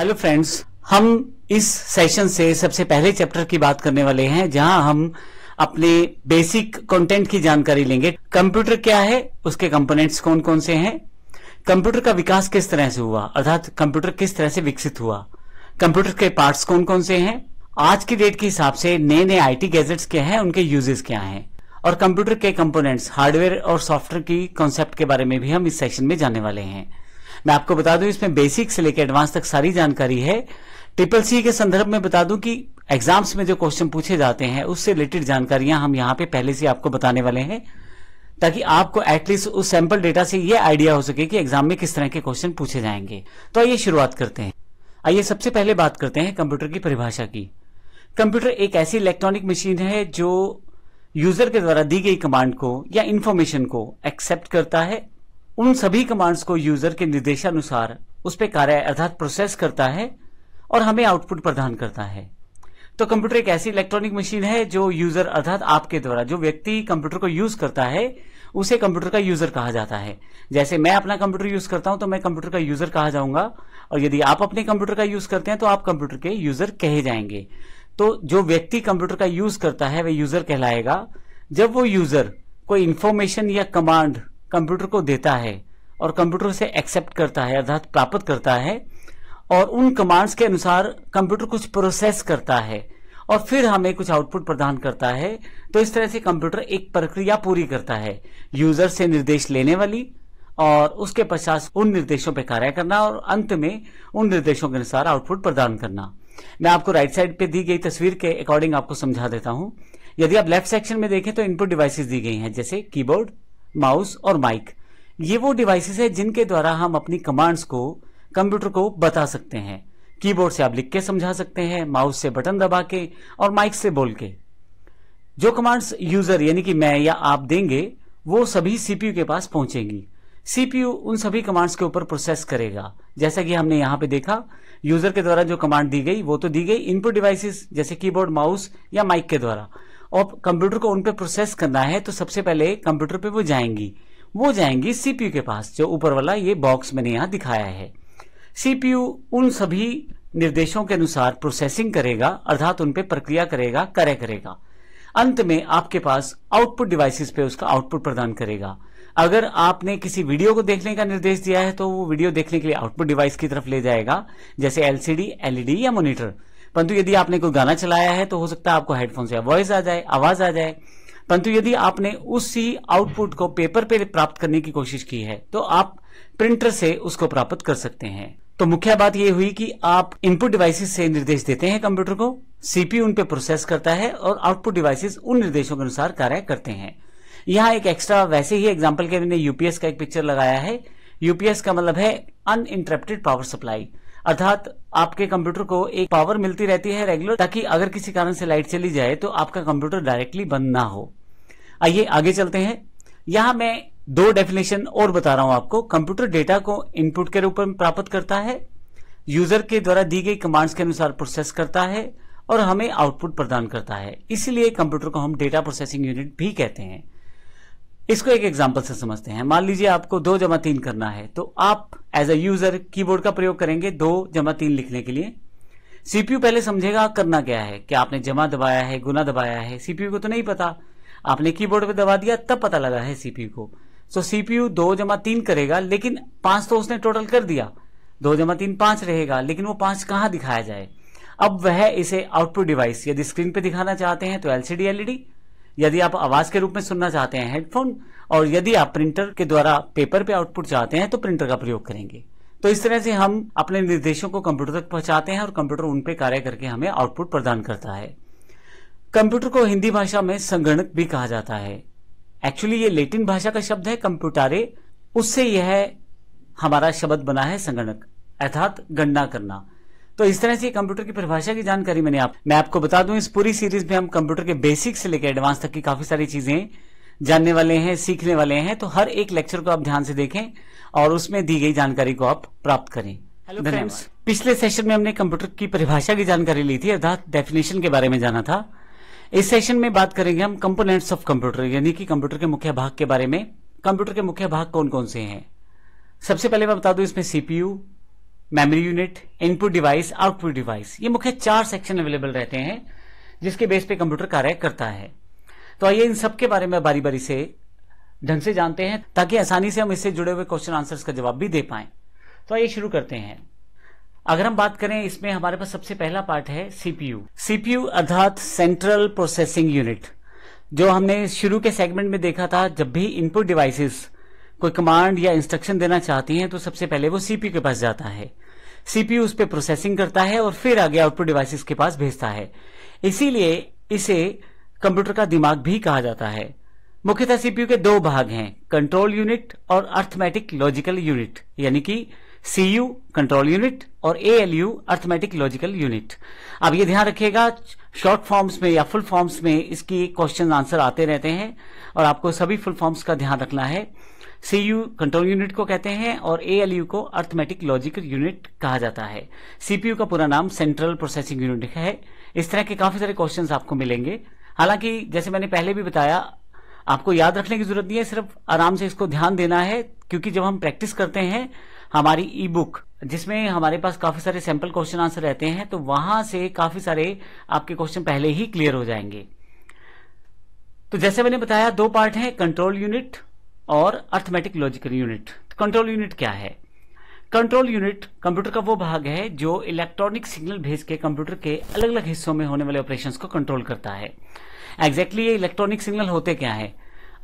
Hello friends हम इस session से सबसे पहले चैप्टर की बात करने वाले हैं, जहाँ हम अपने बेसिक कंटेंट की जानकारी लेंगे। कंप्यूटर क्या है? उसके कंपोनेंट्स कौन कौन से हैं? कंप्यूटर का विकास किस तरह से हुआ? अर्थात कंप्यूटर किस तरह से विकसित हुआ? कंप्यूटर के पार्ट्स कौन कौन से हैं? आज की डेट के हिसाब से नए नए आईटी गैजेट्स क्या हैं? उनके यूजेस क्या हैं? और कंप्यूटर के कंपोनेंट्स हार्डवेयर और सॉफ्टवेयर की कॉन्सेप्ट के बारे में भी हम इस सेशन में जाने वाले हैं। मैं आपको बता दूँ, इसमें बेसिक से लेकर एडवांस तक सारी जानकारी है। ट्रिपल सी के संदर्भ में बता दूँ कि एग्ज़ाम्स में जो क्वेश्चन पूछे जाते हैं, उससे रिलेटेड जानकारियाँ हम यहाँ पे पहले से आपको बताने वाले हैं, ताकि आपको एटलीस्ट उस सैंपल डेटा से ये आइडिया हो सके कि एग्ज़ाम में किस तरह के क्वेश्चन पूछे जाएँगे। तो आइए शुरुआत करते हैं। आइए सबसे पहले बात करते हैं कंप्यूटर की परिभाषा की। कंप्यूटर एक ऐसी इलेक्ट्रॉनिक मशीन है जो यूज़र के द्वारा दी गई कमांड को या इन्फॉर्मेशन को एक्सेप्ट करता है उन सभी कमांड्स को यूज़र के निर्देशानुसार उस पर कार्य अर्थात प्रोसेस करता है और हमें आउटपुट प्रदान करता है। तो कंप्यूटर एक ऐसी इलेक्ट्रॉनिक मशीन है जो यूज़र अर्थात आपके द्वारा, जो व्यक्ति कंप्यूटर को यूज़ करता है, उसे कंप्यूटर का यूज़र कहा जाता है। जैसे मैं अपना कंप्यूटर यूज़ करता हूँ तो मैं कंप्यूटर का यूज़र कहा जाऊँगा। और यदि आप अपने कंप्यूटर का यूज़ करते हैं तो आप कंप्यूटर के यूज़र कहे जाएँगे। तो जो व्यक्ति कंप्यूटर का यूज़ करता है, वह यूज़र कहलाएगा। जब वो यूज़र कोई इंफॉर्मेशन या कमांड कंप्यूटर को देता है और कंप्यूटर से एक्सेप्ट करता है, अर्थात प्राप्त करता है और उन कमांड्स के अनुसार कंप्यूटर कुछ प्रोसेस करता है और फिर हमें कुछ आउटपुट प्रदान करता है। तो इस तरह से कंप्यूटर एक प्रक्रिया पूरी करता है यूज़र से निर्देश लेने वाली और उसके पश्चात उन निर्देशों पर कार्य करना और अंत में उन निर्देशों के अनुसार आउटपुट प्रदान करना। मैं आपको राइट साइड पे दी गई तस्वीर के अकॉर्डिंग आपको समझा देता हूँ। यदि आप लेफ़्ट सेक्शन में देखें तो इनपुट डिवाइसेस दी गई हैं, जैसे कीबोर्ड माउस और माइक। ये वो डिवाइसेस है जिनके द्वारा हम अपनी कमांड्स को, कंप्यूटर को बता सकते हैं। कीबोर्ड से आप लिख के समझा सकते हैं, माउस से बटन दबा के और माइक से बोल के। जो कमांड्स यूज़र यानी कि मैं या आप देंगे, वो सभी सीपीयू के पास पहुंचेंगी। सीपीयू उन सभी कमांड्स के ऊपर प्रोसेस करेगा। जैसा कि हमने यहाँ पे देखा, यूज़र के द्वारा जो कमांड दी गई, वो तो दी गई इनपुट डिवाइसेस जैसे कीबोर्ड, माउस या माइक के द्वारा। और कंप्यूटर को उन पे प्रोसेस करना है तो सबसे पहले कंप्यूटर पे वो जाएँगी। वो जाएँगी सीपीयू के पास, जो ऊपर वाला ये बॉक्स मैंने यहाँ दिखाया है। सीपीयू उन सभी निर्देशों के अनुसार प्रोसेसिंग करेगा, अर्थात उन पे प्रक्रिया करेगा, कार्य करेगा। अंत में आपके पास आउटपुट डिवाइसेस पे उसका आउटपुट प्रदान करेगा। अगर आपने किसी वीडियो को देखने का निर्देश दिया है तो वो वीडियो देखने के लिए आउटपुट डिवाइस की तरफ़ ले जाएगा, जैसे एलसीडी एलईडी या मॉनिटर परंतु यदि आपने कोई गाना चलाया है तो हो सकता है आपको हेडफोन से वॉइस आ जाए, आवाज़ आ जाए। परंतु यदि आपने उसी आउटपुट को पेपर पे प्राप्त करने की कोशिश की है तो आप प्रिंटर से उसको प्राप्त कर सकते हैं। तो मुख्य बात यह हुई कि आप इनपुट डिवाइसेस से निर्देश देते हैं कंप्यूटर को सीपीयू उन पे प्रोसेस करता है और आउटपुट डिवाइसेस उन निर्देशों के अनुसार कार्य करते हैं। यहाँ एक एक्स्ट्रा वैसे ही एग्ज़ाम्पल के मैंने यूपीएस का एक पिक्चर लगाया है। यूपीएस का मतलब है अनइंटरप्टेड पावर सप्लाई अर्थात आपके कंप्यूटर को एक पावर मिलती रहती है रेगुलर ताकि अगर किसी कारण से लाइट चली जाए तो आपका कंप्यूटर डायरेक्टली बंद ना हो। आइए आगे चलते हैं। यहाँ मैं दो डेफिनेशन और बता रहा हूँ आपको। कंप्यूटर डेटा को इनपुट के रूप में प्राप्त करता है यूज़र के द्वारा दी गई कमांड्स के अनुसार प्रोसेस करता है, और हमें आउटपुट प्रदान करता है। इसलिए कंप्यूटर को हम डेटा प्रोसेसिंग यूनिट भी कहते हैं। इसको एक एग्ज़ाम्पल से समझते हैं। मान लीजिए आपको दो जमा तीन करना है तो आप एज अ यूज़र कीबोर्ड का प्रयोग करेंगे दो जमा तीन लिखने के लिए। सीपीयू पहले समझेगा करना क्या है क्या आपने जमा दबाया है, गुना दबाया है। सीपीयू को तो नहीं पता। आपने कीबोर्ड पे दबा दिया, तब पता लगा है सीपीयू को। सो सीपीयू दो जमा तीन करेगा, लेकिन पाँच तो उसने टोटल कर दिया। दो जमा तीन पाँच रहेगा, लेकिन वो पाँच कहाँ दिखाया जाए? अब वह इसे आउटपुट डिवाइस यदि स्क्रीन पे दिखाना चाहते हैं तो एलसीडी एलईडी यदि आप आवाज़ के रूप में सुनना चाहते हैं हेडफोन और यदि आप प्रिंटर के द्वारा पेपर पे आउटपुट चाहते हैं तो प्रिंटर का प्रयोग करेंगे। तो इस तरह से हम अपने निर्देशों को कंप्यूटर तक पहुंचाते हैं, और कंप्यूटर उन पे कार्य करके हमें आउटपुट प्रदान करता है। कंप्यूटर को हिंदी भाषा में संगणक भी कहा जाता है। एक्चुअली ये लेटिन भाषा का शब्द है कंप्यूटारे उससे यह हमारा शब्द बना है संगणक, अर्थात गणना करना। तो इस तरह से कंप्यूटर की परिभाषा की जानकारी मैंने आप मैं आपको बता दूँ इस पूरी सीरीज़ में हम कंप्यूटर के बेसिक से लेकर एडवांस तक की काफ़ी सारी चीज़ें जानने वाले हैं सीखने वाले हैं तो हर एक लेक्चर को आप ध्यान से देखें और उसमें दी गई जानकारी को आप प्राप्त करें। हेलो फ्रेंड्स पिछले सेशन में हमने कंप्यूटर की परिभाषा की जानकारी ली थी अर्थात डेफिनेशन के बारे में जाना था। इस सेशन में बात करेंगे हम कंपोनेंट्स ऑफ़ कंप्यूटर यानी कि कंप्यूटर के मुख्य भाग के बारे में। कंप्यूटर के मुख्य भाग कौन कौन से हैं? सबसे पहले मैं बता दूँ इसमें CPU memory unit, input device, output device. ये मुख्य चार सेक्शन अवेलेबल रहते हैं, जिसके बेस पे कंप्यूटर कार्य करता है। तो आइए इन सब के बारे में बारी बारी से ढंग से जानते हैं, ताकि आसानी से हम इससे जुड़े हुए क्वेश्चन आंसर्स का जवाब भी दे पाए। तो आइए शुरू करते हैं। अगर हम बात करें, इसमें हमारे पास सबसे पहला पार्ट है सीपीयू। सीपीयू अर्थात सेंट्रल प्रोसेसिंग यूनिट जो हमने शुरू के सेगमेंट में देखा था, जब भी इनपुट डिवाइसेस कोई कमांड या इंस्ट्रक्शन देना चाहती हैं तो सबसे पहले वो सीपीयू के पास जाता है। सीपीयू उस पर प्रोसेसिंग करता है और फिर आगे आउटपुट डिवाइसेस के पास भेजता है। इसीलिए इसे कंप्यूटर का दिमाग भी कहा जाता है। मुख्यतः सीपीयू के दो भाग हैं कंट्रोल यूनिट और अर्थमेटिक लॉजिकल यूनिट यानी कि सीयू कंट्रोल यूनिट और एएलयू अर्थमेटिक लॉजिकल यूनिट अब ये ध्यान रखिएगा शॉर्ट फॉर्म्स में या फुल फॉर्म्स में इसकी क्वेश्चन आंसर आते रहते हैं और आपको सभी फुल फॉर्म्स का ध्यान रखना है। सीयू कंट्रोल यूनिट को कहते हैं और एएलयू को अर्थमेटिक लॉजिकल यूनिट कहा जाता है। सीपीयू का पूरा नाम सेंट्रल प्रोसेसिंग यूनिट है। इस तरह के काफ़ी सारे क्वेश्चन आपको मिलेंगे। हालाँकि, जैसे मैंने पहले भी बताया, आपको याद रखने की ज़रूरत नहीं है, सिर्फ़ आराम से इसको ध्यान देना है, क्योंकि जब हम प्रैक्टिस करते हैं, हमारी ई बुक जिसमें हमारे पास काफ़ी सारे सैंपल क्वेश्चन आंसर रहते हैं तो वहाँ से काफ़ी सारे आपके क्वेश्चन पहले ही क्लियर हो जाएँगे। तो जैसे मैंने बताया, दो पार्ट हैं कंट्रोल यूनिट और arithmetic logical unit control unit क्या है? कंट्रोल यूनिट कंप्यूटर का वो भाग है जो इलेक्ट्रॉनिक सिग्नल भेज के कंप्यूटर के अलग अलग हिस्सों में होने वाले ऑपरेशंस को कंट्रोल करता है. एग्जैक्टली exactly ये इलेक्ट्रॉनिक सिग्नल होते क्या है?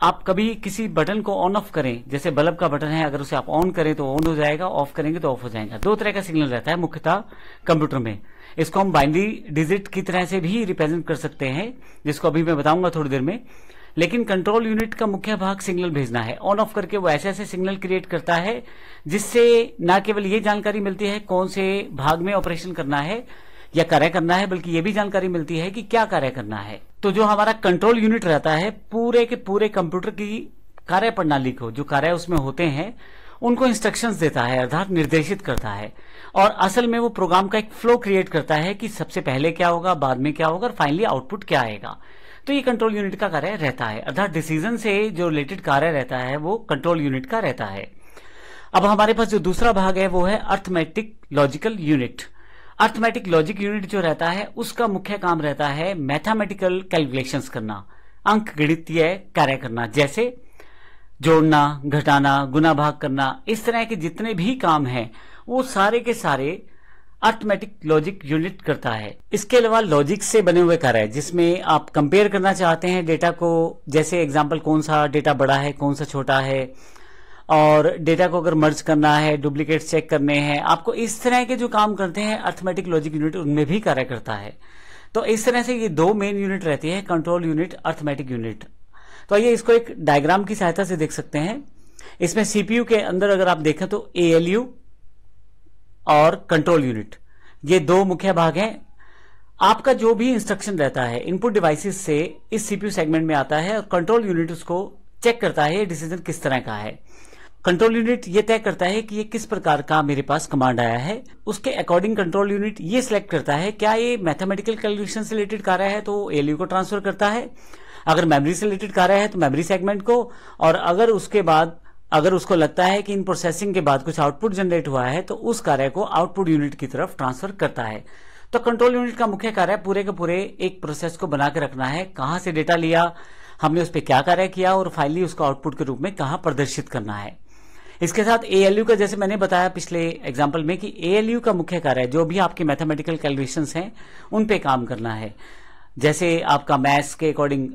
आप कभी किसी बटन को ऑन ऑफ़ करें, जैसे बल्ब का बटन है, अगर उसे आप ऑन करें तो ऑन हो जाएगा ऑफ़ करेंगे तो ऑफ़ हो जाएगा. दो तरह का सिग्नल रहता है मुख्यतः कंप्यूटर में. इसको हम बाइनरी डिजिट की तरह से भी रिप्रेजेंट कर सकते हैं, जिसको अभी मैं बताऊँगा थोड़ी देर में. लेकिन कंट्रोल यूनिट का मुख्य भाग सिग्नल भेजना है। ऑन ऑफ़ करके वो ऐसे ऐसे सिग्नल क्रिएट करता है, जिससे न केवल ये जानकारी मिलती है कौन से भाग में ऑपरेशन करना है या कार्य करना है, बल्कि ये भी जानकारी मिलती है कि क्या कार्य करना है। तो जो हमारा कंट्रोल यूनिट रहता है, पूरे के पूरे कंप्यूटर की कार्य प्रणाली को, जो कार्य उसमें होते हैं, उनको इंस्ट्रक्शंस देता है, अर्थात निर्देशित करता है। और असल में वो प्रोग्राम का एक फ्लो क्रिएट करता है कि सबसे पहले क्या होगा, बाद में क्या होगा, और फाइनली आउटपुट क्या आएगा। तो ये कंट्रोल यूनिट का कार्य रहता है। अर्थात डिसीज़न से जो रिलेटेड कार्य रहता है, वो कंट्रोल यूनिट का रहता है। अब हमारे पास जो दूसरा भाग है, वो है arithmetic logical unit arithmetic logic unit जो रहता है, उसका मुख्य काम रहता है मैथमेटिकल कैलकुलेशन करना। अंक गणितीय कार्य करना, जैसे जोड़ना, घटाना, गुना भाग करना, इस तरह के जितने भी काम हैं, वो सारे के सारे अर्थमेटिक लॉजिक यूनिट करता है। इसके अलावा लॉजिक से बने हुए कार्य जिसमें आप कंपेयर करना चाहते हैं डेटा को, जैसे एग्जांपल कौन सा डेटा बड़ा है, कौन सा छोटा है, और डेटा को अगर मर्ज करना है डुप्लीकेट चेक करने हैं, आपको इस तरह के जो काम करते हैं अर्थमेटिक लॉजिक यूनिट उनमें भी कार्य करता है। तो इस तरह से ये दो मेन यूनिट रहती है कंट्रोल यूनिट अर्थमेटिक यूनिट तो आइए इसको एक डायग्राम की सहायता से देख सकते हैं। इसमें सीपीयू के अंदर अगर आप देखें तो एएलयू और कंट्रोल यूनिट ये दो मुख्य भाग हैं। आपका जो भी इंस्ट्रक्शन रहता है इनपुट डिवाइसेस से इस सीपीयू सेगमेंट में आता है और कंट्रोल यूनिट उसको चेक करता है डिसीज़न किस तरह का है। कंट्रोल यूनिट ये तय करता है कि ये किस प्रकार का मेरे पास कमांड आया है। उसके अकॉर्डिंग कंट्रोल यूनिट ये सिलेक्ट करता है, क्या ये मैथमेटिकल कैलकुलेशन से रिलेटेड कार्य है तो एलयू को ट्रांसफ़र करता है। अगर मेमोरी से रिलेटेड कार्य है तो मेमोरी सेगमेंट को, और अगर उसके बाद अगर उसको लगता है कि इन प्रोसेसिंग के बाद कुछ आउटपुट जनरेट हुआ है तो उस कार्य को आउटपुट यूनिट की तरफ़ ट्रांसफ़र करता है। तो कंट्रोल यूनिट का मुख्य कार्य पूरे के पूरे एक प्रोसेस को बना के रखना है। कहाँ से डेटा लिया, हमने उस पर क्या कार्य किया, और फाइनली उसको आउटपुट के रूप में कहाँ प्रदर्शित करना है। इसके साथ एएलयू का, जैसे मैंने बताया पिछले एग्ज़ाम्पल में, कि एएलयू का मुख्य कार्य, जो भी आपके मैथमेटिकल कैलकुलेशन हैं, उन पे काम करना है। जैसे आपका मैथ्स के अकॉर्डिंग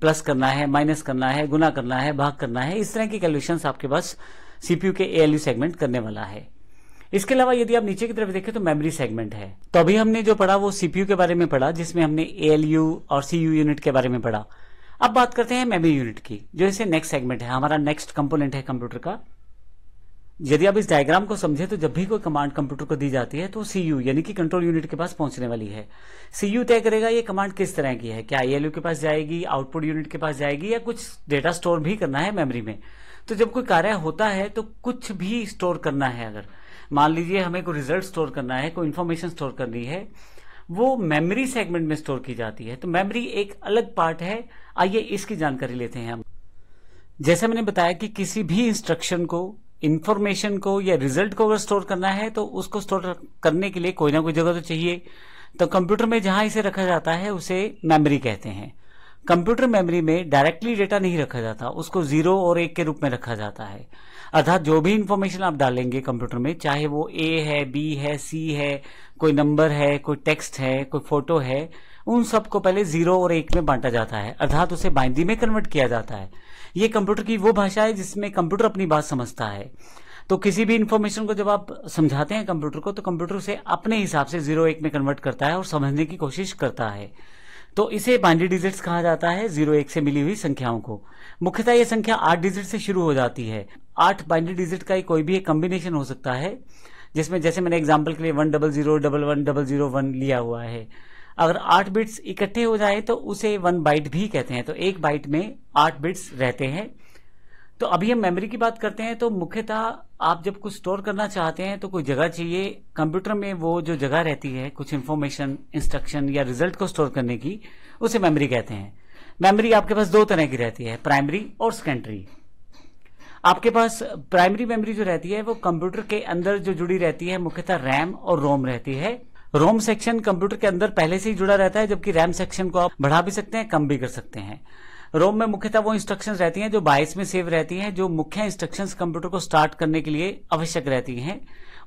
प्लस करना है माइनस करना है गुना करना है, भाग करना है, इस तरह की कैलकुलेशंस आपके पास सीपीयू के एएलयू सेगमेंट करने वाला है। इसके अलावा यदि आप नीचे की तरफ़ देखें तो मेमोरी सेगमेंट है। तो अभी हमने जो पढ़ा वो सीपीयू के बारे में पढ़ा, जिसमें हमने एएलयू और सीयू यूनिट के बारे में पढ़ा। अब बात करते हैं मेमोरी यूनिट की, जो इसे नेक्स्ट सेगमेंट है, हमारा नेक्स्ट कंपोनेंट है कंप्यूटर का। यदि आप इस डायग्राम को समझे तो जब भी कोई कमांड कंप्यूटर को दी जाती है तो सीयू यानी कि कंट्रोल यूनिट के पास पहुँचने वाली है। सीयू तय करेगा ये कमांड किस तरह की है। क्या आईएलयू के पास जाएगी आउटपुट यूनिट के पास जाएगी, या कुछ डेटा स्टोर भी करना है मेमोरी में। तो जब कोई कार्य होता है तो कुछ भी स्टोर करना है अगर। मान लीजिए हमें कोई रिज़ल्ट स्टोर करना है, कोई इन्फॉर्मेशन स्टोर करनी है, वो मेमोरी सेगमेंट में स्टोर की जाती है। तो मेमोरी एक अलग पार्ट है। आइए इसकी जानकारी लेते हैं हम। जैसे मैंने बताया कि किसी भी इंस्ट्रक्शन को इंफॉर्मेशन को या रिज़ल्ट को अगर स्टोर करना है तो उसको स्टोर करने के लिए कोई ना कोई जगह तो चाहिए। तो कंप्यूटर में जहाँ इसे रखा जाता है, उसे मेमोरी कहते हैं। कंप्यूटर मेमोरी में डायरेक्टली डेटा नहीं रखा जाता, उसको ज़ीरो और एक के रूप में रखा जाता है। अर्थात जो भी इंफॉर्मेशन आप डालेंगे कंप्यूटर में, चाहे वो ए है बी है सी है, कोई नंबर है, कोई टेक्स्ट है, कोई फ़ोटो है, उन सबको पहले ज़ीरो और एक में बांटा जाता है। अर्थात उसे बाइंदी में कन्वर्ट किया जाता है। ये कंप्यूटर की वो भाषा है जिसमें कंप्यूटर अपनी बात समझता है। तो किसी भी इंफॉर्मेशन को जब आप समझाते हैं कंप्यूटर को तो कंप्यूटर उसे अपने हिसाब से ज़ीरो एक में कन्वर्ट करता है और समझने की कोशिश करता है। तो इसे बाइंडी डिजिट्स कहा जाता है ज़ीरो एक से मिली हुई संख्याओं को। मुख्यतः यह संख्या आठ डिजिट से शुरू हो जाती है। आठ बाइंडी डिजिट का कोई भी एक कॉम्बिनेशन हो सकता है, जिसमें जैसे मैंने एग्ज़ाम्पल के लिए one double zero double one double zero one लिया हुआ है। अगर आठ बिट्स इकट्ठे हो जाए तो उसे वन बाइट भी कहते हैं। तो एक बाइट में आठ बिट्स रहते हैं। तो अभी हम मेमोरी की बात करते हैं तो मुख्यतः आप जब कुछ स्टोर करना चाहते हैं तो कोई जगह चाहिए। कंप्यूटर में वो जो जगह रहती है, कुछ इन्फॉर्मेशन इंस्ट्रक्शन या रिज़ल्ट को स्टोर करने की, उसे मेमोरी कहते हैं। मेमोरी आपके पास दो तरह की रहती है प्राइमरी और सेकेंडरी आपके पास प्राइमरी मेमोरी जो रहती है, वो कंप्यूटर के अंदर जो जुड़ी रहती है, मुख्यतः रैम और रोम रहती है। रोम सेक्शन कंप्यूटर के अंदर पहले से ही जुड़ा रहता है, जबकि रैम सेक्शन को आप बढ़ा भी सकते हैं, कम भी कर सकते हैं। रोम में मुख्यतः वो इंस्ट्रक्शन रहती हैं जो बाइस में सेव रहती हैं, जो मुख्य इंस्ट्रक्शंस कंप्यूटर को स्टार्ट करने के लिए आवश्यक रहती हैं।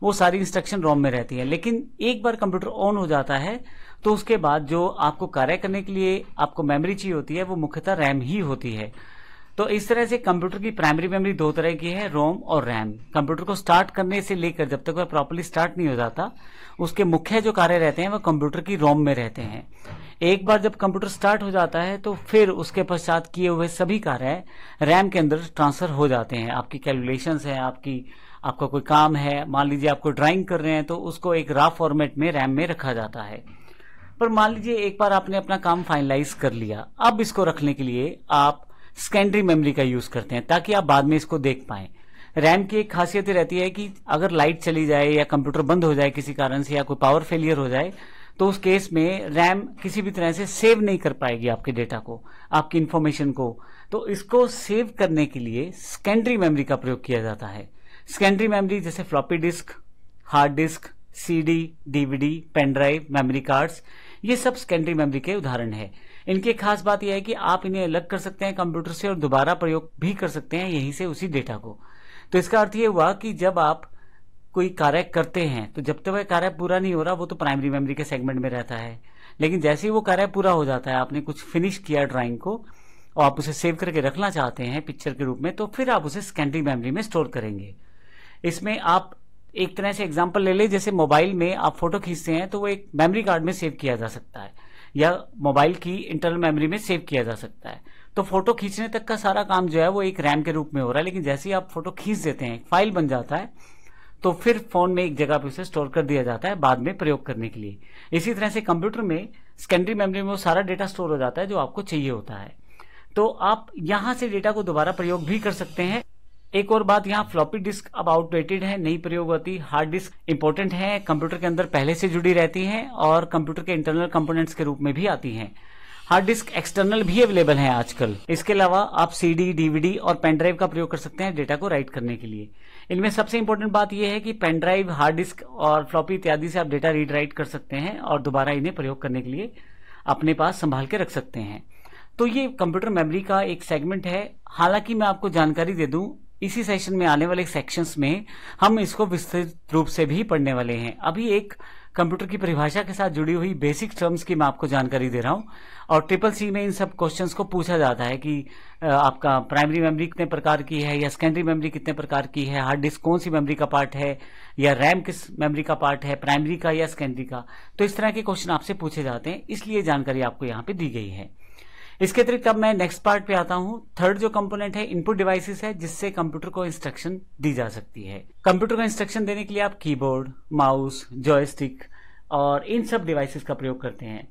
वो सारी इंस्ट्रक्शन रोम में रहती है। लेकिन एक बार कंप्यूटर ऑन हो जाता है तो उसके बाद जो आपको कार्य करने के लिए आपको मेमोरी चाहिए होती है, वो मुख्यतः रैम ही होती है। तो इस तरह से कंप्यूटर की प्राइमरी मेमोरी दो तरह की है रोम और रैम कंप्यूटर को स्टार्ट करने से लेकर जब तक वह प्रॉपरली स्टार्ट नहीं हो जाता, उसके मुख्य जो कार्य रहते हैं, वह कंप्यूटर की रोम में रहते हैं। एक बार जब कंप्यूटर स्टार्ट हो जाता है तो फिर उसके पश्चात किए हुए सभी कार्य रैम के अंदर ट्रांसफ़र हो जाते हैं। आपकी कैलकुलेशन है, आपकी, आपका कोई काम है, मान लीजिए आपको ड्राइंग कर रहे हैं तो उसको एक रा फॉर्मेट में रैम में रखा जाता है। पर मान लीजिए एक बार आपने अपना काम फाइनलाइज कर लिया, अब इसको रखने के लिए आप सेकेंडरी मेमोरी का यूज़ करते हैं, ताकि आप बाद में इसको देख पाए। रैम की एक खासियत रहती है कि अगर लाइट चली जाए या कंप्यूटर बंद हो जाए किसी कारण से या कोई पावर फेलियर हो जाए तो उस केस में रैम किसी भी तरह से सेव नहीं कर पाएगी आपके डेटा को, आपकी इंफॉर्मेशन को। तो इसको सेव करने के लिए सेकेंडरी मेमोरी का प्रयोग किया जाता है। सेकेंडरी मेमोरी जैसे floppy disk hard disk CD DVD pen drive memory cards ये सब सेकेंडरी मेमोरी के उदाहरण है। इनकी खास बात यह है कि आप इन्हें अलग कर सकते हैं कंप्यूटर से और दोबारा प्रयोग भी कर सकते हैं यहीं से उसी डेटा को। तो इसका अर्थ ये हुआ कि जब आप कोई कार्य करते हैं तो जब तक तो वह कार्य पूरा नहीं हो रहा, वो तो प्राइमरी मेमोरी के सेगमेंट में रहता है। लेकिन जैसे ही वो कार्य पूरा हो जाता है, आपने कुछ फिनिश किया ड्राइंग को, और आप उसे सेव करके रखना चाहते हैं पिक्चर के रूप में तो फिर आप उसे सेकेंडरी मेमोरी में स्टोर करेंगे। इसमें आप एक तरह से एग्ज़ाम्पल ले लें, जैसे मोबाइल में आप फ़ोटो खींचते हैं तो वो एक मेमोरी कार्ड में सेव किया जा सकता है। या मोबाइल की इंटरनल मेमोरी में सेव किया जा सकता है। तो फ़ोटो खींचने तक का सारा काम जो है वो एक रैम के रूप में हो रहा है, लेकिन जैसे ही आप फ़ोटो खींच देते हैं, फ़ाइल बन जाता है तो फिर फ़ोन में एक जगह पे उसे स्टोर कर दिया जाता है बाद में प्रयोग करने के लिए। इसी तरह से कंप्यूटर में सेकेंडरी मेमोरी में वो सारा डेटा स्टोर हो जाता है जो आपको चाहिए होता है। तो आप यहाँ से डेटा को दोबारा प्रयोग भी कर सकते हैं। एक और बात, यहाँ फ्लॉपी डिस्क अब आउटडेटेड है नहीं प्रयोग होती हार्ड डिस्क इंपॉर्टेंट है कंप्यूटर के अंदर पहले से जुड़ी रहती है और कंप्यूटर के इंटरनल कंपोनेंट्स के रूप में भी आती है। हार्ड डिस्क एक्सटर्नल भी अवेलेबल है आजकल। इसके अलावा आप सीडी डीवीडी और पेन ड्राइव का प्रयोग कर सकते हैं डेटा को राइट करने के लिए। इनमें सबसे इंपॉर्टेंट बात यह है कि पेन ड्राइव हार्ड डिस्क और फ्लॉपी इत्यादि से आप डेटा रीड राइट कर सकते हैं और दोबारा इन्हें प्रयोग करने के लिए अपने पास संभाल के रख सकते हैं। तो ये कंप्यूटर मेमोरी का एक सेगमेंट है। हालाँकि मैं आपको जानकारी दे दूँ इसी सेशन में आने वाले सेक्शंस में हम इसको विस्तृत रूप से भी पढ़ने वाले हैं। अभी एक कंप्यूटर की परिभाषा के साथ जुड़ी हुई बेसिक टर्म्स की मैं आपको जानकारी दे रहा हूँ और ट्रिपल सी में इन सब क्वेश्चंस को पूछा जाता है कि आपका प्राइमरी मेमोरी कितने प्रकार की है या सेकेंडरी मेमोरी कितने प्रकार की है हार्ड डिस्क कौन सी मेमोरी का पार्ट है या रैम किस मेमोरी का पार्ट है प्राइमरी का या सेकेंडरी का? तो इस तरह के क्वेश्चन आपसे पूछे जाते हैं, इसलिए जानकारी आपको यहाँ पे दी गई है। इसके अतिरिक्त अब मैं नेक्स्ट पार्ट पे आता हूँ। थर्ड जो कंपोनेंट है इनपुट डिवाइसेस है, जिससे कंप्यूटर को इंस्ट्रक्शन दी जा सकती है। कंप्यूटर को इंस्ट्रक्शन देने के लिए आप कीबोर्ड माउस जॉयस्टिक और इन सब डिवाइसेस का प्रयोग करते हैं।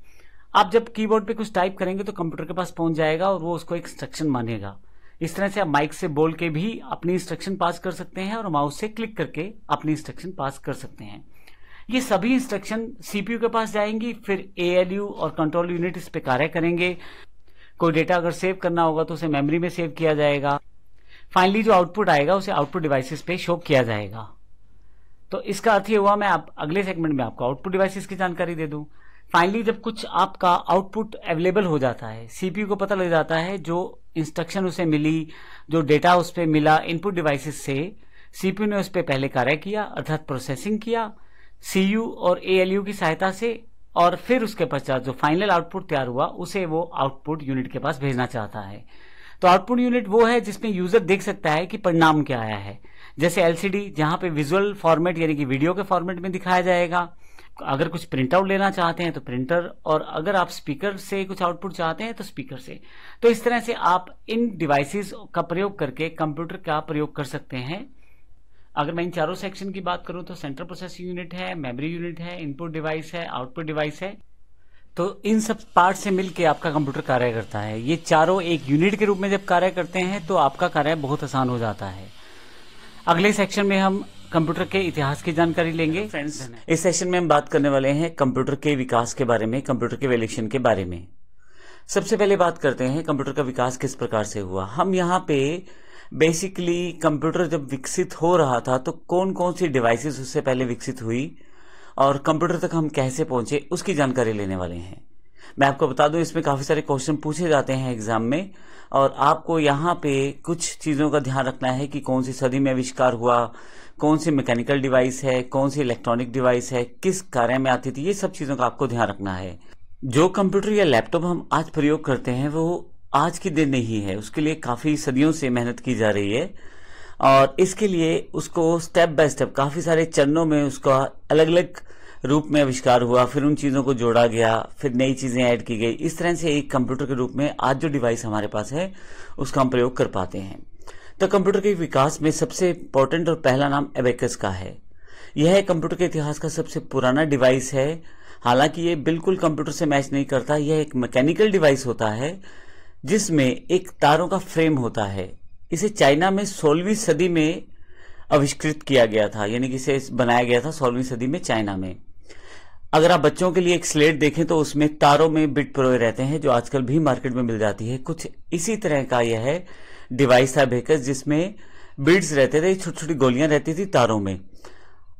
आप जब कीबोर्ड पे कुछ टाइप करेंगे तो कंप्यूटर के पास पहुँच जाएगा और वो उसको इंस्ट्रक्शन मानेगा। इस तरह से आप माइक से बोल के भी अपनी इंस्ट्रक्शन पास कर सकते हैं और माउस से क्लिक करके अपनी इंस्ट्रक्शन पास कर सकते हैं। ये सभी इंस्ट्रक्शन सीपीयू के पास जाएँगी, फिर एएलयू और कंट्रोल यूनिट इस पे कार्य करेंगे। कोई डेटा अगर सेव करना होगा तो उसे मेमोरी में सेव किया जाएगा। फाइनली जो आउटपुट आएगा, उसे आउटपुट डिवाइसेस पे शो किया जाएगा। तो इसका अर्थ ये हुआ, मैं आप अगले सेगमेंट में आपको आउटपुट डिवाइसेस की जानकारी दे दूँ। फाइनली जब कुछ आपका आउटपुट अवेलेबल हो जाता है सीपीयू को पता लग जाता है, जो इंस्ट्रक्शन उसे मिली, जो डेटा उस पर मिला इनपुट डिवाइसेस से सीपीयू ने उस पर पहले कार्य किया, अर्थात प्रोसेसिंग किया। सीयू और एएलयू की सहायता से और फिर उसके पश्चात जो फाइनल आउटपुट तैयार हुआ, उसे वो आउटपुट यूनिट के पास भेजना चाहता है। तो आउटपुट यूनिट वो है जिसमें यूज़र देख सकता है कि परिणाम क्या आया है। जैसे एलसीडी जहाँ पे विजुअल फॉर्मेट यानी कि वीडियो के फॉर्मेट में दिखाया जाएगा। अगर कुछ प्रिंट आउट लेना चाहते हैं तो प्रिंटर और अगर आप स्पीकर से कुछ आउटपुट चाहते हैं तो स्पीकर से। तो इस तरह से आप इन डिवाइसेस का प्रयोग करके कंप्यूटर का प्रयोग कर सकते हैं। अगर मैं इन चारों सेक्शन की बात करूँ तो सेंट्रल प्रोसेसिंग यूनिट है मेमोरी यूनिट है इनपुट डिवाइस है आउटपुट डिवाइस है। तो इन सब पार्ट से मिलकर आपका कंप्यूटर कार्य करता है। ये चारों एक यूनिट के रूप में जब कार्य करते हैं तो आपका कार्य बहुत आसान हो जाता है। अगले सेक्शन में हम कंप्यूटर के इतिहास की जानकारी लेंगे। फ्रेंड्स इस सेशन में हम बात करने वाले हैं कंप्यूटर के विकास के बारे में कंप्यूटर के वेल्यूशन के बारे में। सबसे पहले बात करते हैं कंप्यूटर का विकास किस प्रकार से हुआ। हम यहाँ पे बेसिकली कंप्यूटर जब विकसित हो रहा था तो कौन कौन सी डिवाइसेस उससे पहले विकसित हुई और कंप्यूटर तक हम कैसे पहुँचे, उसकी जानकारी लेने वाले हैं। मैं आपको बता दूँ, इसमें काफ़ी सारे क्वेश्चन पूछे जाते हैं एग्ज़ाम में और आपको यहाँ पे कुछ चीज़ों का ध्यान रखना है कि कौन सी सदी में आविष्कार हुआ, कौन सी मैकेनिकल डिवाइस है, कौन सी इलेक्ट्रॉनिक डिवाइस है, किस कार्य में आती थी, ये सब चीज़ों का आपको ध्यान रखना है। जो कंप्यूटर या लैपटॉप हम आज प्रयोग करते हैं, वो आज के दिन नहीं है। उसके लिए काफ़ी सदियों से मेहनत की जा रही है और इसके लिए उसको स्टेप बाय स्टेप काफ़ी सारे चरणों में उसका अलग अलग रूप में आविष्कार हुआ। फिर उन चीज़ों को जोड़ा गया, फिर नई चीज़ें ऐड की गई। इस तरह से एक कंप्यूटर के रूप में आज जो डिवाइस हमारे पास है, उसका हम प्रयोग कर पाते हैं। तो कंप्यूटर के विकास में सबसे इंपॉर्टेंट और पहला नाम एबेकस का है। यह कंप्यूटर के इतिहास का सबसे पुराना डिवाइस है। हालाँकि ये बिल्कुल कंप्यूटर से मैच नहीं करता। यह एक मैकेनिकल डिवाइस होता है। जिसमें एक तारों का फ्रेम होता है। इसे चाइना में सोलहवीं सदी में आविष्कृत किया गया था, यानी कि इसे बनाया गया था सोलहवीं सदी में चाइना में। अगर आप बच्चों के लिए एक स्लेट देखें तो उसमें तारों में बिट परोए रहते हैं, जो आजकल भी मार्केट में मिल जाती है। कुछ इसी तरह का यह है डिवाइस था बेकस जिसमें बिड्स रहते थे छोटी छोटी गोलियाँ रहती थी तारों में।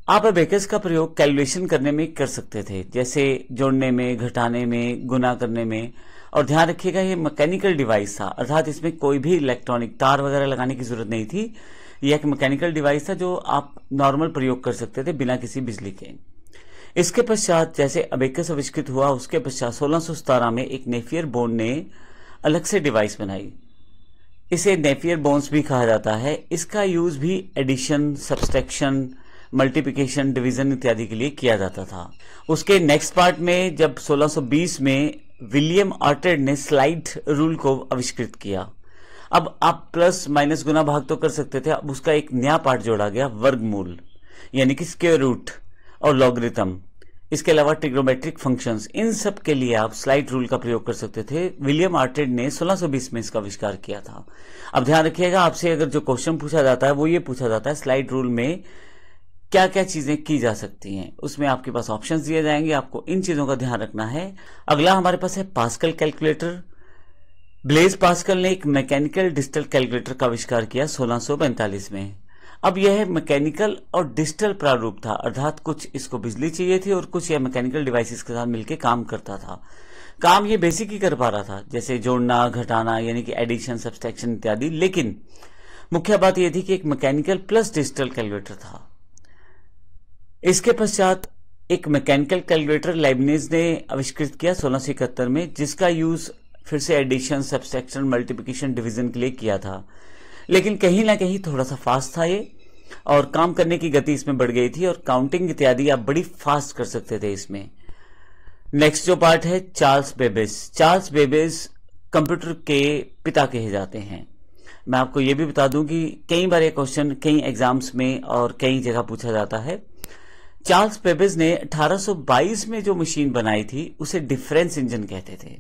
आप बेकस का प्रयोग कैलकुलेशन करने में कर सकते थे, जैसे जोड़ने में, घटाने में, गुना करने में। और ध्यान रखिएगा, ये मैकेनिकल डिवाइस था। अर्थात इसमें कोई भी इलेक्ट्रॉनिक तार वगैरह लगाने की ज़रूरत नहीं थी। यह एक मैकेनिकल डिवाइस था जो आप नॉर्मल प्रयोग कर सकते थे बिना किसी बिजली के। इसके पश्चात, जैसे अबेकस आविष्कृत हुआ, उसके पश्चात सोलह में एक नेफियर बोन ने अलग से डिवाइस बनाई। इसे नेफियर बोन्स भी कहा जाता है। इसका यूज़ भी एडिशन सब्सट्रैक्शन मल्टीप्लिकेशन डिवीज़न इत्यादि के लिए किया जाता था। उसके नेक्स्ट पार्ट में, जब 1620 में विलियम आर्टेड ने स्लाइड रूल को आविष्कृत किया। अब आप प्लस माइनस गुना भाग तो कर सकते थे, अब उसका एक नया पार्ट जोड़ा गया, वर्गमूल, यानी कि स्क्वेयर रूट और लॉगरिथम। इसके अलावा ट्रिग्नोमेट्रिक फ़ंक्शंस, इन सब के लिए आप स्लाइड रूल का प्रयोग कर सकते थे। विलियम आर्टेड ने 1620 में इसका आविष्कार किया था। अब ध्यान रखिएगा, आपसे अगर जो क्वेश्चन पूछा जाता है, वो ये पूछा जाता है, स्लाइड रूल में क्या क्या चीज़ें की जा सकती हैं, उसमें आपके पास ऑप्शंस दिए जाएँगे, आपको इन चीज़ों का ध्यान रखना है। अगला हमारे पास है पास्कल कैलकुलेटर ब्लेज पास्कल ने एक मैकेनिकल डिजिटल कैलकुलेटर का आविष्कार किया सोलह में। अब यह मैकेनिकल और डिजिटल प्रारूप था, अर्थात कुछ इसको बिजली चाहिए थी और कुछ यह मैकेनिकल डिवाइसेस के साथ मिलकर काम करता था। काम ये बेसिक ही कर पा रहा था, जैसे जोड़ना, घटाना, यानी कि एडिशन सब्सट्रैक्शन इत्यादि, लेकिन मुख्य बात यह थी कि एक मैकेनिकल प्लस डिजिटल कैलकुलेटर था। इसके पश्चात एक मैकेनिकल कैलकुलेटर लाइबनीज ने आविष्कृत किया सोलह में, जिसका यूज़ फिर से एडिशन सब्सट्रैक्शन मल्टीप्लिकेशन डिवीज़न के लिए किया था। लेकिन कहीं ना कहीं थोड़ा सा फास्ट था ये, और काम करने की गति इसमें बढ़ गई थी, और काउंटिंग इत्यादि आप बड़ी फास्ट कर सकते थे इसमें। नेक्स्ट जो पार्ट है Charles Babbage Charles Babbage computer के पिता कहे जाते हैं। मैं आपको यह भी बता दूँ कि कई बार ये क्वेश्चन कई एग्ज़ाम्स में और कई जगह पूछा जाता है। चार्ल्स पेबेज ने 1822 में जो मशीन बनाई थी, उसे डिफरेंस इंजन कहते थे।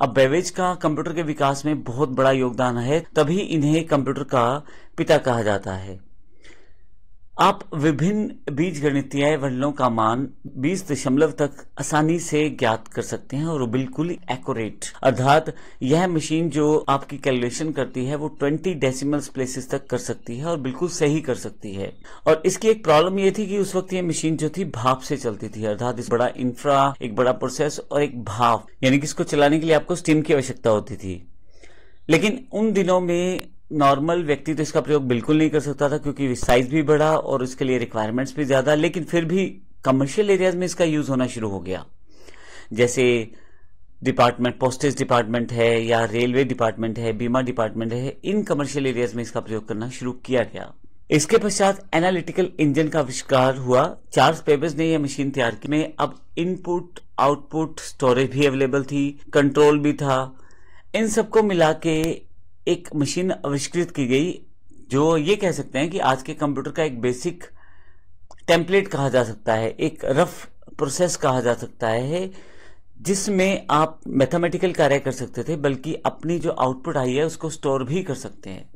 अब बेवेज का कंप्यूटर के विकास में बहुत बड़ा योगदान है, तभी इन्हें कंप्यूटर का पिता कहा जाता है। आप विभिन्न बीज गणितीय वर्णों का मान 20 दशमलव तक आसानी से ज्ञात कर सकते हैं और बिल्कुल एक्यूरेट अर्थात यह मशीन जो आपकी कैलकुलेशन करती है, वो 20 डेसिमल प्लेसेस तक कर सकती है और बिल्कुल सही कर सकती है। और इसकी एक प्रॉब्लम ये थी कि उस वक्त ये मशीन जो थी, भाप से चलती थी। अर्थात इस बड़ा इंफ्रा एक बड़ा प्रोसेस और एक भाप। यानी कि इसको चलाने के लिए आपको स्टीम की आवश्यकता होती थी। लेकिन उन दिनों में नॉर्मल व्यक्ति तो इसका प्रयोग बिल्कुल नहीं कर सकता था, क्योंकि साइज़ भी बड़ा और उसके लिए रिक्वायरमेंट्स भी ज़्यादा, लेकिन फिर भी कमर्शियल एरियाज़ में इसका यूज़ होना शुरू हो गया। जैसे डिपार्टमेंट पोस्टेज डिपार्टमेंट है या रेलवे डिपार्टमेंट है, बीमा डिपार्टमेंट है, इन कमर्शियल एरियाज़ में इसका प्रयोग करना शुरू किया गया। इसके पश्चात एनालिटिकल इंजन का आविष्कार हुआ। चार्ल्स पेबर्स ने यह मशीन तैयार की। में अब इनपुट आउटपुट स्टोरेज भी अवेलेबल थी कंट्रोल भी था। इन सबको मिला के एक मशीन आविष्कृत की गई, जो ये कह सकते हैं कि आज के कंप्यूटर का एक बेसिक टेम्पलेट कहा जा सकता है, एक रफ प्रोसेस कहा जा सकता है, जिसमें आप मैथमेटिकल कार्य कर सकते थे, बल्कि अपनी जो आउटपुट आई है, उसको स्टोर भी कर सकते हैं।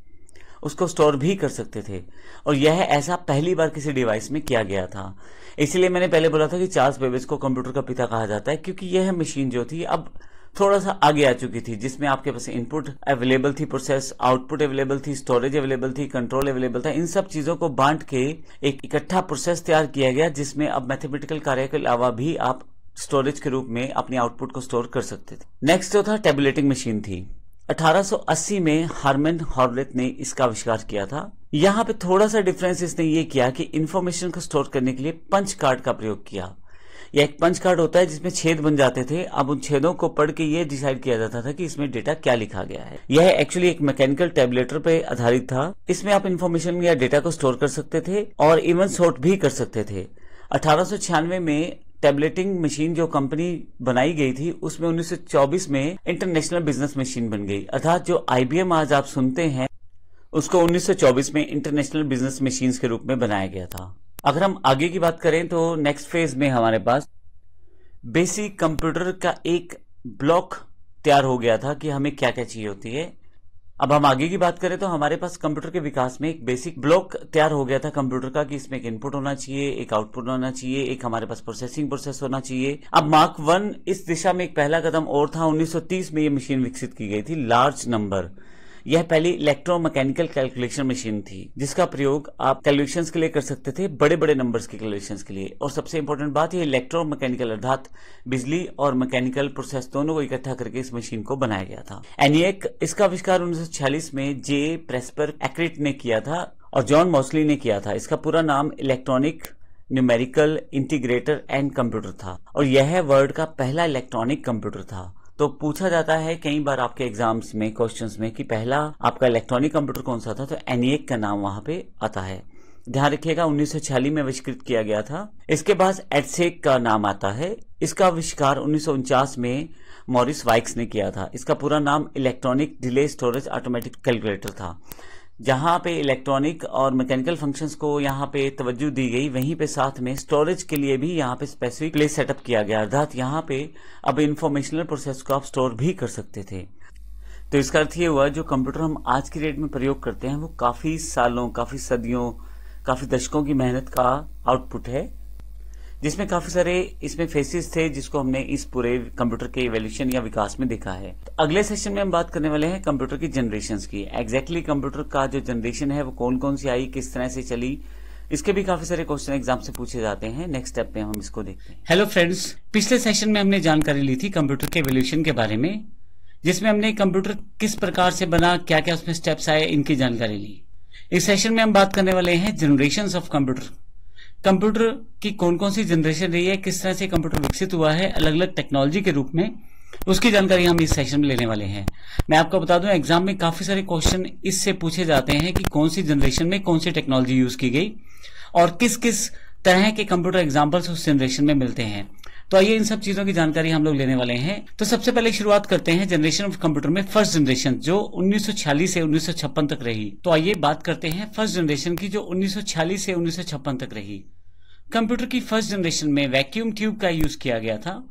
उसको स्टोर भी कर सकते थे। और यह ऐसा पहली बार किसी डिवाइस में किया गया था। इसलिए मैंने पहले बोला था कि चार्ल्स बेबेज को कंप्यूटर का पिता कहा जाता है, क्योंकि यह मशीन जो थी, अब थोड़ा सा आगे आ चुकी थी, जिसमें आपके पास इनपुट अवेलेबल थी प्रोसेस आउटपुट अवेलेबल थी स्टोरेज अवेलेबल थी कंट्रोल अवेलेबल था, इन सब चीज़ों को बांट के एक इकट्ठा प्रोसेस तैयार किया गया, जिसमें अब मैथमेटिकल कार्य के अलावा भी आप स्टोरेज के रूप में अपनी आउटपुट को स्टोर कर सकते थे। नेक्स्ट जो था टेबुलेटिंग मशीन थी। 1880 में हार्मन हॉर्लेट ने इसका आविष्कार किया था। यहाँ पे थोड़ा सा डिफरेंस इसने ये किया कि इन्फॉर्मेशन को स्टोर करने के लिए पंच कार्ड का प्रयोग किया। यह एक पंच कार्ड होता है जिसमें छेद बन जाते थे, अब उन छेदों को पढ़ के ये डिसाइड किया जाता था कि इसमें डेटा क्या लिखा गया है। यह एक्चुअली एक मैकेनिकल टेबलेटर पे आधारित था। इसमें आप इन्फॉर्मेशन या डेटा को स्टोर कर सकते थे और इवन सोर्ट भी कर सकते थे। अठारह में टेबलेटिंग मशीन जो कंपनी बनाई गई थी, उसमें 1924 में इंटरनेशनल बिज़नेस मशीन बन गई। अर्थात जो आईबीएम आज आप सुनते हैं, उसको 1924 में इंटरनेशनल बिज़नेस मशीन के रूप में बनाया गया था। अगर हम आगे की बात करें तो नेक्स्ट फ़ेज़ में हमारे पास बेसिक कंप्यूटर का एक ब्लॉक तैयार हो गया था कि हमें क्या क्या चाहिए होती है। अब हम आगे की बात करें तो हमारे पास कंप्यूटर के विकास में एक बेसिक ब्लॉक तैयार हो गया था कंप्यूटर का कि इसमें एक इनपुट होना चाहिए, एक आउटपुट होना चाहिए, एक हमारे पास प्रोसेसिंग प्रोसेस होना चाहिए। अब मार्क वन इस दिशा में एक पहला कदम और था। 1930 में ये मशीन विकसित की गई थी। लार्ज नंबर यह पहली इलेक्ट्रोमैकेनिकल कैलकुलेशन मशीन थी, जिसका प्रयोग आप कैलकुलेशन के लिए कर सकते थे बड़े बड़े नंबर्स के कैलकुलेशन के लिए। और सबसे इंपॉर्टेंट बात यह इलेक्ट्रोमैकेनिकल अर्थात बिजली और मैकेनिकल प्रोसेस दोनों को इकट्ठा करके इस मशीन को बनाया गया था। एनियक इसका आविष्कार उन्नीस सौ छियालीस में जे प्रेस्पर एक्रिट ने किया था, और जॉन मॉसली ने किया था। इसका पूरा नाम electronic numerical integrator and computer था। और यह वर्ल्ड का पहला इलेक्ट्रॉनिक कंप्यूटर था। तो पूछा जाता है कई बार आपके एग्ज़ाम्स में क्वेश्चंस में कि पहला आपका इलेक्ट्रॉनिक कंप्यूटर कौन सा था? तो एनिएक का नाम वहाँ पे आता है। ध्यान रखिएगा, उन्नीस सौ छियालीस में आविष्कृत किया गया था। इसके बाद एडसेक का नाम आता है। इसका आविष्कार उन्नीस सौ उनचास में मॉरिस वाइक्स ने किया था। इसका पूरा नाम electronic delay storage automatic calculator था। जहाँ पे इलेक्ट्रॉनिक और मैकेनिकल फ़ंक्शंस को यहाँ पे तवज्जो दी गई, वहीं पे साथ में स्टोरेज के लिए भी यहाँ पे स्पेसिफिक प्लेस सेटअप किया गया। अर्थात यहाँ पे अब इन्फॉर्मेशनल प्रोसेस को आप स्टोर भी कर सकते थे। तो इसका अर्थ ये हुआ, जो कंप्यूटर हम आज की डेट में प्रयोग करते हैं, वो काफ़ी सालों, काफ़ी सदियों, काफ़ी दशकों की मेहनत का आउटपुट है। जिसमें काफ़ी सारे इसमें फेसिस थे जिसको हमने इस पूरे कंप्यूटर के इवोल्यूशन या विकास में देखा है। तो अगले सेशन में हम बात करने वाले हैं कंप्यूटर की जनरेशन की। एग्जैक्टली कंप्यूटर का जो जनरेशन है, वो कौन कौन सी आई, किस तरह से चली, इसके भी काफ़ी सारे क्वेश्चन एग्ज़ाम से पूछे जाते हैं। नेक्स्ट स्टेप में हम इसको देखते हैं। हेलो फ्रेंड्स पिछले सेशन में हमने जानकारी ली थी कंप्यूटर के एवोल्यूशन के बारे में, जिसमें हमने कंप्यूटर किस प्रकार से बना क्या क्या उसमें स्टेप्स आए, इनकी जानकारी ली। इस सेशन में हम बात करने वाले हैं जनरेशन ऑफ़ कंप्यूटर कंप्यूटर की कौन कौन सी जनरेशन रही है, किस तरह से कंप्यूटर विकसित हुआ है अलग अलग टेक्नोलॉजी के रूप में, उसकी जानकारी हम इस सेशन में लेने वाले हैं। मैं आपको बता दूँ एग्ज़ाम में काफ़ी सारे क्वेश्चन इससे पूछे जाते हैं कि कौन सी जनरेशन में कौन सी टेक्नोलॉजी यूज़ की गई और किस किस तरह के कंप्यूटर एग्जाम्पल्स उस जनरेशन में मिलते हैं। तो आइए इन सब चीज़ों की जानकारी हम लोग लेने वाले हैं। तो सबसे पहले शुरुआत करते हैं जनरेशन ऑफ़ कंप्यूटर में फ़र्स्ट जनरेशन जो 1946 से 1956 तक रही। तो आइए बात करते हैं फ़र्स्ट जनरेशन की, जो 1946 से 1956 तक रही। कंप्यूटर की फ़र्स्ट जनरेशन में वैक्यूम ट्यूब का यूज़ किया गया था।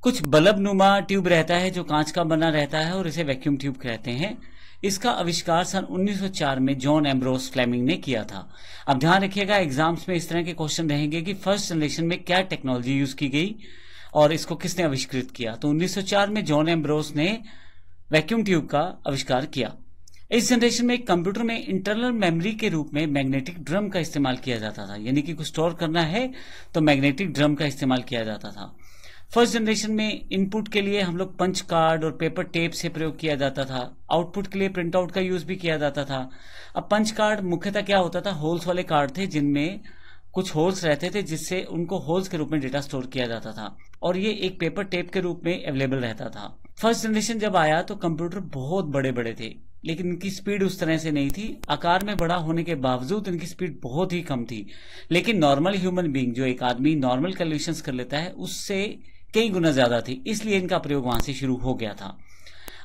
कुछ बल्ब नुमा ट्यूब रहता है, जो कांच का बना रहता है और इसे वैक्यूम ट्यूब कहते हैं। इसका आविष्कार सन 1904 में जॉन एम्ब्रोस फ्लेमिंग ने किया था। अब ध्यान रखिएगा, एग्ज़ाम्स में इस तरह के क्वेश्चन रहेंगे कि फ़र्स्ट जनरेशन में क्या टेक्नोलॉजी यूज़ की गई और इसको किसने आविष्कृत किया। तो 1904 में जॉन एम्ब्रोस ने वैक्यूम ट्यूब का आविष्कार किया। इस जनरेशन में कंप्यूटर में इंटरनल मेमोरी के रूप में मैग्नेटिक ड्रम का इस्तेमाल किया जाता था। यानी कि कुछ स्टोर करना है तो मैग्नेटिक ड्रम का इस्तेमाल किया जाता था। फ़र्स्ट जनरेशन में इनपुट के लिए हम लोग पंच कार्ड और पेपर टेप से प्रयोग किया जाता था। आउटपुट के लिए प्रिंट आउट का यूज़ भी किया जाता था। अब पंच कार्ड मुख्यतः क्या होता था? होल्स वाले कार्ड थे जिनमें कुछ होल्स रहते थे जिससे उनको होल्स के रूप में डेटा स्टोर किया जाता था और ये एक पेपर टेप के रूप में अवेलेबल रहता था। फ़र्स्ट जनरेशन जब आया तो कंप्यूटर बहुत बड़े बड़े थे, लेकिन इनकी स्पीड उस तरह से नहीं थी। आकार में बड़ा होने के बावजूद इनकी स्पीड बहुत ही कम थी। लेकिन नॉर्मल ह्यूमन बींग जो एक आदमी नॉर्मल कैलकुलेशन कर लेता है, उससे कई गुना ज़्यादा थी, इसलिए इनका प्रयोग वहाँ से शुरू हो गया था।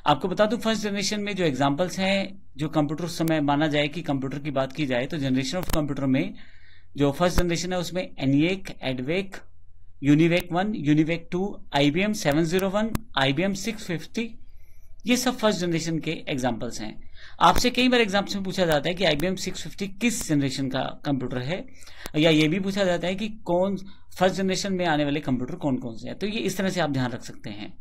आपको बता दूँ फ़र्स्ट जनरेशन में जो एग्जांपल्स हैं, जो कंप्यूटर समय माना जाए कि कंप्यूटर की बात की जाए तो जनरेशन ऑफ़ कंप्यूटर में जो फ़र्स्ट जनरेशन है, उसमें ENIAC EDVAC UNIVAC one UNIVAC two IBM seven zero one IBM six fifty ये सब फ़र्स्ट जनरेशन के एग्जाम्पल्स हैं। आपसे कई बार एग्ज़ाम्स में पूछा जाता है कि आईबीएम 650 किस जनरेशन का कंप्यूटर है? या ये भी पूछा जाता है कि कौन फ़र्स्ट जनरेशन में आने वाले कंप्यूटर कौन कौन से हैं? तो ये इस तरह से आप ध्यान रख सकते हैं।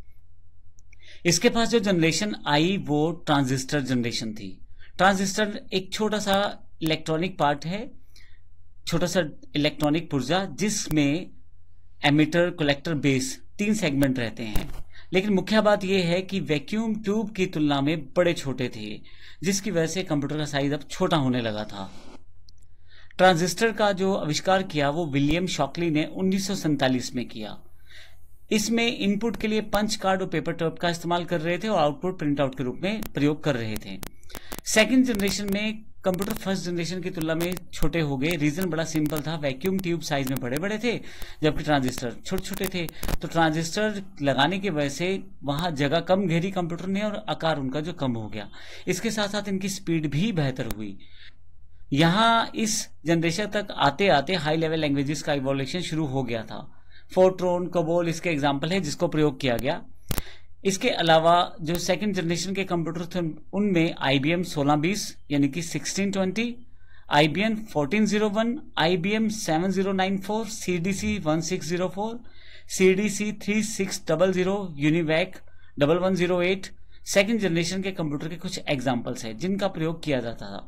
इसके पास जो जनरेशन आई वो ट्रांजिस्टर जनरेशन थी। ट्रांजिस्टर एक छोटा सा इलेक्ट्रॉनिक पार्ट है, छोटा सा इलेक्ट्रॉनिक पुर्जा, जिसमें एमिटर कलेक्टर बेस तीन सेगमेंट रहते हैं। लेकिन मुख्य बात यह है कि वैक्यूम ट्यूब की तुलना में बड़े छोटे थे, जिसकी वजह से कंप्यूटर का साइज़ अब छोटा होने लगा था। ट्रांजिस्टर का जो आविष्कार किया, वो विलियम शॉकली ने उन्नीस सौ सैंतालीस में किया। इसमें इनपुट के लिए पंच कार्ड और पेपर टॉप का इस्तेमाल कर रहे थे और आउटपुट प्रिंट आउट के रूप में प्रयोग कर रहे थे। सेकेंड जनरेशन में कंप्यूटर फ़र्स्ट जनरेशन की तुलना में छोटे हो गए। रीजन बड़ा सिंपल था वैक्यूम ट्यूब साइज़ में बड़े बड़े थे, जबकि ट्रांजिस्टर छोटे छोटे थे। तो ट्रांजिस्टर लगाने की वजह से वहाँ जगह कम घेरी कंप्यूटर ने और आकार उनका जो कम हो गया। इसके साथ साथ इनकी स्पीड भी बेहतर हुई। यहाँ इस जनरेशन तक आते आते हाई लेवल लैंग्वेजेस का इवोल्यूशन शुरू हो गया था। फोर्ट्रोन कबोल इसके एग्ज़ाम्पल है जिसको प्रयोग किया गया। इसके अलावा जो सेकंड जनरेशन के कंप्यूटर थे, उनमें आईबीएम 1620 यानी कि sixteen twenty I B M fourteen zero one I B M seven zero nine four C D C one six 1620 IBM 1401 IBM 7094 CDC 1604 CDC 3600 UNIVAC double one zero eight second generation के computer के कुछ examples हैं, जिनका प्रयोग किया जाता था।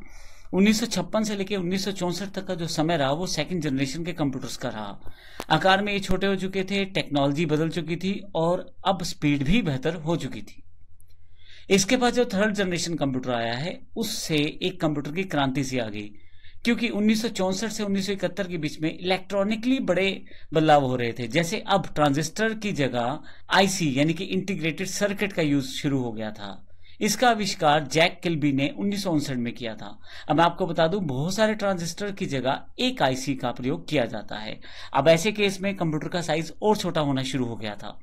1956 से लेकर उन्नीस सौ चौंसठ तक का जो समय रहा, वो सेकंड जनरेशन के कंप्यूटर्स का रहा। आकार में ये छोटे हो चुके थे टेक्नोलॉजी बदल चुकी थी और अब स्पीड भी बेहतर हो चुकी थी। इसके बाद जो थर्ड जनरेशन कंप्यूटर आया है, उससे एक कंप्यूटर की क्रांति सी आ गई, क्योंकि उन्नीस से उन्नीस सौ इकहत्तर के बीच में इलेक्ट्रॉनिकली बड़े बदलाव हो रहे थे। जैसे अब ट्रांजिस्टर की जगह आईसी यानी कि इंटीग्रेटेड सर्किट का यूज़ शुरू हो गया था। इसका आविष्कार जैक किल्बी ने उन्नीस सौ उनसठ में किया था। अब मैं आपको बता दूँ, बहुत सारे ट्रांजिस्टर की जगह एक आईसी का प्रयोग किया जाता है। अब ऐसे केस में कंप्यूटर का साइज़ और छोटा होना शुरू हो गया था।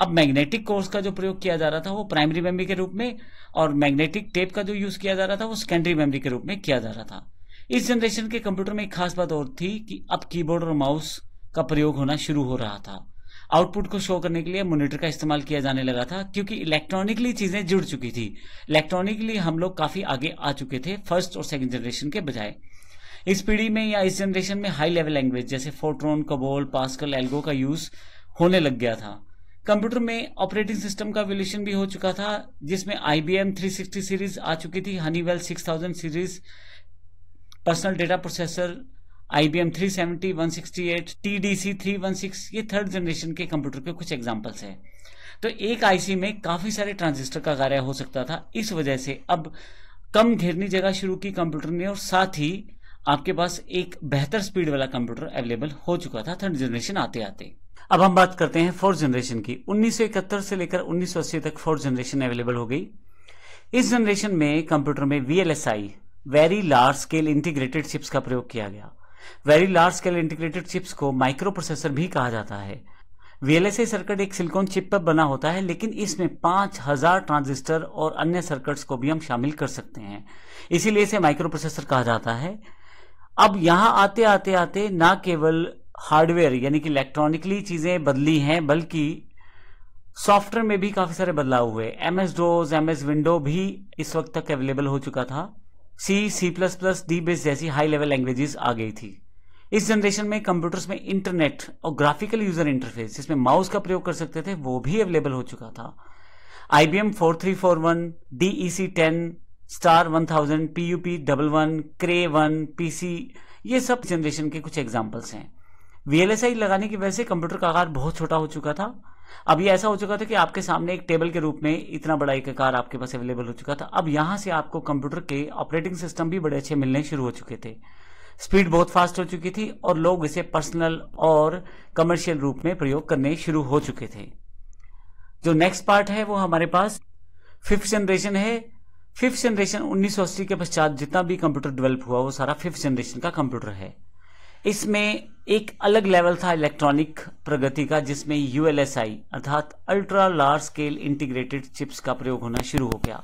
अब मैग्नेटिक कोर्स का जो प्रयोग किया जा रहा था, वो प्राइमरी मेमोरी के रूप में और मैग्नेटिक टेप का जो यूज़ किया जा रहा था, वो सेकेंडरी मेमोरी के रूप में किया जा रहा था। इस जनरेशन के कंप्यूटर में एक खास बात और थी कि अब कीबोर्ड और माउस का प्रयोग होना शुरू हो रहा था। आउटपुट को शो करने के लिए मोनिटर का इस्तेमाल किया जाने लगा था, क्योंकि इलेक्ट्रॉनिकली चीज़ें जुड़ चुकी थी। इलेक्ट्रॉनिकली हम लोग काफ़ी आगे आ चुके थे, फ़र्स्ट और सेकेंड जनरेशन के बजाय। इस पीढ़ी में या इस जनरेशन में हाई लेवल लैंग्वेज, जैसे फोट्रोन कबोल, पास्कल, एल्गो का यूज़ होने लग गया था। कंप्यूटर में ऑपरेटिंग सिस्टम का विल्यूशन भी हो चुका था, जिसमें आईबीएम 360 सीरीज़ आ चुकी थी Honeywell 6000 series personal data processor IBM 370, 168, TDC 316 ये थर्ड जनरेशन के कंप्यूटर के कुछ एग्जांपल्स हैं। तो एक आईसी में काफ़ी सारे ट्रांजिस्टर का कार्य हो सकता था। इस वजह से अब कम घेरनी जगह शुरू की कंप्यूटर ने और साथ ही आपके पास एक बेहतर स्पीड वाला कंप्यूटर अवेलेबल हो चुका था थर्ड जनरेशन आते आते अब हम बात करते हैं फोर्थ जनरेशन की। उन्नीस सौ इकहत्तर से लेकर उन्नीस सौ अस्सी तक फोर्थ जनरेशन अवेलेबल हो गई। इस जनरेशन में कंप्यूटर में VLSI very large scale integrated chips का प्रयोग किया गया। Very large scale integrated chips को माइक्रो प्रोसेसर भी कहा जाता है। वीएलएसआई सर्किट एक सिलिकॉन चिप पर बना होता है, लेकिन इसमें पाँच हज़ार ट्रांजिस्टर और अन्य सर्किट्स को भी हम शामिल कर सकते हैं। इसीलिए इसे माइक्रो प्रोसेसर कहा जाता है। अब यहाँ आते आते आते ना केवल हार्डवेयर यानी कि इलेक्ट्रॉनिकली चीज़ें बदली हैं, बल्कि सॉफ्टवेयर में भी काफ़ी सारे बदलाव हुए। M S DOS M S window भी इस वक्त तक अवेलेबल हो चुका था। C C plus plus D base जैसी हाई लेवल लैंग्वेजेस आ गई थी। इस जनरेशन में कंप्यूटर्स में इंटरनेट और ग्राफिकल यूज़र इंटरफेस जिसमें माउस का प्रयोग कर सकते थे, वो भी अवेलेबल हो चुका था। IBM four three four one D E DEC ten star one thousand P U P double one Cray one PC ये सब जनरेशन के कुछ एग्जाम्पल्स हैं। वीएलएसआई लगाने की वजह से कंप्यूटर का आकार बहुत छोटा हो चुका था। अब ये ऐसा हो चुका था कि आपके सामने एक टेबल के रूप में इतना बड़ा एक आकार आपके पास अवेलेबल हो चुका था। अब यहाँ से आपको कंप्यूटर के ऑपरेटिंग सिस्टम भी बड़े अच्छे मिलने शुरू हो चुके थे। स्पीड बहुत फास्ट हो चुकी थी और लोग इसे पर्सनल और कमर्शियल रूप में प्रयोग करने शुरू हो चुके थे। जो नेक्स्ट पार्ट है वो हमारे पास फिफ्थ जनरेशन है। फिफ्थ जनरेशन 1980 के पश्चात जितना भी कंप्यूटर डेवलप हुआ, वो सारा फिफ्थ जनरेशन का कंप्यूटर है। इसमें एक अलग लेवल था इलेक्ट्रॉनिक प्रगति का, जिसमें यूएलएसआई अर्थात ultra large scale integrated chips का प्रयोग होना शुरू हो गया।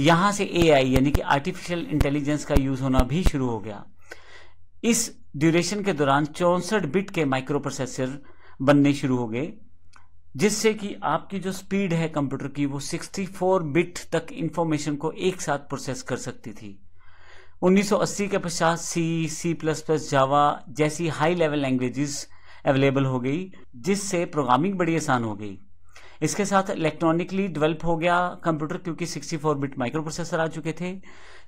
यहाँ से एआई यानी कि आर्टिफिशियल इंटेलिजेंस का यूज़ होना भी शुरू हो गया। इस ड्यूरेशन के दौरान चौसठ बिट के माइक्रो प्रोसेसर बनने शुरू हो गए, जिससे कि आपकी जो स्पीड है कंप्यूटर की, वो 64 बिट तक इंफॉर्मेशन को एक साथ प्रोसेस कर सकती थी। 1980 के पश्चात सी सी प्लस प्लस जावा जैसी हाई लेवल लैंग्वेजेस अवेलेबल हो गई, जिससे प्रोग्रामिंग बड़ी आसान हो गई। इसके साथ इलेक्ट्रॉनिकली डेवलप हो गया कंप्यूटर क्योंकि 64 बिट माइक्रो प्रोसेसर आ चुके थे।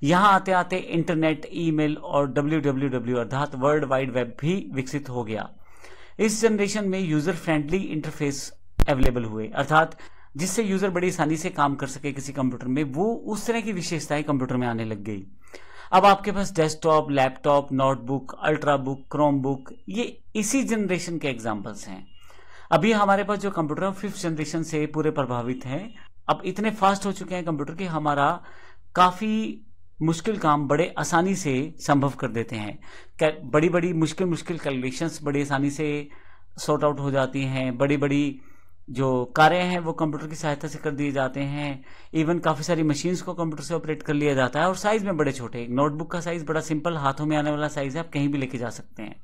यहाँ आते आते इंटरनेट ईमेल और डब्ल्यू डब्ल्यू डब्ल्यू अर्थात वर्ल्ड वाइड वेब भी विकसित हो गया। इस जनरेशन में यूज़र फ्रेंडली इंटरफेस अवेलेबल हुए, अर्थात जिससे यूज़र बड़ी आसानी से काम कर सके किसी कंप्यूटर में, वो उस तरह की विशेषताएँ कंप्यूटर में आने लग गई। अब आपके पास desktop laptop notebook ultrabook Chromebook ये इसी जनरेशन के एग्जाम्पल्स हैं। अभी हमारे पास जो कंप्यूटर है फिफ्थ जनरेशन से पूरे प्रभावित हैं। अब इतने फास्ट हो चुके हैं कंप्यूटर कि हमारा काफ़ी मुश्किल काम बड़े आसानी से संभव कर देते हैं। बड़ी बड़ी मुश्किल मुश्किल कैलकुलेशंस बड़ी आसानी से सॉर्ट आउट हो जाती हैं बड़ी बड़ी जो कार्य हैं, वो कंप्यूटर की सहायता से कर दिए जाते हैं। इवन काफ़ी सारी मशीन्स को कंप्यूटर से ऑपरेट कर लिया जाता है और साइज़ में बड़े छोटे। नोटबुक का साइज़ बड़ा सिंपल हाथों में आने वाला साइज़ है, आप कहीं भी लेके जा सकते हैं।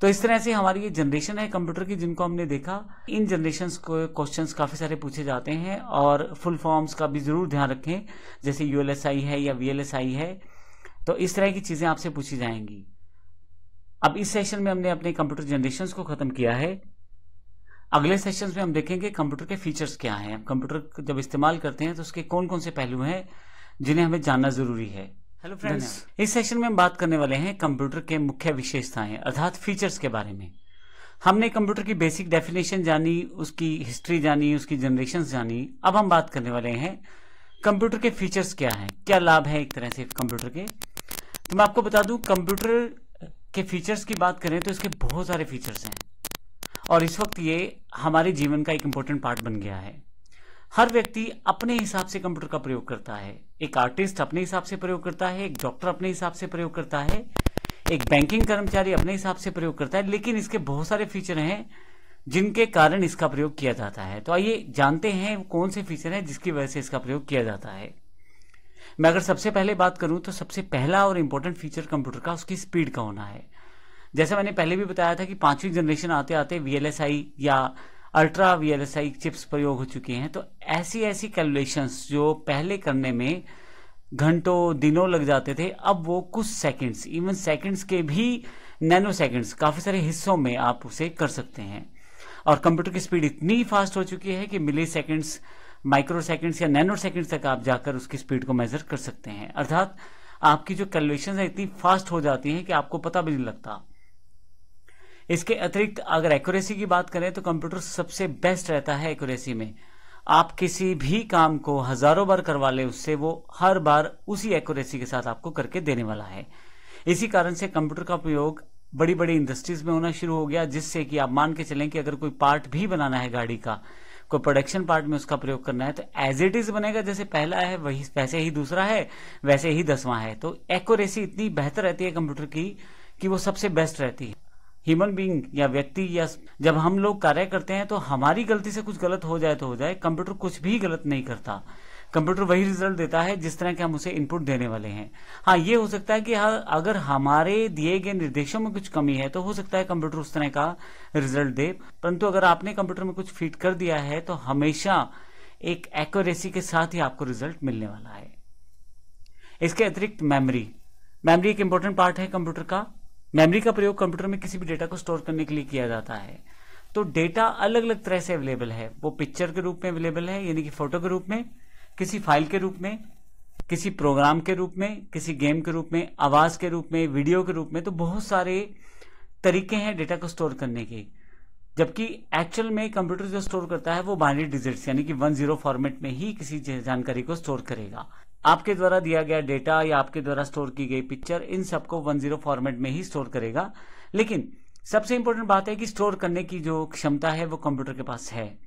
तो इस तरह से हमारी ये जनरेशन है कंप्यूटर की, जिनको हमने देखा, इन जनरेशन को क्वेश्चन काफ़ी सारे पूछे जाते हैं और फुल फॉर्म्स का भी ज़रूर ध्यान रखें, जैसे यूएलएसआई है या वीएलएसआई है। तो इस तरह की चीज़ें आपसे पूछी जाएँगी। अब इस सेशन में हमने अपने कंप्यूटर जनरेशन को ख़त्म किया है। अगले सेशन में हम देखेंगे कंप्यूटर के फीचर्स क्या हैं। कंप्यूटर जब इस्तेमाल करते हैं तो उसके कौन कौन से पहलू हैं जिन्हें हमें जानना ज़रूरी है। हेलो फ्रेंड्स इस सेशन में हम बात करने वाले हैं कंप्यूटर के मुख्य विशेषताएँ अर्थात फीचर्स के बारे में। हमने कंप्यूटर की बेसिक डेफिनेशन जानी उसकी हिस्ट्री जानी उसकी जनरेशन जानी। अब हम बात करने वाले हैं कंप्यूटर के फीचर्स क्या हैं। क्या लाभ है एक तरह से कंप्यूटर के? तो मैं आपको बता दूँ कंप्यूटर के फीचर्स की बात करें तो इसके बहुत सारे फीचर्स हैं। और इस वक्त ये हमारे जीवन का एक इंपॉर्टेंट पार्ट बन गया है। हर व्यक्ति अपने हिसाब से कंप्यूटर का प्रयोग करता है। एक आर्टिस्ट अपने हिसाब से प्रयोग करता है, एक डॉक्टर अपने हिसाब से प्रयोग करता है, एक बैंकिंग कर्मचारी अपने हिसाब से प्रयोग करता है, लेकिन इसके बहुत सारे फीचर हैं जिनके कारण इसका प्रयोग किया जाता है। तो आइए जानते हैं कौन से फीचर हैं जिसकी वजह से इसका प्रयोग किया जाता है। मैं अगर सबसे पहले बात करूँ तो सबसे पहला और इंपॉर्टेंट फीचर कंप्यूटर का उसकी स्पीड का होना है। जैसे मैंने पहले भी बताया था कि पांचवी जनरेशन आते आते वीएलएसआई या अल्ट्रा वीएलएसआई चिप्स प्रयोग हो चुके हैं तो ऐसी ऐसी कैलकुलेशंस जो पहले करने में घंटों, दिनों लग जाते थे, अब वो कुछ सेकंड्स इवन सेकंड्स के भी नैनो सेकंड्स काफ़ी सारे हिस्सों में आप उसे कर सकते हैं। और कंप्यूटर की स्पीड इतनी फास्ट हो चुकी है कि मिली सेकेंड्स माइक्रो सेकेंड्स या नैनो सेकेंड्स तक आप जाकर उसकी स्पीड को मेजर कर सकते हैं। अर्थात आपकी जो कैलकुलेशन है इतनी फास्ट हो जाती है कि आपको पता भी नहीं लगता। इसके अतिरिक्त अगर एक्यूरेसी की बात करें तो कंप्यूटर सबसे बेस्ट रहता है एक्यूरेसी में। आप किसी भी काम को हज़ारों बार करवा ले, उससे वो हर बार उसी एक्यूरेसी के साथ आपको करके देने वाला है। इसी कारण से कंप्यूटर का उपयोग बड़ी बड़ी इंडस्ट्रीज़ में होना शुरू हो गया, जिससे कि आप मान के चलें कि अगर कोई पार्ट भी बनाना है गाड़ी का, कोई प्रोडक्शन पार्ट में उसका प्रयोग करना है तो एज इट इज़ बनेगा, जैसे पहला है, वही वैसे ही दूसरा है, वैसे ही दसवां है। तो एक्यूरेसी इतनी बेहतर रहती है कंप्यूटर की कि वो सबसे बेस्ट रहती है। ह्यूमन बींग या व्यक्ति या जब हम लोग कार्य करते हैं तो हमारी गलती से कुछ गलत हो जाए तो हो जाए कंप्यूटर कुछ भी गलत नहीं करता। कंप्यूटर वही रिज़ल्ट देता है जिस तरह के हम उसे इनपुट देने वाले हैं। हाँ ये हो सकता है कि हाँ, अगर हमारे दिए गए निर्देशों में कुछ कमी है तो हो सकता है कंप्यूटर उस तरह का रिज़ल्ट दे। परंतु अगर आपने कंप्यूटर में कुछ फ़ीड कर दिया है तो हमेशा एक एक्यूरेसी के साथ ही आपको रिज़ल्ट मिलने वाला है। इसके अतिरिक्त मेमोरी मेमोरी एक इंपॉर्टेंट पार्ट है कंप्यूटर का। मेमोरी का प्रयोग कंप्यूटर में किसी भी डेटा को स्टोर करने के लिए किया जाता है। तो डेटा अलग अलग तरह से अवेलेबल है। वो पिक्चर के रूप में अवेलेबल है, यानी कि फ़ोटो के रूप में, किसी फ़ाइल के रूप में, किसी प्रोग्राम के रूप में, किसी गेम के रूप में, आवाज़ के रूप में, वीडियो के रूप में तो बहुत सारे तरीके हैं डेटा को स्टोर करने के। जबकि एक्चुअल में कंप्यूटर जो स्टोर करता है वो बाइनरी डिजिट्स, यानी कि वन ज़ीरो फॉर्मेट में ही किसी जानकारी को स्टोर करेगा। आपके द्वारा दिया गया डेटा या आपके द्वारा स्टोर की गई पिक्चर इन सबको वन ज़ीरो फॉर्मेट में ही स्टोर करेगा। लेकिन सबसे इंपॉर्टेंट बात है कि स्टोर करने की जो क्षमता है वो कंप्यूटर के पास है।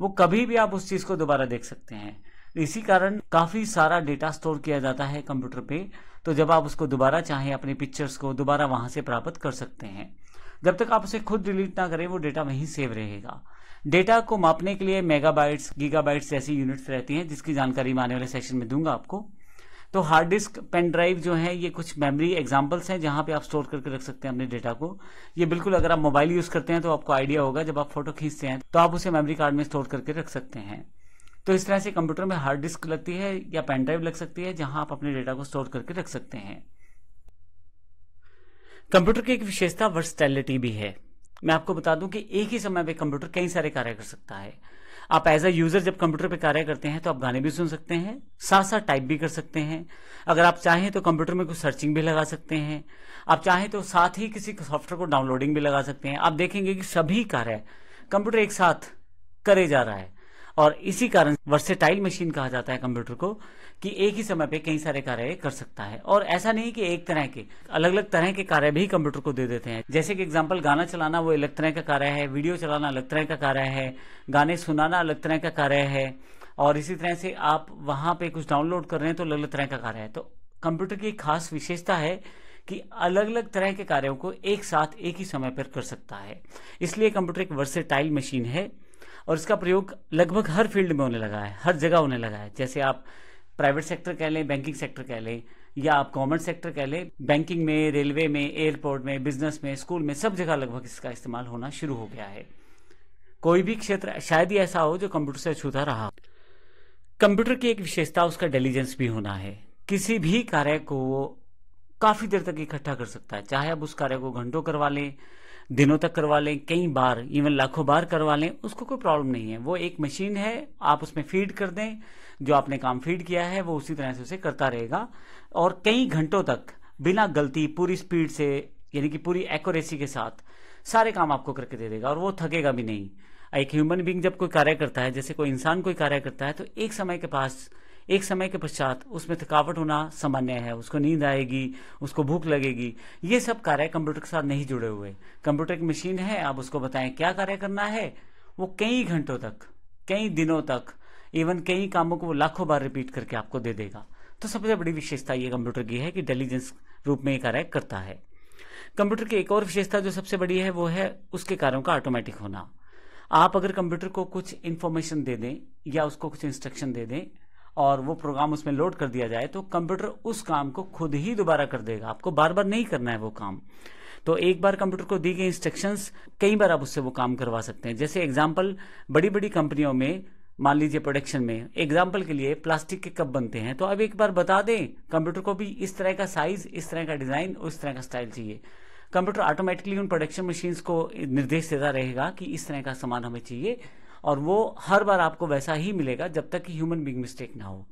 वो कभी भी आप उस चीज़ को दोबारा देख सकते हैं। इसी कारण काफ़ी सारा डेटा स्टोर किया जाता है कंप्यूटर पे। तो जब आप उसको दोबारा चाहें, अपने पिक्चर्स को दोबारा वहाँ से प्राप्त कर सकते हैं। जब तक आप उसे खुद डिलीट ना करें, वो डेटा वहीं सेव रहेगा। डेटा को मापने के लिए मेगाबाइट्स गीगाबाइट्स जैसी यूनिट्स रहती हैं, जिसकी जानकारी मैं आने वाले सेशन में दूँगा आपको। तो हार्ड डिस्क पेन ड्राइव जो है, ये कुछ मेमोरी एग्जांपल्स हैं, जहाँ पे आप स्टोर करके रख सकते हैं अपने डेटा को। ये बिल्कुल अगर आप मोबाइल यूज़ करते हैं तो आपको आइडिया होगा, जब आप फ़ोटो खींचते हैं तो आप उसे मेमोरी कार्ड में स्टोर करके रख सकते हैं। तो इस तरह से कंप्यूटर में हार्ड डिस्क लगती है, या पेन ड्राइव लग सकती है, जहाँ आप अपने डेटा को स्टोर करके रख सकते हैं। कंप्यूटर की एक विशेषता वर्सटैलिटी भी है। मैं आपको बता दूँ कि एक ही समय में कंप्यूटर कई सारे कार्य कर सकता है। आप एज अ यूज़र जब कंप्यूटर पे कार्य करते हैं तो आप गाने भी सुन सकते हैं साथ साथ टाइप भी कर सकते हैं। अगर आप चाहें तो कंप्यूटर में कुछ सर्चिंग भी लगा सकते हैं। आप चाहें तो साथ ही किसी सॉफ्टवेयर को डाउनलोडिंग भी लगा सकते हैं। आप देखेंगे कि सभी कार्य कंप्यूटर एक साथ करे जा रहा है। और इसी कारण वर्सेटाइल मशीन कहा जाता है कंप्यूटर को। कि एक ही समय पे कई सारे कार्य कर सकता है। और ऐसा नहीं कि एक तरह के अलग अलग तरह के कार्य भी कंप्यूटर को दे देते हैं। जैसे कि एग्जांपल गाना चलाना वो अलग तरह का कार्य है वीडियो चलाना अलग तरह का कार्य है, गाने सुनाना अलग तरह का कार्य है, और इसी तरह से आप वहाँ पे कुछ डाउनलोड कर रहे हैं तो अलग अलग तरह का कार्य है। तो कंप्यूटर की खास विशेषता है कि अलग अलग तरह के कार्यों को एक साथ, एक ही समय पर कर सकता है। इसलिए कंप्यूटर एक वर्सेटाइल मशीन है, और इसका प्रयोग लगभग हर फ़ील्ड में होने लगा है, हर जगह होने लगा है। जैसे आप प्राइवेट सेक्टर कह लें, बैंकिंग सेक्टर कह लें, या आप गवर्नमेंट सेक्टर कह लें, बैंकिंग में, रेलवे में, एयरपोर्ट में, बिज़नेस में, स्कूल में, सब जगह लगभग इसका इस्तेमाल होना शुरू हो गया है। कोई भी क्षेत्र, शायद ही ऐसा हो जो कंप्यूटर से छूता रहा कंप्यूटर की एक विशेषता, उसका इंटेलिजेंस भी होना है। किसी भी कार्य को वो काफ़ी देर तक इकट्ठा कर सकता है। चाहे आप उस कार्य को घंटों करवा लें, दिनों तक करवा लें, कई बार इवन लाखों बार करवा लें, उसको कोई प्रॉब्लम नहीं है। वो एक मशीन है, आप उसमें फ़ीड कर दें जो आपने काम फ़ीड किया है, वो उसी तरह से उसे करता रहेगा। और कई घंटों तक, बिना गलती, पूरी स्पीड से, यानी कि पूरी एक्यूरेसी के साथ, सारे काम आपको करके दे देगा। और वो थकेगा भी नहीं। एक ह्यूमन बींग जब कोई कार्य करता है, जैसे कोई इंसान कोई कार्य करता है तो एक समय के पास, एक समय के पश्चात उसमें थकावट होना सामान्य है। उसको नींद आएगी, उसको भूख लगेगी। ये सब कार्य कंप्यूटर के साथ नहीं जुड़े हुए। कंप्यूटर की मशीन है, आप उसको बताएँ क्या कार्य करना है। वो कई घंटों तक, कई दिनों तक इवन कई कामों को वो लाखों बार रिपीट करके आपको दे देगा। तो सबसे बड़ी विशेषता ये कंप्यूटर की है कि इंटेलिजेंस रूप में ये कार्य करता है। कंप्यूटर की एक और विशेषता जो सबसे बड़ी है, वो है उसके कार्यों का ऑटोमेटिक होना। आप अगर कंप्यूटर को कुछ इंफॉर्मेशन दे दें या उसको कुछ इंस्ट्रक्शन दे दें और वो प्रोग्राम उसमें लोड कर दिया जाए तो कंप्यूटर उस काम को खुद ही दोबारा कर देगा। आपको बार बार नहीं करना है वो काम। तो एक बार कंप्यूटर को दी गई इंस्ट्रक्शंस कई बार आप उससे वो काम करवा सकते हैं। जैसे एग्ज़ाम्पल बड़ी बड़ी कंपनियों में मान लीजिए प्रोडक्शन में एग्ज़ाम्पल के लिए प्लास्टिक के कप बनते हैं तो अब एक बार बता दें कंप्यूटर को भी इस तरह का साइज़ इस तरह का डिज़ाइन और इस तरह का स्टाइल चाहिए। कंप्यूटर ऑटोमेटिकली उन प्रोडक्शन मशीन्स को निर्देश देता रहेगा कि इस तरह का सामान हमें चाहिए, और वो हर बार आपको वैसा ही मिलेगा जब तक कि ह्यूमन बींग मिस्टेक ना हो,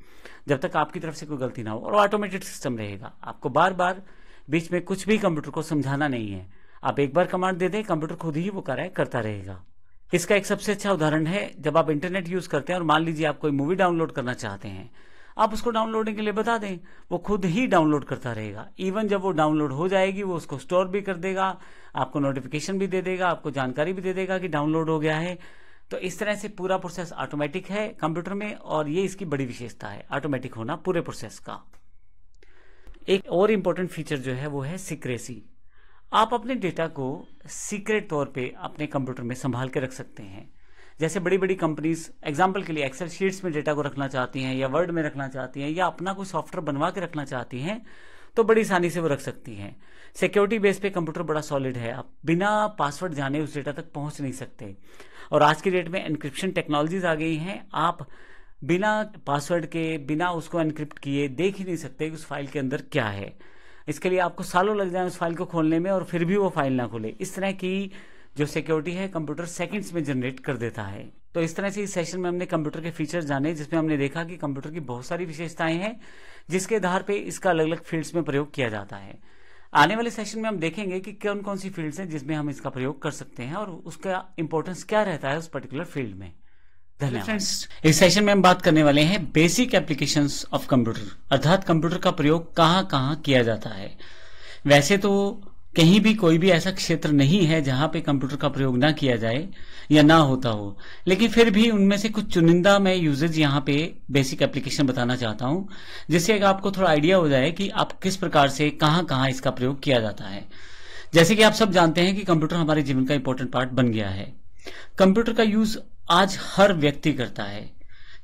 जब तक आपकी तरफ़ से कोई गलती ना हो, और ऑटोमेटेड सिस्टम रहेगा। आपको बार बार बीच में कुछ भी कंप्यूटर को समझाना नहीं है। आप एक बार कमांड दे दें कंप्यूटर खुद ही वो कार्य करता रहेगा। इसका एक सबसे अच्छा उदाहरण है, जब आप इंटरनेट यूज़ करते हैं और मान लीजिए आप कोई मूवी डाउनलोड करना चाहते हैं, आप उसको डाउनलोडिंग के लिए बता दें, वो खुद ही डाउनलोड करता रहेगा। इवन जब वो डाउनलोड हो जाएगी, वो उसको स्टोर भी कर देगा, आपको नोटिफिकेशन भी दे देगा, आपको जानकारी भी दे देगा कि डाउनलोड हो गया है। तो इस तरह से पूरा प्रोसेस ऑटोमेटिक है कंप्यूटर में, और ये इसकी बड़ी विशेषता है, ऑटोमेटिक होना पूरे प्रोसेस का। एक और इम्पोर्टेंट फीचर जो है, वो है सिक्रेसी। आप अपने डेटा को सीक्रेट तौर पे अपने कंप्यूटर में संभाल के रख सकते हैं। जैसे बड़ी बड़ी कंपनीज़ एग्ज़ाम्पल के लिए एक्सेल शीट्स में डेटा को रखना चाहती हैं या वर्ड में रखना चाहती हैं या अपना कोई सॉफ्टवेयर बनवा के रखना चाहती हैं तो बड़ी आसानी से वो रख सकती हैं। सिक्योरिटी बेस पे कंप्यूटर बड़ा सॉलिड है। आप बिना पासवर्ड जाने उस डेटा तक पहुँच नहीं सकते। और आज की डेट में एनक्रिप्शन टेक्नोलॉजीज़ आ गई हैं। आप बिना पासवर्ड के, बिना उसको एनक्रिप्ट किए देख ही नहीं सकते कि उस फ़ाइल के अंदर क्या है। इसके लिए आपको सालों लग जाए उस फ़ाइल को खोलने में और फिर भी वो फ़ाइल ना खोले। इस तरह की जो सिक्योरिटी है कंप्यूटर सेकंड्स में जनरेट कर देता है। तो इस तरह से इस सेशन में हमने कंप्यूटर के फीचर्स जाने, जिसमें हमने देखा कि कंप्यूटर की बहुत सारी विशेषताएँ हैं, जिसके आधार पर इसका अलग अलग फील्ड्स में प्रयोग किया जाता है। आने वाले सेशन में हम देखेंगे कि कौन कौन सी फील्ड्स हैं जिसमें हम इसका प्रयोग कर सकते हैं और उसका इंपॉर्टेंस क्या रहता है उस पर्टिकुलर फ़ील्ड में। धन्यवाद। इस सेशन में हम बात करने वाले हैं बेसिक एप्लीकेशंस ऑफ़ कंप्यूटर अर्थात कंप्यूटर का प्रयोग कहाँ कहाँ किया जाता है? वैसे तो कहीं भी कोई भी ऐसा क्षेत्र नहीं है जहाँ पे कंप्यूटर का प्रयोग ना किया जाए या ना होता हो। लेकिन फिर भी उनमें से कुछ चुनिंदा मैं यूजेज यहाँ पे बेसिक एप्लीकेशन बताना चाहता हूँ, जिससे आपको थोड़ा आइडिया हो जाए कि आप किस प्रकार से कहाँ कहाँ इसका प्रयोग किया जाता है। जैसे कि आप सब जानते हैं कि कंप्यूटर हमारे जीवन का इंपॉर्टेंट पार्ट बन गया है। कंप्यूटर का यूज़ आज हर व्यक्ति करता है,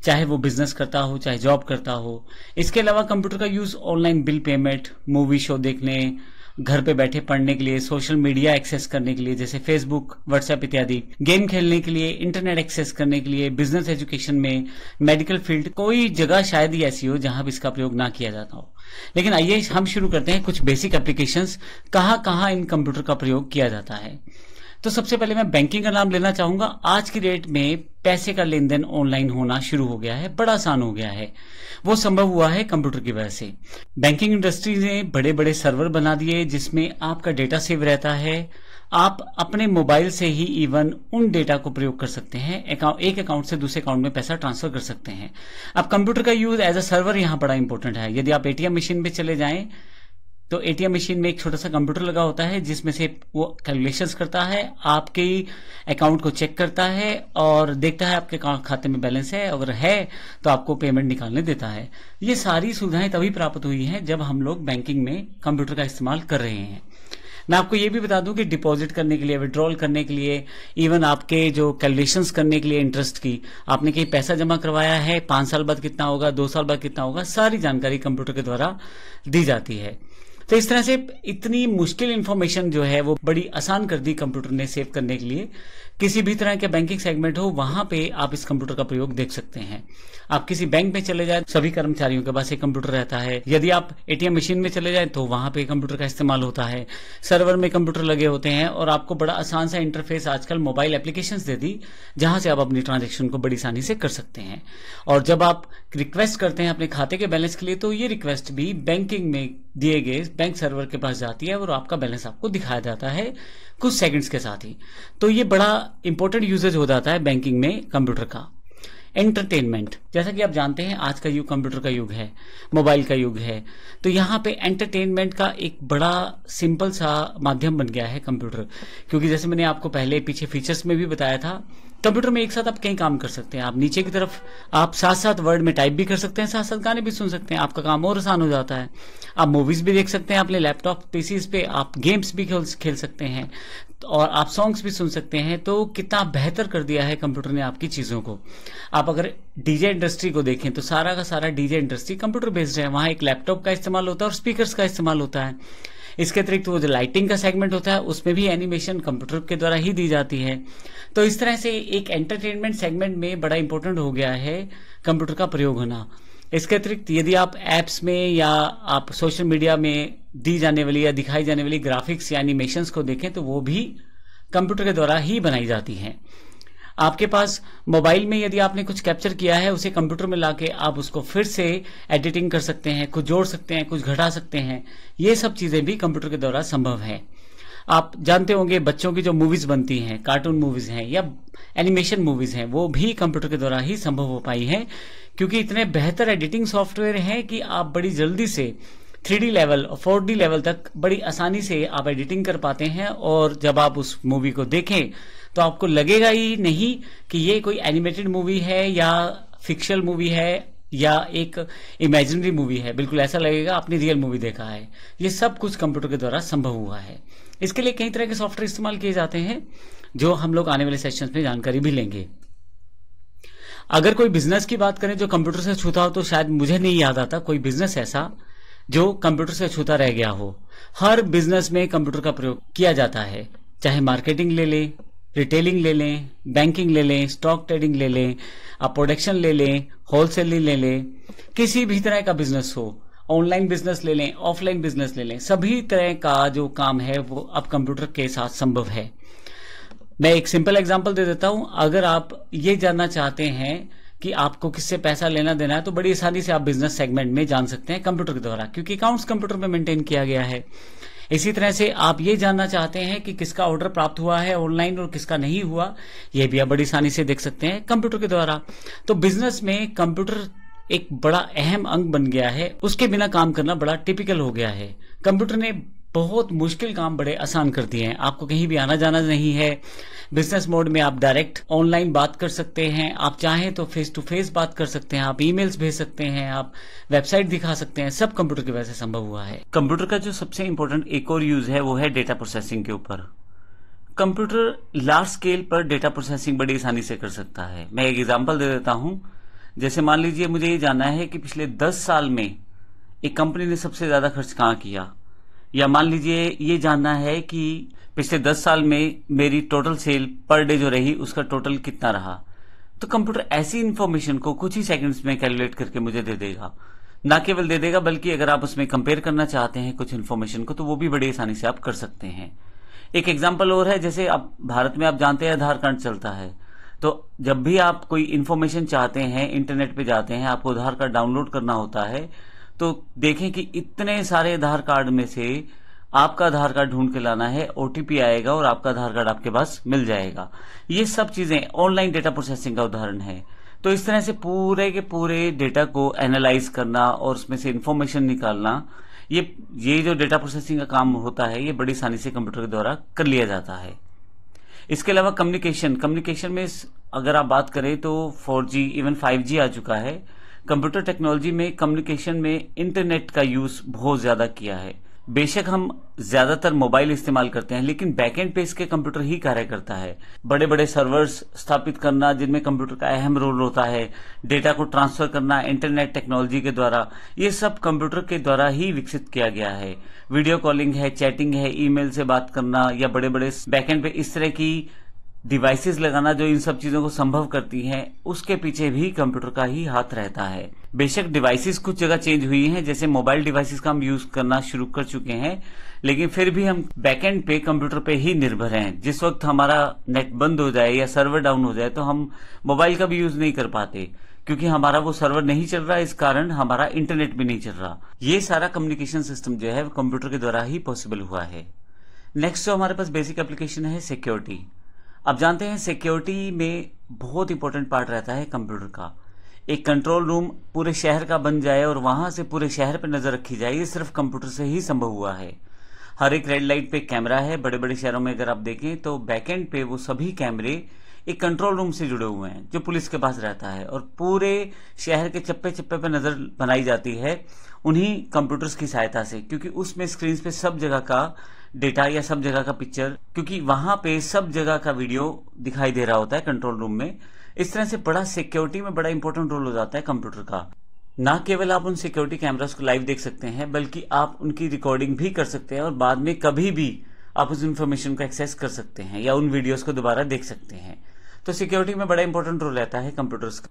चाहे वो बिज़नेस करता हो, चाहे जॉब करता हो। इसके अलावा कंप्यूटर का use online bill payment movie show देखने, घर पे बैठे पढ़ने के लिए सोशल मीडिया एक्सेस करने के लिए, जैसे फेसबुक व्हाट्सएप इत्यादि। गेम खेलने के लिए इंटरनेट एक्सेस करने के लिए बिज़नेस एजुकेशन में मेडिकल फ़ील्ड कोई जगह शायद ही ऐसी हो जहाँ इसका प्रयोग ना किया जाता हो। लेकिन आइए, हम शुरू करते हैं कुछ बेसिक एप्लीकेशंस कहाँ कहाँ इन कंप्यूटर का प्रयोग किया जाता है। तो सबसे पहले मैं बैंकिंग का नाम लेना चाहूँगा। आज की डेट में पैसे का लेन देन ऑनलाइन होना शुरू हो गया है, बड़ा आसान हो गया है। वो संभव हुआ है कंप्यूटर की वजह से। बैंकिंग इंडस्ट्री ने बड़े बड़े सर्वर बना दिए जिसमें आपका डेटा सेव रहता है। आप अपने मोबाइल से ही इवन उन डेटा को प्रयोग कर सकते हैं। एक अकाउंट से दूसरे अकाउंट में पैसा ट्रांसफ़र कर सकते हैं। अब कंप्यूटर का यूज़ एज अ सर्वर यहाँ बड़ा इंपॉर्टेंट है। यदि आप एटीएम मशीन में चले जाएँ तो एटीएम मशीन में एक छोटा सा कंप्यूटर लगा होता है, जिसमें से वो कैलकुलेशंस करता है, आपके अकाउंट को चेक करता है और देखता है आपके खाते में बैलेंस है अगर है तो आपको पेमेंट निकालने देता है। ये सारी सुविधाएँ तभी प्राप्त हुई हैं जब हम लोग बैंकिंग में कंप्यूटर का इस्तेमाल कर रहे हैं। मैं आपको ये भी बता दूँ कि डिपॉजिट करने के लिए विड्रॉल करने के लिए इवन आपके जो कैलकुलेशंस करने के लिए इंटरेस्ट की, आपने कहीं पैसा जमा करवाया है, पाँच साल बाद कितना होगा, दो साल बाद कितना होगा, सारी जानकारी कंप्यूटर के द्वारा दी जाती है। तो इस तरह से इतनी मुश्किल इन्फॉर्मेशन जो है वो बड़ी आसान कर दी कंप्यूटर ने सेव करने के लिए। किसी भी तरह के बैंकिंग सेगमेंट हो, वहाँ पे आप इस कंप्यूटर का प्रयोग देख सकते हैं। आप किसी बैंक में चले जाए, सभी कर्मचारियों के पास एक कंप्यूटर रहता है। यदि आप एटीएम मशीन में चले जाए तो वहाँ पे कंप्यूटर का इस्तेमाल होता है। सर्वर में कंप्यूटर लगे होते हैं और आपको बड़ा आसान सा इंटरफेस आजकल मोबाइल एप्लीकेशन दे दी, जहाँ से आप अपनी ट्रांजेक्शन को बड़ी आसानी से कर सकते हैं। और जब आप रिक्वेस्ट करते हैं अपने खाते के बैलेंस के लिए तो ये रिक्वेस्ट भी बैंकिंग में दिए गए बैंक सर्वर के पास जाती है और आपका बैलेंस आपको दिखाया जाता है। कुछ सेकंड्स के साथ ही। तो ये बड़ा इंपॉर्टेंट यूजेज हो जाता है बैंकिंग में कंप्यूटर का। एंटरटेनमेंट जैसा कि आप जानते हैं, आज का युग कंप्यूटर का युग है मोबाइल का युग है। तो यहाँ पे एंटरटेनमेंट का एक बड़ा सिंपल सा माध्यम बन गया है कंप्यूटर क्योंकि जैसे मैंने आपको पहले पीछे फीचर्स में भी बताया था कंप्यूटर में एक साथ आप कई काम कर सकते हैं। आप नीचे की तरफ़, आप साथ साथ वर्ड में टाइप भी कर सकते हैं साथ साथ गाने भी सुन सकते हैं। आपका काम और आसान हो जाता है। आप मूवीज़ भी देख सकते हैं, अपने लैपटॉप पीसीज पे आप गेम्स भी खेल सकते हैं, और आप सॉन्ग्स भी सुन सकते हैं। तो कितना बेहतर कर दिया है कंप्यूटर ने आपकी चीज़ों को। आप अगर डीजे इंडस्ट्री को देखें तो सारा का सारा डीजे इंडस्ट्री कंप्यूटर बेस्ड है। वहाँ एक लैपटॉप का इस्तेमाल होता है और स्पीकर्स का इस्तेमाल होता है। इसके अतिरिक्त वो जो लाइटिंग का सेगमेंट होता है, उसमें भी एनिमेशन कंप्यूटर के द्वारा ही दी जाती है। तो इस तरह से एक एंटरटेनमेंट सेगमेंट में बड़ा इंपॉर्टेंट हो गया है कंप्यूटर का प्रयोग होना। इसके अतिरिक्त यदि आप एप्स में या आप सोशल मीडिया में दी जाने वाली या दिखाई जाने वाली ग्राफिक्स या एनिमेशंस को देखें तो वो भी कंप्यूटर के द्वारा ही बनाई जाती हैं। आपके पास मोबाइल में यदि आपने कुछ कैप्चर किया है, उसे कंप्यूटर में लाके आप उसको फिर से एडिटिंग कर सकते हैं, कुछ जोड़ सकते हैं, कुछ घटा सकते हैं। ये सब चीज़ें भी कंप्यूटर के द्वारा संभव है। आप जानते होंगे, बच्चों की जो मूवीज़ बनती हैं कार्टून मूवीज़ हैं या एनिमेशन मूवीज़ हैं, वो भी कंप्यूटर के द्वारा ही संभव हो पाई है, क्योंकि इतने बेहतर एडिटिंग सॉफ्टवेयर हैं कि आप बड़ी जल्दी से थ्री लेवल और फोर लेवल तक बड़ी आसानी से आप एडिटिंग कर पाते हैं और जब आप उस मूवी को देखें तो आपको लगेगा ही नहीं कि ये कोई एनिमेटेड मूवी है या फिक्शल मूवी है या एक इमेजिनरी मूवी है। बिल्कुल ऐसा लगेगा, आपने रियल मूवी देखा है। ये सब कुछ कंप्यूटर के द्वारा संभव हुआ है। इसके लिए कई तरह के सॉफ्टवेयर इस्तेमाल किए जाते हैं, जो हम लोग आने वाले सेशंस में जानकारी भी लेंगे। अगर कोई बिज़नेस की बात करें जो कंप्यूटर से छूता हो तो शायद मुझे नहीं याद आता कोई बिज़नेस ऐसा। जो कंप्यूटर से छूता रह गया हो। हर बिज़नेस में कंप्यूटर का प्रयोग किया जाता है। चाहे मार्केटिंग ले लें रिटेलिंग ले लें बैंकिंग ले लें स्टॉक ट्रेडिंग ले लें, आप प्रोडक्शन ले लें होलसेलिंग ले लें, किसी भी तरह का बिज़नेस हो ऑनलाइन बिज़नेस ले लें ऑफलाइन बिज़नेस ले लें, सभी तरह का जो काम है वो अब कंप्यूटर के साथ संभव है। मैं एक सिंपल एग्जांपल दे देता हूँ। अगर आप ये जानना चाहते हैं कि आपको किससे पैसा लेना देना है तो बड़ी आसानी से आप बिज़नेस सेगमेंट में जान सकते हैं कंप्यूटर के द्वारा, क्योंकि अकाउंट्स कंप्यूटर में मेंटेन किया गया है। इसी तरह से आप ये जानना चाहते हैं कि किसका ऑर्डर प्राप्त हुआ है ऑनलाइन और किसका नहीं हुआ यह भी आप बड़ी आसानी से देख सकते हैं कंप्यूटर के द्वारा। तो बिज़नेस में कंप्यूटर एक बड़ा अहम अंग बन गया है, उसके बिना काम करना बड़ा टिपिकल हो गया है। कंप्यूटर ने बहुत मुश्किल काम बड़े आसान कर दिए हैं। आपको कहीं भी आना जाना नहीं है। बिज़नेस मोड में आप डायरेक्ट ऑनलाइन बात कर सकते हैं। आप चाहें तो फेस टू फेस बात कर सकते हैं। आप ईमेल्स भेज सकते हैं। आप वेबसाइट दिखा सकते हैं। सब कंप्यूटर की वजह से संभव हुआ है। कंप्यूटर का जो सबसे इंपॉर्टेंट एक और यूज़ है, वो है डेटा प्रोसेसिंग के ऊपर। कंप्यूटर लार्ज स्केल पर डेटा प्रोसेसिंग बड़ी आसानी से कर सकता है। मैं एक एग्ज़ाम्पल दे देता हूँ। जैसे मान लीजिए, मुझे ये जानना है कि पिछले दस साल में एक कंपनी ने सबसे ज़्यादा खर्च कहाँ किया? या मान लीजिए ये जानना है कि पिछले दस साल में मेरी टोटल सेल पर डे जो रही, उसका टोटल कितना रहा? तो कंप्यूटर ऐसी इन्फॉर्मेशन को कुछ ही सेकंड्स में कैलकुलेट करके मुझे दे देगा। ना केवल दे देगा, बल्कि अगर आप उसमें कंपेयर करना चाहते हैं कुछ इन्फॉर्मेशन को तो वो भी बड़ी आसानी से आप कर सकते हैं। एक एग्ज़ाम्पल और है, जैसे आप, भारत में आप जानते हैं आधार कार्ड चलता है। तो जब भी आप कोई इन्फॉर्मेशन चाहते हैं इंटरनेट पे जाते हैं, आपको आधार कार्ड डाउनलोड करना होता है तो देखें कि इतने सारे आधार कार्ड में से आपका आधार कार्ड ढूंढ के लाना है ओटीपी आएगा और आपका आधार कार्ड आपके पास मिल जाएगा। ये सब चीज़ें ऑनलाइन डेटा प्रोसेसिंग का उदाहरण है। तो इस तरह से पूरे के पूरे डेटा को एनालाइज करना और उसमें से इंफॉर्मेशन निकालना, ये ये जो डेटा प्रोसेसिंग का काम होता है, ये बड़ी आसानी से कंप्यूटर के द्वारा कर लिया जाता है। इसके अलावा कम्युनिकेशन कम्युनिकेशन में अगर आप बात करें तो 4G इवन 5G आ चुका है। कंप्यूटर टेक्नोलॉजी में कम्युनिकेशन में इंटरनेट का यूज़ बहुत ज़्यादा किया है। बेशक हम ज़्यादातर मोबाइल इस्तेमाल करते हैं, लेकिन बैकएंड पे इसके कंप्यूटर ही कार्य करता है। बड़े बड़े सर्वर्स स्थापित करना, जिनमें कंप्यूटर का अहम रोल होता है डेटा को ट्रांसफ़र करना इंटरनेट टेक्नोलॉजी के द्वारा, ये सब कंप्यूटर के द्वारा ही विकसित किया गया है। वीडियो कॉलिंग है चैटिंग है ईमेल से बात करना, या बड़े बड़े बैकएंड पे इस तरह की डिवाइसेस लगाना जो इन सब चीज़ों को संभव करती है, उसके पीछे भी कंप्यूटर का ही हाथ रहता है। बेशक डिवाइसेस कुछ जगह चेंज हुई हैं, जैसे मोबाइल डिवाइसेस का हम यूज़ करना शुरू कर चुके हैं, लेकिन फिर भी हम बैकएंड पे कंप्यूटर पे ही निर्भर हैं। जिस वक्त हमारा नेट बंद हो जाए या सर्वर डाउन हो जाए तो हम मोबाइल का भी यूज़ नहीं कर पाते, क्योंकि हमारा वो सर्वर नहीं चल रहा, इस कारण हमारा इंटरनेट भी नहीं चल रहा। ये सारा कम्युनिकेशन सिस्टम जो है कंप्यूटर के द्वारा ही पॉसिबल हुआ है। नेक्स्ट जो हमारे पास बेसिक एप्लीकेशन है सिक्योरिटी अब जानते हैं सिक्योरिटी में बहुत इंपॉर्टेंट पार्ट रहता है कंप्यूटर का। एक कंट्रोल रूम पूरे शहर का बन जाए और वहाँ से पूरे शहर पर नज़र रखी जाए, ये सिर्फ़ कंप्यूटर से ही संभव हुआ है। हर एक रेड लाइट पे कैमरा है बड़े बड़े शहरों में अगर आप देखें तो बैकएंड पे वो सभी कैमरे एक कंट्रोल रूम से जुड़े हुए हैं, जो पुलिस के पास रहता है और पूरे शहर के चप्पे चप्पे पर नज़र बनाई जाती है उन्हीं कंप्यूटर्स की सहायता से, क्योंकि उसमें स्क्रीन पे सब जगह का डेटा या सब जगह का पिक्चर क्योंकि वहाँ पे सब जगह का वीडियो दिखाई दे रहा होता है कंट्रोल रूम में। इस तरह से बड़ा सिक्योरिटी में बड़ा इंपॉर्टेंट रोल हो जाता है कंप्यूटर का। ना केवल आप उन सिक्योरिटी कैमरास को लाइव देख सकते हैं, बल्कि आप उनकी रिकॉर्डिंग भी कर सकते हैं और बाद में कभी भी आप उस इन्फॉर्मेशन को एक्सेस कर सकते हैं या उन वीडियोस को दोबारा देख सकते हैं। तो सिक्योरिटी में बड़ा इंपॉर्टेंट रोल रहता है कंप्यूटर्स का।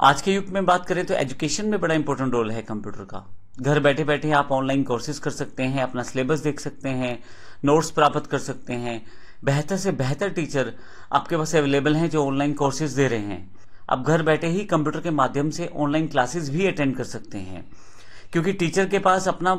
आज के युग में बात करें तो एजुकेशन में बड़ा इंपॉर्टेंट रोल है कंप्यूटर का। घर बैठे बैठे आप ऑनलाइन कोर्सेज कर सकते हैं, अपना सिलेबस देख सकते हैं, नोट्स प्राप्त कर सकते हैं। बेहतर से बेहतर टीचर आपके पास अवेलेबल हैं जो ऑनलाइन कोर्सेज दे रहे हैं। आप घर बैठे ही कंप्यूटर के माध्यम से ऑनलाइन क्लासेस भी अटेंड कर सकते हैं। क्योंकि टीचर के पास अपना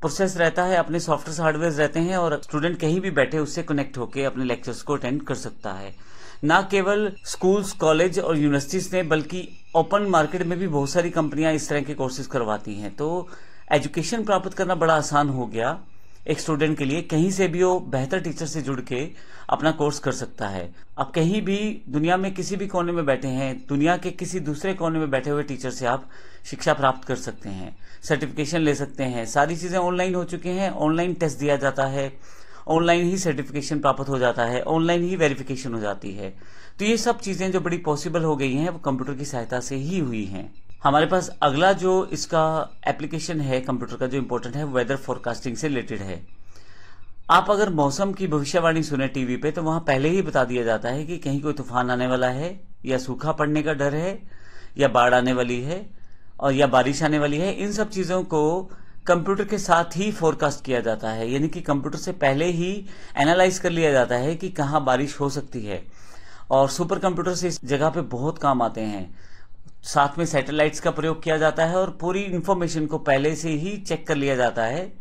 प्रोसेस रहता है, अपने सॉफ्टवेयर हार्डवेयर रहते हैं और स्टूडेंट कहीं भी बैठे उससे कनेक्ट होकर अपने लेक्चर्स को अटेंड कर सकता है। न केवल स्कूल्स कॉलेज और यूनिवर्सिटीज ने, बल्कि ओपन मार्केट में भी बहुत सारी कंपनियाँ इस तरह के कोर्सेज करवाती हैं। तो एजुकेशन प्राप्त करना बड़ा आसान हो गया। एक स्टूडेंट के लिए कहीं से भी वो बेहतर टीचर से जुड़ के अपना कोर्स कर सकता है। आप कहीं भी दुनिया में किसी भी कोने में बैठे हैं, दुनिया के किसी दूसरे कोने में बैठे हुए टीचर से आप शिक्षा प्राप्त कर सकते हैं सर्टिफिकेशन ले सकते हैं। सारी चीज़ें ऑनलाइन हो चुकी हैं ऑनलाइन टेस्ट दिया जाता है। ऑनलाइन ही सर्टिफिकेशन प्राप्त हो जाता है, ऑनलाइन ही वेरिफिकेशन हो जाती है। तो ये सब चीज़ें जो बड़ी पॉसिबल हो गई हैं, वो कंप्यूटर की सहायता से ही हुई हैं। हमारे पास अगला जो इसका एप्लीकेशन है कंप्यूटर का जो इम्पोर्टेंट है वेदर फोरकास्टिंग से रिलेटेड है। आप अगर मौसम की भविष्यवाणी सुने टीवी पे तो वहाँ पहले ही बता दिया जाता है कि कहीं कोई तूफ़ान आने वाला है, या सूखा पड़ने का डर है, या बाढ़ आने वाली है, और या बारिश आने वाली है। इन सब चीज़ों को कंप्यूटर के साथ ही फोरकास्ट किया जाता है, यानी कि कंप्यूटर से पहले ही एनालाइज कर लिया जाता है कि कहाँ बारिश हो सकती है। और सुपर कंप्यूटर से इस जगह पे बहुत काम आते हैं। साथ में सैटेलाइट्स का प्रयोग किया जाता है और पूरी इंफॉर्मेशन को पहले से ही चेक कर लिया जाता है।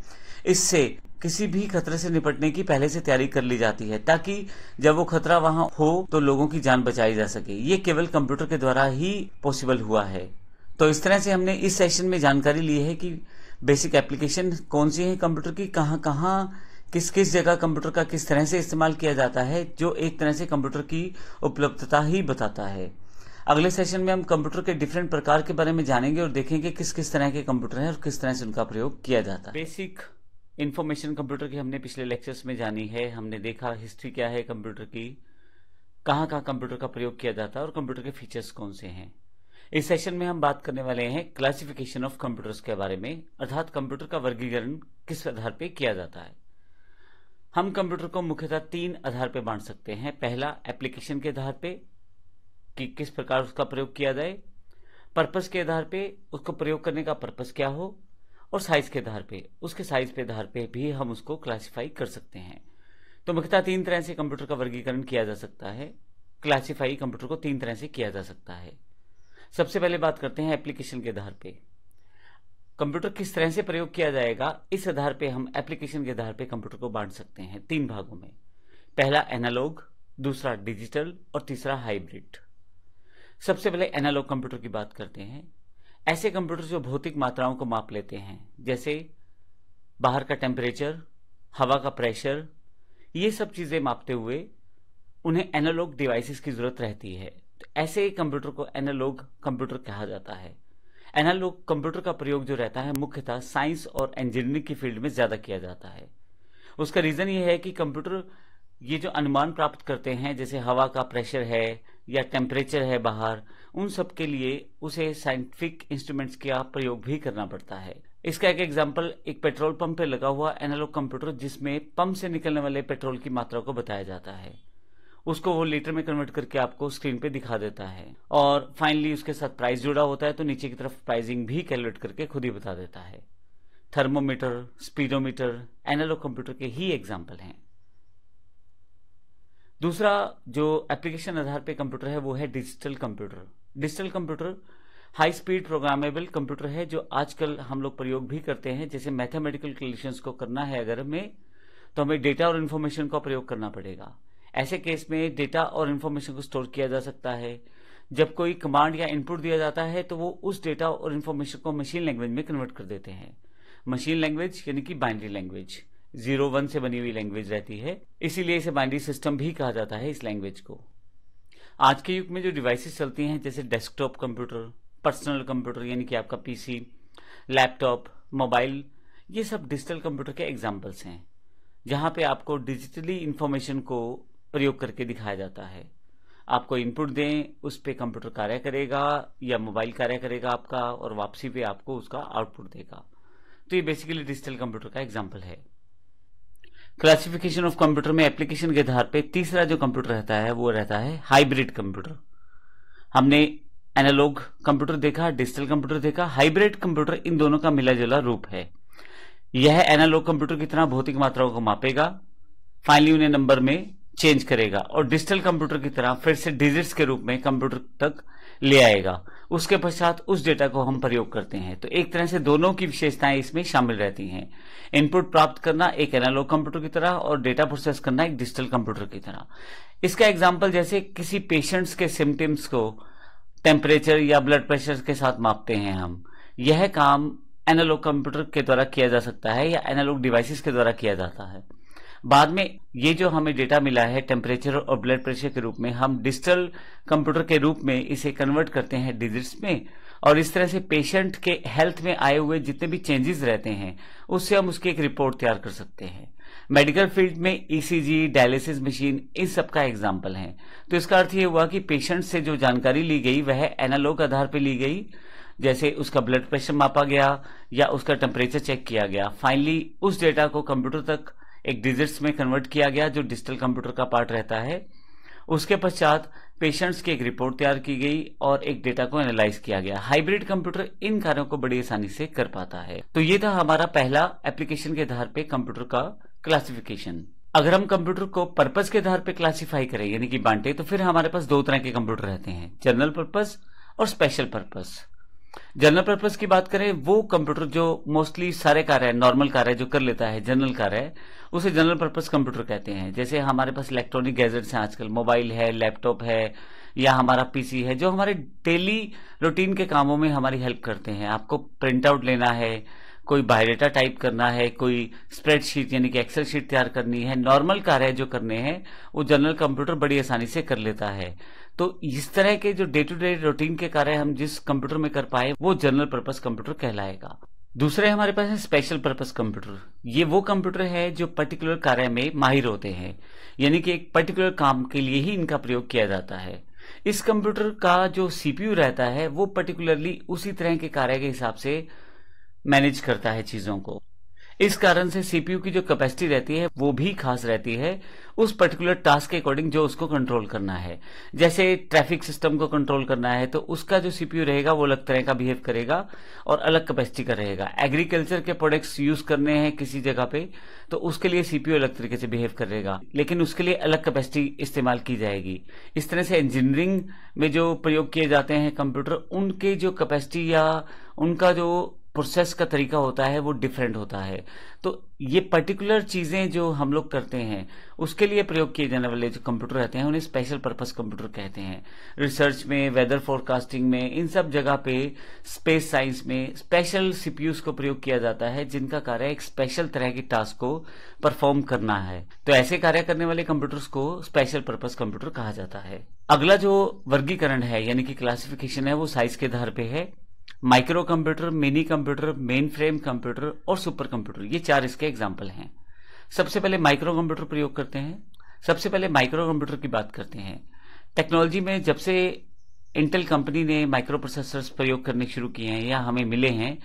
इससे किसी भी खतरे से निपटने की पहले से तैयारी कर ली जाती है, ताकि जब वो खतरा वहाँ हो तो लोगों की जान बचाई जा सके। ये केवल कंप्यूटर के द्वारा ही पॉसिबल हुआ है। तो इस तरह से हमने इस सेशन में जानकारी ली है कि बेसिक एप्लीकेशन कौन सी है कंप्यूटर की? कहाँ कहाँ, किस किस जगह कंप्यूटर का किस तरह से इस्तेमाल किया जाता है, जो एक तरह से कंप्यूटर की उपलब्धता ही बताता है। अगले सेशन में हम कंप्यूटर के डिफरेंट प्रकार के बारे में जानेंगे और देखेंगे किस किस तरह के कंप्यूटर हैं और किस तरह से उनका प्रयोग किया जाता है। बेसिक इन्फॉर्मेशन कंप्यूटर की हमने पिछले लेक्चर्स में जानी है, हमने देखा हिस्ट्री क्या है कंप्यूटर की, कहाँ कहाँ कंप्यूटर का प्रयोग किया जाता है और कंप्यूटर के फीचर्स कौन से हैं। इस सेशन में हम बात करने वाले हैं क्लासिफिकेशन ऑफ़ कंप्यूटर्स के बारे में, अर्थात कंप्यूटर का वर्गीकरण किस आधार पर किया जाता है। हम कंप्यूटर को मुख्यतः तीन आधार पर बांट सकते हैं। पहला एप्लीकेशन के आधार पर कि किस प्रकार उसका प्रयोग किया जाए। पर्पस के आधार पे, उसको प्रयोग करने का पर्पस क्या हो। और साइज़ के आधार पे, उसके साइज़ के आधार पे भी हम उसको क्लासिफाई कर सकते हैं। तो मुख्यतः तीन तरह से कंप्यूटर का वर्गीकरण किया जा सकता है। क्लासिफाई कंप्यूटर को तीन तरह से किया जा सकता है। सबसे पहले बात करते हैं एप्लीकेशन के आधार पे। कंप्यूटर किस तरह से प्रयोग किया जाएगा, इस आधार पे हम एप्लीकेशन के आधार पे कंप्यूटर को बांट सकते हैं तीन भागों में। पहला एनालॉग दूसरा डिजिटल और तीसरा हाइब्रिड सबसे पहले एनालॉग कंप्यूटर की बात करते हैं। ऐसे कंप्यूटर जो भौतिक मात्राओं को माप लेते हैं, जैसे बाहर का टेम्परेचर हवा का प्रेशर ये सब चीज़ें मापते हुए उन्हें एनालॉग डिवाइसेस की ज़रूरत रहती है। तो ऐसे कंप्यूटर को एनालॉग कंप्यूटर कहा जाता है। एनालॉग कंप्यूटर का प्रयोग जो रहता है, मुख्यतः साइंस और इंजीनियरिंग की फ़ील्ड में ज़्यादा किया जाता है। उसका रीजन ये है कि कंप्यूटर ये जो अनुमान प्राप्त करते हैं, जैसे हवा का प्रेशर है या टेम्परेचर है बाहर, उन सब के लिए उसे साइंटिफिक इंस्ट्रूमेंट्स का प्रयोग भी करना पड़ता है। इसका एक एग्ज़ाम्पल एक पेट्रोल पंप पे लगा हुआ एनालॉग कंप्यूटर जिसमें पंप से निकलने वाले पेट्रोल की मात्रा को बताया जाता है। उसको वो लीटर में कन्वर्ट करके आपको स्क्रीन पे दिखा देता है। और फाइनली उसके साथ प्राइस जुड़ा होता है तो नीचे की तरफ़ प्राइसिंग भी कैलकुलेट करके खुद ही बता देता है। थर्मोमीटर स्पीडोमीटर एनालॉग कंप्यूटर के ही एग्ज़ाम्पल हैं। दूसरा जो एप्लीकेशन आधार पे कंप्यूटर है, वो है digital computer digital computer high speed programmable computer है, जो आजकल हम लोग प्रयोग भी करते हैं। जैसे मैथमेटिकल कैलकुलेशंस को करना है अगर हमें तो हमें डेटा और इन्फॉर्मेशन का प्रयोग करना पड़ेगा। ऐसे केस में डेटा और इन्फॉर्मेशन को स्टोर किया जा सकता है। जब कोई कमांड या इनपुट दिया जाता है तो वो उस डेटा और इन्फॉर्मेशन को मशीन लैंग्वेज में कन्वर्ट कर देते हैं। मशीन लैंग्वेज यानी कि बाइनरी लैंग्वेज ज़ीरो वन से बनी हुई लैंग्वेज रहती है। इसीलिए इसे बाइनरी सिस्टम भी कहा जाता है इस लैंग्वेज को। आज के युग में जो डिवाइसेस चलती हैं, जैसे डेस्कटॉप कंप्यूटर पर्सनल कंप्यूटर यानी कि आपका पीसी लैपटॉप मोबाइल ये सब डिजिटल कंप्यूटर के एग्जाम्पल्स हैं। जहाँ पे आपको डिजिटली इंफॉर्मेशन को प्रयोग करके दिखाया जाता है। आपको इनपुट दें, उस पर कंप्यूटर कार्य करेगा या मोबाइल कार्य करेगा आपका और वापसी पे आपको उसका आउटपुट देगा। तो ये बेसिकली डिजिटल कंप्यूटर का एग्ज़ाम्पल है। क्लासिफिकेशन ऑफ़ कंप्यूटर में एप्लीकेशन के आधार पे तीसरा जो कंप्यूटर रहता है, वो रहता है हाइब्रिड कंप्यूटर हमने एनालॉग कंप्यूटर देखा डिजिटल कंप्यूटर देखा हाइब्रिड कंप्यूटर इन दोनों का मिला जुला रूप है। यह एनालॉग कंप्यूटर की तरह भौतिक मात्राओं को मापेगा। फाइनली उन्हें नंबर में चेंज करेगा और डिजिटल कंप्यूटर की तरह फिर से डिजिट्स के रूप में कंप्यूटर तक ले आएगा। उसके पश्चात उस डेटा को हम प्रयोग करते हैं। तो एक तरह से दोनों की विशेषताएँ इसमें शामिल रहती हैं। इनपुट प्राप्त करना एक एनालॉग कंप्यूटर की तरह और डेटा प्रोसेस करना एक डिजिटल कंप्यूटर की तरह। इसका एग्ज़ाम्पल जैसे किसी पेशेंट्स के सिम्टम्स को टेम्परेचर या ब्लड प्रेशर के साथ मापते हैं हम। यह काम एनालॉग कंप्यूटर के द्वारा किया जा सकता है या एनालॉग डिवाइसेस के द्वारा किया जाता है। बाद में ये जो हमें डेटा मिला है टेम्परेचर और ब्लड प्रेशर के रूप में, हम डिजिटल कंप्यूटर के रूप में इसे कन्वर्ट करते हैं डिजिट्स में। और इस तरह से पेशेंट के हेल्थ में आए हुए जितने भी चेंजेस रहते हैं, उससे हम उसकी एक रिपोर्ट तैयार कर सकते हैं। मेडिकल फ़ील्ड में ईसीजी डायलिसिस मशीन इन सब का एग्ज़ाम्पल है। तो इसका अर्थ ये हुआ कि पेशेंट से जो जानकारी ली गई, वह एनालॉग आधार पर ली गई। जैसे उसका ब्लड प्रेशर मापा गया या उसका टेम्परेचर चेक किया गया। फाइनली उस डेटा को कंप्यूटर तक एक डिजिट्स में कन्वर्ट किया गया जो डिजिटल कंप्यूटर का पार्ट रहता है। उसके पश्चात पेशेंट्स की एक रिपोर्ट तैयार की गई और एक डेटा को एनालाइज किया गया। हाइब्रिड कंप्यूटर इन कार्यों को बड़ी आसानी से कर पाता है। तो ये था हमारा पहला एप्लीकेशन के आधार पे कंप्यूटर का क्लासिफिकेशन अगर हम कंप्यूटर को पर्पज के आधार पे क्लासिफाई करें, यानी कि बांटे तो फिर हमारे पास दो तरह के कंप्यूटर रहते हैं। जनरल पर्पज और स्पेशल पर्पज जनरल पर्पज की बात करें, वो कंप्यूटर जो मोस्टली सारे कार्य नॉर्मल कार्य जो कर लेता है जनरल कार्य उसे जनरल पर्पज कंप्यूटर कहते हैं। जैसे हमारे पास इलेक्ट्रॉनिक गैजेट्स हैं आजकल मोबाइल है लैपटॉप है, या हमारा पीसी है, जो हमारे डेली रूटीन के कामों में हमारी हेल्प करते हैं। आपको प्रिंट आउट लेना है, कोई बायोडेटा टाइप करना है, कोई स्प्रेडशीट यानी कि एक्सेल शीट तैयार करनी है नॉर्मल कार्य जो करने हैं, वो जनरल कंप्यूटर बड़ी आसानी से कर लेता है। तो इस तरह के जो डे टू डे रूटीन के कार्य हम जिस कंप्यूटर में कर पाए, वो जनरल पर्पज कंप्यूटर कहलाएगा। दूसरे हमारे पास है स्पेशल पर्पस कंप्यूटर ये वो कंप्यूटर है जो पर्टिकुलर कार्य में माहिर होते हैं। यानी कि एक पर्टिकुलर काम के लिए ही इनका प्रयोग किया जाता है। इस कंप्यूटर का जो सीपीयू रहता है, वो पर्टिकुलरली उसी तरह के कार्य के हिसाब से मैनेज करता है चीज़ों को। इस कारण से सीपीयू की जो कैपेसिटी रहती है, वो भी खास रहती है उस पर्टिकुलर टास्क के अकॉर्डिंग जो उसको कंट्रोल करना है। जैसे ट्रैफ़िक सिस्टम को कंट्रोल करना है तो उसका जो सीपीयू रहेगा, वो अलग तरह का बिहेव करेगा और अलग कैपेसिटी का रहेगा। एग्रीकल्चर के प्रोडक्ट्स यूज़ करने हैं किसी जगह पे तो उसके लिए सीपीयू अलग तरीके से बिहेव करेगा। लेकिन उसके लिए अलग कैपेसिटी इस्तेमाल की जाएगी। इस तरह से इंजीनियरिंग में जो प्रयोग किए जाते हैं कंप्यूटर उनके जो कैपेसिटी या उनका जो प्रोसेस का तरीका होता है, वो डिफरेंट होता है। तो ये पर्टिकुलर चीज़ें जो हम लोग करते हैं, उसके लिए प्रयोग किए जाने वाले जो कंप्यूटर रहते हैं, उन्हें स्पेशल पर्पस कंप्यूटर कहते हैं। रिसर्च में वेदर फोरकास्टिंग में, इन सब जगह पे स्पेस साइंस में स्पेशल सीपीयूज को प्रयोग किया जाता है, जिनका कार्य एक स्पेशल तरह की टास्क को परफॉर्म करना है। तो ऐसे कार्य करने वाले कंप्यूटर्स को स्पेशल पर्पज कंप्यूटर कहा जाता है। अगला जो वर्गीकरण है, यानी कि क्लासिफिकेशन है, वो साइज़ के आधार पे है। Microcomputer minicomputer mainframe computer और सुपर कंप्यूटर ये चार इसके एग्ज़ाम्पल हैं। सबसे पहले माइक्रो कंप्यूटर प्रयोग करते हैं। सबसे पहले माइक्रो कंप्यूटर की बात करते हैं। टेक्नोलॉजी में जब से इंटेल कंपनी ने माइक्रो प्रोसेसर प्रयोग करने शुरू किए हैं या हमें मिले हैं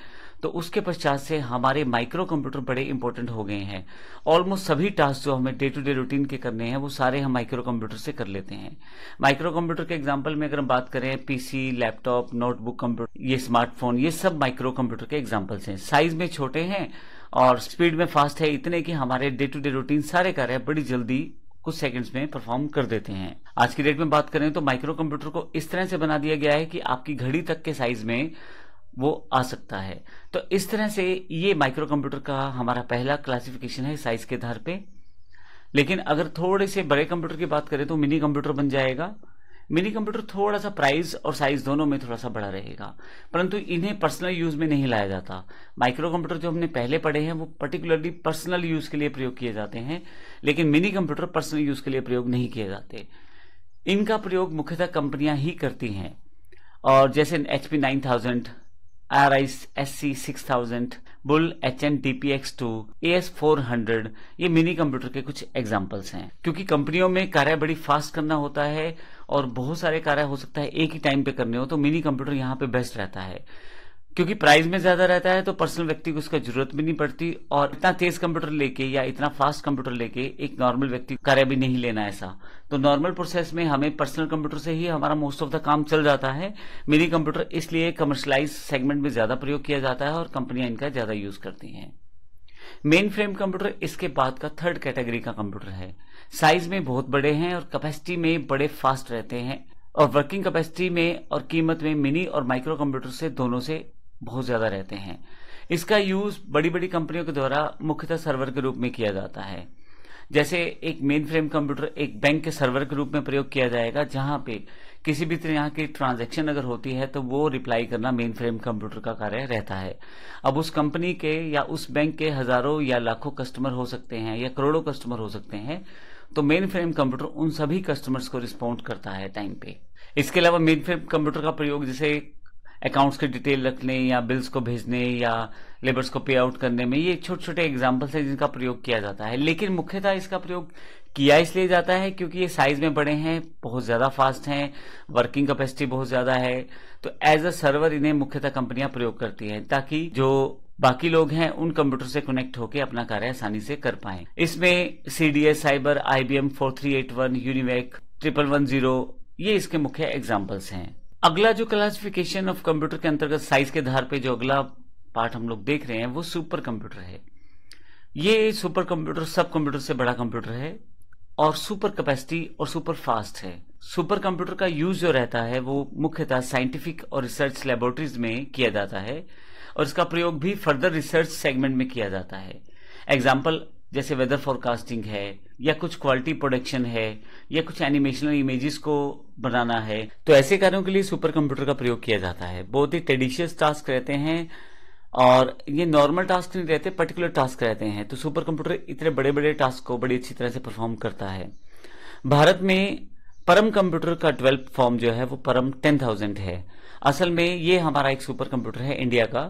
तो उसके पश्चात से हमारे माइक्रो कंप्यूटर बड़े इंपॉर्टेंट हो गए हैं। ऑलमोस्ट सभी टास्क जो हमें डे टू डे रूटीन के करने हैं, वो सारे हम माइक्रो कंप्यूटर से कर लेते हैं। माइक्रो कंप्यूटर के एग्ज़ाम्पल में अगर हम बात करें पीसी लैपटॉप नोटबुक कंप्यूटर ये स्मार्टफ़ोन ये सब माइक्रो कंप्यूटर के एग्जाम्पल्स हैं। साइज़ में छोटे हैं और स्पीड में फास्ट है इतने कि हमारे डे टू डे रूटीन सारे कार्य बड़ी जल्दी कुछ सेकंड्स में परफॉर्म कर देते हैं। आज की डेट में बात करें तो माइक्रो कंप्यूटर को इस तरह से बना दिया गया है कि आपकी घड़ी तक के साइज़ में वो आ सकता है। तो इस तरह से ये माइक्रो कंप्यूटर का हमारा पहला क्लासिफिकेशन है साइज़ के आधार पे। लेकिन अगर थोड़े से बड़े कंप्यूटर की बात करें तो मिनी कंप्यूटर बन जाएगा। मिनी कंप्यूटर थोड़ा सा प्राइस और साइज़ दोनों में थोड़ा सा बड़ा रहेगा। परंतु इन्हें पर्सनल यूज़ में नहीं लाया जाता। माइक्रो कंप्यूटर जो हमने पहले पढ़े हैं, वो पर्टिकुलरली पर्सनल यूज़ के लिए प्रयोग किए जाते हैं। लेकिन मिनी कंप्यूटर पर्सनल यूज़ के लिए प्रयोग नहीं किए जाते। इनका प्रयोग मुख्यतः कंपनियाँ ही करती हैं। और जैसे HP nine thousand R I S C six thousand Bull H N D P X two A S four hundred ये मिनी कंप्यूटर के कुछ एग्जाम्पल्स हैं। क्योंकि कंपनियों में कार्य बड़ी फास्ट करना होता है और बहुत सारे कार्य हो सकता है एक ही टाइम पे करने हो तो मिनी कंप्यूटर यहाँ पे बेस्ट रहता है। क्योंकि प्राइस में ज़्यादा रहता है तो पर्सनल व्यक्ति को उसका ज़रूरत भी नहीं पड़ती और इतना तेज कंप्यूटर लेके या इतना फास्ट कंप्यूटर लेके एक नॉर्मल व्यक्ति कार्य भी नहीं लेना ऐसा। तो नॉर्मल प्रोसेस में हमें पर्सनल कंप्यूटर से ही हमारा मोस्ट ऑफ़ द काम चल जाता है। मिनी कंप्यूटर इसलिए कमर्शलाइज सेगमेंट में ज़्यादा प्रयोग किया जाता है और कंपनियाँ इनका ज़्यादा यूज़ करती हैं। मेन फ्रेम कंप्यूटर इसके बाद का थर्ड कैटेगरी का कंप्यूटर है। साइज़ में बहुत बड़े हैं और कैपेसिटी में बड़े फास्ट रहते हैं। और वर्किंग कैपेसिटी में और कीमत में मिनी और माइक्रो कंप्यूटर से दोनों से बहुत ज़्यादा रहते हैं। इसका यूज़ बड़ी बड़ी कंपनियों के द्वारा मुख्यतः सर्वर के रूप में किया जाता है। जैसे एक मेन फ्रेम कंप्यूटर एक बैंक के सर्वर के रूप में प्रयोग किया जाएगा, जहाँ पे किसी भी तरह की ट्रांजैक्शन अगर होती है तो वो रिप्लाई करना मेन फ्रेम कंप्यूटर का कार्य रहता है। अब उस कंपनी के या उस बैंक के हज़ारों या लाखों कस्टमर हो सकते हैं या करोड़ों कस्टमर हो सकते हैं तो मेन फ्रेम कंप्यूटर उन सभी कस्टमर्स को रिस्पॉन्ड करता है टाइम पे। इसके अलावा मेन फ्रेम कंप्यूटर का प्रयोग, जैसे अकाउंट्स के डिटेल रखने या बिल्स को भेजने या लेबर्स को पे आउट करने में, ये छोटे छोटे एग्जाम्पल्स है जिनका प्रयोग किया जाता है। लेकिन मुख्यतः इसका प्रयोग किया इसलिए जाता है क्योंकि ये साइज़ में बड़े हैं, बहुत ज़्यादा फास्ट हैं वर्किंग कैपेसिटी बहुत ज़्यादा है तो एज अ सर्वर इन्हें मुख्यतः कंपनियाँ प्रयोग करती हैं ताकि जो बाकी लोग हैं, उन कंप्यूटर से कनेक्ट होकर अपना कार्य आसानी से कर पाए। इसमें CDS Cyber IBM four three eight one UNIVAC triple one zero ये इसके मुख्य एग्जाम्पल्स हैं। अगला जो क्लासिफिकेशन ऑफ़ कंप्यूटर के अंतर्गत साइज़ के आधार पे जो अगला पार्ट हम लोग देख रहे हैं, वो सुपर कंप्यूटर है। ये सुपर कंप्यूटर सब कंप्यूटर से बड़ा कंप्यूटर है और सुपर कैपेसिटी और सुपर फास्ट है। सुपर कंप्यूटर का यूज़ जो रहता है, वो मुख्यतः साइंटिफिक और रिसर्च लेबोरेटरीज में किया जाता है और इसका प्रयोग भी फर्दर रिसर्च सेगमेंट में किया जाता है। एग्ज़ाम्पल जैसे वेदर फोरकास्टिंग है, या कुछ क्वालिटी प्रोडक्शन है, या कुछ एनिमेशनल इमेजेस को बनाना है तो ऐसे कार्यों के लिए सुपर कंप्यूटर का प्रयोग किया जाता है। बहुत ही टेडिशियस टास्क रहते हैं और ये नॉर्मल टास्क नहीं रहते पर्टिकुलर टास्क रहते हैं। तो सुपर कंप्यूटर इतने बड़े बड़े टास्क को बड़ी अच्छी तरह से परफॉर्म करता है। भारत में परम कंप्यूटर का ट्वेल्थ फॉर्म जो है, वो परम टेन थाउज़ेंड है। असल में ये हमारा एक सुपर कंप्यूटर है इंडिया का।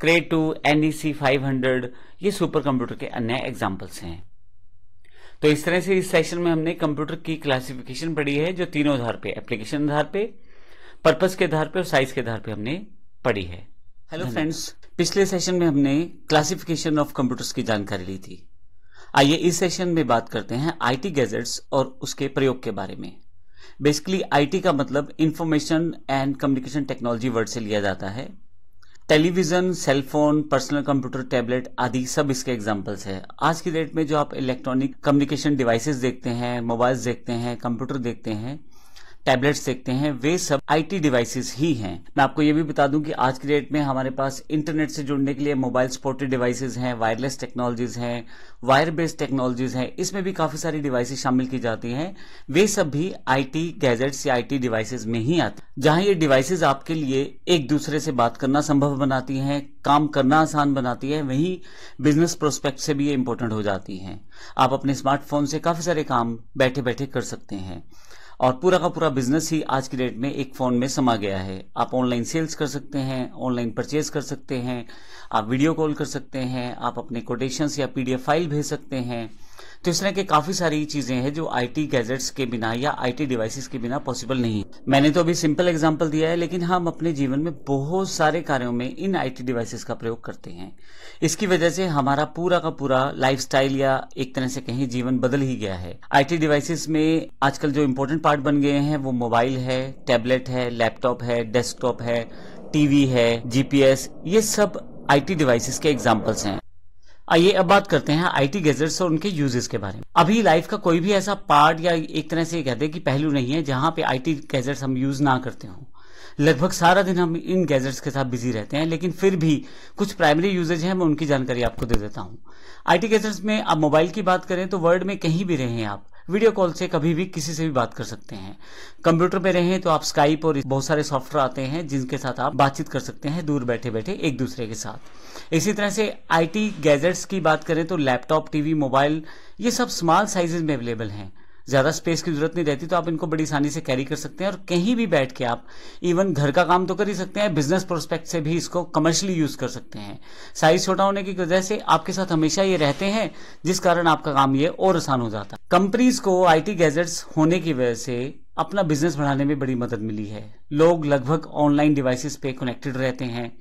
Cray two NEC five hundred ये सुपर कंप्यूटर के अन्य एग्जाम्पल्स हैं। तो इस तरह से इस सेशन में हमने कंप्यूटर की क्लासिफिकेशन पढ़ी है जो तीनों आधार पे एप्लीकेशन आधार पे पर्पस के आधार पे और साइज़ के आधार पे हमने पढ़ी है। हेलो फ्रेंड्स पिछले सेशन में हमने क्लासिफिकेशन ऑफ़ कंप्यूटर्स की जानकारी ली थी। आइए इस सेशन में बात करते हैं आईटी गैजेट्स और उसके प्रयोग के बारे में। बेसिकली आईटी का मतलब information and communication technology word से लिया जाता है। Television cellphone personal computer tablet आदि सब इसके एग्जांपल्स है। आज की डेट में जो आप इलेक्ट्रॉनिक कम्युनिकेशन डिवाइसेस देखते हैं मोबाइल देखते हैं कंप्यूटर देखते हैं टैबलेट्स देखते हैं, वे सब आईटी डिवाइसेस ही हैं। मैं आपको ये भी बता दूँ कि आज की डेट में हमारे पास इंटरनेट से जुड़ने के लिए मोबाइल सपोर्टेड डिवाइसेस हैं वायरलेस टेक्नोलॉजीज़ हैं वायर बेस्ड टेक्नोलॉजीज़ हैं, इसमें भी काफ़ी सारी डिवाइसेस शामिल की जाती हैं। वे सब भी आईटी गैजेट्स या आईटी डिवाइसेस में ही आते जहाँ ये डिवाइसेस आपके लिए एक दूसरे से बात करना संभव बनाती हैं, काम करना आसान बनाती है, वहीं बिज़नेस प्रोस्पेक्ट से भी ये इंपॉर्टेंट हो जाती हैं। आप अपने स्मार्टफ़ोन से काफ़ी सारे काम बैठे बैठे कर सकते हैं। और पूरा का पूरा बिज़नेस ही आज की डेट में एक फ़ोन में समा गया है। आप ऑनलाइन सेल्स कर सकते हैं ऑनलाइन परचेज कर सकते हैं, आप वीडियो कॉल कर सकते हैं, आप अपने कोटेशंस या पीडीएफ फ़ाइल भेज सकते हैं। तो इस तरह के काफ़ी सारी चीज़ें हैं जो आईटी गैजेट्स के बिना या आईटी डिवाइसेस के बिना पॉसिबल नहीं मैंने तो अभी सिंपल एग्जांपल दिया है, लेकिन हम अपने जीवन में बहुत सारे कार्यों में इन आईटी डिवाइसेस का प्रयोग करते हैं। इसकी वजह से हमारा पूरा का पूरा लाइफस्टाइल या एक तरह से कहीं जीवन बदल ही गया है। आईटी डिवाइसेस में आजकल जो इम्पोर्टेंट पार्ट बन गए हैं, वो मोबाइल है टैबलेट है लैपटॉप है डेस्कटॉप है टीवी है जीपीएस ये सब आईटी डिवाइसेस के एग्जाम्पल्स हैं। आइए अब बात करते हैं आईटी गैजेट्स और उनके यूजेस के बारे में। अभी लाइफ का कोई भी ऐसा पार्ट या एक तरह से कहते हैं कि पहलू नहीं है जहाँ पे आईटी गैजेट्स हम यूज़ ना करते हो। लगभग सारा दिन हम इन गैजेट्स के साथ बिज़ी रहते हैं, लेकिन फिर भी कुछ प्राइमरी यूजेज है, मैं उनकी जानकारी आपको दे देता हूँ। आईटी गैजेट्स में आप मोबाइल की बात करें तो वर्ल्ड में कहीं भी रहे आप वीडियो कॉल से कभी भी किसी से भी बात कर सकते हैं। कंप्यूटर पे रहें तो आप स्काइप और बहुत सारे सॉफ्टवेयर आते हैं, जिनके साथ आप बातचीत कर सकते हैं दूर बैठे बैठे एक दूसरे के साथ। इसी तरह से आईटी गैजेट्स की बात करें तो लैपटॉप टीवी मोबाइल ये सब स्मॉल साइजेस में अवेलेबल हैं। ज़्यादा स्पेस की ज़रूरत नहीं रहती तो आप इनको बड़ी आसानी से कैरी कर सकते हैं और कहीं भी बैठ के आप इवन घर का काम तो कर ही सकते हैं बिज़नेस प्रोस्पेक्ट से भी इसको कमर्शियली यूज़ कर सकते हैं। साइज़ छोटा होने की वजह से आपके साथ हमेशा ये रहते हैं, जिस कारण आपका काम ये और आसान हो जाता है। कंपनीज़ को आईटी गैजेट्स होने की वजह से अपना बिज़नेस बढ़ाने में बड़ी मदद मिली है। लोग लगभग ऑनलाइन डिवाइसेस पे कनेक्टेड रहते हैं।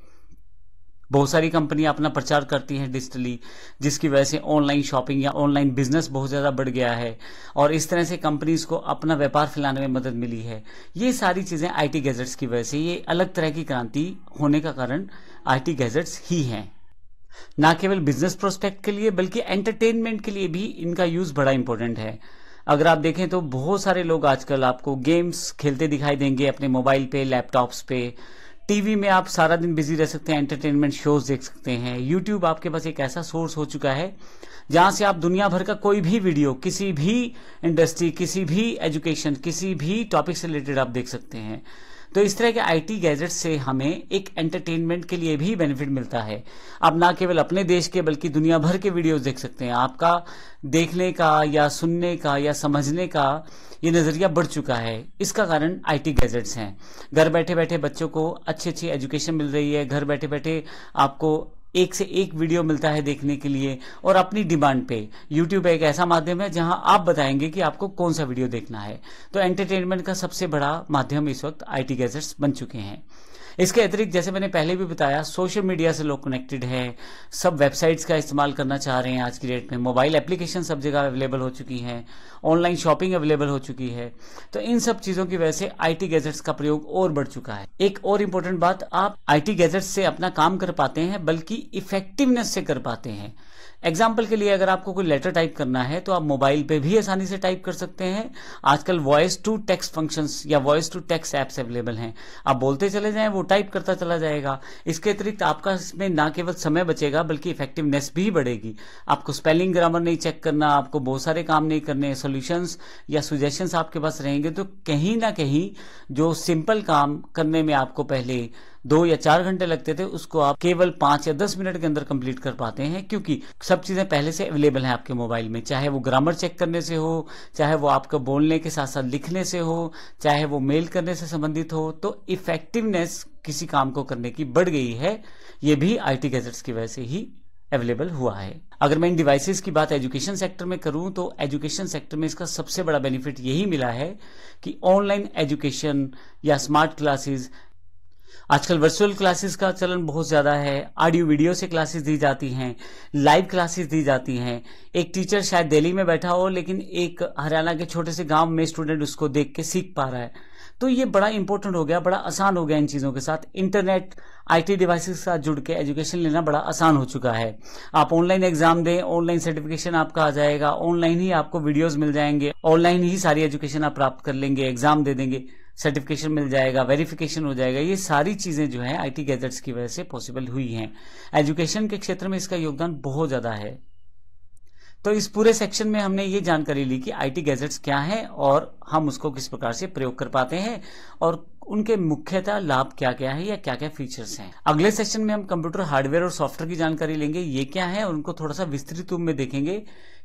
बहुत सारी कंपनियाँ अपना प्रचार करती हैं डिजिटली जिसकी वजह से ऑनलाइन शॉपिंग या ऑनलाइन बिज़नेस बहुत ज़्यादा बढ़ गया है। और इस तरह से कंपनीज़ को अपना व्यापार फैलाने में मदद मिली है। ये सारी चीज़ें आईटी गैजेट्स की वजह से, ये अलग तरह की क्रांति होने का कारण आईटी गैजेट्स ही हैं। ना केवल बिज़नेस प्रोस्पेक्ट के लिए, बल्कि एंटरटेनमेंट के लिए भी इनका यूज़ बड़ा इंपॉर्टेंट है। अगर आप देखें तो बहुत सारे लोग आजकल आपको गेम्स खेलते दिखाई देंगे अपने मोबाइल पे लैपटॉप्स पे। टीवी में आप सारा दिन बिज़ी रह सकते हैं एंटरटेनमेंट शोज़ देख सकते हैं। यूट्यूब आपके पास एक ऐसा सोर्स हो चुका है, जहाँ से आप दुनिया भर का कोई भी वीडियो किसी भी इंडस्ट्री किसी भी एजुकेशन किसी भी टॉपिक से रिलेटेड आप देख सकते हैं। तो इस तरह के आईटी गैजेट से हमें एक एंटरटेनमेंट के लिए भी बेनिफिट मिलता है। आप ना केवल अपने देश के, बल्कि दुनिया भर के वीडियोस देख सकते हैं। आपका देखने का या सुनने का या समझने का ये नज़रिया बढ़ चुका है। इसका कारण आईटी गैजेट्स हैं। घर बैठे बैठे बच्चों को अच्छी अच्छी एजुकेशन मिल रही है। घर बैठे बैठे आपको एक से एक वीडियो मिलता है देखने के लिए और अपनी डिमांड पे। यूट्यूब एक ऐसा माध्यम है जहाँ आप बताएँगे कि आपको कौन सा वीडियो देखना है। तो एंटरटेनमेंट का सबसे बड़ा माध्यम इस वक्त आईटी गैजेट्स बन चुके हैं। इसके अतिरिक्त, जैसे मैंने पहले भी बताया, सोशल मीडिया से लोग कनेक्टेड है, सब वेबसाइट्स का इस्तेमाल करना चाह रहे हैं आज की डेट में। मोबाइल एप्लीकेशन सब जगह अवेलेबल हो चुकी हैं ऑनलाइन शॉपिंग अवेलेबल हो चुकी है। तो इन सब चीज़ों की वजह से आईटी गैजेट्स का प्रयोग और बढ़ चुका है। एक और इम्पोर्टेंट बात, आप आईटी गैजेट्स से अपना काम कर पाते हैं, बल्कि इफेक्टिवनेस से कर पाते हैं। एग्ज़ाम्पल के लिए अगर आपको कोई लेटर टाइप करना है तो आप मोबाइल पे भी आसानी से टाइप कर सकते हैं। आजकल वॉइस टू टेक्स्ट फ़ंक्शंस या voice to text apps available हैं। आप बोलते चले जाएँ, वो टाइप करता चला जाएगा। इसके अतिरिक्त आपका इसमें ना केवल समय बचेगा, बल्कि इफेक्टिवनेस भी बढ़ेगी। आपको स्पेलिंग ग्रामर नहीं चेक करना, आपको बहुत सारे काम नहीं करने सोल्यूशंस या सुजेशंस आपके पास रहेंगे तो कहीं ना कहीं जो सिंपल काम करने में आपको पहले दो या चार घंटे लगते थे, उसको आप केवल पाँच या दस मिनट के अंदर कंप्लीट कर पाते हैं, क्योंकि सब चीज़ें पहले से अवेलेबल हैं आपके मोबाइल में। चाहे वो ग्रामर चेक करने से हो, चाहे वो आपका बोलने के साथ साथ लिखने से हो, चाहे वो मेल करने से संबंधित हो तो इफेक्टिवनेस किसी काम को करने की बढ़ गई है। ये भी आईटी गैजेट्स की वजह से ही अवेलेबल हुआ है। अगर मैं इन डिवाइसेस की बात एजुकेशन सेक्टर में करूँ तो एजुकेशन सेक्टर में इसका सबसे बड़ा बेनिफिट यही मिला है कि ऑनलाइन एजुकेशन या स्मार्ट क्लासेस आजकल वर्चुअल क्लासेस का चलन बहुत ज़्यादा है। ऑडियो वीडियो से क्लासेस दी जाती हैं लाइव क्लासेस दी जाती हैं। एक टीचर शायद दिल्ली में बैठा हो, लेकिन एक हरियाणा के छोटे से गाँव में स्टूडेंट उसको देख के सीख पा रहा है। तो ये बड़ा इंपॉर्टेंट हो गया, बड़ा आसान हो गया इन चीज़ों के साथ। इंटरनेट आईटी डिवाइसेस के साथ जुड़ के एजुकेशन लेना बड़ा आसान हो चुका है। आप ऑनलाइन एग्ज़ाम दें ऑनलाइन सर्टिफिकेशन आपका आ जाएगा। ऑनलाइन ही आपको वीडियोस मिल जाएँगे। ऑनलाइन ही सारी एजुकेशन आप प्राप्त कर लेंगे एग्ज़ाम दे देंगे। सर्टिफिकेशन मिल जाएगा वेरिफिकेशन हो जाएगा ये सारी चीज़ें जो है आईटी गैजेट्स की वजह से पॉसिबल हुई हैं। एजुकेशन के क्षेत्र में इसका योगदान बहुत ज़्यादा है। तो इस पूरे सेक्शन में हमने ये जानकारी ली कि आईटी गैजेट्स क्या है और हम उसको किस प्रकार से प्रयोग कर पाते हैं और उनके मुख्यतः लाभ क्या क्या है या क्या क्या फीचर्स हैं। अगले सेशन में हम कंप्यूटर हार्डवेयर और सॉफ्टवेयर की जानकारी लेंगे ये क्या है और उनको थोड़ा सा विस्तृत रूप में देखेंगे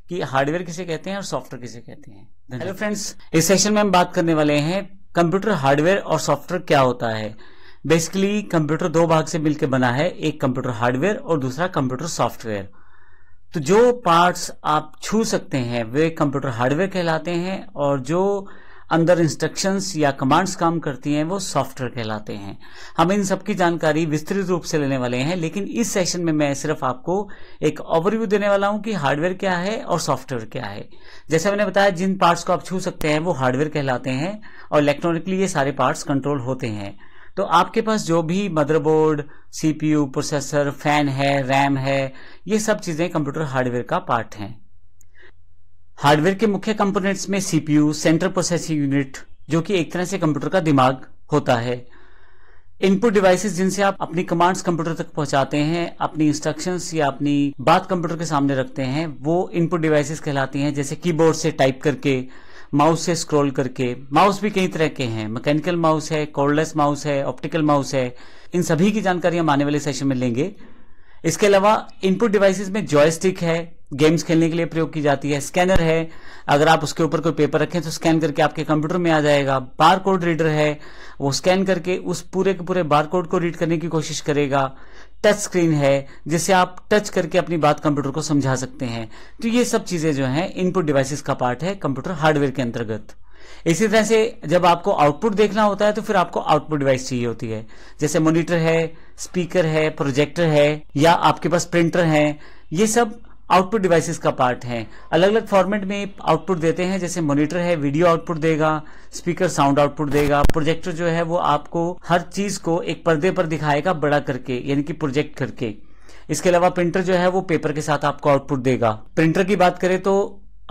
कि हार्डवेयर किसे कहते हैं और सॉफ्टवेयर किसे कहते हैं। हेलो फ्रेंड्स इस सेशन में हम बात करने वाले हैं कंप्यूटर हार्डवेयर और सॉफ्टवेयर क्या होता है? बेसिकली कंप्यूटर दो भाग से मिलकर बना है, एक कंप्यूटर हार्डवेयर और दूसरा कंप्यूटर सॉफ्टवेयर। तो जो पार्ट्स आप छू सकते हैं, वे कंप्यूटर हार्डवेयर कहलाते हैं और जो अंदर इंस्ट्रक्शंस या कमांड्स काम करती हैं, वो सॉफ्टवेयर कहलाते हैं। हम इन सब की जानकारी विस्तृत रूप से लेने वाले हैं, लेकिन इस सेशन में मैं सिर्फ़ आपको एक ओवरव्यू देने वाला हूँ कि हार्डवेयर क्या है और सॉफ्टवेयर क्या है। जैसे मैंने बताया, जिन पार्ट्स को आप छू सकते हैं, वो हार्डवेयर कहलाते हैं और इलेक्ट्रॉनिकली ये सारे पार्ट्स कंट्रोल होते हैं। तो आपके पास जो भी मदरबोर्ड सीपीयू प्रोसेसर फ़ैन है रैम है, ये सब चीज़ें कंप्यूटर हार्डवेयर का पार्ट हैं। हार्डवेयर के मुख्य कंपोनेंट्स में सीपीयू, सेंट्रल प्रोसेसिंग यूनिट, जो कि एक तरह से कंप्यूटर का दिमाग होता है। इनपुट डिवाइसेस जिनसे आप अपनी कमांड्स कंप्यूटर तक पहुंचाते हैं, अपनी इंस्ट्रक्शंस या अपनी बात कंप्यूटर के सामने रखते हैं, वो इनपुट डिवाइसेस कहलाती हैं, जैसे कीबोर्ड से टाइप करके माउस से स्क्रॉल करके। माउस भी कई तरह के हैं। मैकेनिकल माउस है कॉर्डलेस माउस है ऑप्टिकल माउस है। इन सभी की जानकारी हम आने वाले सेशन में लेंगे। इसके अलावा इनपुट डिवाइसेस में जॉयस्टिक है गेम्स खेलने के लिए प्रयोग की जाती है। स्कैनर है। अगर आप उसके ऊपर कोई पेपर रखें तो स्कैन करके आपके कंप्यूटर में आ जाएगा। बार कोड रीडर है। वो स्कैन करके उस पूरे के पूरे बार कोड को रीड करने की कोशिश करेगा। टच स्क्रीन है जिससे आप टच करके अपनी बात कंप्यूटर को समझा सकते हैं। तो ये सब चीज़ें जो है, इनपुट डिवाइसेस का पार्ट है कंप्यूटर हार्डवेयर के अंतर्गत। इसी तरह से जब आपको आउटपुट देखना होता है तो फिर आपको आउटपुट डिवाइस चाहिए होती है। जैसे मॉनिटर है, स्पीकर है, प्रोजेक्टर है, या आपके पास प्रिंटर है, ये सब आउटपुट डिवाइसेस का पार्ट है। अलग अलग फॉर्मेट में आउटपुट देते हैं, जैसे मॉनिटर है, वीडियो आउटपुट देगा, स्पीकर साउंड आउटपुट देगा, प्रोजेक्टर जो है वो आपको हर चीज़ को एक पर्दे पर दिखाएगा बड़ा करके, यानी कि प्रोजेक्ट करके। इसके अलावा प्रिंटर जो है वो पेपर के साथ आपको आउटपुट देगा। प्रिंटर की बात करें तो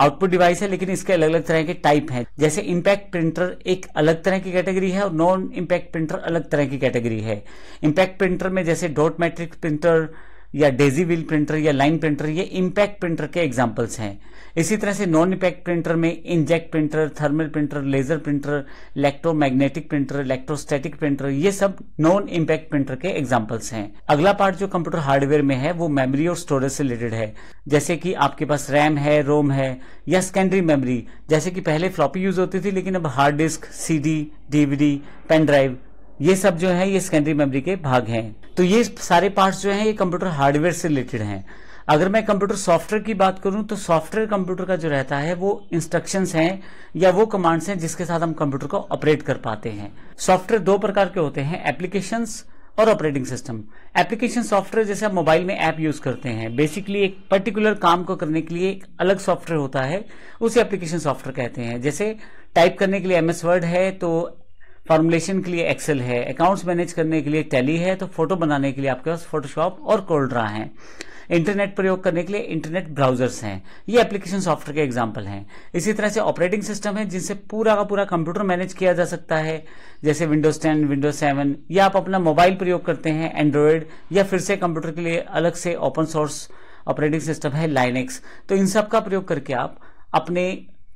आउटपुट डिवाइस है, लेकिन इसके अलग अलग तरह के टाइप हैं। जैसे इम्पैक्ट प्रिंटर एक अलग तरह की कैटेगरी है और नॉन इम्पैक्ट प्रिंटर अलग तरह की कैटेगरी है। इम्पैक्ट प्रिंटर में जैसे डॉट मैट्रिक प्रिंटर या डेजी व्हील प्रिंटर या लाइन प्रिंटर ये इम्पैक्ट प्रिंटर के एग्जाम्पल्स हैं। इसी तरह से नॉन इम्पैक्ट प्रिंटर में inkjet printer thermal printer laser printer electromagnetic printer electrostatic printer ये सब नॉन इम्पैक्ट प्रिंटर के एग्जाम्पल्स हैं। अगला पार्ट जो कंप्यूटर हार्डवेयर में है, वो मेमोरी और स्टोरेज से रिलेटेड है। जैसे कि आपके पास रैम है रोम है, या सेकेंडरी मेमोरी जैसे कि पहले फ्लॉपी यूज़ होती थी, लेकिन अब hard disk CD DVD pen drive ये सब जो है, ये सेकेंडरी मेमोरी के भाग हैं। तो ये सारे पार्ट्स जो हैं, ये कंप्यूटर हार्डवेयर से रिलेटेड हैं। अगर मैं कंप्यूटर सॉफ्टवेयर की बात करूँ तो सॉफ्टवेयर कंप्यूटर का जो रहता है, वो इंस्ट्रक्शंस हैं या वो कमांड्स हैं जिसके साथ हम कंप्यूटर को ऑपरेट कर पाते हैं। सॉफ्टवेयर दो प्रकार के होते हैं एप्लीकेशंस और ऑपरेटिंग सिस्टम एप्लीकेशन सॉफ्टवेयर जैसे आप मोबाइल में ऐप यूज़ करते हैं बेसिकली एक पर्टिकुलर काम को करने के लिए एक अलग सॉफ्टवेयर होता है, उसे एप्लीकेशन सॉफ्टवेयर कहते हैं। जैसे टाइप करने के लिए एमएस वर्ड है तो फॉर्मुलेशन के लिए एक्सेल है अकाउंट्स मैनेज करने के लिए टैली है तो फ़ोटो बनाने के लिए आपके पास फोटोशॉप और कोल्ड्रा है। इंटरनेट प्रयोग करने के लिए इंटरनेट ब्राउजर्स हैं। ये एप्लीकेशन सॉफ्टवेयर के एग्ज़ाम्पल हैं। इसी तरह से ऑपरेटिंग सिस्टम है, जिनसे पूरा का पूरा कंप्यूटर मैनेज किया जा सकता है। जैसे विंडोज़ टेन विंडोज़ सेवन या आप अपना मोबाइल प्रयोग करते हैं एंड्रॉयड या फिर से कंप्यूटर के लिए अलग से ओपन सोर्स ऑपरेटिंग सिस्टम है लाइनेक्स तो इन सब का प्रयोग करके आप अपने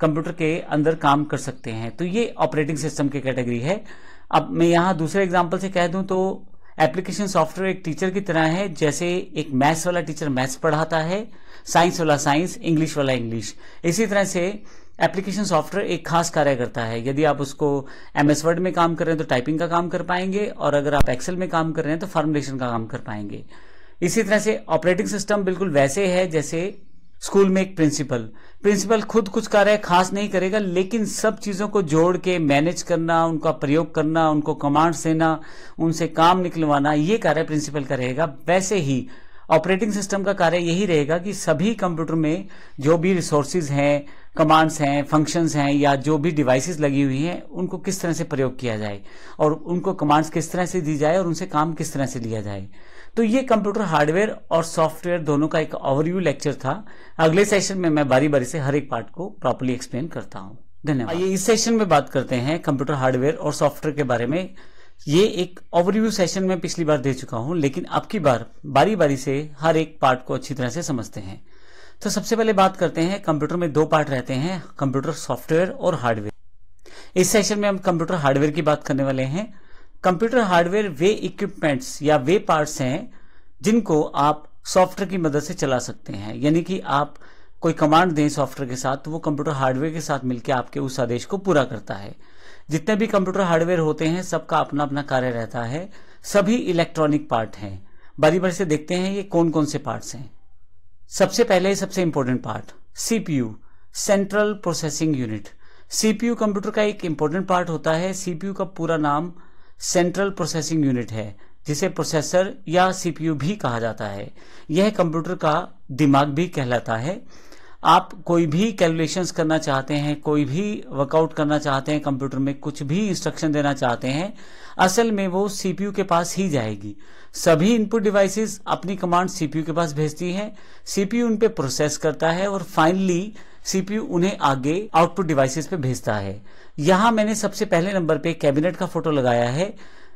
कंप्यूटर के अंदर काम कर सकते हैं। तो ये ऑपरेटिंग सिस्टम की कैटेगरी है। अब मैं यहाँ दूसरे एग्ज़ाम्पल से कह दूँ तो एप्लीकेशन सॉफ्टवेयर एक टीचर की तरह है, जैसे एक मैथ्स वाला टीचर मैथ्स पढ़ाता है। साइंस वाला साइंस इंग्लिश वाला इंग्लिश इसी तरह से एप्लीकेशन सॉफ्टवेयर एक खास कार्य करता है। यदि आप उसको एम एस वर्ड में काम कर रहे हैं तो टाइपिंग का काम कर पाएँगे और अगर आप एक्सेल में काम कर रहे हैं तो फॉर्मुलेशन का काम कर पाएँगे। इसी तरह से ऑपरेटिंग सिस्टम बिल्कुल वैसे है, जैसे स्कूल में एक प्रिंसिपल। प्रिंसिपल खुद कुछ कार्य खास नहीं करेगा, लेकिन सब चीज़ों को जोड़ के मैनेज करना, उनका प्रयोग करना, उनको कमांड देना, उनसे काम निकलवाना, ये कार्य प्रिंसिपल का रहेगा। वैसे ही ऑपरेटिंग सिस्टम का कार्य यही रहेगा कि सभी कंप्यूटर में जो भी रिसोर्सेज हैं कमांड्स हैं फ़ंक्शंस हैं, या जो भी डिवाइसेस लगी हुई हैं, उनको किस तरह से प्रयोग किया जाए, और उनको कमांड्स किस तरह से दी जाए, और उनसे काम किस तरह से लिया जाए। तो ये कंप्यूटर हार्डवेयर और सॉफ्टवेयर दोनों का एक ओवरव्यू लेक्चर था। अगले सेशन में मैं बारी बारी से हर एक पार्ट को प्रॉपरली एक्सप्लेन करता हूँ। धन्यवाद। आइए इस सेशन में बात करते हैं कंप्यूटर हार्डवेयर और सॉफ्टवेयर के बारे में। ये एक ओवरव्यू सेशन में पिछली बार दे चुका हूँ, लेकिन अब की बार बारी बारी से हर एक पार्ट को अच्छी तरह से समझते हैं। तो सबसे पहले बात करते हैं कंप्यूटर में दो पार्ट रहते हैं कंप्यूटर सॉफ्टवेयर और हार्डवेयर इस सेशन में हम कंप्यूटर हार्डवेयर की बात करने वाले हैं। कंप्यूटर हार्डवेयर वे इक्विपमेंट्स या वे पार्ट्स हैं जिनको आप सॉफ्टवेयर की मदद से चला सकते हैं। यानी कि आप कोई कमांड दें सॉफ्टवेयर के साथ तो वो कंप्यूटर हार्डवेयर के साथ मिलकर आपके उस आदेश को पूरा करता है। जितने भी कंप्यूटर हार्डवेयर होते हैं, सबका अपना अपना कार्य रहता है। सभी इलेक्ट्रॉनिक पार्ट हैं। बारी बारी से देखते हैं ये कौन कौन से पार्ट्स हैं। सबसे पहले सबसे important part CPU central processing unit CPU computer का एक इंपॉर्टेंट पार्ट होता है। सीपीयू का पूरा नाम सेंट्रल प्रोसेसिंग यूनिट है, जिसे प्रोसेसर या सीपीयू भी कहा जाता है। यह कंप्यूटर का दिमाग भी कहलाता है। आप कोई भी कैलकुलेशंस करना चाहते हैं, कोई भी वर्कआउट करना चाहते हैं कंप्यूटर में कुछ भी इंस्ट्रक्शन देना चाहते हैं, असल में वो सीपीयू के पास ही जाएगी। सभी इनपुट डिवाइसेस अपनी कमांड सीपीयू के पास भेजती हैं। सीपीयू उन पे प्रोसेस करता है और फाइनली सीपीयू उन्हें आगे आउटपुट डिवाइसेस पे भेजता है। यहाँ मैंने सबसे पहले नंबर पे कैबिनेट का फ़ोटो लगाया है।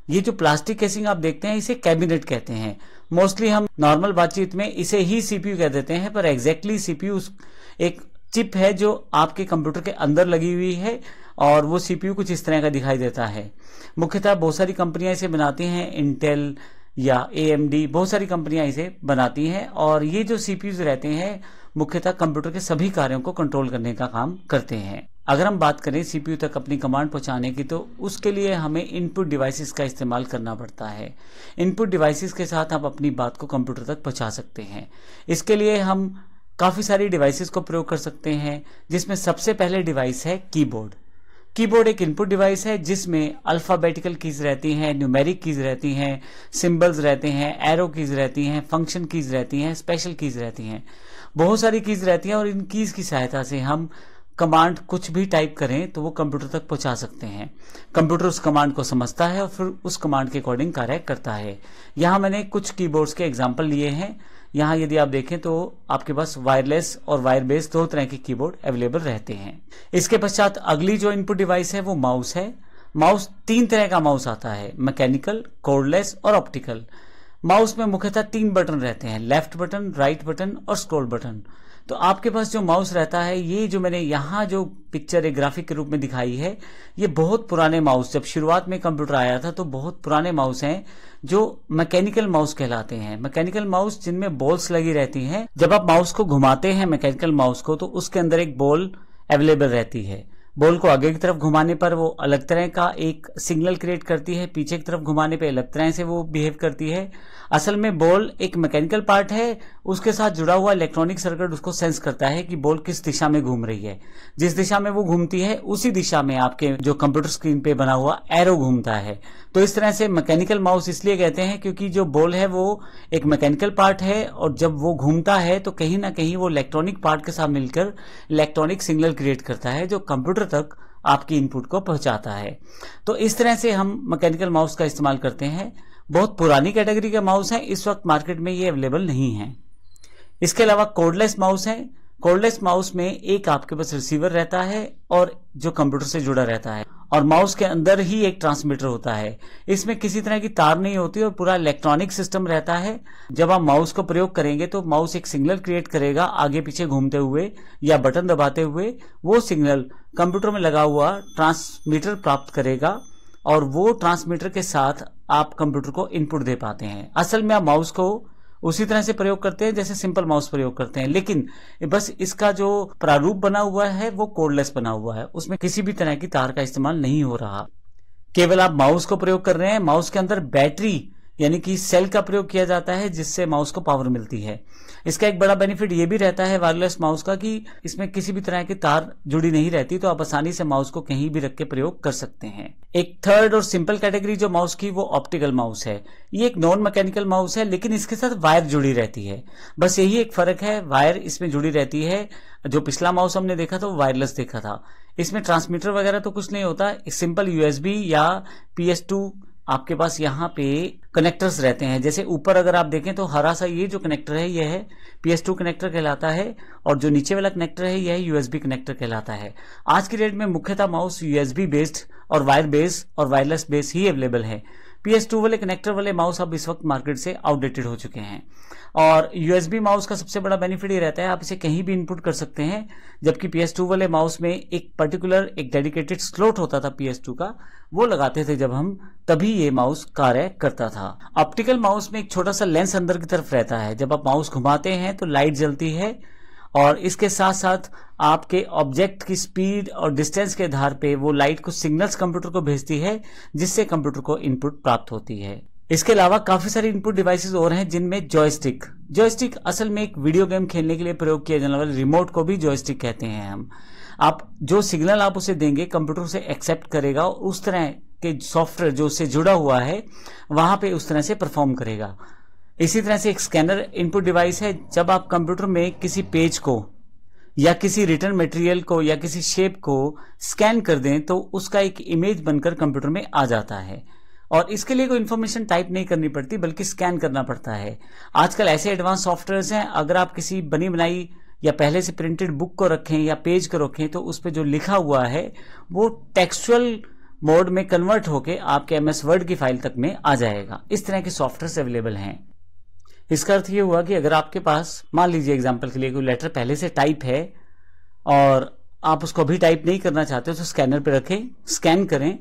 ये जो प्लास्टिक केसिंग आप देखते हैं, इसे कैबिनेट कहते हैं। मोस्टली हम नॉर्मल बातचीत में इसे ही सीपीयू कह देते हैं, पर एग्जैक्टली सीपीयू एक चिप है जो आपके कंप्यूटर के अंदर लगी हुई है, और वो सीपीयू कुछ इस तरह का दिखाई देता है। मुख्यतः बहुत सारी कंपनियाँ इसे बनाती हैं इंटेल या एएमडी बहुत सारी कंपनियाँ इसे बनाती हैं, और ये जो सीपीयू रहते हैं मुख्यतः कंप्यूटर के सभी कार्यों को कंट्रोल करने का काम करते हैं। अगर हम बात करें सीपीयू तक अपनी कमांड पहुँचाने की तो उसके लिए हमें इनपुट डिवाइसेस का इस्तेमाल करना पड़ता है। इनपुट डिवाइसेस के साथ हम अपनी बात को कंप्यूटर तक पहुँचा सकते हैं। इसके लिए हम काफ़ी सारी डिवाइसेस को प्रयोग कर सकते हैं, जिसमें सबसे पहले डिवाइस है कीबोर्ड कीबोर्ड एक इनपुट डिवाइस है, जिसमें अल्फाबेटिकल कीज रहती हैं न्यूमेरिक कीज रहती हैं सिंबल्स रहते हैं एरो कीज रहती हैं फ़ंक्शन कीज रहती हैं स्पेशल कीज रहती हैं। बहुत सारी कीज रहती हैं और इन कीज की सहायता से हम कमांड कुछ भी टाइप करें तो वो कंप्यूटर तक पहुँचा सकते हैं। कंप्यूटर उस कमांड को समझता है और फिर उस कमांड के अकॉर्डिंग कार्य करता है। यहाँ मैंने कुछ कीबोर्ड्स के एग्ज़ाम्पल लिए हैं। यहाँ यदि आप देखें तो आपके पास वायरलेस और वायर बेस दो तरह के कीबोर्ड अवेलेबल रहते हैं। इसके पश्चात अगली जो इनपुट डिवाइस है वो माउस है। माउस तीन तरह का माउस आता है। मैकेनिकल कोर्डलेस और ऑप्टिकल माउस में मुख्यतः तीन बटन रहते हैं, लेफ़्ट बटन, राइट बटन और स्क्रोल बटन। तो आपके पास जो माउस रहता है, ये जो मैंने यहाँ जो पिक्चर एक ग्राफिक के रूप में दिखाई है, ये बहुत पुराने माउस, जब शुरुआत में कंप्यूटर आया था तो बहुत पुराने माउस हैं, जो मैकेनिकल माउस कहलाते हैं। मैकेनिकल माउस जिनमें बॉल्स लगी रहती हैं, जब आप माउस को घुमाते हैं मैकेनिकल माउस को तो उसके अंदर एक बॉल अवेलेबल रहती है। बॉल को आगे की तरफ़ घुमाने पर वो अलग तरह का एक सिग्नल क्रिएट करती है, पीछे की तरफ़ घुमाने पे अलग तरह से वो बिहेव करती है। असल में बॉल एक मैकेनिकल पार्ट है उसके साथ जुड़ा हुआ इलेक्ट्रॉनिक सर्किट उसको सेंस करता है कि बॉल किस दिशा में घूम रही है। जिस दिशा में वो घूमती है, उसी दिशा में आपके जो कंप्यूटर स्क्रीन पे बना हुआ एरो घूमता है। तो इस तरह से मैकेनिकल माउस इसलिए कहते हैं क्योंकि जो बॉल है वो एक मैकेनिकल पार्ट है और जब वो घूमता है तो कहीं ना कहीं वो इलेक्ट्रॉनिक पार्ट के साथ मिलकर इलेक्ट्रॉनिक सिग्नल क्रिएट करता है जो कंप्यूटर तक आपकी इनपुट को पहुंचाता है। तो इस तरह से हम मैकेनिकल माउस का इस्तेमाल करते हैं। बहुत पुरानी कैटेगरी के माउस हैं, इस वक्त मार्केट में ये अवेलेबल नहीं है। इसके अलावा कोडलेस माउस है। कोडलेस माउस में एक आपके पास रिसीवर रहता है और जो कंप्यूटर से जुड़ा रहता है। और माउस के अंदर ही एक ट्रांसमीटर होता है। इसमें किसी तरह की तार नहीं होती और पूरा इलेक्ट्रॉनिक सिस्टम रहता है। जब आप माउस को प्रयोग करेंगे तो माउस एक सिग्नल क्रिएट करेगा आगे पीछे घूमते हुए या बटन दबाते हुए। वो सिग्नल कंप्यूटर में लगा हुआ ट्रांसमीटर प्राप्त करेगा और वो ट्रांसमीटर के साथ आप कंप्यूटर को इनपुट दे पाते हैं। असल में आप माउस को उसी तरह से प्रयोग करते हैं, जैसे सिंपल माउस प्रयोग करते हैं। लेकिन बस इसका जो प्रारूप बना हुआ है, वो कोडलेस बना हुआ है। उसमें किसी भी तरह की तार का इस्तेमाल नहीं हो रहा। केवल आप माउस को प्रयोग कर रहे हैं। माउस के अंदर बैटरी यानी कि सेल का प्रयोग किया जाता है जिससे माउस को पावर मिलती है। इसका एक बड़ा बेनिफिट ये भी रहता है वायरलेस माउस का कि इसमें किसी भी तरह की तार जुड़ी नहीं रहती तो आप आसानी से माउस को कहीं भी रख के प्रयोग कर सकते हैं। एक थर्ड और सिंपल कैटेगरी जो माउस की, वो ऑप्टिकल माउस है। ये एक नॉन मैकेनिकल माउस है, लेकिन इसके साथ वायर जुड़ी रहती है। बस यही एक फ़र्क है वायर इसमें जुड़ी रहती है। जो पिछला माउस हमने देखा था, वो वायरलेस देखा था। इसमें ट्रांसमीटर वगैरह तो कुछ नहीं होता सिंपल यूएसबी या पीएस टू आपके पास यहाँ पे कनेक्टर्स रहते हैं। जैसे ऊपर अगर आप देखें तो हरा सा ये जो कनेक्टर है, ये है PS2 कनेक्टर कहलाता है और जो नीचे वाला कनेक्टर है यह यूएसबी कनेक्टर कहलाता है। आज की डेट में मुख्यतः माउस यूएसबी बेस्ड और वायर बेस्ड और वायरलेस बेस ही अवेलेबल है। PS2 वाले कनेक्टर वाले माउस अब इस वक्त मार्केट से आउटडेटेड हो चुके हैं। और यूएसबी माउस का सबसे बड़ा बेनिफिट ये रहता है, आप इसे कहीं भी इनपुट कर सकते हैं, जबकि PS2 वाले माउस में एक पर्टिकुलर एक डेडिकेटेड स्लोट होता था PS2 का, वो लगाते थे जब हम तभी ये माउस कार्य करता था। ऑप्टिकल माउस में एक छोटा सा लेंस अंदर की तरफ़ रहता है। जब आप माउस घुमाते हैं तो लाइट जलती है और इसके साथ साथ आपके ऑब्जेक्ट की स्पीड और डिस्टेंस के आधार पे वो लाइट को सिग्नल्स कंप्यूटर को भेजती है, जिससे कंप्यूटर को इनपुट प्राप्त होती है। इसके अलावा काफ़ी सारे इनपुट डिवाइसेस और हैं जिनमें जॉयस्टिक जॉयस्टिक असल में एक वीडियो गेम खेलने के लिए प्रयोग किया जाने वाले रिमोट को भी जॉयस्टिक कहते हैं हम। आप जो सिग्नल आप उसे देंगे कंप्यूटर उसे एक्सेप्ट करेगा और उस तरह के सॉफ्टवेयर जो उससे जुड़ा हुआ है, वहाँ पे उस तरह से परफॉर्म करेगा। इसी तरह से एक स्कैनर इनपुट डिवाइस है, जब आप कंप्यूटर में किसी पेज को या किसी रिटर्न मटेरियल को या किसी शेप को स्कैन कर दें तो उसका एक इमेज बनकर कंप्यूटर में आ जाता है। और इसके लिए कोई इन्फॉर्मेशन टाइप नहीं करनी पड़ती, बल्कि स्कैन करना पड़ता है। आजकल ऐसे एडवांस सॉफ्टवेयर हैं, अगर आप किसी बनी बनाई या पहले से प्रिंटेड बुक को रखें या पेज को रखें तो उस पर जो लिखा हुआ है, वो टेक्सुअल मोड में कन्वर्ट होकर आपके एमएस वर्ड की फ़ाइल तक में आ जाएगा। इस तरह के सॉफ्टवेयर अवेलेबल हैं। इसका अर्थ ये हुआ कि अगर आपके पास, मान लीजिए एग्ज़ाम्पल के लिए कोई लेटर पहले से टाइप है, और आप उसको अभी टाइप नहीं करना चाहते तो स्कैनर पे रखें स्कैन करें।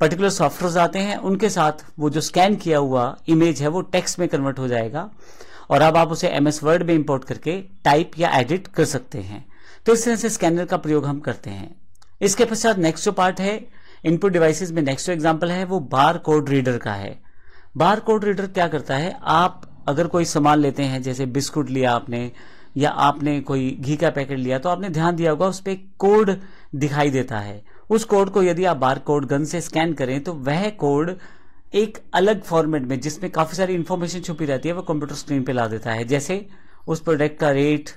पर्टिकुलर सॉफ्टवेयर आते हैं, उनके साथ वो जो स्कैन किया हुआ इमेज है, वो टेक्स्ट में कन्वर्ट हो जाएगा। और अब आप उसे एमएस वर्ड में इंपोर्ट करके टाइप या एडिट कर सकते हैं। तो इस तरह से स्कैनर का प्रयोग हम करते हैं। इसके पश्चात नेक्स्ट जो पार्ट है इनपुट डिवाइसेस में नेक्स्ट जो एग्ज़ाम्पल है, वो बार कोड रीडर का है। बार कोड रीडर क्या करता है? आप अगर कोई सामान लेते हैं, जैसे बिस्कुट लिया आपने, या आपने कोई घी का पैकेट लिया तो आपने ध्यान दिया होगा, उस पर कोड दिखाई देता है। उस कोड को यदि आप बार कोड गन से स्कैन करें तो वह कोड एक अलग फॉर्मेट में, जिसमें काफ़ी सारी इंफॉर्मेशन छुपी रहती है, वो कंप्यूटर स्क्रीन पे ला देता है। जैसे उस प्रोडक्ट का rate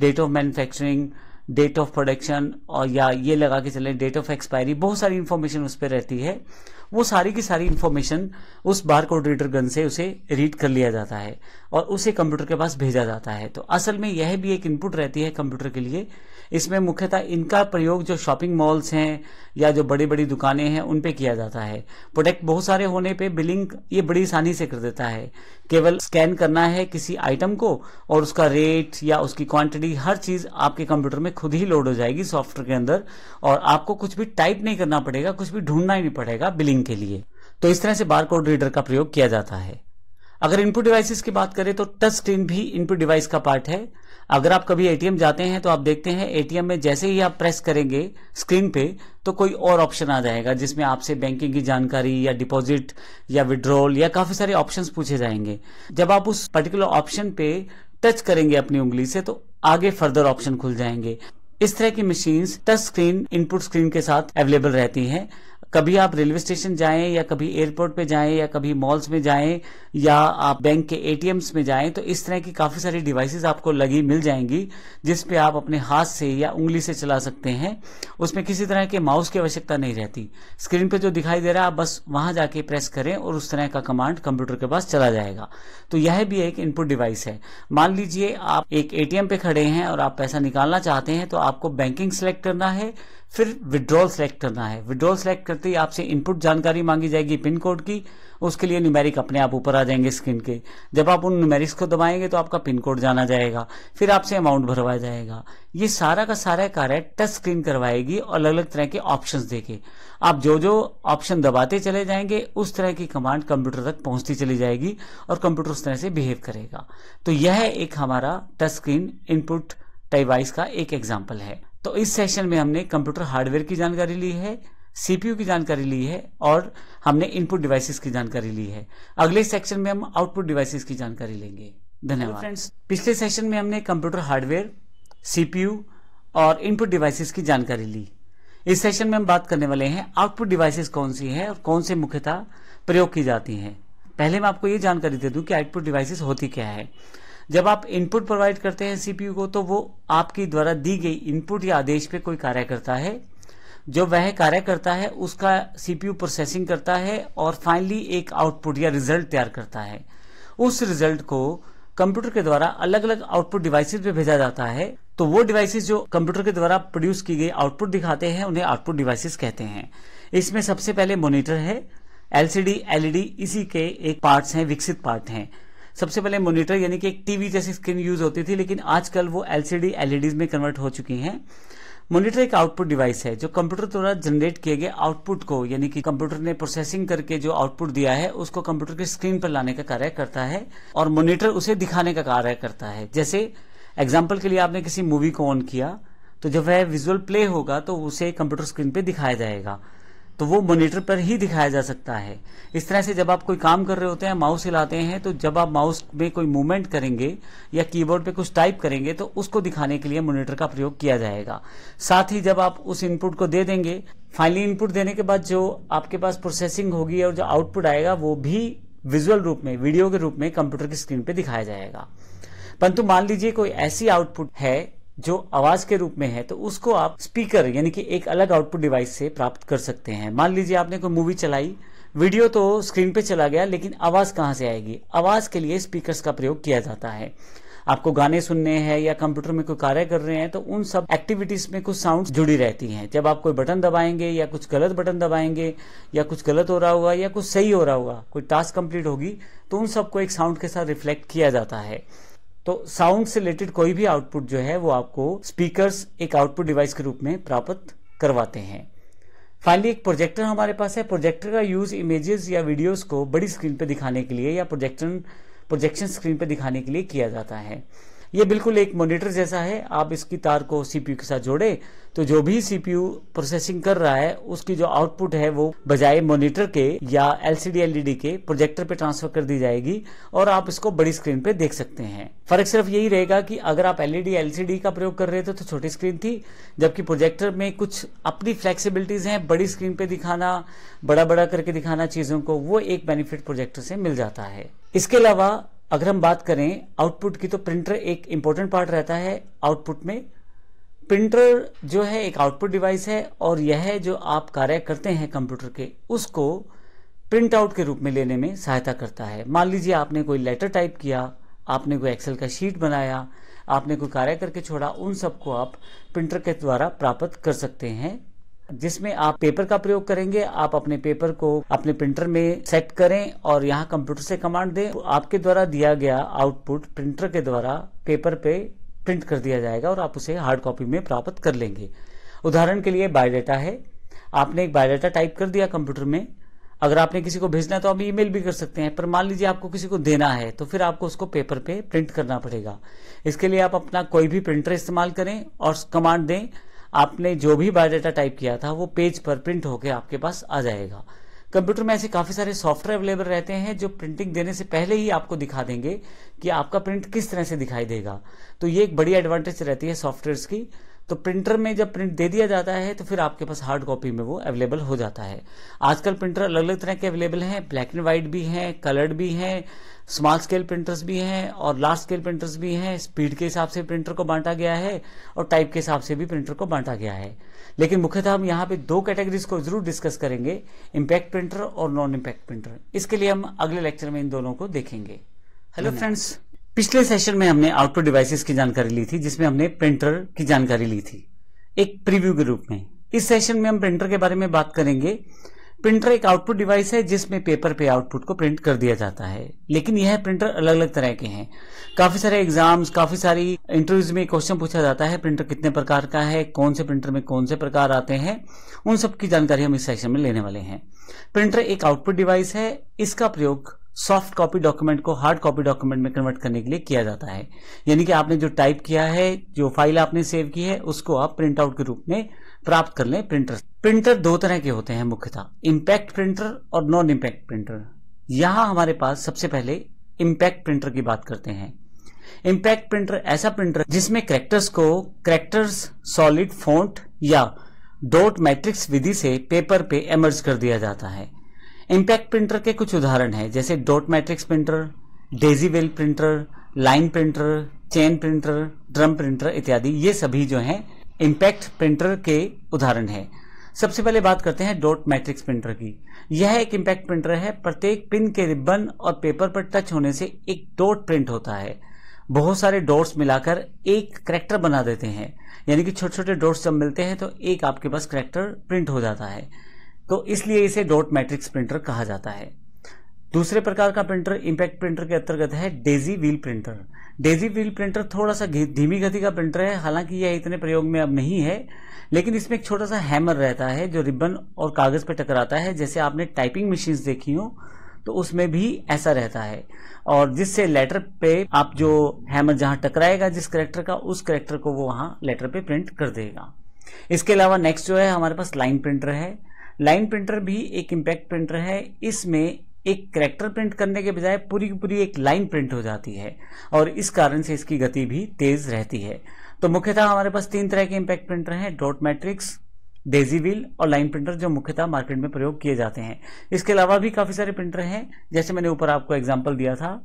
date of manufacturing date of production और या ये लगा के चले डेट ऑफ़ एक्सपायरी बहुत सारी इंफॉर्मेशन उस पर रहती है। वो सारी की सारी इंफॉर्मेशन उस बार कोड रीडर गन से उसे रीड कर लिया जाता है और उसे कंप्यूटर के पास भेजा जाता है। तो असल में यह भी एक इनपुट रहती है कंप्यूटर के लिए इसमें मुख्यतः इनका प्रयोग जो शॉपिंग मॉल्स हैं या जो बड़ी बड़ी दुकानें हैं, उन पे किया जाता है। प्रोडक्ट बहुत सारे होने पे बिलिंग ये बड़ी आसानी से कर देता है। केवल स्कैन करना है किसी आइटम को और उसका रेट या उसकी क्वांटिटी हर चीज़ आपके कंप्यूटर में खुद ही लोड हो जाएगी सॉफ्टवेयर के अंदर और आपको कुछ भी टाइप नहीं करना पड़ेगा, कुछ भी ढूंढना ही नहीं पड़ेगा बिलिंग के लिए। तो इस तरह से बार कोड रीडर का प्रयोग किया जाता है। अगर इनपुट डिवाइसेस की बात करें तो टच स्क्रीन भी इनपुट डिवाइस का पार्ट है। अगर आप कभी एटीएम जाते हैं तो आप देखते हैं एटीएम में जैसे ही आप प्रेस करेंगे स्क्रीन पे तो कोई और ऑप्शन आ जाएगा जिसमें आपसे बैंकिंग की जानकारी या डिपॉजिट या विड्रॉल या काफ़ी सारे ऑप्शंस पूछे जाएँगे। जब आप उस पर्टिकुलर ऑप्शन पे टच करेंगे अपनी उंगली से तो आगे फर्दर ऑप्शन खुल जाएँगे। इस तरह की machines touch screen input screen के साथ अवेलेबल रहती हैं। कभी आप रेलवे स्टेशन जाएँ या कभी एयरपोर्ट पे जाएँ या कभी मॉल्स में जाएँ या आप बैंक के एटीएम्स में जाएँ तो इस तरह की काफ़ी सारी डिवाइसेस आपको लगी मिल जाएँगी, जिस पे आप अपने हाथ से या उंगली से चला सकते हैं। उसमें किसी तरह के माउस की आवश्यकता नहीं रहती। स्क्रीन पे जो दिखाई दे रहा है, आप बस वहाँ जाके प्रेस करें और उस तरह का कमांड कंप्यूटर के पास चला जाएगा। तो यह भी एक इनपुट डिवाइस है। मान लीजिए आप एक एटीएम पे खड़े हैं और आप पैसा निकालना चाहते हैं तो आपको बैंकिंग सेलेक्ट करना है फिर विड्रॉल सेलेक्ट करना है। विड्रॉल सेलेक्ट करते ही आपसे इनपुट जानकारी मांगी जाएगी पिन कोड की, उसके लिए न्यूमेरिक अपने आप ऊपर आ जाएँगे स्क्रीन के। जब आप उन न्यूमेरिक्स को दबाएँगे तो आपका पिन कोड जाना जाएगा। फिर आपसे अमाउंट भरवाया जाएगा। ये सारा का सारा कार्य टच स्क्रीन करवाएगी और अलग अलग तरह के ऑप्शन देके। आप जो जो ऑप्शन दबाते चले जाएँगे, उस तरह की कमांड कंप्यूटर तक पहुँचती चली जाएगी और कंप्यूटर उस तरह से बिहेव करेगा। तो यह एक हमारा टच स्क्रीन इनपुट डिवाइस का एक एग्ज़ाम्पल है। तो इस सेशन में हमने कंप्यूटर हार्डवेयर की जानकारी ली है सीपीयू की जानकारी ली है और हमने इनपुट डिवाइसेस की जानकारी ली है। अगले सेक्शन में हम आउटपुट डिवाइसेस की जानकारी लेंगे। धन्यवाद। फ्रेंड्स पिछले सेशन में हमने कंप्यूटर हार्डवेयर सीपीयू और इनपुट डिवाइसेस की जानकारी ली। इस सेशन में हम बात करने वाले हैं आउटपुट डिवाइसेस कौन सी है और कौन से मुख्यतः प्रयोग की जाती हैं। पहले मैं आपको ये जानकारी दे दूँ कि आउटपुट डिवाइसेस होती क्या है। जब आप इनपुट प्रोवाइड करते हैं सीपीयू को तो वो आपकी द्वारा दी गई इनपुट या आदेश पे कोई कार्य करता है। जो वह कार्य करता है, उसका सीपीयू प्रोसेसिंग करता है और फाइनली एक आउटपुट या रिज़ल्ट तैयार करता है। उस रिज़ल्ट को कंप्यूटर के द्वारा अलग अलग आउटपुट डिवाइसेस पे भेजा जाता है। तो वो डिवाइसेस जो कंप्यूटर के द्वारा प्रोड्यूस की गई आउटपुट दिखाते हैं, उन्हें आउटपुट डिवाइसेस कहते हैं। इसमें सबसे पहले मॉनिटर है एलसीडी एलईडी इसी के एक पार्ट्स हैं, विकसित पार्ट हैं। सबसे पहले मॉनिटर यानी कि एक टीवी जैसी स्क्रीन यूज़ होती थी, लेकिन आजकल वो एलसीडी एलईडीज में कन्वर्ट हो चुकी हैं। मॉनिटर एक आउटपुट डिवाइस है, जो कंप्यूटर द्वारा जनरेट किए गए आउटपुट को, यानी कि कंप्यूटर ने प्रोसेसिंग करके जो आउटपुट दिया है, उसको कंप्यूटर की स्क्रीन पर लाने का कार्य करता है और मॉनिटर उसे दिखाने का कार्य करता है। जैसे एग्ज़ाम्पल के लिए आपने किसी मूवी को ऑन किया तो जब वह विजुअल प्ले होगा तो उसे कंप्यूटर स्क्रीन पर दिखाया जाएगा। तो वो मॉनिटर पर ही दिखाया जा सकता है। इस तरह से जब आप कोई काम कर रहे होते हैं माउस हिलाते हैं तो जब आप माउस में कोई मूवमेंट करेंगे या कीबोर्ड पे कुछ टाइप करेंगे तो उसको दिखाने के लिए मॉनिटर का प्रयोग किया जाएगा। साथ ही जब आप उस इनपुट को दे देंगे फाइनली इनपुट देने के बाद जो आपके पास प्रोसेसिंग होगी और जो आउटपुट आएगा, वो भी विजुअल रूप में वीडियो के रूप में कंप्यूटर की स्क्रीन पर दिखाया जाएगा। परंतु मान लीजिए कोई ऐसी आउटपुट है जो आवाज़ के रूप में है तो उसको आप स्पीकर यानी कि एक अलग आउटपुट डिवाइस से प्राप्त कर सकते हैं। मान लीजिए आपने कोई मूवी चलाई वीडियो तो स्क्रीन पे चला गया, लेकिन आवाज़ कहाँ से आएगी? आवाज़ के लिए स्पीकर्स का प्रयोग किया जाता है। आपको गाने सुनने हैं या कंप्यूटर में कोई कार्य कर रहे हैं तो उन सब एक्टिविटीज़ में कुछ साउंड जुड़ी रहती हैं। जब आप कोई बटन दबाएँगे, या कुछ गलत बटन दबाएँगे, या कुछ गलत हो रहा होगा या कुछ सही हो रहा होगा कोई टास्क कंप्लीट होगी तो उन सबको एक साउंड के साथ रिफ्लेक्ट किया जाता है। तो साउंड से रिलेटेड कोई भी आउटपुट जो है, वो आपको स्पीकर्स एक आउटपुट डिवाइस के रूप में प्राप्त करवाते हैं। फाइनली एक प्रोजेक्टर हमारे पास है। प्रोजेक्टर का यूज़ इमेजेस या वीडियोस को बड़ी स्क्रीन पर दिखाने के लिए या प्रोजेक्शन प्रोजेक्शन स्क्रीन पर दिखाने के लिए किया जाता है। ये बिल्कुल एक मॉनिटर जैसा है। आप इसकी तार को सीपीयू के साथ जोड़े तो जो भी सीपीयू प्रोसेसिंग कर रहा है, उसकी जो आउटपुट है वो बजाय मॉनिटर के या एलसीडी, एलईडी के प्रोजेक्टर पे ट्रांसफ़र कर दी जाएगी और आप इसको बड़ी स्क्रीन पे देख सकते हैं। फ़र्क सिर्फ़ यही रहेगा कि अगर आप एलईडी, एलसीडी का प्रयोग कर रहे थे तो छोटी स्क्रीन थी, जबकि प्रोजेक्टर में कुछ अपनी फ्लेक्सिबिलिटीज हैं, बड़ी स्क्रीन पे दिखाना बड़ा बड़ा करके दिखाना चीज़ों को, वो एक बेनिफिट प्रोजेक्टर से मिल जाता है। इसके अलावा अगर हम बात करें आउटपुट की तो प्रिंटर एक इंपॉर्टेंट पार्ट रहता है आउटपुट में। प्रिंटर जो है एक आउटपुट डिवाइस है और यह जो आप कार्य करते हैं कंप्यूटर के, उसको प्रिंट आउट के रूप में लेने में सहायता करता है। मान लीजिए आपने कोई लेटर टाइप किया, आपने कोई एक्सेल का शीट बनाया, आपने कोई कार्य करके छोड़ा, उन सबको आप प्रिंटर के द्वारा प्राप्त कर सकते हैं। जिसमें आप पेपर का प्रयोग करेंगे, आप अपने पेपर को अपने प्रिंटर में सेट करें और यहाँ कंप्यूटर से कमांड दें। तो आपके द्वारा दिया गया आउटपुट प्रिंटर के द्वारा पेपर पे प्रिंट कर दिया जाएगा और आप उसे हार्ड कॉपी में प्राप्त कर लेंगे। उदाहरण के लिए बायोडाटा है। आपने एक बायोडाटा टाइप कर दिया कंप्यूटर में। अगर आपने किसी को भेजना है तो आप ईमेल भी कर सकते हैं, पर मान लीजिए आपको किसी को देना है तो फिर आपको उसको पेपर पे प्रिंट करना पड़ेगा। इसके लिए आप अपना कोई भी प्रिंटर इस्तेमाल करें और कमांड दें। आपने जो भी बायोडाटा टाइप किया था, वो पेज पर प्रिंट होकर आपके पास आ जाएगा। कंप्यूटर में ऐसे काफ़ी सारे सॉफ्टवेयर अवेलेबल रहते हैं, जो प्रिंटिंग देने से पहले ही आपको दिखा देंगे कि आपका प्रिंट किस तरह से दिखाई देगा। तो ये एक बड़ी एडवांटेज रहती है सॉफ्टवेयर की। तो प्रिंटर में जब प्रिंट दे दिया जाता है तो फिर आपके पास हार्ड कॉपी में वो अवेलेबल हो जाता है। आजकल प्रिंटर अलग अलग तरह के अवेलेबल हैं। ब्लैक एंड व्हाइट भी हैं कलर्ड भी हैं स्मॉल स्केल प्रिंटर्स भी हैं और लार्ज स्केल प्रिंटर्स भी हैं। स्पीड के हिसाब से प्रिंटर को बांटा गया है और टाइप के हिसाब से भी प्रिंटर को बांटा गया है। लेकिन मुख्यतः हम यहाँ पे दो कैटेगरीज को ज़रूर डिस्कस करेंगे इम्पैक्ट प्रिंटर और नॉन इम्पैक्ट प्रिंटर इसके लिए हम अगले लेक्चर में इन दोनों को देखेंगे। हेलो फ्रेंड्स पिछले सेशन में हमने आउटपुट डिवाइसेस की जानकारी ली थी, जिसमें हमने प्रिंटर की जानकारी ली थी, एक प्रीव्यू के रूप में। इस सेशन में हम प्रिंटर के बारे में बात करेंगे। प्रिंटर एक आउटपुट डिवाइस है, जिसमें पेपर पे आउटपुट को प्रिंट कर दिया जाता है। लेकिन यह प्रिंटर अलग अलग तरह के हैं। काफ़ी सारे एग्ज़ाम्स काफ़ी सारी इंटरव्यूज़ में क्वेश्चन पूछा जाता है प्रिंटर कितने प्रकार का है, कौन से प्रिंटर में कौन से प्रकार आते हैं, उन सब की जानकारी हम इस सेशन में लेने वाले हैं। प्रिंटर एक आउटपुट डिवाइस है, इसका प्रयोग सॉफ्ट कॉपी डॉक्यूमेंट को हार्ड कॉपी डॉक्यूमेंट में कन्वर्ट करने के लिए किया जाता है। यानी कि आपने जो टाइप किया है, जो फ़ाइल आपने सेव की है, उसको आप प्रिंट आउट के रूप में प्राप्त कर लें प्रिंटर प्रिंटर दो तरह के होते हैं मुख्यतः इम्पैक्ट प्रिंटर और नॉन इम्पैक्ट प्रिंटर यहाँ हमारे पास सबसे पहले इम्पैक्ट प्रिंटर की बात करते हैं। इम्पैक्ट प्रिंटर ऐसा प्रिंटर जिसमें करेक्टर्स को करेक्टर्स सॉलिड फोन्ट या डॉट मैट्रिक्स विधि से पेपर पे एमर्ज कर दिया जाता है। इम्पैक्ट प्रिंटर के कुछ उदाहरण हैं, जैसे dot matrix printer daisy wheel printer line printer chain printer drum printer इत्यादि, ये सभी जो हैं इम्पैक्ट प्रिंटर के उदाहरण है। सबसे पहले बात करते हैं डॉट मैट्रिक्स प्रिंटर की। यह एक इम्पैक्ट प्रिंटर है, प्रत्येक पिन के रिबन और पेपर पर टच होने से एक डॉट प्रिंट होता है। बहुत सारे डॉट्स मिलाकर एक करेक्टर बना देते हैं। यानी कि छोटे छोटे डॉट्स जब मिलते हैं तो एक आपके पास करेक्टर प्रिंट हो जाता है। तो इसलिए इसे डॉट मैट्रिक्स प्रिंटर कहा जाता है। दूसरे प्रकार का प्रिंटर इम्पैक्ट प्रिंटर के अंतर्गत है daisy wheel printer daisy wheel printer थोड़ा सा धीमी गति का प्रिंटर है, हालाँकि यह इतने प्रयोग में अब नहीं है, लेकिन इसमें एक छोटा सा हैमर रहता है जो रिबन और कागज़ पर टकराता है, जैसे आपने टाइपिंग मशीन देखी हो तो उसमें भी ऐसा रहता है। और जिससे लेटर पे आप जो हैमर जहाँ टकराएगा, जिस करेक्टर का, उस करेक्टर को वो वहाँ लेटर पे प्रिंट कर देगा। इसके अलावा नेक्स्ट जो है, हमारे पास लाइन प्रिंटर है। लाइन प्रिंटर भी एक इम्पैक्ट प्रिंटर है। इसमें एक करेक्टर प्रिंट करने के बजाय पूरी की पूरी एक लाइन प्रिंट हो जाती है और इस कारण से इसकी गति भी तेज रहती है। तो मुख्यतः हमारे पास तीन तरह के इम्पैक्ट प्रिंटर हैं डॉट मैट्रिक्स डेजी व्हील और लाइन प्रिंटर जो मुख्यतः मार्केट में प्रयोग किए जाते हैं। इसके अलावा भी काफ़ी सारे प्रिंटर हैं। जैसे मैंने ऊपर आपको एग्ज़ाम्पल दिया था,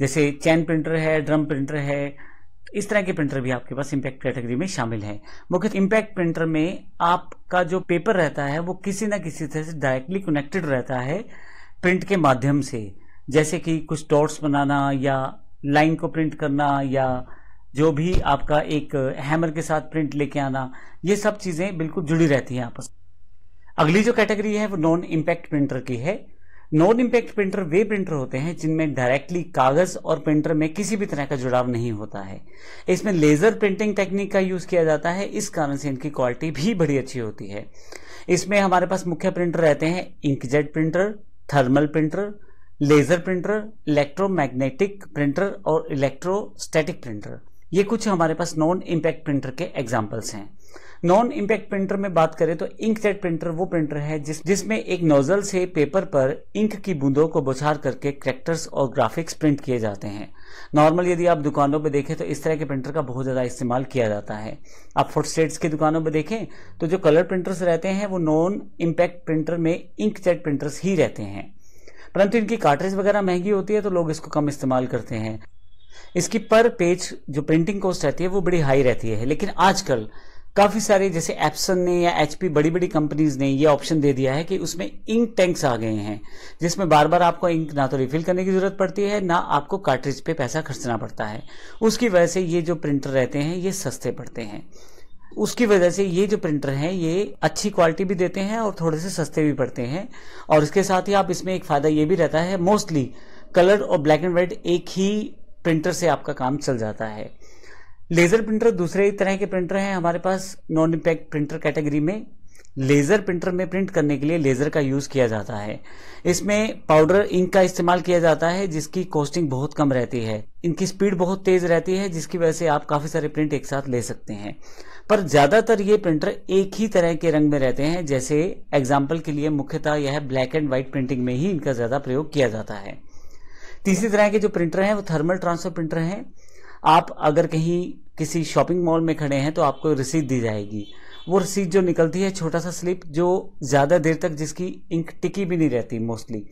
जैसे चैन प्रिंटर है ड्रम प्रिंटर है इस तरह के प्रिंटर भी आपके पास इम्पैक्ट कैटेगरी में शामिल है। मुख्य इम्पैक्ट प्रिंटर में आपका जो पेपर रहता है, वो किसी ना किसी तरह से डायरेक्टली कनेक्टेड रहता है प्रिंट के माध्यम से। जैसे कि कुछ डॉट्स बनाना या लाइन को प्रिंट करना या जो भी आपका एक हैमर के साथ प्रिंट लेके आना, ये सब चीज़ें बिल्कुल जुड़ी रहती हैं आपस अगली जो कैटेगरी है, वो नॉन इम्पैक्ट प्रिंटर की है। नॉन इम्पैक्ट प्रिंटर वे प्रिंटर होते हैं जिनमें डायरेक्टली कागज़ और प्रिंटर में किसी भी तरह का जुड़ाव नहीं होता है। इसमें लेजर प्रिंटिंग टेक्निक का यूज़ किया जाता है। इस कारण से इनकी क्वालिटी भी बड़ी अच्छी होती है। इसमें हमारे पास मुख्य प्रिंटर रहते हैं inkjet printer thermal printer laser printer electromagnetic printer और इलेक्ट्रोस्टैटिक प्रिंटर ये कुछ हमारे पास नॉन इम्पैक्ट प्रिंटर के एग्जाम्पल्स हैं। नॉन इम्पैक्ट प्रिंटर में बात करें तो इंक जेट प्रिंटर वो प्रिंटर है जिस, जिसमें एक नोजल से पेपर पर इंक की बूंदों को बुछार करके करेक्टर्स और ग्राफिक्स प्रिंट किए जाते हैं। नॉर्मल यदि आप दुकानों पर देखें तो इस तरह के प्रिंटर का बहुत ज़्यादा इस्तेमाल किया जाता है। आप फुट की दुकानों पर देखें तो जो कलर प्रिंटर्स रहते हैं वो नॉन इम्पैक्ट प्रिंटर में इंक जेट प्रिंटर्स ही रहते हैं। परंतु इनकी कार्ट्रेज वगैरह महँगी होती है तो लोग इसको कम इस्तेमाल करते हैं। इसकी पर पेज जो प्रिंटिंग कॉस्ट रहती है वो बड़ी हाई रहती है। लेकिन आजकल काफ़ी सारे जैसे एप्सन ने या एचपी बड़ी बड़ी कंपनीज़ ने ये ऑप्शन दे दिया है कि उसमें इंक टैंक्स आ गए हैं, जिसमें बार बार आपको इंक ना तो रिफिल करने की ज़रूरत पड़ती है, ना आपको कार्ट्रिज पे पैसा खर्चना पड़ता है। उसकी वजह से ये जो प्रिंटर रहते हैं, ये सस्ते पड़ते हैं। उसकी वजह से ये जो प्रिंटर हैं, ये अच्छी क्वालिटी भी देते हैं और थोड़े से सस्ते भी पड़ते हैं। और इसके साथ ही आप इसमें एक फ़ायदा ये भी रहता है मोस्टली कलर और ब्लैक एंड व्हाइट एक ही प्रिंटर से आपका काम चल जाता है। लेजर प्रिंटर दूसरे तरह के प्रिंटर हैं। हमारे पास नॉन इम्पैक्ट प्रिंटर कैटेगरी में लेजर प्रिंटर में प्रिंट करने के लिए लेजर का यूज़ किया जाता है। इसमें पाउडर इंक का इस्तेमाल किया जाता है, जिसकी कॉस्टिंग बहुत कम रहती है। इनकी स्पीड बहुत तेज रहती है, जिसकी वजह से आप काफ़ी सारे प्रिंट एक साथ ले सकते हैं। पर ज़्यादातर ये प्रिंटर एक ही तरह के रंग में रहते हैं, जैसे एग्ज़ाम्पल के लिए मुख्यतः यह ब्लैक एंड व्हाइट प्रिंटिंग में ही इनका ज़्यादा प्रयोग किया जाता है। तीसरी तरह के जो प्रिंटर हैं, वो थर्मल ट्रांसफ़र प्रिंटर हैं। आप अगर कहीं किसी शॉपिंग मॉल में खड़े हैं तो आपको रसीद दी जाएगी। वो रसीद जो निकलती है, छोटा सा स्लिप, जो ज़्यादा देर तक जिसकी इंक टिकी भी नहीं रहती मोस्टली।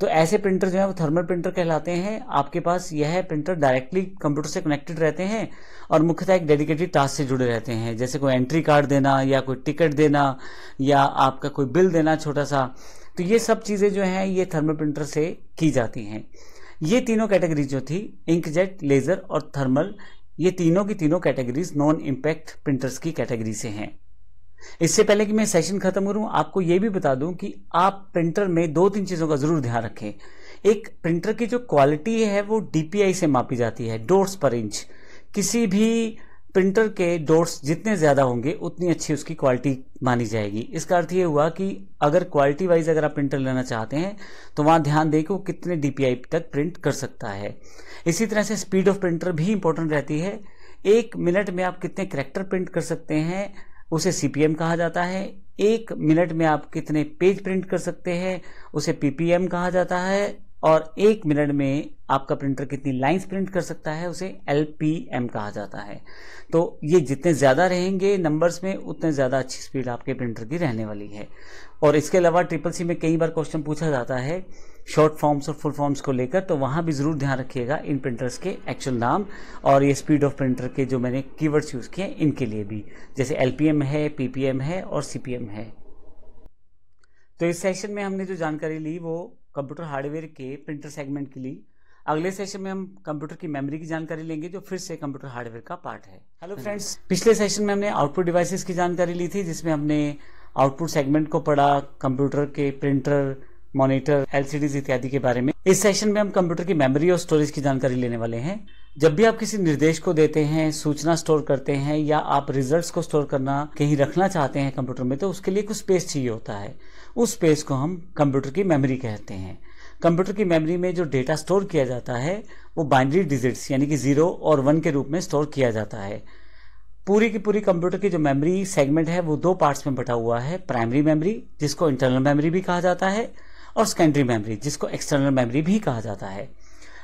तो ऐसे प्रिंटर जो है, वो थर्मल प्रिंटर कहलाते हैं। आपके पास यह प्रिंटर डायरेक्टली कंप्यूटर से कनेक्टेड रहते हैं और मुख्यतः एक डेडिकेटेड टास्क से जुड़े रहते हैं। जैसे कोई एंट्री कार्ड देना या कोई टिकट देना या आपका कोई बिल देना छोटा सा। तो ये सब चीज़ें जो हैं, ये थर्मल प्रिंटर से की जाती हैं। ये तीनों कैटेगरी जो थी इंकजेट लेजर और थर्मल ये तीनों की तीनों कैटेगरीज नॉन इम्पैक्ट प्रिंटर्स की कैटेगरी से हैं। इससे पहले कि मैं सेशन खत्म करूँ, आपको यह भी बता दूँ कि आप प्रिंटर में दो तीन चीज़ों का ज़रूर ध्यान रखें। एक प्रिंटर की जो क्वालिटी है, वो डीपीआई से मापी जाती है डोर्स पर इंच किसी भी प्रिंटर के डोट्स जितने ज़्यादा होंगे, उतनी अच्छी उसकी क्वालिटी मानी जाएगी। इसका अर्थ ये हुआ कि अगर क्वालिटी वाइज अगर आप प्रिंटर लेना चाहते हैं तो वहाँ ध्यान दें कि वो कितने डीपीआई तक प्रिंट कर सकता है। इसी तरह से स्पीड ऑफ़ प्रिंटर भी इंपॉर्टेंट रहती है। एक मिनट में आप कितने करेक्टर प्रिंट कर सकते हैं, उसे सीपीएम कहा जाता है। एक मिनट में आप कितने पेज प्रिंट कर सकते हैं, उसे पीपीएम कहा जाता है। और एक मिनट में आपका प्रिंटर कितनी लाइंस प्रिंट कर सकता है, उसे एलपीएम कहा जाता है। तो ये जितने ज़्यादा रहेंगे नंबर्स में, उतने ज़्यादा अच्छी स्पीड आपके प्रिंटर की रहने वाली है। और इसके अलावा ट्रिपल सी में कई बार क्वेश्चन पूछा जाता है शॉर्ट फॉर्म्स और फुल फॉर्म्स को लेकर तो वहाँ भी ज़रूर ध्यान रखिएगा इन प्रिंटर्स के एक्चुअल नाम और ये स्पीड ऑफ़ प्रिंटर के जो मैंने कीवर्ड्स यूज़ किए इनके लिए भी। जैसे एलपीएम है पीपीएम है और सीपीएम है। तो इस सेशन में हमने जो जानकारी ली वो कंप्यूटर हार्डवेयर के प्रिंटर सेगमेंट के लिए। अगले सेशन में हम कंप्यूटर की मेमोरी की जानकारी लेंगे जो फिर से कंप्यूटर हार्डवेयर का पार्ट है। हेलो फ्रेंड्स पिछले सेशन में हमने आउटपुट डिवाइसेस की जानकारी ली थी जिसमें हमने आउटपुट सेगमेंट को पढ़ा कंप्यूटर के प्रिंटर मॉनिटर एलसीडीज इत्यादि के बारे में। इस सेशन में हम कंप्यूटर की मेमोरी और स्टोरेज की जानकारी लेने वाले हैं। जब भी आप किसी निर्देश को देते हैं सूचना स्टोर करते हैं या आप रिजल्ट्स को स्टोर करना कहीं रखना चाहते हैं कंप्यूटर में तो उसके लिए कुछ स्पेस चाहिए होता है। उस स्पेस को हम कंप्यूटर की मेमोरी कहते हैं। कंप्यूटर की मेमोरी में जो डेटा स्टोर किया जाता है, वो बाइनरी डिजिट्स यानी कि ज़ीरो और वन के रूप में स्टोर किया जाता है। पूरी की पूरी कंप्यूटर की जो मेमोरी सेगमेंट है, वो दो पार्ट्स में बटा हुआ है। प्राइमरी मेमोरी जिसको इंटरनल मेमोरी भी कहा जाता है, और सेकेंडरी मेमोरी जिसको एक्सटर्नल मेमोरी भी कहा जाता है।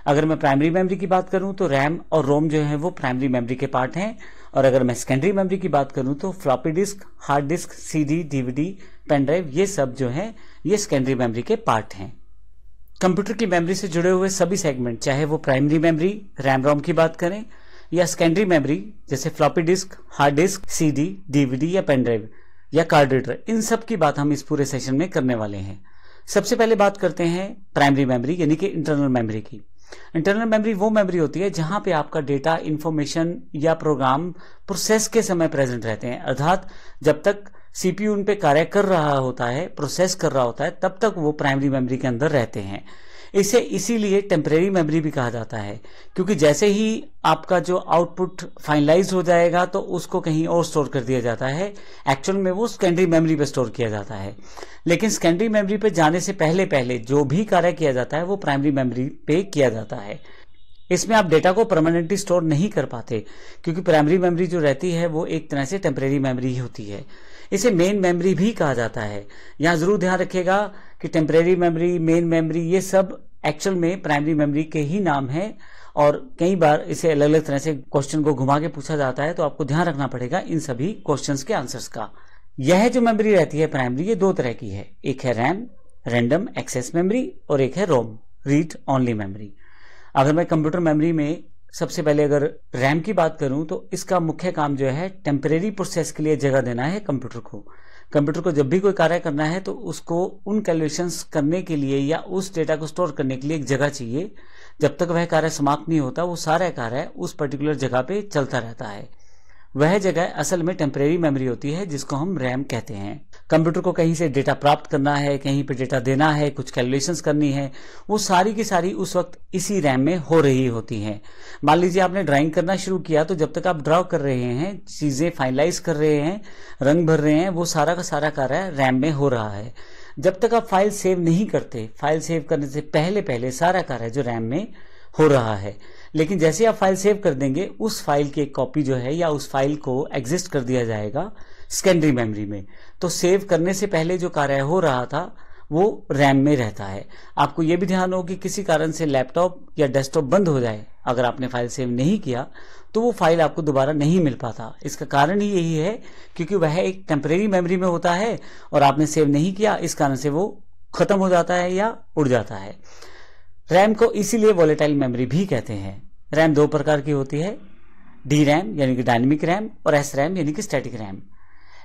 अगर मैं प्राइमरी मेमोरी की बात करूँ तो रैम और रोम जो है, वो प्राइमरी मेमोरी के पार्ट हैं। और अगर मैं सेकेंडरी मेमोरी की बात करूँ तो floppy disk hard disk CD DVD pen drive, ये सब जो है, ये सेकेंडरी मेमोरी के पार्ट हैं। कंप्यूटर की मेमोरी से जुड़े हुए सभी सेगमेंट चाहे वो प्राइमरी मेमोरी रैम रोम की बात करें, या सेकेंडरी मेमोरी जैसे floppy disk hard disk CD DVD या पेन ड्राइव या कार्ड रीडर इन सब की बात हम इस पूरे सेशन में करने वाले हैं। सबसे पहले बात करते हैं प्राइमरी मेमोरी यानी कि इंटरनल मेमोरी की। इंटरनल मेमोरी वो मेमोरी होती है जहाँ पे आपका डेटा इंफॉर्मेशन या प्रोग्राम प्रोसेस के समय प्रेजेंट रहते हैं। अर्थात जब तक सीपीयू उन पे कार्य कर रहा होता है, प्रोसेस कर रहा होता है, तब तक वो प्राइमरी मेमोरी के अंदर रहते हैं। इसे इसीलिए टेम्परेरी मेमोरी भी कहा जाता है, क्योंकि जैसे ही आपका जो आउटपुट फाइनलाइज हो जाएगा तो उसको कहीं और स्टोर कर दिया जाता है। एक्चुअल में वो सेकेंडरी मेमोरी पे स्टोर किया जाता है। लेकिन सेकेंडरी मेमोरी पे जाने से पहले पहले जो भी कार्य किया जाता है, वो प्राइमरी मेमोरी पे किया जाता है। इसमें आप डेटा को परमानेंटली स्टोर नहीं कर पाते, क्योंकि प्राइमरी मेमोरी जो रहती है, वो एक तरह से टेम्परेरी मेमोरी होती है। इसे मेन मेमोरी भी कहा जाता है। यहाँ ज़रूर ध्यान रखिएगा कि टेम्परेरी मेमोरी मेन मेमोरी ये सब एक्चुअल में प्राइमरी मेमोरी के ही नाम है और कई बार इसे अलग अलग तरह से क्वेश्चन को घुमा के पूछा जाता है तो आपको ध्यान रखना पड़ेगा इन सभी क्वेश्चंस के आंसर्स का। यह जो मेमोरी रहती है प्राइमरी ये दो तरह की है। एक है रैम रैंडम एक्सेस मेमोरी और एक है रोम रीड ओनली मेमोरी अगर मैं कंप्यूटर मेमोरी में सबसे पहले अगर रैम की बात करूँ तो इसका मुख्य काम जो है टेम्परेरी प्रोसेस के लिए जगह देना है कंप्यूटर को। कंप्यूटर को जब भी कोई कार्य करना है तो उसको उन कैलकुलेशंस करने के लिए या उस डेटा को स्टोर करने के लिए एक जगह चाहिए। जब तक वह कार्य समाप्त नहीं होता, वो सारा कार्य उस पर्टिकुलर जगह पे चलता रहता है। वह जगह असल में टेम्परेरी मेमोरी होती है, जिसको हम रैम कहते हैं। कंप्यूटर को कहीं से डेटा प्राप्त करना है, कहीं पे डेटा देना है, कुछ कैलकुलेशंस करनी है, वो सारी की सारी उस वक्त इसी रैम में हो रही होती हैं। मान लीजिए आपने ड्राइंग करना शुरू किया तो जब तक आप ड्रॉ कर रहे हैं, चीज़ें फाइनलाइज कर रहे हैं, रंग भर रहे हैं, वो सारा का सारा कार्य रैम में हो रहा है। जब तक आप फ़ाइल सेव नहीं करते फ़ाइल सेव करने से पहले पहले सारा कार्य जो रैम में हो रहा है। लेकिन जैसे आप फ़ाइल सेव कर देंगे, उस फ़ाइल की एक कॉपी जो है या उस फ़ाइल को एग्जिस्ट कर दिया जाएगा सेकेंडरी मेमोरी में। तो सेव करने से पहले जो कार्य हो रहा था, वो रैम में रहता है। आपको यह भी ध्यान हो कि किसी कारण से लैपटॉप या डेस्कटॉप बंद हो जाए, अगर आपने फ़ाइल सेव नहीं किया तो वो फ़ाइल आपको दोबारा नहीं मिल पाता। इसका कारण ही यही है, क्योंकि वह एक टेम्परेरी मेमोरी में होता है और आपने सेव नहीं किया, इस कारण से वो खत्म हो जाता है या उड़ जाता है। रैम को इसीलिए वॉलेटाइल मेमोरी भी कहते हैं। रैम दो प्रकार की होती है, डी रैम, यानी कि डायनेमिक रैम, और एस रैम, यानी कि static RAM.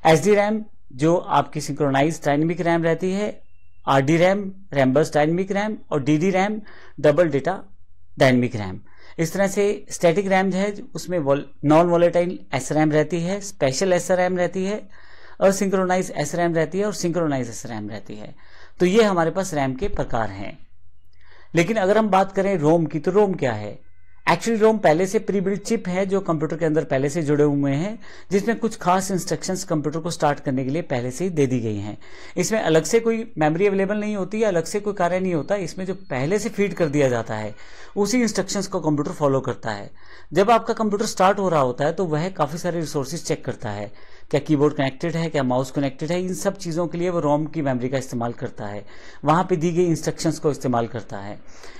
S D RAM, जो आपकी सिंक्रोनाइज डायनेमिक रैम रहती है, R D RAM Rambus dynamic RAM, और D D RAM, double data dynamic RAM. इस तरह से स्टैटिक रैम जो है, उसमें नॉन वॉलेटाइल एस रैम रहती है, स्पेशल एस रैम रहती है, और सिंक्रोनाइज एस रैम रहती है, और सिंक्रोनाइज एस रैम रहती है। तो ये हमारे पास रैम के प्रकार हैं। लेकिन अगर हम बात करें रोम की तो रोम क्या है? एक्चुअली रोम पहले से प्री बिल्ड चिप है, जो कंप्यूटर के अंदर पहले से जुड़े हुए हैं, जिसमें कुछ खास इंस्ट्रक्शंस कंप्यूटर को स्टार्ट करने के लिए पहले से ही दे दी गई हैं। इसमें अलग से कोई मेमोरी अवेलेबल नहीं होती है अलग से कोई कार्य नहीं होता, इसमें जो पहले से फ़ीड कर दिया जाता है, उसी इंस्ट्रक्शंस को कंप्यूटर फॉलो करता है। जब आपका कंप्यूटर स्टार्ट हो रहा होता है तो वह काफ़ी सारे रिसोर्सेज चेक करता है। क्या कीबोर्ड कनेक्टेड है, क्या माउस कनेक्टेड है, इन सब चीज़ों के लिए वो रोम की मेमोरी का इस्तेमाल करता है। वहाँ पे दी गई इंस्ट्रक्शंस को इस्तेमाल करता है।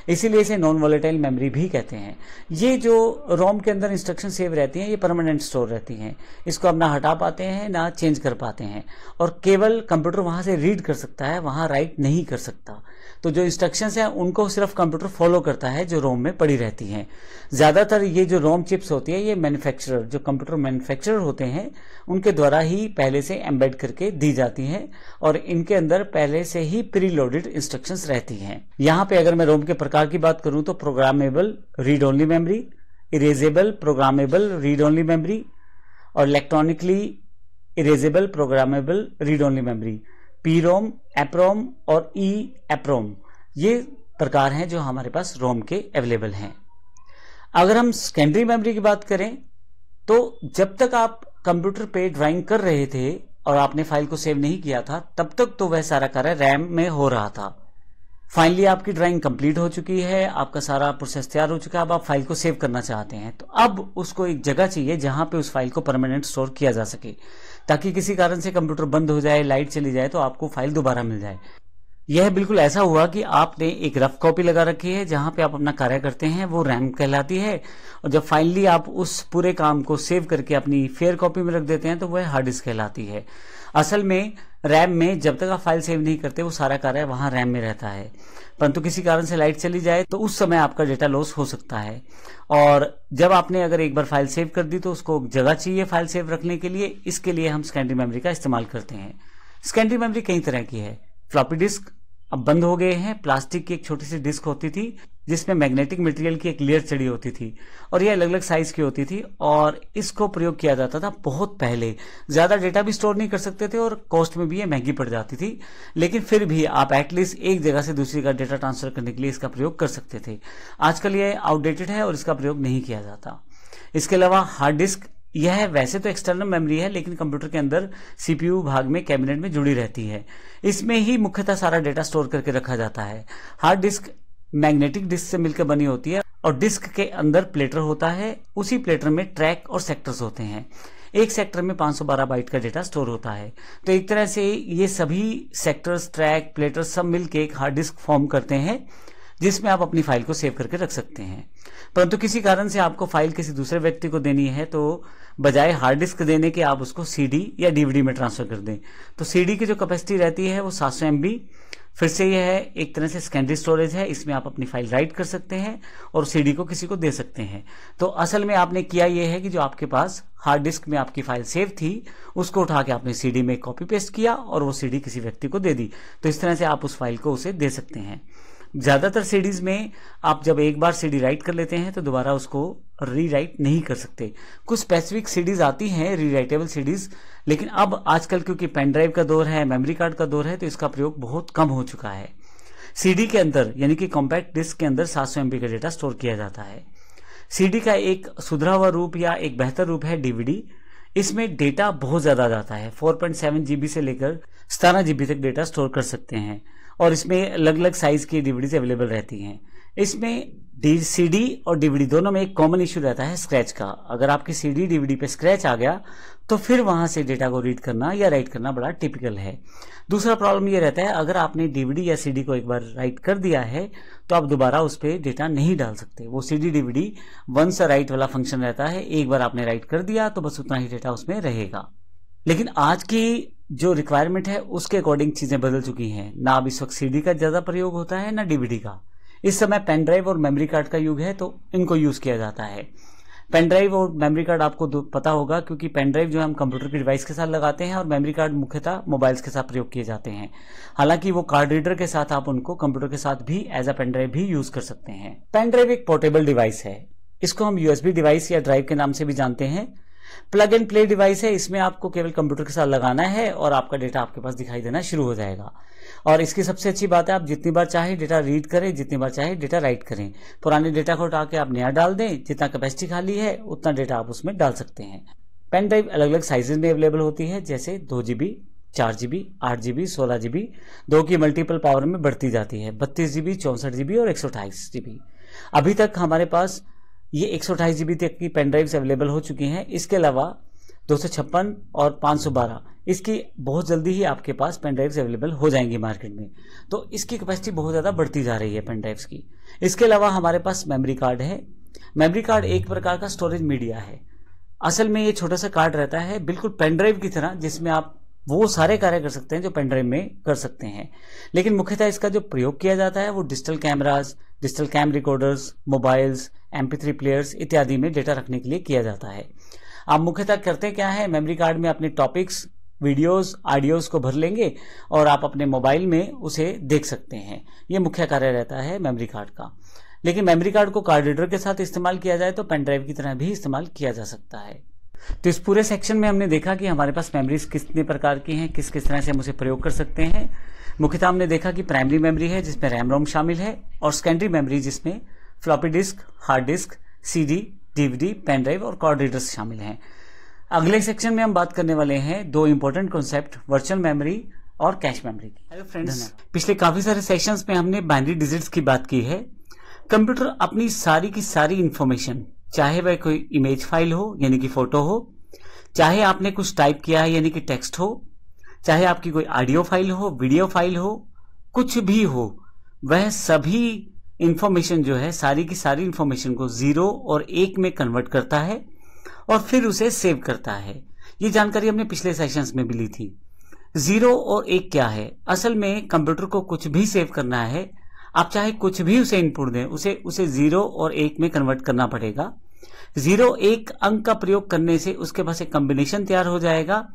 इसीलिए इसे नॉन वॉलेटाइल मेमोरी भी कहते हैं। ये जो रोम के अंदर इंस्ट्रक्शन सेव रहती हैं, ये परमानेंट स्टोर रहती हैं। इसको आप ना हटा पाते हैं, ना चेंज कर पाते हैं। और केवल कंप्यूटर वहाँ से रीड कर सकता है, वहाँ राइट नहीं कर सकता। तो जो इंस्ट्रक्शंस हैं, उनको सिर्फ़ कंप्यूटर फॉलो करता है, जो रोम में पड़ी रहती हैं। ज़्यादातर ये जो रोम चिप्स होती है, ये मैन्युफैक्चरर जो कंप्यूटर मैन्युफैक्चरर होते हैं, उनके द्वारा ही पहले से एम्बेड करके दी जाती हैं और इनके अंदर पहले से ही प्री लोडेड इंस्ट्रक्शंस रहती हैं। यहाँ पे अगर मैं रोम के प्रकार की बात करूँ तो programmable read only memory erasable programmable read only memory और electronically erasable programmable read only memory P ROM EPROM और ई, एप्रोम। ये प्रकार हैं जो हमारे पास रोम के अवेलेबल हैं। अगर हम सेकेंडरी मेमोरी की बात करें तो जब तक आप कंप्यूटर पे ड्राइंग कर रहे थे और आपने फ़ाइल को सेव नहीं किया था, तब तक तो वह सारा कार्य रैम में हो रहा था। फाइनली आपकी ड्राइंग कंप्लीट हो चुकी है, आपका सारा प्रोसेस तैयार हो चुका है, अब आप फ़ाइल को सेव करना चाहते हैं। तो अब उसको एक जगह चाहिए जहाँ पे उस फ़ाइल को परमानेंट स्टोर किया जा सके। ताकि किसी कारण से कंप्यूटर बंद हो जाए, लाइट चली जाए तो आपको फ़ाइल दोबारा मिल जाए। यह बिल्कुल ऐसा हुआ कि आपने एक रफ कॉपी लगा रखी है, जहाँ पे आप अपना कार्य करते हैं, वो रैम कहलाती है, और जब फाइनली आप उस पूरे काम को सेव करके अपनी फेयर कॉपी में रख देते हैं तो वह हार्ड डिस्क कहलाती है। असल में रैम में जब तक आप फ़ाइल सेव नहीं करते, वो सारा कार्य वहाँ रैम में रहता है। परंतु किसी कारण से लाइट चली जाए तो उस समय आपका डेटा लॉस हो सकता है। और जब आपने अगर एक बार फ़ाइल सेव कर दी तो उसको जगह चाहिए फ़ाइल सेव रखने के लिए। इसके लिए हम सेकेंडरी मेमोरी का इस्तेमाल करते हैं। सेकेंडरी मेमोरी कई तरह की है। फ्लॉपी डिस्क अब बंद हो गए हैं। प्लास्टिक की एक छोटी सी डिस्क होती थी जिसमें मैग्नेटिक मटेरियल की एक लेयर चढ़ी होती थी और ये अलग अलग साइज़ की होती थी और इसको प्रयोग किया जाता था बहुत पहले। ज़्यादा डेटा भी स्टोर नहीं कर सकते थे और कॉस्ट में भी ये महँगी पड़ जाती थी। लेकिन फिर भी आप एटलीस्ट एक जगह से दूसरी का डेटा ट्रांसफ़र करने के लिए इसका प्रयोग कर सकते थे। आजकल ये आउटडेटेड है और इसका प्रयोग नहीं किया जाता। इसके अलावा हार्ड डिस्क यह वैसे तो एक्सटर्नल मेमोरी है, लेकिन कंप्यूटर के अंदर सीपीयू भाग में कैबिनेट में जुड़ी रहती है। इसमें ही मुख्यतः सारा डेटा स्टोर करके रखा जाता है। हार्ड डिस्क मैग्नेटिक डिस्क से मिलकर बनी होती है और डिस्क के अंदर प्लेटर होता है। उसी प्लेटर में ट्रैक और सेक्टर्स होते हैं। एक सेक्टर में 512 बाइट का डेटा स्टोर होता है। तो एक तरह से ये सभी सेक्टर्स, ट्रैक, प्लेटर सब मिलकर एक हार्ड डिस्क फॉर्म करते हैं, जिसमें आप अपनी फ़ाइल को सेव करके रख सकते हैं। परंतु किसी कारण से आपको फ़ाइल किसी दूसरे व्यक्ति को देनी है तो बजाय हार्ड डिस्क देने के आप उसको सीडी या डीवीडी में ट्रांसफ़र कर दें। तो सीडी की जो कैपेसिटी रहती है वो सात सौ फिर से यह है, एक तरह से सेकेंडरी स्टोरेज है, इसमें आप अपनी फ़ाइल राइट कर सकते हैं और सीडी को किसी को दे सकते हैं। तो असल में आपने किया यह है कि जो आपके पास हार्ड डिस्क में आपकी फ़ाइल सेव थी, उसको उठा के आपने सीडी में कॉपी पेस्ट किया और वो सीडी किसी व्यक्ति को दे दी। तो इस तरह से आप उस फ़ाइल को उसे दे सकते हैं। ज़्यादातर सीडीज में आप जब एक बार सीडी राइट कर लेते हैं तो दोबारा उसको रीराइट नहीं कर सकते। कुछ स्पेसिफिक सीडीज आती हैं रीराइटेबल सीडीज, लेकिन अब आजकल क्योंकि पेन ड्राइव का दौर है मेमोरी कार्ड का दौर है तो इसका प्रयोग बहुत कम हो चुका है। सीडी के अंदर, यानी कि कॉम्पैक्ट डिस्क के अंदर 700 एमबी का डेटा स्टोर किया जाता है। सीडी का एक सुधरा हुआ रूप या एक बेहतर रूप है डीवीडी इसमें डेटा बहुत ज़्यादा जाता है 4.7 जीबी से लेकर सतारह जीबी तक डेटा स्टोर कर सकते हैं। और इसमें अलग अलग साइज़ की डीवीडीज अवेलेबल रहती हैं। इसमें सीडी और डीवीडी दोनों में एक कॉमन इश्यू रहता है स्क्रैच का। अगर आपकी सीडी डीवीडी पे स्क्रैच आ गया तो फिर वहाँ से डेटा को रीड करना या राइट करना बड़ा टिपिकल है। दूसरा प्रॉब्लम ये रहता है, अगर आपने डीवीडी या सीडी को एक बार राइट कर दिया है तो आप दोबारा उस पर डेटा नहीं डाल सकते। वो सीडी डीवीडी वंस राइट वाला फ़ंक्शन रहता है, एक बार आपने राइट कर दिया तो बस उतना ही डेटा उसमें रहेगा। लेकिन आज की जो रिक्वायरमेंट है, उसके अकॉर्डिंग चीज़ें बदल चुकी हैं। ना अब इस वक्त सीडी का ज़्यादा प्रयोग होता है, ना डीवीडी का। इस समय पेन ड्राइव और मेमोरी कार्ड का युग है तो इनको यूज़ किया जाता है। पेन ड्राइव और मेमोरी कार्ड आपको पता होगा, क्योंकि पेन ड्राइव जो हम कंप्यूटर के डिवाइस के साथ लगाते हैं और मेमोरी कार्ड मुख्यतः मोबाइल्स के साथ प्रयोग किए जाते हैं। हालाँकि वो कार्ड रीडर के साथ आप उनको कंप्यूटर के साथ भी एज अ पेन ड्राइव भी यूज़ कर सकते हैं। पेन ड्राइव एक पोर्टेबल डिवाइस है। इसको हम यूएसबी डिवाइस या ड्राइव के नाम से भी जानते हैं। प्लग एंड प्ले डिवाइस है, इसमें आपको केवल कंप्यूटर के साथ लगाना है और आपका डेटा आपके पास दिखाई देना शुरू हो जाएगा। और इसकी सबसे अच्छी बात है, आप जितनी बार चाहे डेटा रीड करें, जितनी बार चाहे डेटा राइट करें। पुराने डेटा को उठा के आप नया डाल दें, जितना कैपेसिटी खाली है, उतना डेटा आप उसमें डाल सकते हैं। पेन ड्राइव अलग अलग साइजेज में अवेलेबल होती है, जैसे दो जीबी, चार जीबी, आठ जीबी, सोलह जीबी, दो की मल्टीपल पावर में बढ़ती जाती है, बत्तीस जीबी, चौसठ जीबी और एक सौ अठाईस जीबी। अभी तक हमारे पास ये एक सौ अठाईस जीबी तक की पेन ड्राइव अवेलेबल हो चुकी हैं। इसके अलावा दो सौ छप्पन और पाँच सौ बारह। इसकी बहुत जल्दी ही आपके पास पेन ड्राइव्स अवेलेबल हो जाएँगी मार्केट में। तो इसकी कैपेसिटी बहुत ज़्यादा बढ़ती जा रही है पेन ड्राइव्स की। इसके अलावा हमारे पास मेमोरी कार्ड है। मेमोरी कार्ड एक प्रकार का स्टोरेज मीडिया है। असल में ये छोटा सा कार्ड रहता है, बिल्कुल पेन ड्राइव की तरह, जिसमें आप वो सारे कार्य कर सकते हैं जो पेन ड्राइव में कर सकते हैं। लेकिन मुख्यतः इसका जो प्रयोग किया जाता है वो digital cameras digital camcorders, mobiles MP three players इत्यादि में डेटा रखने के लिए किया जाता है। आप मुख्यतः करते क्या है? मेमोरी कार्ड में अपने टॉपिक्स वीडियोस ऑडियोस को भर लेंगे और आप अपने मोबाइल में उसे देख सकते हैं। ये मुख्य कार्य रहता है मेमोरी कार्ड का। लेकिन मेमोरी कार्ड को कार्ड रीडर के साथ इस्तेमाल किया जाए तो पेन ड्राइव की तरह भी इस्तेमाल किया जा सकता है। तो इस पूरे सेक्शन में हमने देखा कि हमारे पास मेमोरीज कितने प्रकार की हैं किस किस तरह से हम उसे प्रयोग कर सकते हैं। मुख्यतः हमने देखा कि प्राइमरी मेमोरी है, जिसमें रैम रोम शामिल है, और सेकेंडरी मेमोरी जिसमें floppy disk hard disk CD DVD pen drive और कॉर्ड रीडर्स शामिल हैं। अगले सेक्शन में हम बात करने वाले हैं दो इंपॉर्टेंट कॉन्सेप्ट वर्चुअल मेमोरी और कैश मेमोरी की। हेलो फ्रेंड्स पिछले काफ़ी सारे सेशंस में हमने बाइनरी डिजिट्स की बात की है। कंप्यूटर अपनी सारी की सारी इंफॉर्मेशन चाहे वह कोई इमेज फ़ाइल हो यानी कि फ़ोटो हो चाहे आपने कुछ टाइप किया है यानी कि टेक्स्ट हो चाहे आपकी कोई ऑडियो फ़ाइल हो वीडियो फ़ाइल हो कुछ भी हो वह सभी इंफॉर्मेशन जो है, सारी की सारी इन्फॉर्मेशन को ज़ीरो और एक में कन्वर्ट करता है और फिर उसे सेव करता है। ये जानकारी हमने पिछले सेशंस में भी ली थी। ज़ीरो और एक क्या है? असल में कंप्यूटर को कुछ भी सेव करना है। आप चाहे कुछ भी उसे इनपुट दें, उसे उसे ज़ीरो और एक में कन्वर्ट करना पड़ेगा। ज़ीरो एक अंक का प्रयोग करने से उसके पास एक कॉम्बिनेशन तैयार हो जाएगा,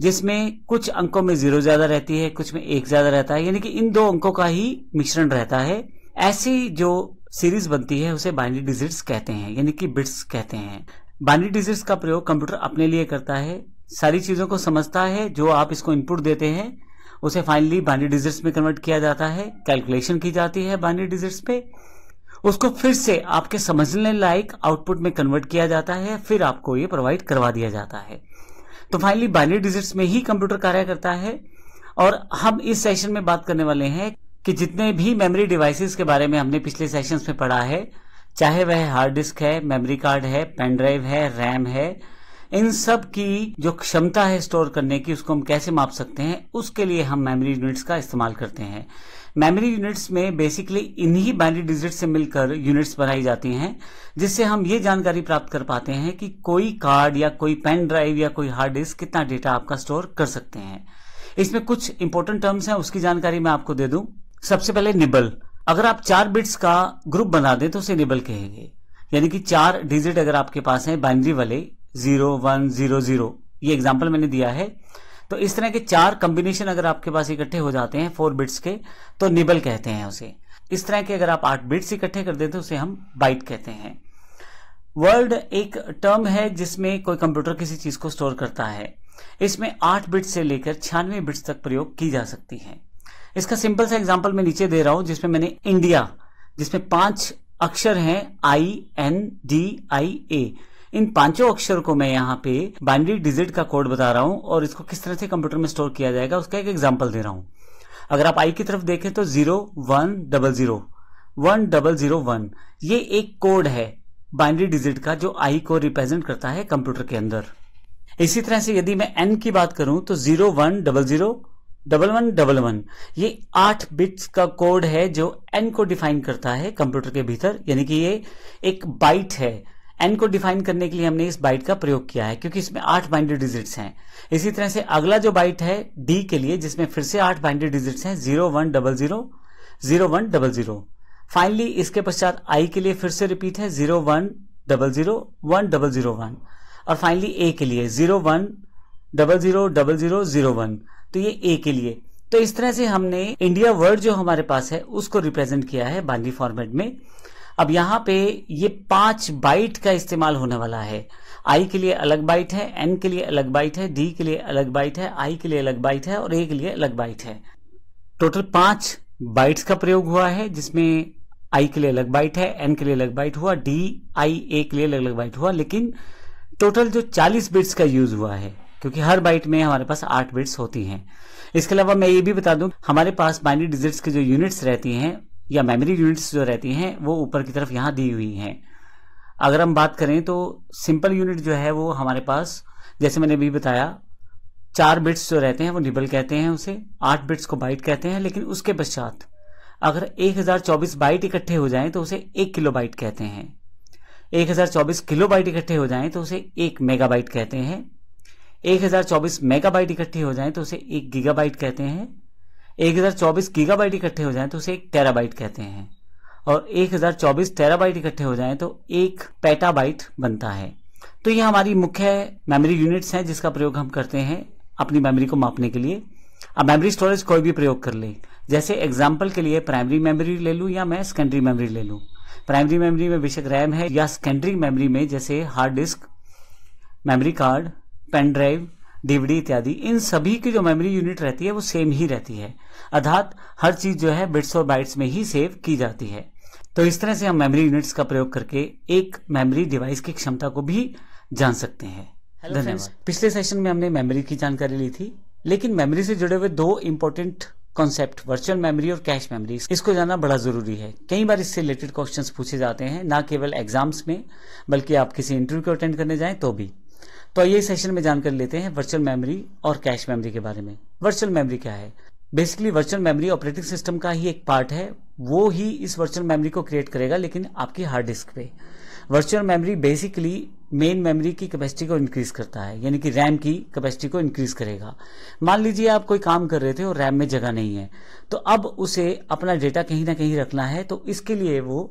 जिसमें कुछ अंकों में ज़ीरो ज़्यादा रहती है, कुछ में एक ज़्यादा रहता है। यानी कि इन दो अंकों का ही मिश्रण रहता है। ऐसी जो सीरीज़ बनती है, उसे बाइनरी डिजिट्स कहते हैं, यानी कि बिट्स कहते हैं। बाइनरी डिजिट्स का प्रयोग कंप्यूटर अपने लिए करता है, सारी चीज़ों को समझता है, जो आप इसको इनपुट देते हैं, उसे फाइनली बाइनरी डिजिट्स में कन्वर्ट किया जाता है कैलकुलेशन की जाती है बाइनरी डिजिट्स पे। उसको फिर से आपके समझने लायक आउटपुट में कन्वर्ट किया जाता है, फिर आपको ये प्रोवाइड करवा दिया जाता है। तो फाइनली बाइनरी डिजिट्स में ही कंप्यूटर कार्य करता है, और हम इस सेशन में बात करने वाले हैं कि जितने भी मेमोरी डिवाइसेस के बारे में हमने पिछले सेशंस में पढ़ा है, चाहे वह हार्ड डिस्क है मेमोरी कार्ड है पेन ड्राइव है रैम है, इन सब की जो क्षमता है स्टोर करने की, उसको हम कैसे माप सकते हैं, उसके लिए हम मेमोरी यूनिट्स का इस्तेमाल करते हैं। मेमोरी यूनिट्स में बेसिकली इन्हीं बाइनरी डिजिट से मिलकर यूनिट्स बनाई जाती हैं, जिससे हम ये जानकारी प्राप्त कर पाते हैं कि कोई कार्ड या कोई पेन ड्राइव या कोई हार्ड डिस्क कितना डेटा आपका स्टोर कर सकते हैं। इसमें कुछ इंपॉर्टेंट टर्म्स हैं, उसकी जानकारी मैं आपको दे दूँ। सबसे पहले निबल। अगर आप चार बिट्स का ग्रुप बना दें तो उसे निबल कहेंगे। यानी कि चार डिजिट अगर आपके पास है, बाइनरी वाले, ज़ीरो, वन, ज़ीरो ज़ीरो, ये एग्ज़ाम्पल मैंने दिया है। तो इस तरह के चार कॉम्बिनेशन अगर आपके पास इकट्ठे हो जाते हैं, फोर बिट्स के तो निबल कहते हैं उसे। इस तरह के अगर आप आठ बिट्स इकट्ठे कर देते तो उसे हम बाइट कहते हैं। वर्ड एक टर्म है जिसमें कोई कंप्यूटर किसी चीज़ को स्टोर करता है। इसमें आठ बिट्स से लेकर छियानवे बिट्स तक प्रयोग की जा सकती है। इसका सिंपल सा एग्जांपल मैं नीचे दे रहा हूँ, जिसमें मैंने इंडिया, जिसमें पाँच अक्षर हैं आई एन डी आई ए इन पाँचों अक्षर को मैं यहाँ पे बाइनरी डिजिट का कोड बता रहा हूँ, और इसको किस तरह से कंप्यूटर में स्टोर किया जाएगा, उसका एक एग्ज़ाम्पल दे रहा हूँ। अगर आप आई की तरफ़ देखें तो zero one double zero one double zero one ये एक कोड है बाइनरी डिजिट का, जो आई को रिप्रेजेंट करता है कंप्यूटर के अंदर। इसी तरह से यदि मैं एन की बात करूँ तो zero one double zero double one double one ये आठ बिट्स का कोड है जो एन को डिफाइन करता है कंप्यूटर के भीतर, यानी कि ये एक बाइट है। एन को डिफाइन करने के लिए हमने इस बाइट का प्रयोग किया है, क्योंकि इसमें आठ बाइंडेड डिजिट्स हैं। इसी तरह से अगला जो बाइट है डी के लिए, जिसमें फिर से आठ बाइंडेड डिजिट्स हैं zero one double zero zero one double zero finally इसके पश्चात आई के लिए फिर से रिपीट है zero one double zero one double zero one और फाइनली ए के लिए zero one double zero double zero zero one तो ये ए के लिए। तो इस तरह से हमने इंडिया वर्ड जो हमारे पास है, उसको रिप्रेजेंट किया है बाइनरी फॉर्मेट में। अब यहाँ पे ये पाँच बाइट का इस्तेमाल होने वाला है। आई के लिए अलग बाइट है एन के लिए अलग बाइट है डी के लिए अलग बाइट है आई के लिए अलग बाइट है और ए के लिए अलग बाइट है। टोटल पाँच बाइट्स का प्रयोग हुआ है, जिसमें आई के लिए अलग बाइट है एन के लिए अलग बाइट हुआ डी आई ए के लिए अलग अलग बाइट हुआ, लेकिन टोटल जो 40 बिट्स का यूज़ हुआ है क्योंकि हर बाइट में हमारे पास आठ बिट्स होती हैं। इसके अलावा मैं ये भी बता दूँ, हमारे पास बाइनरी डिजिट्स की जो यूनिट्स रहती हैं, या मेमोरी यूनिट्स जो रहती हैं, वो ऊपर की तरफ़ यहाँ दी हुई हैं। अगर हम बात करें तो सिंपल यूनिट जो है वो हमारे पास, जैसे मैंने अभी बताया, चार बिट्स जो रहते हैं, वो निबल कहते हैं उसे, आठ बिट्स को बाइट कहते हैं, लेकिन उसके पश्चात अगर 1024 बाइट इकट्ठे हो जाएँ तो उसे एक किलो बाइट कहते हैं। 1024 किलो बाइट इकट्ठे हो जाएँ तो उसे एक मेगाबाइट कहते हैं। 1024 मेगाबाइट इकट्ठे हो जाएँ तो उसे एक गीगाबाइट कहते हैं। 1024 गीगाबाइट इकट्ठे हो जाएँ तो उसे एक टेराबाइट कहते हैं। और 1024 टेराबाइट इकट्ठे हो जाएँ तो एक पेटाबाइट बनता है। तो ये हमारी मुख्य मेमोरी यूनिट्स हैं जिसका प्रयोग हम करते हैं अपनी मेमोरी को मापने के लिए। अब मेमोरी स्टोरेज कोई भी प्रयोग कर ले। जैसे एग्ज़ाम्पल के लिए प्राइमरी मेमोरी ले लूँ या मैं सेकेंडरी मेमोरी ले लूँ। प्राइमरी मेमोरी में बेशक रैम है या सेकेंडरी मेमोरी में जैसे hard disk, memory card pen drive DVD इत्यादि इन सभी की जो मेमोरी यूनिट रहती है वो सेम ही रहती है। अर्थात हर चीज़ जो है बिट्स और बाइट्स में ही सेव की जाती है। तो इस तरह से हम मेमोरी यूनिट्स का प्रयोग करके एक मेमोरी डिवाइस की क्षमता को भी जान सकते हैं। धन्यवाद। पिछले सेशन में हमने मेमोरी की जानकारी ली थी लेकिन मेमोरी से जुड़े हुए दो इंपॉर्टेंट कॉन्सेप्ट वर्चुअल मेमोरी और कैश मेमोरी इसको जानना बड़ा ज़रूरी है। कई बार इससे रिलेटेड क्वेश्चंस पूछे जाते हैं ना केवल एग्ज़ाम्स में बल्कि आप किसी इंटरव्यू को अटेंड करने जाएँ तो भी। तो ये सेशन में जानकारी लेते हैं वर्चुअल मेमोरी और कैश मेमोरी के बारे में। वर्चुअल मेमोरी क्या है? Basically virtual memory operating system का ही एक पार्ट है। वो ही इस वर्चुअल मेमोरी को क्रिएट करेगा, लेकिन आपकी हार्ड डिस्क पे। Virtual memory basically main memory की कैपेसिटी को इंक्रीज करता है, यानी कि रैम की कैपेसिटी को इंक्रीज करेगा। मान लीजिए आप कोई काम कर रहे थे और रैम में जगह नहीं है तो अब उसे अपना डेटा कहीं ना कहीं रखना है तो इसके लिए वो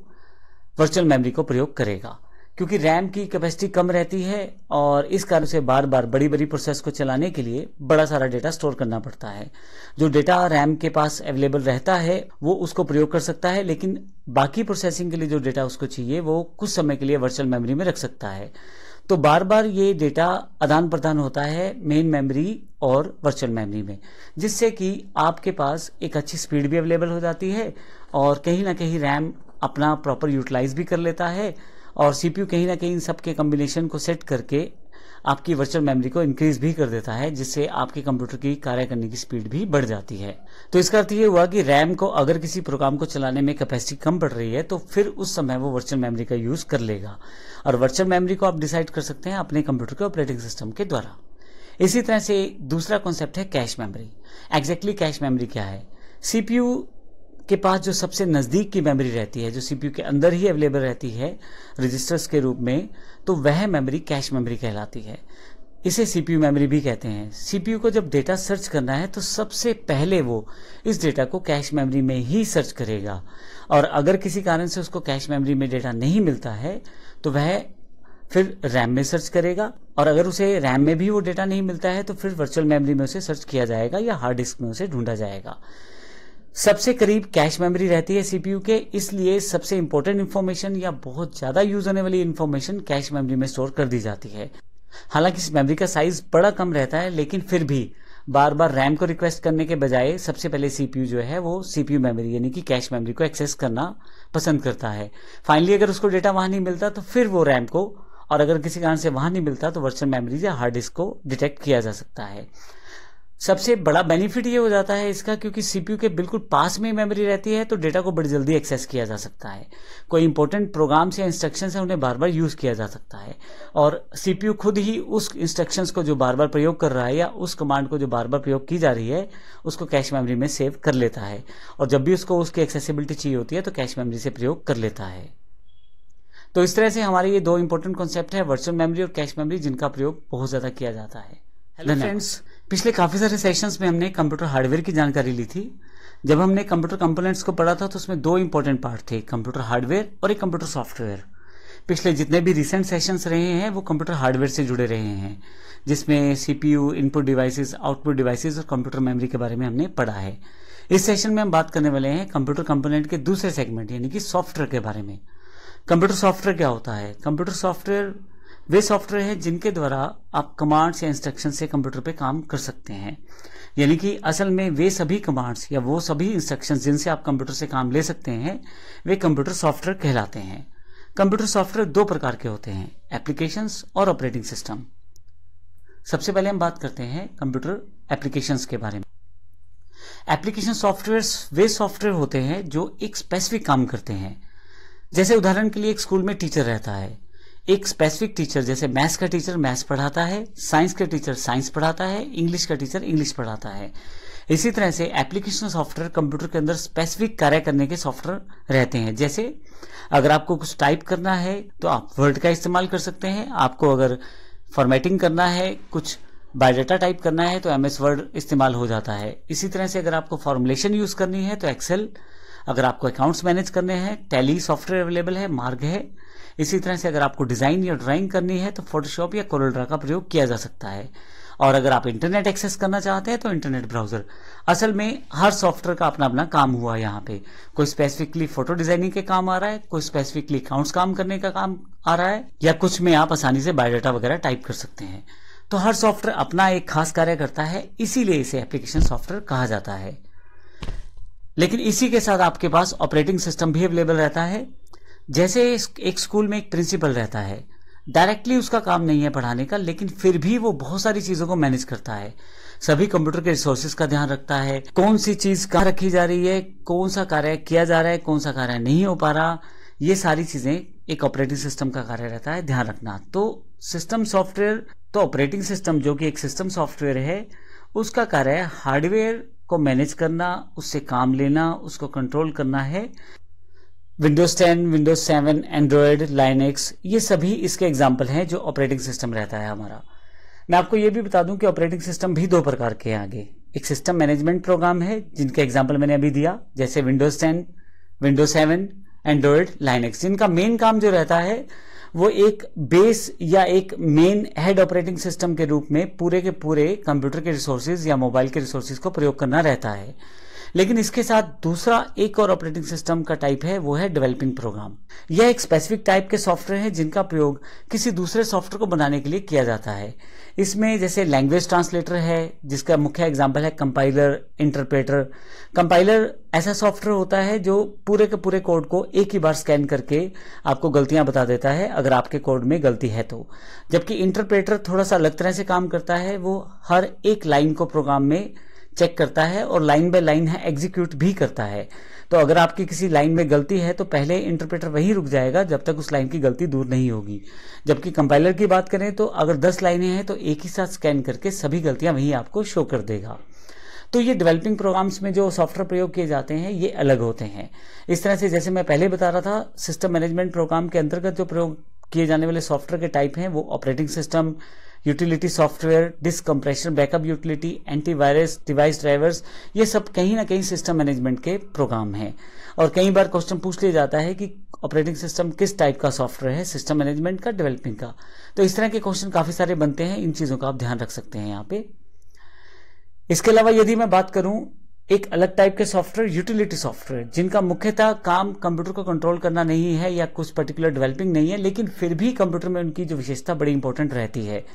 वर्चुअल मेमोरी को प्रयोग करेगा। क्योंकि रैम की कैपेसिटी कम रहती है और इस कारण से बार बार बड़ी बड़ी प्रोसेस को चलाने के लिए बड़ा सारा डेटा स्टोर करना पड़ता है। जो डेटा रैम के पास अवेलेबल रहता है, वो उसको प्रयोग कर सकता है, लेकिन बाकी प्रोसेसिंग के लिए जो डेटा उसको चाहिए, वो कुछ समय के लिए वर्चुअल मेमोरी में रख सकता है। तो बार बार ये डेटा आदान प्रदान होता है मेन मेमोरी और वर्चुअल मेमोरी में, जिससे कि आपके पास एक अच्छी स्पीड भी अवेलेबल हो जाती है और कहीं ना कहीं रैम अपना प्रॉपर यूटिलाइज भी कर लेता है और सीपीयू कहीं ना कहीं इन सब के कॉम्बिनेशन को सेट करके आपकी वर्चुअल मेमोरी को इंक्रीज भी कर देता है, जिससे आपके कंप्यूटर की कार्य करने की स्पीड भी बढ़ जाती है। तो इसका अर्थ ये हुआ कि रैम को अगर किसी प्रोग्राम को चलाने में कैपेसिटी कम पड़ रही है तो फिर उस समय वो वर्चुअल मेमोरी का यूज़ कर लेगा। और वर्चुअल मेमोरी को आप डिसाइड कर सकते हैं अपने कंप्यूटर के ऑपरेटिंग सिस्टम के द्वारा। इसी तरह से दूसरा कॉन्सेप्ट है cache memory exactly cache memory क्या है? सीपीयू के पास जो सबसे नज़दीक की मेमोरी रहती है, जो सीपीयू के अंदर ही अवेलेबल रहती है रजिस्टर्स के रूप में तो वह मेमोरी कैश मेमोरी कहलाती है। इसे सीपीयू मेमोरी भी कहते हैं। सीपीयू को जब डेटा सर्च करना है तो सबसे पहले वो इस डेटा को कैश मेमोरी में ही सर्च करेगा। और अगर किसी कारण से उसको कैश मेमोरी में डेटा नहीं मिलता है तो वह फिर रैम में सर्च करेगा। और अगर उसे रैम में भी वो डेटा नहीं मिलता है तो फिर वर्चुअल मेमोरी में उसे सर्च किया जाएगा या हार्ड डिस्क में उसे ढूंढा जाएगा। सबसे करीब कैश मेमोरी रहती है सीपीयू के, इसलिए सबसे इंपॉर्टेंट इन्फॉर्मेशन या बहुत ज़्यादा यूज़ होने वाली इन्फॉर्मेशन कैश मेमोरी में स्टोर कर दी जाती है। हालाँकि इस मेमोरी का साइज़ बड़ा कम रहता है, लेकिन फिर भी बार बार रैम को रिक्वेस्ट करने के बजाय सबसे पहले सीपीयू जो है वो सीपीयू मेमोरी यानी कि कैश मेमोरी को एक्सेस करना पसंद करता है। फाइनली अगर उसको डेटा वहाँ नहीं मिलता तो फिर वो रैम को, और अगर किसी कारण से वहाँ नहीं मिलता तो वर्चुअल मेमोरी या हार्ड डिस्क को डिटेक्ट किया जा सकता है। सबसे बड़ा बेनिफिट ये हो जाता है इसका क्योंकि सीपीयू के बिल्कुल पास में मेमोरी रहती है तो डेटा को बड़ी जल्दी एक्सेस किया जा सकता है। कोई इंपॉर्टेंट प्रोग्राम्स या इंस्ट्रक्शन है उन्हें बार बार यूज़ किया जा सकता है। और सीपीयू खुद ही उस इंस्ट्रक्शंस को जो बार बार प्रयोग कर रहा है या उस कमांड को जो बार बार प्रयोग की जा रही है उसको कैश मेमोरी में सेव कर लेता है। और जब भी उसको उसकी एक्सेसिबिलिटी चाहिए होती है तो कैश मेमोरी से प्रयोग कर लेता है। तो इस तरह से हमारे ये दो इंपॉर्टेंट कॉन्सेप्ट है वर्चुअल मेमोरी और कैश मेमोरी जिनका प्रयोग बहुत ज़्यादा किया जाता है। हेलो फ्रेंड्स पिछले काफ़ी सारे सेशंस में हमने कंप्यूटर हार्डवेयर की जानकारी ली थी। जब हमने कंप्यूटर कंपोनेंट्स को पढ़ा था तो उसमें दो इंपॉर्टेंट पार्ट थे कंप्यूटर हार्डवेयर और एक कंप्यूटर सॉफ्टवेयर पिछले जितने भी रिसेंट सेशंस रहे हैं, वो कंप्यूटर हार्डवेयर से जुड़े रहे हैं, जिसमें CPU input devices output devices और कंप्यूटर मेमोरी के बारे में हमने पढ़ा है। इस सेशन में हम बात करने वाले हैं कंप्यूटर कंपोनेंट के दूसरे सेगमेंट यानी कि सॉफ्टवेयर के बारे में। कंप्यूटर सॉफ्टवेयर क्या होता है? कंप्यूटर सॉफ्टवेयर वे सॉफ्टवेयर हैं जिनके द्वारा आप कमांड्स या इंस्ट्रक्शन से कंप्यूटर पे काम कर सकते हैं। यानी कि असल में वे सभी कमांड्स या वो सभी इंस्ट्रक्शन जिनसे आप कंप्यूटर से काम ले सकते हैं, वे कंप्यूटर सॉफ्टवेयर कहलाते हैं। कंप्यूटर सॉफ्टवेयर दो प्रकार के होते हैं एप्लीकेशन और ऑपरेटिंग सिस्टम सबसे पहले हम बात करते हैं कंप्यूटर एप्लीकेशन के बारे में। एप्लीकेशन सॉफ्टवेयर वे सॉफ्टवेयर होते हैं जो एक स्पेसिफिक काम करते हैं। जैसे उदाहरण के लिए एक स्कूल में टीचर रहता है। एक स्पेसिफिक टीचर जैसे मैथ्स का टीचर मैथ्स पढ़ाता है साइंस का टीचर साइंस पढ़ाता है इंग्लिश का टीचर इंग्लिश पढ़ाता है। इसी तरह से एप्लीकेशन सॉफ्टवेयर कंप्यूटर के अंदर स्पेसिफिक कार्य करने के सॉफ्टवेयर रहते हैं। जैसे अगर आपको कुछ टाइप करना है तो आप वर्ड का इस्तेमाल कर सकते हैं। आपको अगर फॉर्मेटिंग करना है, कुछ बायोडाटा टाइप करना है तो एमएस वर्ड इस्तेमाल हो जाता है। इसी तरह से अगर आपको फॉर्मुलेशन यूज़ करनी है तो एक्सेल अगर आपको अकाउंट्स मैनेज करने हैं टैली सॉफ्टवेयर अवेलेबल है, मार्ग है इसी तरह से अगर आपको डिज़ाइन या ड्राइंग करनी है तो फोटोशॉप या कोरोड्रा का प्रयोग किया जा सकता है। और अगर आप इंटरनेट एक्सेस करना चाहते हैं तो इंटरनेट ब्राउज़र। असल में हर सॉफ्टवेयर का अपना अपना काम हुआ है यहाँ पे। कोई स्पेसिफिकली फ़ोटो डिज़ाइनिंग के काम आ रहा है, कोई स्पेसिफिकली अकाउंट्स काम करने का काम आ रहा है, या कुछ में आप आसानी से बायोडाटा वगैरह टाइप कर सकते हैं। तो हर सॉफ्टवेयर अपना एक खास कार्य करता है, इसीलिए इसे एप्लीकेशन सॉफ्टवेयर कहा जाता है। लेकिन इसी के साथ आपके पास ऑपरेटिंग सिस्टम भी अवेलेबल रहता है। जैसे एक स्कूल में एक प्रिंसिपल रहता है, डायरेक्टली उसका काम नहीं है पढ़ाने का, लेकिन फिर भी वो बहुत सारी चीज़ों को मैनेज करता है। सभी कंप्यूटर के रिसोर्सेज का ध्यान रखता है, कौन सी चीज़ कहाँ रखी जा रही है, कौन सा कार्य किया जा रहा है, कौन सा कार्य नहीं हो पा रहा, ये सारी चीज़ें एक ऑपरेटिंग सिस्टम का कार्य रहता है, ध्यान रखना। तो सिस्टम सॉफ्टवेयर तो ऑपरेटिंग सिस्टम जो कि एक सिस्टम सॉफ्टवेयर है, उसका कार्य हार्डवेयर को मैनेज करना, उससे काम लेना, उसको कंट्रोल करना है विंडोज़ 10, विंडोज़ 7, एंड्रॉयड लाइनेक्स ये सभी इसके एग्ज़ाम्पल हैं जो ऑपरेटिंग सिस्टम रहता है हमारा। मैं आपको ये भी बता दूँ कि ऑपरेटिंग सिस्टम भी दो प्रकार के हैं आगे। एक सिस्टम मैनेजमेंट प्रोग्राम है जिनके एग्ज़ाम्पल मैंने अभी दिया जैसे विंडोज़ 10, विंडोज़ 7, एंड्रॉयड लाइनेक्स जिनका मेन काम जो रहता है वो एक बेस या एक मेन हेड ऑपरेटिंग सिस्टम के रूप में पूरे के पूरे कंप्यूटर के रिसोर्सेज या मोबाइल के रिसोर्सेज को प्रयोग करना रहता है। लेकिन इसके साथ दूसरा एक और ऑपरेटिंग सिस्टम का टाइप है, वो है डेवलपिंग प्रोग्राम यह एक स्पेसिफिक टाइप के सॉफ्टवेयर है जिनका प्रयोग किसी दूसरे सॉफ्टवेयर को बनाने के लिए किया जाता है. इसमें जैसे लैंग्वेज ट्रांसलेटर है, जिसका मुख्य एग्ज़ाम्पल है कंपाइलर इंटरप्रेटर कंपाइलर ऐसा सॉफ्टवेयर होता है जो पूरे के पूरे कोड को एक ही बार स्कैन करके आपको गलतियाँ बता देता है, अगर आपके कोड में गलती है तो. जबकि इंटरप्रेटर थोड़ा सा अलग तरह से काम करता है, वो हर एक लाइन को प्रोग्राम में चेक करता है और लाइन बाय लाइन है एग्जीक्यूट भी करता है। तो अगर आपकी किसी लाइन में गलती है तो पहले इंटरप्रेटर वहीं रुक जाएगा जब तक उस लाइन की गलती दूर नहीं होगी। जबकि कंपाइलर की बात करें तो अगर 10 लाइनें हैं तो एक ही साथ स्कैन करके सभी गलतियाँ वहीं आपको शो कर देगा। तो ये डेवलपिंग प्रोग्राम्स में जो सॉफ्टवेयर प्रयोग किए जाते हैं, ये अलग होते हैं। इस तरह से जैसे मैं पहले बता रहा था सिस्टम मैनेजमेंट प्रोग्राम के अंतर्गत जो प्रयोग किए जाने वाले सॉफ्टवेयर के टाइप हैं, वो operating system utility software, disk compression, backup utility, antivirus, device drivers, ये सब कहीं ना कहीं सिस्टम मैनेजमेंट के प्रोग्राम हैं। और कई बार क्वेश्चन पूछ लिया जाता है कि ऑपरेटिंग सिस्टम किस टाइप का सॉफ्टवेयर है, सिस्टम मैनेजमेंट का डेवलपिंग का। तो इस तरह के क्वेश्चन काफ़ी सारे बनते हैं, इन चीज़ों का आप ध्यान रख सकते हैं यहाँ पे। इसके अलावा यदि मैं बात करूँ, एक अलग टाइप के सॉफ्टवेयर, यूटिलिटी सॉफ्टवेयर, जिनका मुख्यतः काम कंप्यूटर को कंट्रोल करना नहीं है या कुछ पर्टिकुलर डेवलपिंग नहीं है, लेकिन फिर भी कंप्यूटर में उनकी जो विशेषता बड़ी इंपॉर्टेंट रहती है।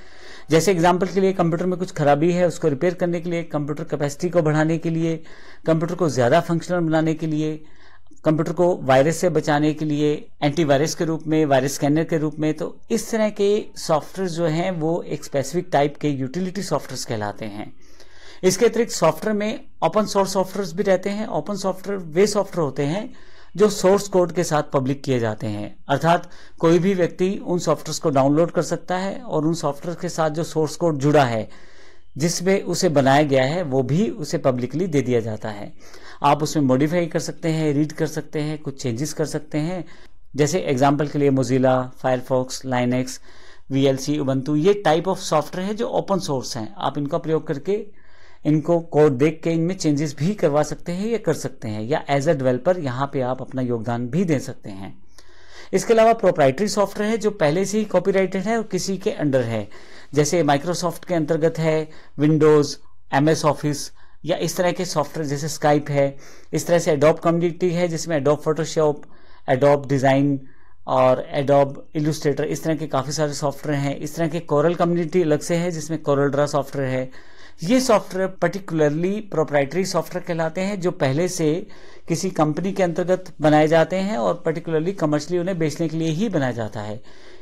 जैसे एग्ज़ाम्पल के लिए कंप्यूटर में कुछ खराबी है, उसको रिपेयर करने के लिए कंप्यूटर कैपेसिटी को बढ़ाने के लिए कंप्यूटर को ज़्यादा फंक्शनल बनाने के लिए कंप्यूटर को वायरस से बचाने के लिए एंटीवायरस के रूप में वायरस स्कैनर के रूप में तो इस तरह के सॉफ्टवेयर जो हैं, वो एक स्पेसिफिक टाइप के यूटिलिटी सॉफ्टवेयर कहलाते हैं। इसके अतिरिक्त सॉफ्टवेयर में ओपन सोर्स सॉफ्टवेयर भी रहते हैं ओपन सॉफ्टवेयर वे सॉफ्टवेयर होते हैं जो सोर्स कोड के साथ पब्लिक किए जाते हैं। अर्थात कोई भी व्यक्ति उन सॉफ्टवेयर को डाउनलोड कर सकता है और उन सॉफ्टवेयर के साथ जो सोर्स कोड जुड़ा है, जिसमें उसे बनाया गया है, वो भी उसे पब्लिकली दे दिया जाता है। आप उसमें मॉडिफाई कर सकते हैं रीड कर सकते हैं, कुछ चेंजेस कर सकते हैं। जैसे एग्ज़ाम्पल के लिए Mozilla Firefox Linux VLC Ubuntu ये टाइप ऑफ़ सॉफ्टवेयर है जो ओपन सोर्स हैं। आप इनका प्रयोग करके इनको कोड देख के इनमें चेंजेस भी करवा सकते हैं या कर सकते हैं, या एज अ डेवलपर यहाँ पे आप अपना योगदान भी दे सकते हैं। इसके अलावा प्रोप्राइटरी सॉफ्टवेयर है जो पहले से ही कॉपीराइटेड है और किसी के अंडर है। जैसे माइक्रोसॉफ्ट के अंतर्गत है विंडोज़ एमएस ऑफ़िस या इस तरह के सॉफ्टवेयर जैसे स्काइप है। इस तरह से एडोप कम्युनिटी है जिसमें एडोप फोटोशॉप एडोप डिज़ाइन और एडोब इलुस्ट्रेटर इस तरह के काफ़ी सारे सॉफ्टवेयर हैं। इस तरह के कोरल कम्युनिटी अलग से है जिसमें कोरल ड्रा सॉफ्टवेयर है। ये सॉफ्टवेयर पर्टिकुलरली प्रोप्राइटरी सॉफ्टवेयर कहलाते हैं, जो पहले से किसी कंपनी के अंतर्गत बनाए जाते हैं और पर्टिकुलरली कमर्शियली उन्हें बेचने के लिए ही बनाया जाता है।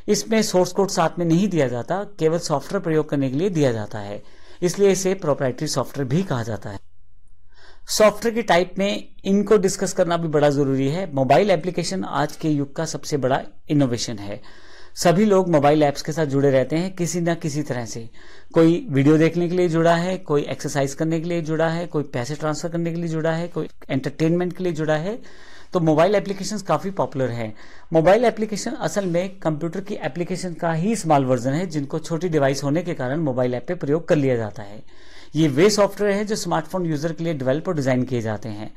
इसमें सोर्स कोड साथ में नहीं दिया जाता, केवल सॉफ्टवेयर प्रयोग करने के लिए दिया जाता है। इसलिए इसे प्रोप्राइटरी सॉफ्टवेयर भी कहा जाता है। सॉफ्टवेयर के टाइप में इनको डिस्कस करना भी बड़ा ज़रूरी है। मोबाइल एप्लीकेशन आज के युग का सबसे बड़ा इनोवेशन है। सभी लोग मोबाइल ऐप्स के साथ जुड़े रहते हैं किसी ना किसी तरह से। कोई वीडियो देखने के लिए जुड़ा है, कोई एक्सरसाइज करने के लिए जुड़ा है, कोई पैसे ट्रांसफ़र करने के लिए जुड़ा है, कोई एंटरटेनमेंट के लिए जुड़ा है तो मोबाइल एप्लीकेशंस काफ़ी पॉपुलर है। मोबाइल एप्लीकेशन असल में कंप्यूटर की एप्लीकेशन का ही स्मॉल वर्जन है, जिनको छोटी डिवाइस होने के कारण मोबाइल ऐप पे प्रयोग कर लिया जाता है। ये वे सॉफ्टवेयर है जो स्मार्टफ़ोन यूज़र के लिए डेवलप और डिज़ाइन किए जाते हैं।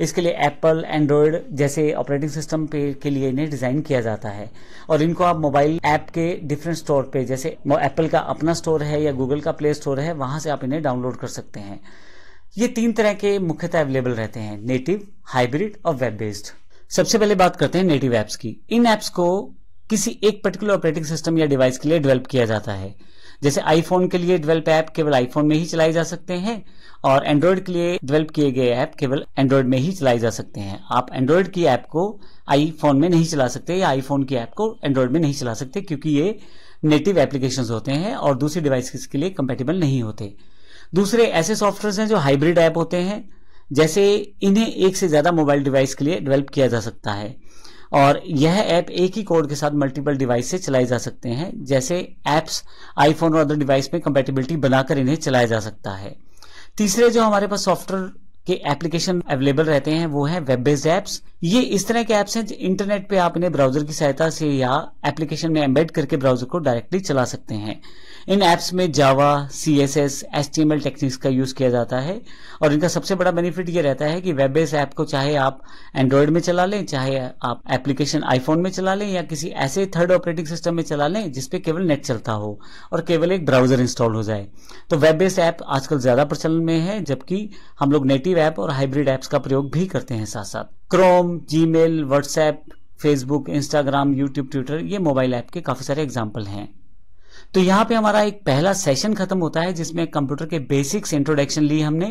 इसके लिए एप्पल एंड्रॉयड जैसे ऑपरेटिंग सिस्टम पे, के लिए इन्हें डिज़ाइन किया जाता है। और इनको आप मोबाइल ऐप के डिफरेंट स्टोर पे, जैसे एप्पल का अपना स्टोर है या गूगल का प्ले स्टोर है, वहाँ से आप इन्हें डाउनलोड कर सकते हैं। ये तीन तरह के मुख्यतः अवेलेबल रहते हैं नेटिव हाइब्रिड और वेब बेस्ड सबसे पहले बात करते हैं नेटिव एप्स की। इन एप्स को किसी एक पर्टिकुलर ऑपरेटिंग सिस्टम या डिवाइस के लिए डेवलप किया जाता है। जैसे आईफोन के लिए डेवलप ऐप केवल आईफोन में ही चलाए जा सकते हैं और एंड्रॉयड के लिए डेवलप किए गए ऐप केवल एंड्रॉयड में ही चलाए जा सकते हैं। आप एंड्रॉयड की ऐप को आईफोन में नहीं चला सकते या आईफोन की ऐप को एंड्रॉयड में नहीं चला सकते क्योंकि ये नेटिव एप्लीकेशन होते हैं और दूसरी डिवाइस के लिए कंपेटेबल नहीं होते। दूसरे ऐसे सॉफ्टवेयर हैं जो हाइब्रिड ऐप होते हैं, जैसे इन्हें एक से ज़्यादा मोबाइल डिवाइस के लिए डेवलप किया जा सकता है। और यह ऐप एक ही कोड के साथ मल्टीपल डिवाइस से चलाए जा सकते हैं, जैसे एप्स आईफोन और अदर डिवाइस में कंपेटेबिलिटी बनाकर इन्हें चलाया जा सकता है। तीसरे जो हमारे पास सॉफ्टवेयर के एप्लीकेशन अवेलेबल रहते हैं, वो है वेब बेस्ड एप्स ये इस तरह के एप्स हैं इंटरनेट पे आप इन्हें ब्राउज़र की सहायता से या एप्लीकेशन में एम्बेड करके ब्राउज़र को डायरेक्टली चला सकते हैं। इन एप्स में Java C S S S T M L techniques का यूज़ किया जाता है और इनका सबसे बड़ा बेनिफिट ये रहता है कि वेब बेस्ड ऐप को चाहे आप एंड्रॉयड में चला लें, चाहे आप एप्लीकेशन आईफोन में चला लें या किसी ऐसे थर्ड ऑपरेटिंग सिस्टम में चला लें जिसपे केवल नेट चलता हो और केवल एक ब्राउज़र इंस्टॉल हो जाए। तो वेब बेस्ड ऐप आजकल ज़्यादा प्रचलन में है, जबकि हम लोग नेटिव ऐप और हाइब्रिड ऐप्स का प्रयोग भी करते हैं साथ साथ Chrome Gmail WhatsApp Facebook Instagram YouTube Twitter ये मोबाइल ऐप के काफ़ी सारे एग्ज़ाम्पल हैं। तो यहाँ पे हमारा एक पहला सेशन खत्म होता है, जिसमें कंप्यूटर के बेसिक्स इंट्रोडक्शन ली हमने।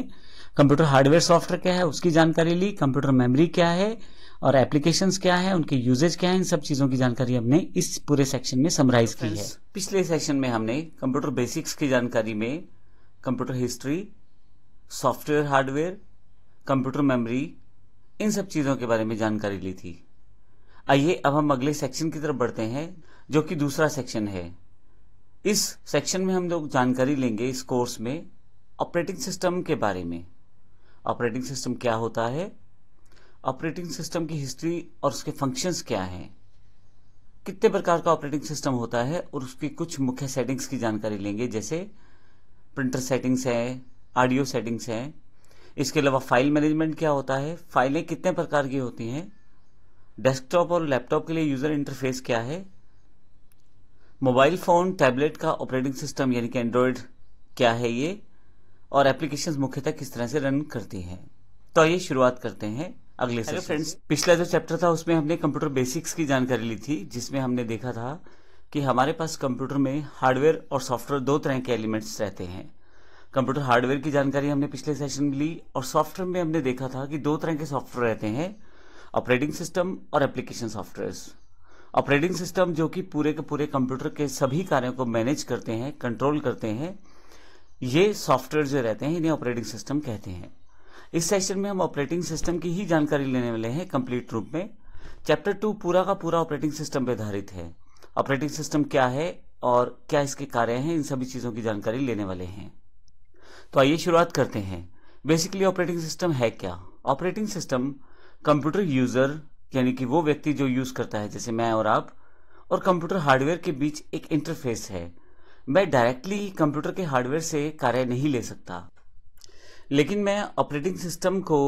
कंप्यूटर हार्डवेयर सॉफ्टवेयर क्या है, उसकी जानकारी ली। कंप्यूटर मेमोरी क्या है, और एप्लीकेशंस क्या है, उनके यूजेज क्या है, इन सब चीज़ों की जानकारी हमने इस पूरे सेक्शन में समराइज की है। पिछले सेक्शन में हमने कंप्यूटर बेसिक्स की जानकारी में computer history software hardware computer memory इन सब चीज़ों के बारे में जानकारी ली थी। आइए, अब हम अगले सेक्शन की तरफ़ बढ़ते हैं, जो कि दूसरा सेक्शन है। इस सेक्शन में हम लोग जानकारी लेंगे इस कोर्स में ऑपरेटिंग सिस्टम के बारे में। ऑपरेटिंग सिस्टम क्या होता है? ऑपरेटिंग सिस्टम की हिस्ट्री और उसके फ़ंक्शंस क्या हैं? कितने प्रकार का ऑपरेटिंग सिस्टम होता है? और उसकी कुछ मुख्य सेटिंग्स की जानकारी लेंगे, जैसे प्रिंटर सेटिंग्स हैं ऑडियो सेटिंग्स हैं। इसके अलावा फ़ाइल मैनेजमेंट क्या होता है? फाइलें कितने प्रकार की होती हैं? डेस्कटॉप और लैपटॉप के लिए यूज़र इंटरफेस क्या है? मोबाइल फ़ोन टैबलेट का ऑपरेटिंग सिस्टम यानी कि एंड्रॉयड क्या है ये? और एप्लीकेशंस मुख्यतः किस तरह से रन करती हैं? तो आइए शुरुआत करते हैं अगले से। फ्रेंड्स पिछला जो चैप्टर था उसमें हमने कंप्यूटर बेसिक्स की जानकारी ली थी जिसमें हमने देखा था कि हमारे पास कंप्यूटर में हार्डवेयर और सॉफ्टवेयर दो तरह के एलिमेंट्स रहते हैं। कंप्यूटर हार्डवेयर की जानकारी हमने पिछले सेशन में ली और सॉफ्टवेयर में हमने देखा था कि दो तरह के सॉफ्टवेयर रहते हैं ऑपरेटिंग सिस्टम और एप्लीकेशन सॉफ्टवेयर ऑपरेटिंग सिस्टम जो कि पूरे के पूरे कंप्यूटर के सभी कार्यों को मैनेज करते हैं, कंट्रोल करते हैं, ये सॉफ्टवेयर जो रहते हैं, इन्हें ऑपरेटिंग सिस्टम कहते हैं। इस सेशन में हम ऑपरेटिंग सिस्टम की ही जानकारी लेने वाले हैं कंप्लीट रूप में। चैप्टर टू पूरा का पूरा ऑपरेटिंग सिस्टम पर आधारित है। ऑपरेटिंग सिस्टम क्या है और क्या इसके कार्य हैं, इन सभी चीज़ों की जानकारी लेने वाले हैं। तो आइए शुरुआत करते हैं। बेसिकली ऑपरेटिंग सिस्टम है क्या? ऑपरेटिंग सिस्टम कंप्यूटर यूज़र यानी कि वो व्यक्ति जो यूज़ करता है, जैसे मैं और आप, और कंप्यूटर हार्डवेयर के बीच एक इंटरफेस है। मैं डायरेक्टली कंप्यूटर के हार्डवेयर से कार्य नहीं ले सकता, लेकिन मैं ऑपरेटिंग सिस्टम को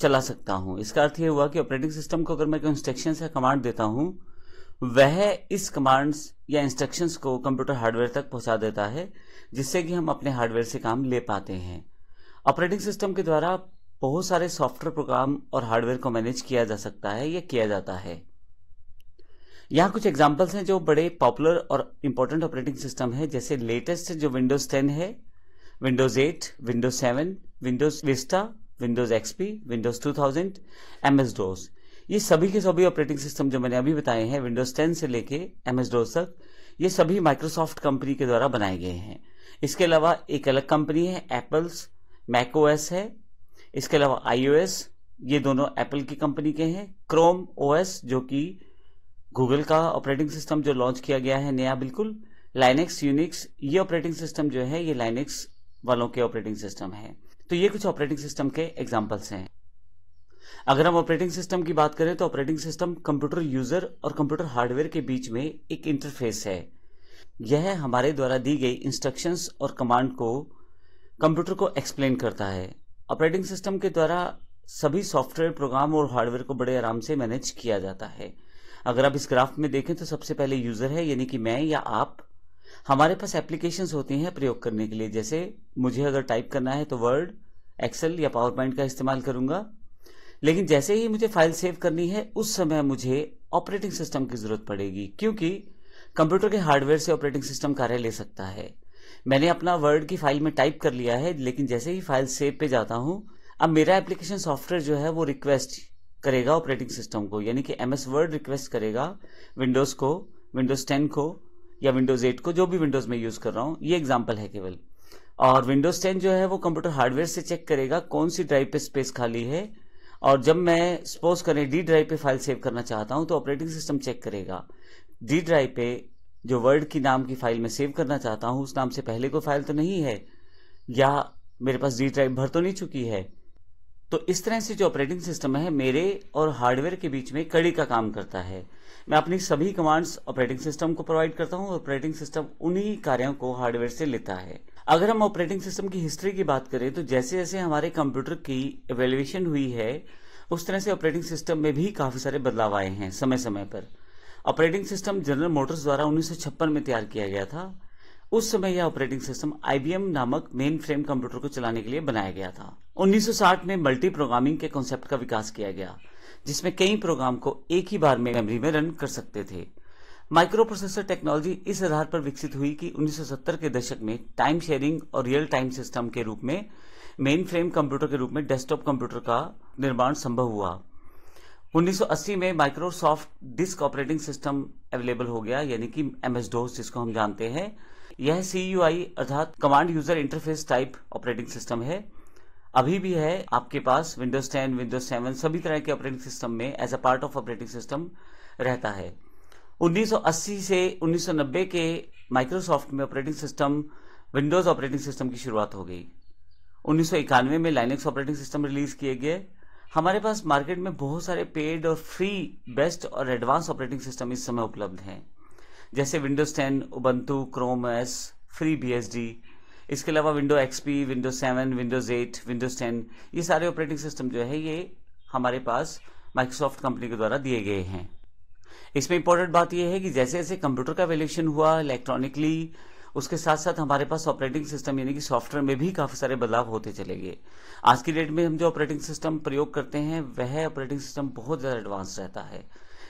चला सकता हूँ। इसका अर्थ यह हुआ कि ऑपरेटिंग सिस्टम को अगर मैं कोई इंस्ट्रक्शन या कमांड देता हूँ, वह इस कमांड्स या इंस्ट्रक्शंस को कंप्यूटर हार्डवेयर तक पहुँचा देता है, जिससे कि हम अपने हार्डवेयर से काम ले पाते हैं। ऑपरेटिंग सिस्टम के द्वारा बहुत सारे सॉफ्टवेयर प्रोग्राम और हार्डवेयर को मैनेज किया जा सकता है या किया जाता है। यहाँ कुछ एग्जांपल्स हैं जो बड़े पॉपुलर और इंपॉर्टेंट ऑपरेटिंग सिस्टम है, जैसे लेटेस्ट जो विंडोज़ 10 है Windows 8 Windows 7 Windows Vista Windows XP Windows 2000 MS DOS ये सभी के सभी ऑपरेटिंग सिस्टम जो मैंने अभी बताए हैं विंडोज़ 10 से लेके एम एस डोस तक, ये सभी माइक्रोसॉफ्ट कंपनी के द्वारा बनाए गए हैं। इसके अलावा एक अलग कंपनी है एप्पल्स मैकओएस है इसके अलावा आईओएस ये दोनों एप्पल की कंपनी के हैं। क्रोम ओएस जो कि गूगल का ऑपरेटिंग सिस्टम जो लॉन्च किया गया है नया, बिल्कुल। लाइनेक्स यूनिक्स ये ऑपरेटिंग सिस्टम जो है, ये लाइनेक्स वालों के ऑपरेटिंग सिस्टम है। तो ये कुछ ऑपरेटिंग सिस्टम के एग्जाम्पल्स हैं। अगर हम ऑपरेटिंग सिस्टम की बात करें तो ऑपरेटिंग सिस्टम कंप्यूटर यूज़र और कंप्यूटर हार्डवेयर के बीच में एक इंटरफेस है। यह हमारे द्वारा दी गई इंस्ट्रक्शंस और कमांड को कंप्यूटर को एक्सप्लेन करता है। ऑपरेटिंग सिस्टम के द्वारा सभी सॉफ्टवेयर प्रोग्राम और हार्डवेयर को बड़े आराम से मैनेज किया जाता है। अगर आप इस ग्राफ में देखें तो सबसे पहले यूज़र है, यानी कि मैं या आप। हमारे पास एप्लीकेशंस होती हैं प्रयोग करने के लिए, जैसे मुझे अगर टाइप करना है तो वर्ड, एक्सेल या पावर पॉइंट का इस्तेमाल करूँगा। लेकिन जैसे ही मुझे फ़ाइल सेव करनी है, उस समय मुझे ऑपरेटिंग सिस्टम की ज़रूरत पड़ेगी, क्योंकि कंप्यूटर के हार्डवेयर से ऑपरेटिंग सिस्टम कार्य ले सकता है। मैंने अपना वर्ड की फ़ाइल में टाइप कर लिया है, लेकिन जैसे ही फ़ाइल सेव पे जाता हूँ, अब मेरा एप्लीकेशन सॉफ्टवेयर जो है वो रिक्वेस्ट करेगा ऑपरेटिंग सिस्टम को, यानी कि एमएस वर्ड रिक्वेस्ट करेगा विंडोज़ को विंडोज़ 10 को, या विंडोज़ 8 को, जो भी विंडोज़ में यूज़ कर रहा हूँ, ये एग्ज़ाम्पल है केवल। और विंडोज़ टेन जो है वो कंप्यूटर हार्डवेयर से चेक करेगा कौन सी ड्राइव पे स्पेस खाली है, और जब मैं सपोज़ करें डी ड्राइव पे फ़ाइल सेव करना चाहता हूँ तो ऑपरेटिंग सिस्टम चेक करेगा। डी ड्राइव पे जो वर्ड की नाम की फ़ाइल में सेव करना चाहता हूँ, उस नाम से पहले कोई फ़ाइल तो नहीं है? या मेरे पास डी ड्राइव भर तो नहीं चुकी है? तो इस तरह से जो ऑपरेटिंग सिस्टम है, मेरे और हार्डवेयर के बीच में कड़ी का काम करता है। मैं अपनी सभी कमांड्स ऑपरेटिंग सिस्टम को प्रोवाइड करता हूँ ऑपरेटिंग सिस्टम उन्हीं कार्यों को हार्डवेयर से लेता है। अगर हम ऑपरेटिंग सिस्टम की हिस्ट्री की बात करें तो जैसे जैसे हमारे कंप्यूटर की एवेल्युएशन हुई है, उस तरह से ऑपरेटिंग सिस्टम में भी काफ़ी सारे बदलाव आए हैं समय समय पर। ऑपरेटिंग सिस्टम जनरल मोटर्स द्वारा उन्नीस में तैयार किया गया था। उस समय यह ऑपरेटिंग सिस्टम आईबीएम नामक मेन फ्रेम कंप्यूटर को चलाने के लिए बनाया गया था। 1960 में मल्टी प्रोग्रामिंग के कॉन्सेप्ट का विकास किया गया, जिसमें कई प्रोग्राम को एक ही बार में मेमोरी में रन कर सकते थे। माइक्रो प्रोसेसर टेक्नोलॉजी इस आधार पर विकसित हुई कि 1970 के दशक में टाइम शेयरिंग और रियल टाइम सिस्टम के रूप में मेन फ्रेम कंप्यूटर के रूप में डेस्कटॉप कंप्यूटर का निर्माण संभव हुआ। 1980 में Microsoft disk operating system available हो गया, यानी कि एमएस डोस जिसको हम जानते हैं। यह सीयूआई अर्थात command user interface type operating system है। अभी भी है आपके पास विंडोज़ 10 विंडोज़ 7 सभी तरह के ऑपरेटिंग सिस्टम में as a part of operating system रहता है। 1980 से 1990 के माइक्रोसॉफ्ट में operating system Windows operating system की शुरुआत हो गई। उन्नीस सौ इक्यानवे में लाइनेक्स ऑपरेटिंग सिस्टम रिलीज़ किए गए। हमारे पास मार्केट में बहुत सारे पेड और फ्री बेस्ट और एडवांस ऑपरेटिंग सिस्टम इस समय उपलब्ध हैं। जैसे Windows 10 Ubuntu Chrome OS free BSD इसके अलावा window XP Windows 7 Windows 8 Windows 10 ये सारे ऑपरेटिंग सिस्टम जो है, ये हमारे पास माइक्रोसॉफ्ट कंपनी के द्वारा दिए गए हैं। इसमें इंपॉर्टेंट बात यह है कि जैसे जैसे कंप्यूटर का वैल्यूएशन हुआ इलेक्ट्रॉनिकली उसके साथ साथ हमारे पास ऑपरेटिंग सिस्टम यानी कि सॉफ्टवेयर में भी काफ़ी सारे बदलाव होते चले गए। आज की डेट में हम जो ऑपरेटिंग सिस्टम प्रयोग करते हैं वह ऑपरेटिंग सिस्टम बहुत ज़्यादा एडवांस रहता है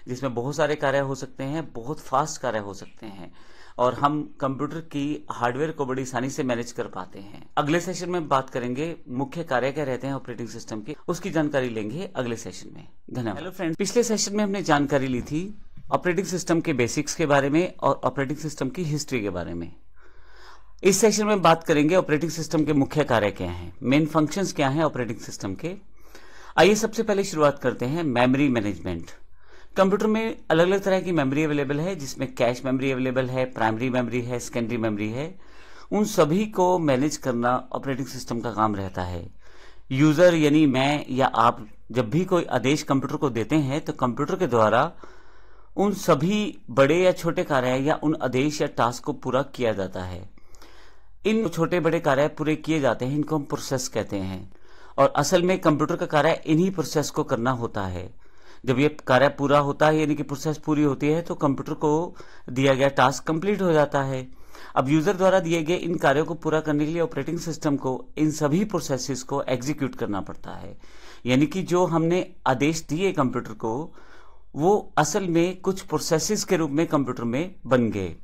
जिसमें बहुत सारे कार्य हो सकते हैं बहुत फास्ट कार्य हो सकते हैं और हम कंप्यूटर की हार्डवेयर को बड़ी आसानी से मैनेज कर पाते हैं। अगले सेशन में बात करेंगे मुख्य कार्य क्या रहते हैं ऑपरेटिंग सिस्टम के उसकी जानकारी लेंगे अगले सेशन में। धन्यवाद। हेलो फ्रेंड पिछले सेशन में हमने जानकारी ली थी ऑपरेटिंग सिस्टम के बेसिक्स के बारे में और ऑपरेटिंग सिस्टम की हिस्ट्री के बारे में। इस सेशन में बात करेंगे ऑपरेटिंग सिस्टम के मुख्य कार्य क्या हैं? मेन फ़ंक्शंस क्या हैं ऑपरेटिंग सिस्टम के? आइए सबसे पहले शुरुआत करते हैं मेमोरी मैनेजमेंट कंप्यूटर में अलग अलग तरह की मेमोरी अवेलेबल है, जिसमें कैश मेमोरी अवेलेबल है प्राइमरी मेमोरी है सेकेंडरी मेमोरी है। उन सभी को मैनेज करना ऑपरेटिंग सिस्टम का काम रहता है। यूज़र यानी मैं या आप जब भी कोई आदेश कंप्यूटर को देते हैं तो कंप्यूटर के द्वारा उन सभी बड़े या छोटे कार्य या उन आदेश या टास्क को पूरा किया जाता है। इन छोटे बड़े कार्य पूरे किए जाते हैं, इनको हम प्रोसेस कहते हैं। और असल में कंप्यूटर का कार्य इन्हीं प्रोसेस को करना होता है। जब ये कार्य पूरा होता है, यानी कि प्रोसेस पूरी होती है तो कंप्यूटर को दिया गया टास्क कंप्लीट हो जाता है। अब यूज़र द्वारा दिए गए इन कार्यों को पूरा करने के लिए ऑपरेटिंग सिस्टम को, इन सभी प्रोसेसेस को एग्जीक्यूट करना पड़ता है। यानी कि जो हमने आदेश दिए कंप्यूटर को, वो असल में कुछ प्रोसेसेस के रूप में कंप्यूटर में बन गए।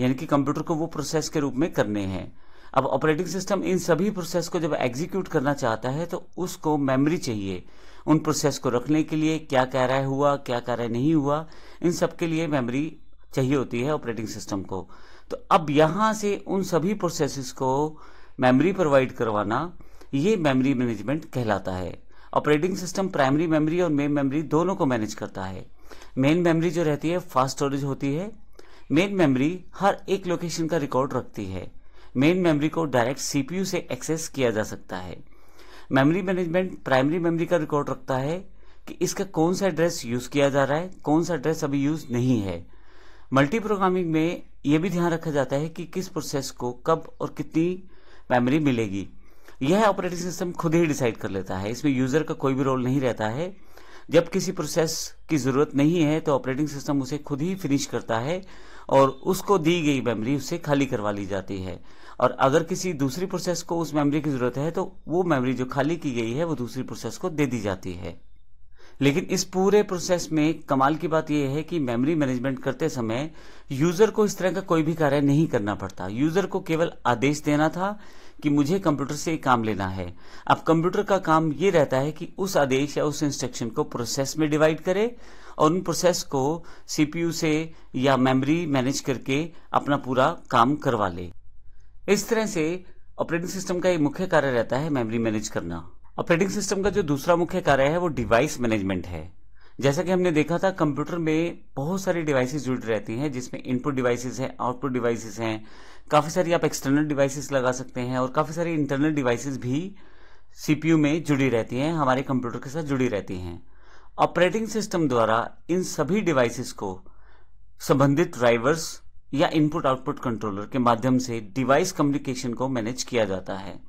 यानी कि कंप्यूटर को वो प्रोसेस के रूप में करने हैं। अब ऑपरेटिंग सिस्टम इन सभी प्रोसेस को जब एग्जीक्यूट करना चाहता है तो उसको मेमोरी चाहिए। उन प्रोसेस को रखने के लिए क्या कार्य हुआ, क्या कह रहा है नहीं हुआ, इन सब के लिए मेमोरी चाहिए होती है ऑपरेटिंग सिस्टम को। तो अब यहाँ से उन सभी प्रोसेसेस को मेमोरी प्रोवाइड करवाना, ये मेमोरी मैनेजमेंट कहलाता है। ऑपरेटिंग सिस्टम प्राइमरी मेमोरी और मेन मेमोरी दोनों को मैनेज करता है। मेन मेमोरी जो रहती है फास्ट स्टोरेज होती है। मेन मेमोरी हर एक लोकेशन का रिकॉर्ड रखती है। मेन मेमोरी को डायरेक्ट सीपीयू से एक्सेस किया जा सकता है। मेमोरी मैनेजमेंट प्राइमरी मेमोरी का रिकॉर्ड रखता है कि इसका कौन सा एड्रेस यूज़ किया जा रहा है, कौन सा एड्रेस अभी यूज़ नहीं है। मल्टी प्रोग्रामिंग में यह भी ध्यान रखा जाता है कि किस प्रोसेस को कब और कितनी मेमोरी मिलेगी। यह ऑपरेटिंग सिस्टम खुद ही डिसाइड कर लेता है। इसमें यूज़र का कोई भी रोल नहीं रहता है। जब किसी प्रोसेस की ज़रूरत नहीं है तो ऑपरेटिंग सिस्टम उसे खुद ही फिनिश करता है और उसको दी गई मेमोरी उससे खाली करवा ली जाती है। और अगर किसी दूसरी प्रोसेस को उस मेमोरी की ज़रूरत है तो वो मेमोरी जो खाली की गई है, वो दूसरी प्रोसेस को दे दी जाती है। लेकिन इस पूरे प्रोसेस में कमाल की बात यह है कि मेमोरी मैनेजमेंट करते समय यूज़र को इस तरह का कोई भी कार्य नहीं करना पड़ता। यूज़र को केवल आदेश देना था कि मुझे कंप्यूटर से काम लेना है। अब कंप्यूटर का काम ये रहता है कि उस आदेश या उस इंस्ट्रक्शन को प्रोसेस में डिवाइड करे और उन प्रोसेस को सीपीयू से या मेमोरी मैनेज करके अपना पूरा काम करवा ले। इस तरह से ऑपरेटिंग सिस्टम का एक मुख्य कार्य रहता है मेमोरी मैनेज करना। ऑपरेटिंग सिस्टम का जो दूसरा मुख्य कार्य है, वो डिवाइस मैनेजमेंट है। जैसा कि हमने देखा था कंप्यूटर में बहुत सारी डिवाइसेस जुड़ी रहती हैं, जिसमें इनपुट डिवाइसेस हैं आउटपुट डिवाइसेस हैं। काफ़ी सारी आप एक्सटर्नल डिवाइसेस लगा सकते हैं और काफ़ी सारी इंटरनल डिवाइसेस भी सीपीयू में जुड़ी रहती हैं, हमारे कंप्यूटर के साथ जुड़ी रहती हैं। ऑपरेटिंग सिस्टम द्वारा इन सभी डिवाइसेस को संबंधित ड्राइवर्स या इनपुट आउटपुट कंट्रोलर के माध्यम से डिवाइस कम्युनिकेशन को मैनेज किया जाता है।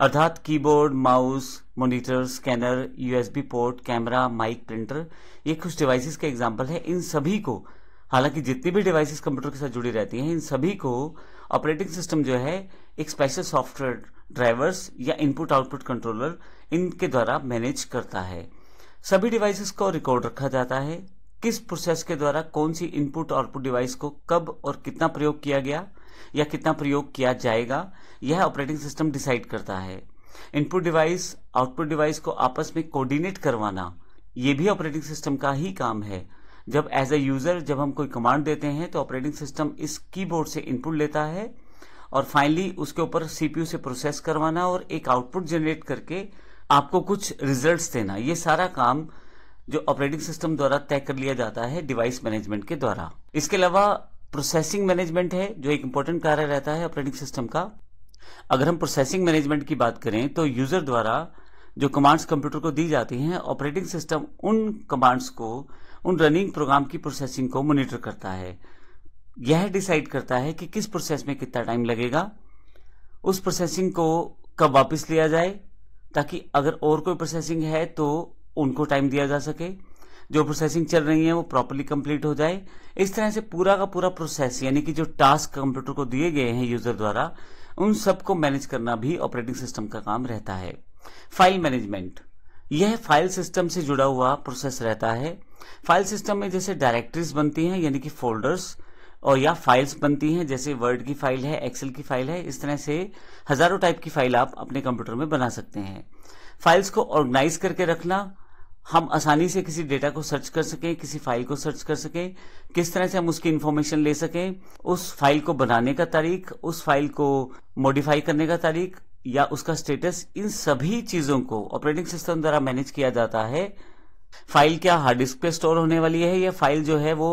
अर्थात keyboard mouse monitor scanner USB port camera mic printer ये कुछ डिवाइसेस के एग्जांपल है। इन सभी को, हालाँकि जितनी भी डिवाइसेस कंप्यूटर के साथ जुड़ी रहती हैं, इन सभी को ऑपरेटिंग सिस्टम जो है, एक स्पेशल सॉफ्टवेयर ड्राइवर्स या इनपुट आउटपुट कंट्रोलर इनके द्वारा मैनेज करता है। सभी डिवाइसेस को रिकॉर्ड रखा जाता है। किस प्रोसेस के द्वारा कौन सी इनपुट आउटपुट डिवाइस को कब और कितना प्रयोग किया गया या कितना प्रयोग किया जाएगा, यह ऑपरेटिंग सिस्टम डिसाइड करता है। इनपुट डिवाइस आउटपुट डिवाइस को आपस में कोऑर्डिनेट करवाना यह भी ऑपरेटिंग सिस्टम का ही काम है। जब एज ए यूज़र जब हम कोई कमांड देते हैं तो ऑपरेटिंग सिस्टम इस कीबोर्ड से इनपुट लेता है और फाइनली उसके ऊपर सीपीयू से प्रोसेस करवाना और एक आउटपुट जनरेट करके आपको कुछ रिजल्ट्स देना। ये सारा काम जो ऑपरेटिंग सिस्टम द्वारा तय कर लिया जाता है डिवाइस मैनेजमेंट के द्वारा। इसके अलावा प्रोसेसिंग मैनेजमेंट है, जो एक इंपॉर्टेंट कार्य रहता है ऑपरेटिंग सिस्टम का। अगर हम प्रोसेसिंग मैनेजमेंट की बात करें तो यूज़र द्वारा जो कमांड्स कंप्यूटर को दी जाती हैं ऑपरेटिंग सिस्टम उन कमांड्स को, उन रनिंग प्रोग्राम की प्रोसेसिंग को मॉनिटर करता है। यह डिसाइड करता है कि किस प्रोसेस में कितना टाइम लगेगा। उस प्रोसेसिंग को कब वापस लिया जाए, ताकि अगर और कोई प्रोसेसिंग है तो उनको टाइम दिया जा सके। जो प्रोसेसिंग चल रही है, वो प्रॉपरली कंप्लीट हो जाए। इस तरह से पूरा का पूरा प्रोसेस यानी कि जो टास्क कंप्यूटर को दिए गए हैं यूज़र द्वारा, उन सबको मैनेज करना भी ऑपरेटिंग सिस्टम का काम रहता है। फ़ाइल मैनेजमेंट यह फ़ाइल सिस्टम से जुड़ा हुआ प्रोसेस रहता है। फ़ाइल सिस्टम में जैसे डायरेक्टरीज बनती हैं, यानी कि फोल्डर्स और या फाइल्स बनती हैं, जैसे वर्ड की फ़ाइल है एक्सेल की फ़ाइल है, इस तरह से हज़ारों टाइप की फ़ाइल आप अपने कंप्यूटर में बना सकते हैं। फाइल्स को ऑर्गेनाइज करके रखना हम आसानी से किसी डेटा को सर्च कर सकें, किसी फ़ाइल को सर्च कर सकें, किस तरह से हम उसकी इन्फॉर्मेशन ले सकें, उस फ़ाइल को बनाने का तारीख, उस फ़ाइल को मॉडिफाई करने का तारीख, या उसका स्टेटस इन सभी चीज़ों को ऑपरेटिंग सिस्टम द्वारा मैनेज किया जाता है। फ़ाइल क्या हार्ड डिस्क पे स्टोर होने वाली है, या फ़ाइल जो है वो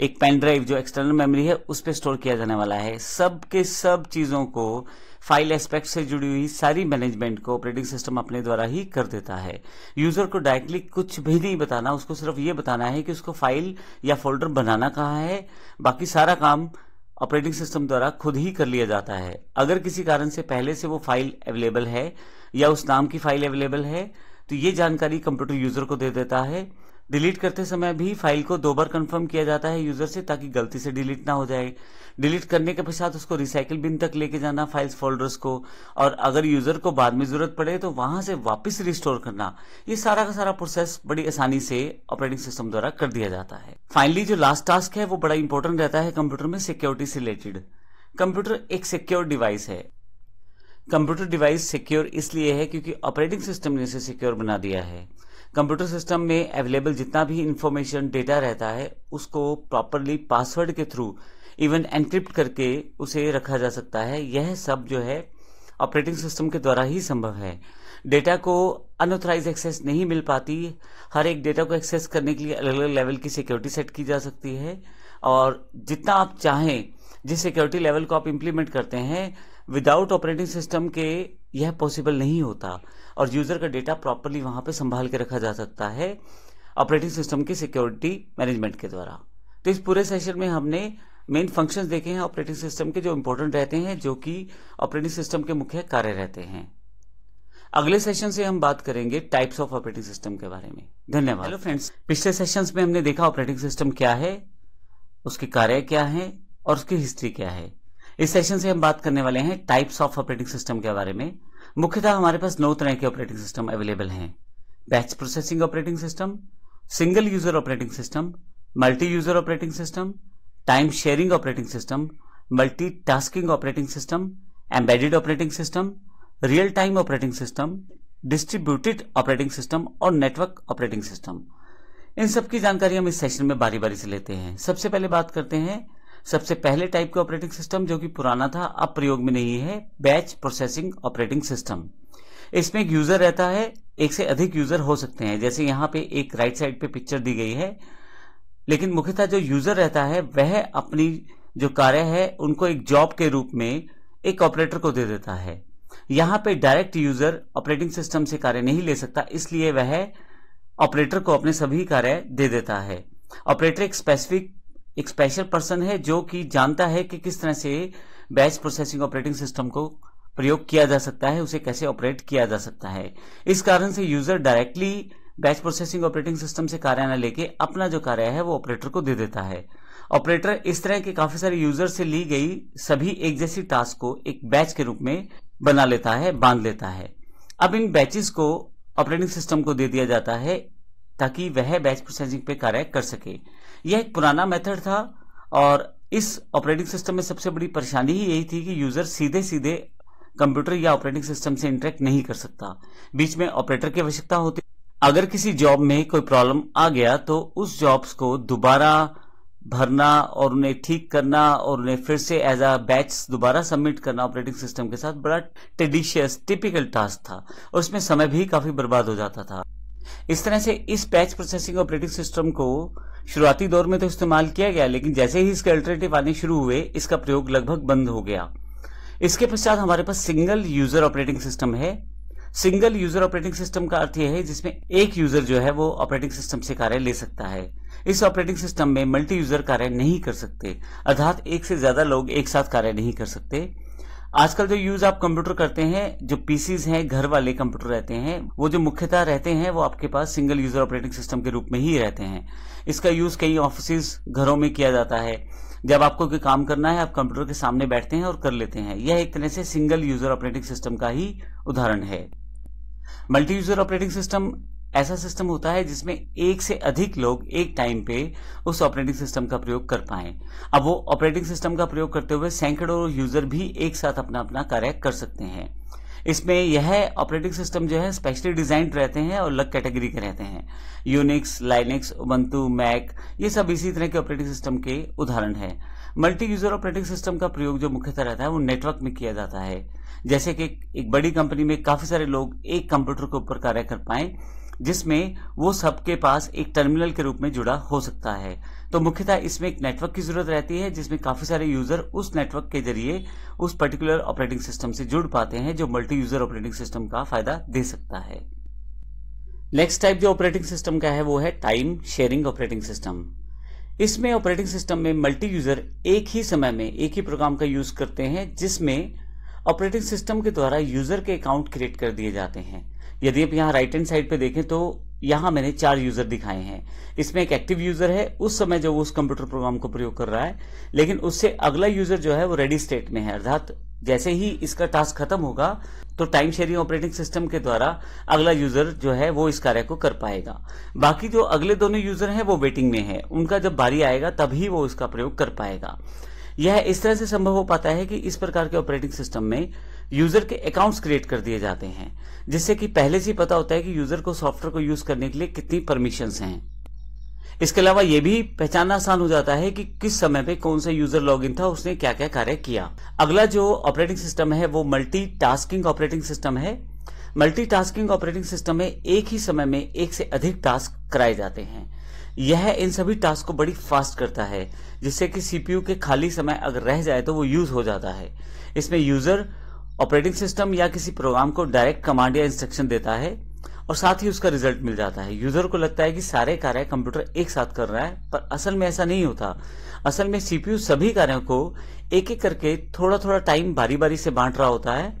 एक पेन ड्राइव जो एक्सटर्नल मेमोरी है, उस पर स्टोर किया जाने वाला है। सब के सब चीज़ों को फ़ाइल एस्पेक्ट से जुड़ी हुई सारी मैनेजमेंट को ऑपरेटिंग सिस्टम अपने द्वारा ही कर देता है। यूज़र को डायरेक्टली कुछ भी नहीं बताना, उसको सिर्फ़ ये बताना है कि उसको फ़ाइल या फोल्डर बनाना कहाँ है। बाकी सारा काम ऑपरेटिंग सिस्टम द्वारा खुद ही कर लिया जाता है। अगर किसी कारण से पहले से वो फ़ाइल अवेलेबल है या उस नाम की फ़ाइल अवेलेबल है तो ये जानकारी कंप्यूटर यूज़र को दे देता है। डिलीट करते समय भी फ़ाइल को दो बार कंफर्म किया जाता है यूज़र से ताकि गलती से डिलीट ना हो जाए। डिलीट करने के पश्चात उसको रिसाइकिल बिन तक लेके जाना फाइल्स फोल्डर्स को। और अगर यूज़र को बाद में ज़रूरत पड़े तो वहाँ से वापस रिस्टोर करना। ये सारा का सारा प्रोसेस बड़ी आसानी से ऑपरेटिंग सिस्टम द्वारा कर दिया जाता है। फाइनली जो लास्ट टास्क है, वो बड़ा इंपॉर्टेंट रहता है कंप्यूटर में सिक्योरिटी से रिलेटेड कंप्यूटर एक सिक्योर डिवाइस है। कंप्यूटर डिवाइस सिक्योर इसलिए है क्योंकि ऑपरेटिंग सिस्टम ने इसे सिक्योर बना दिया है। कंप्यूटर सिस्टम में अवेलेबल जितना भी इंफॉर्मेशन डेटा रहता है, उसको प्रॉपरली पासवर्ड के थ्रू इवन एनक्रिप्ट करके उसे रखा जा सकता है। यह सब जो है ऑपरेटिंग सिस्टम के द्वारा ही संभव है। डेटा को अनऑथराइज एक्सेस नहीं मिल पाती। हर एक डेटा को एक्सेस करने के लिए अलग अलग लेवल की सिक्योरिटी सेट की जा सकती है। और जितना आप चाहें, जिस सिक्योरिटी लेवल को आप इम्प्लीमेंट करते हैं विदाउट ऑपरेटिंग सिस्टम के यह पॉसिबल नहीं होता। और यूज़र का डेटा प्रॉपरली वहाँ पे संभाल के रखा जा सकता है ऑपरेटिंग सिस्टम की सिक्योरिटी मैनेजमेंट के द्वारा। तो इस पूरे सेशन में हमने मेन फ़ंक्शंस देखे हैं ऑपरेटिंग सिस्टम के जो इंपॉर्टेंट रहते हैं जो कि ऑपरेटिंग सिस्टम के मुख्य कार्य रहते हैं। अगले सेशन से हम बात करेंगे टाइप्स ऑफ़ ऑपरेटिंग सिस्टम के बारे में। धन्यवाद। हेलो फ्रेंड्स पिछले सेशंस में हमने देखा ऑपरेटिंग सिस्टम क्या है उसके कार्य क्या है और उसकी हिस्ट्री क्या है। इस सेशन से हम बात करने वाले हैं टाइप्स ऑफ़ ऑपरेटिंग सिस्टम के बारे में। मुख्यतः हमारे पास नौ तरह के ऑपरेटिंग सिस्टम अवेलेबल हैं। Batch processing operating system single user operating system multi user operating system time sharing operating system multi tasking operating system embedded operating system real time operating system distributed operating system और network operating system इन सब की जानकारी हम इस session में बारी बारी से लेते हैं। सबसे पहले बात करते हैं सबसे पहले टाइप के ऑपरेटिंग सिस्टम जो कि पुराना था, अब प्रयोग में नहीं है बैच प्रोसेसिंग ऑपरेटिंग सिस्टम इसमें एक यूज़र रहता है, एक से अधिक यूज़र हो सकते हैं। जैसे यहाँ पे एक राइट साइड पे पिक्चर दी गई है, लेकिन मुख्यतः जो यूज़र रहता है, वह अपनी जो कार्य है, उनको एक जॉब के रूप में एक ऑपरेटर को दे देता है। यहाँ पे डायरेक्ट यूज़र ऑपरेटिंग सिस्टम से कार्य नहीं ले सकता, इसलिए वह ऑपरेटर को अपने सभी कार्य दे देता है। ऑपरेटर एक स्पेसिफिक एक स्पेशल पर्सन है जो कि जानता है कि किस तरह से बैच प्रोसेसिंग ऑपरेटिंग सिस्टम को प्रयोग किया जा सकता है, उसे कैसे ऑपरेट किया जा सकता है। इस कारण से user directly batch processing operating system से कार्य न लेके अपना जो कार्य है, वो ऑपरेटर को दे देता है। ऑपरेटर इस तरह के काफ़ी सारे यूज़र से ली गई सभी एक जैसी टास्क को एक बैच के रूप में बना लेता है, बाँध लेता है। अब इन बैचेस को ऑपरेटिंग सिस्टम को दे दिया जाता है ताकि वह बैच प्रोसेसिंग पे कार्य कर सके। यह एक पुराना मेथड था और इस ऑपरेटिंग सिस्टम में सबसे बड़ी परेशानी ही यही थी कि यूज़र सीधे सीधे कंप्यूटर या ऑपरेटिंग सिस्टम से इंटरेक्ट नहीं कर सकता। बीच में ऑपरेटर की आवश्यकता होती। अगर किसी जॉब में कोई प्रॉब्लम आ गया तो उस जॉब्स को दोबारा भरना और उन्हें ठीक करना और उन्हें फिर से एज अ बैच दोबारा सबमिट करना ऑपरेटिंग सिस्टम के साथ बड़ा टेडिशियस टिपिकल टास्क था और उसमें समय भी काफ़ी बर्बाद हो जाता था। इस तरह से इस बैच प्रोसेसिंग ऑपरेटिंग सिस्टम को शुरुआती दौर में तो इस्तेमाल किया गया, लेकिन जैसे ही इसके अल्टरनेटिव आने शुरू हुए, इसका प्रयोग लगभग बंद हो गया। इसके पश्चात हमारे पास सिंगल यूज़र ऑपरेटिंग सिस्टम है। सिंगल यूज़र ऑपरेटिंग सिस्टम का अर्थ यह है, जिसमें एक यूज़र जो है, वो ऑपरेटिंग सिस्टम से कार्य ले सकता है। इस ऑपरेटिंग सिस्टम में मल्टी यूज़र कार्य नहीं कर सकते, अर्थात एक से ज़्यादा लोग एक साथ कार्य नहीं कर सकते। आजकल जो यूज़ आप कंप्यूटर करते हैं, जो पीसीज हैं, घर वाले कंप्यूटर रहते हैं, वो जो मुख्यतः रहते हैं, वो आपके पास सिंगल यूज़र ऑपरेटिंग सिस्टम के रूप में ही रहते हैं। इसका यूज़ कई ऑफ़िस घरों में किया जाता है। जब आपको कोई काम करना है, आप कंप्यूटर के सामने बैठते हैं और कर लेते हैं। यह एक तरह से सिंगल यूज़र ऑपरेटिंग सिस्टम का ही उदाहरण है। मल्टी यूज़र ऑपरेटिंग सिस्टम ऐसा सिस्टम होता है जिसमें एक से अधिक लोग एक टाइम पे उस ऑपरेटिंग सिस्टम का प्रयोग कर पाए। अब वो ऑपरेटिंग सिस्टम का प्रयोग करते हुए सैकड़ों यूज़र भी एक साथ अपना अपना कार्य कर सकते हैं। इसमें यह ऑपरेटिंग सिस्टम जो है स्पेशली डिज़ाइन रहते हैं और अलग कैटेगरी के रहते हैं। यूनिक्स लाइनिक्स उबंतु मैक ये सब इसी तरह के ऑपरेटिंग सिस्टम के उदाहरण है। मल्टी यूज़र ऑपरेटिंग सिस्टम का प्रयोग जो मुख्यतः रहता है वो नेटवर्क में किया जाता है। जैसे कि एक बड़ी कंपनी में काफ़ी सारे लोग एक कंप्यूटर के ऊपर कार्य कर पाए जिसमें वो सबके पास एक टर्मिनल के रूप में जुड़ा हो सकता है। तो मुख्यतः इसमें एक नेटवर्क की ज़रूरत रहती है, जिसमें काफ़ी सारे यूज़र उस नेटवर्क के ज़रिए उस पर्टिकुलर ऑपरेटिंग सिस्टम से जुड़ पाते हैं, जो मल्टी यूज़र ऑपरेटिंग सिस्टम का फ़ायदा दे सकता है। नेक्स्ट टाइप जो ऑपरेटिंग सिस्टम का है, वो है टाइम शेयरिंग ऑपरेटिंग सिस्टम इसमें ऑपरेटिंग सिस्टम में मल्टी यूज़र एक ही समय में एक ही प्रोग्राम का यूज़ करते हैं, जिसमें ऑपरेटिंग सिस्टम के द्वारा यूज़र के अकाउंट क्रिएट कर दिए जाते हैं। यदि आप यहाँ राइट हैंड साइड पे देखें तो यहाँ मैंने चार यूज़र दिखाए हैं। इसमें एक एक्टिव यूज़र है। उस समय जो उस कंप्यूटर प्रोग्राम को प्रयोग कर रहा है, लेकिन उससे अगला यूज़र जो है वो रेडी स्टेट में है। अर्थात जैसे ही इसका टास्क खत्म होगा तो टाइम शेयरिंग ऑपरेटिंग सिस्टम के द्वारा अगला यूज़र जो है वो इस कार्य को कर पाएगा। बाकी जो अगले दोनों यूज़र हैं, वो वेटिंग में है। उनका जब बारी आएगा, तभी वो इसका प्रयोग कर पाएगा। यह इस तरह से संभव हो पाता है कि इस प्रकार के ऑपरेटिंग सिस्टम में यूज़र के अकाउंट्स क्रिएट कर दिए जाते हैं, जिससे कि पहले से पता होता है कि यूज़र को सॉफ्टवेयर को यूज़ करने के लिए कितनी परमिशन हैं। इसके अलावा यह भी पहचानना आसान हो जाता है कि किस समय पे कौन सा यूज़र लॉगिन था, उसने क्या क्या कार्य किया। अगला जो ऑपरेटिंग सिस्टम है, वो मल्टी टास्किंग ऑपरेटिंग सिस्टम है। मल्टी टास्किंग ऑपरेटिंग सिस्टम में एक ही समय में एक से अधिक टास्क कराए जाते हैं। यह इन सभी टास्क को बड़ी फास्ट करता है, जिससे कि सीपीयू के खाली समय अगर रह जाए तो वो यूज़ हो जाता है। इसमें यूज़र ऑपरेटिंग सिस्टम या किसी प्रोग्राम को डायरेक्ट कमांड या इंस्ट्रक्शन देता है और साथ ही उसका रिज़ल्ट मिल जाता है। यूज़र को लगता है कि सारे कार्य कंप्यूटर एक साथ कर रहा है, पर असल में ऐसा नहीं होता। असल में सीपीयू सभी कार्यों को एक एक करके थोड़ा थोड़ा टाइम बारी बारी से बांट रहा होता है,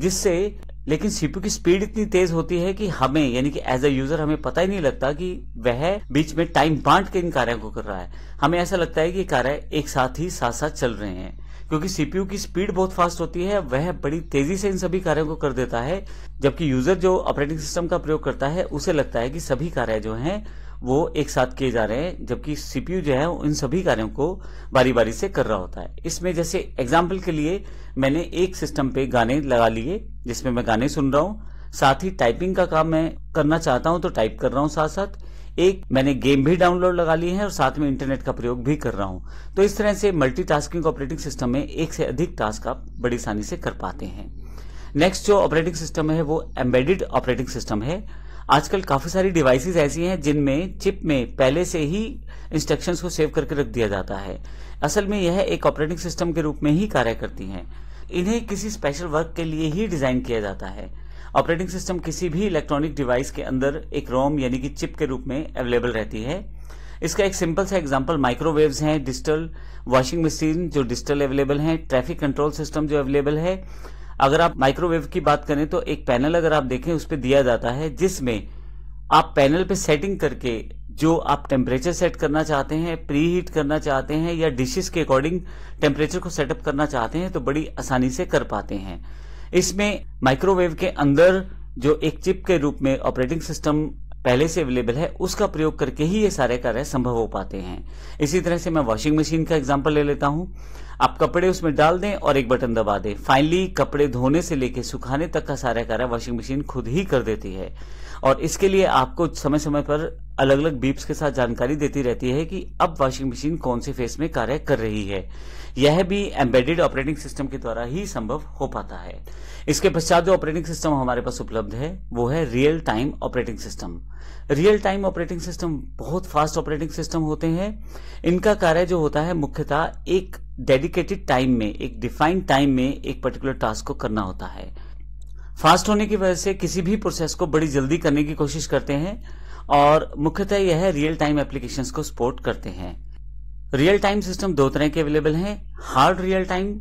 जिससे लेकिन सीपीयू की स्पीड इतनी तेज होती है कि हमें, यानी कि एज अ यूज़र हमें पता ही नहीं लगता कि वह बीच में टाइम बांट के इन कार्यों को कर रहा है। हमें ऐसा लगता है कि कार्य एक साथ ही साथ साथ चल रहे हैं, क्योंकि सीपीयू की स्पीड बहुत फास्ट होती है, वह बड़ी तेज़ी से इन सभी कार्यों को कर देता है, जबकि यूज़र जो ऑपरेटिंग सिस्टम का प्रयोग करता है, उसे लगता है कि सभी कार्य जो हैं वो एक साथ किए जा रहे हैं, जबकि सीपीयू जो है इन सभी कार्यों को बारी बारी से कर रहा होता है। इसमें जैसे एग्ज़ाम्पल के लिए मैंने एक सिस्टम पे गाने लगा लिए, जिसमें मैं गाने सुन रहा हूँ, साथ ही टाइपिंग का काम मैं करना चाहता हूँ तो टाइप कर रहा हूँ साथ साथ। एक मैंने गेम भी डाउनलोड लगा ली है और साथ में इंटरनेट का प्रयोग भी कर रहा हूँ। तो इस तरह से मल्टीटास्किंग ऑपरेटिंग सिस्टम में एक से अधिक टास्क आप बड़ी आसानी से कर पाते हैं। नेक्स्ट जो ऑपरेटिंग सिस्टम है, वो एम्बेडेड ऑपरेटिंग सिस्टम है। आजकल काफ़ी सारी डिवाइसेस ऐसी हैं जिनमें चिप में पहले से ही इंस्ट्रक्शंस को सेव करके रख दिया जाता है। असल में यह एक ऑपरेटिंग सिस्टम के रूप में ही कार्य करती हैं। इन्हें किसी स्पेशल वर्क के लिए ही डिज़ाइन किया जाता है। ऑपरेटिंग सिस्टम किसी भी इलेक्ट्रॉनिक डिवाइस के अंदर एक रोम यानी कि चिप के रूप में अवेलेबल रहती है। इसका एक सिंपल सा एग्जांपल माइक्रोवेव्स हैं डिजिटल वॉशिंग मशीन जो डिजिटल अवेलेबल हैं ट्रैफ़िक कंट्रोल सिस्टम जो अवेलेबल है। अगर आप माइक्रोवेव की बात करें तो एक पैनल अगर आप देखें, उस पर दिया जाता है, जिसमें आप पैनल पे सेटिंग करके जो आप टेम्परेचर सेट करना चाहते हैं प्री हीट करना चाहते हैं, या डिशेस के अकॉर्डिंग टेम्परेचर को सेटअप करना चाहते हैं तो बड़ी आसानी से कर पाते हैं। इसमें माइक्रोवेव के अंदर जो एक चिप के रूप में ऑपरेटिंग सिस्टम पहले से अवेलेबल है, उसका प्रयोग करके ही ये सारे कार्य संभव हो पाते हैं। इसी तरह से मैं वॉशिंग मशीन का एग्ज़ाम्पल ले लेता हूँ। आप कपड़े उसमें डाल दें और एक बटन दबा दें। फाइनली कपड़े धोने से लेकर सुखाने तक का सारा कार्य वॉशिंग मशीन खुद ही कर देती है। और इसके लिए आपको समय समय पर अलग अलग बीप्स के साथ जानकारी देती रहती है कि अब वॉशिंग मशीन कौन से फेस में कार्य कर रही है। यह भी एम्बेडेड ऑपरेटिंग सिस्टम के द्वारा ही संभव हो पाता है। इसके पश्चात जो ऑपरेटिंग सिस्टम हमारे पास उपलब्ध है, वो है real time operating system real time operating system बहुत फास्ट ऑपरेटिंग सिस्टम होते हैं। इनका कार्य जो होता है मुख्यतः एक डेडिकेटेड टाइम में, एक डिफाइंड टाइम में एक पर्टिकुलर टास्क को करना होता है। फास्ट होने की वजह से किसी भी प्रोसेस को बड़ी जल्दी करने की कोशिश करते हैं और मुख्यतः यह रियल टाइम एप्लीकेशंस को सपोर्ट करते हैं। रियल टाइम सिस्टम दो तरह के अवेलेबल हैं हार्ड रियल टाइम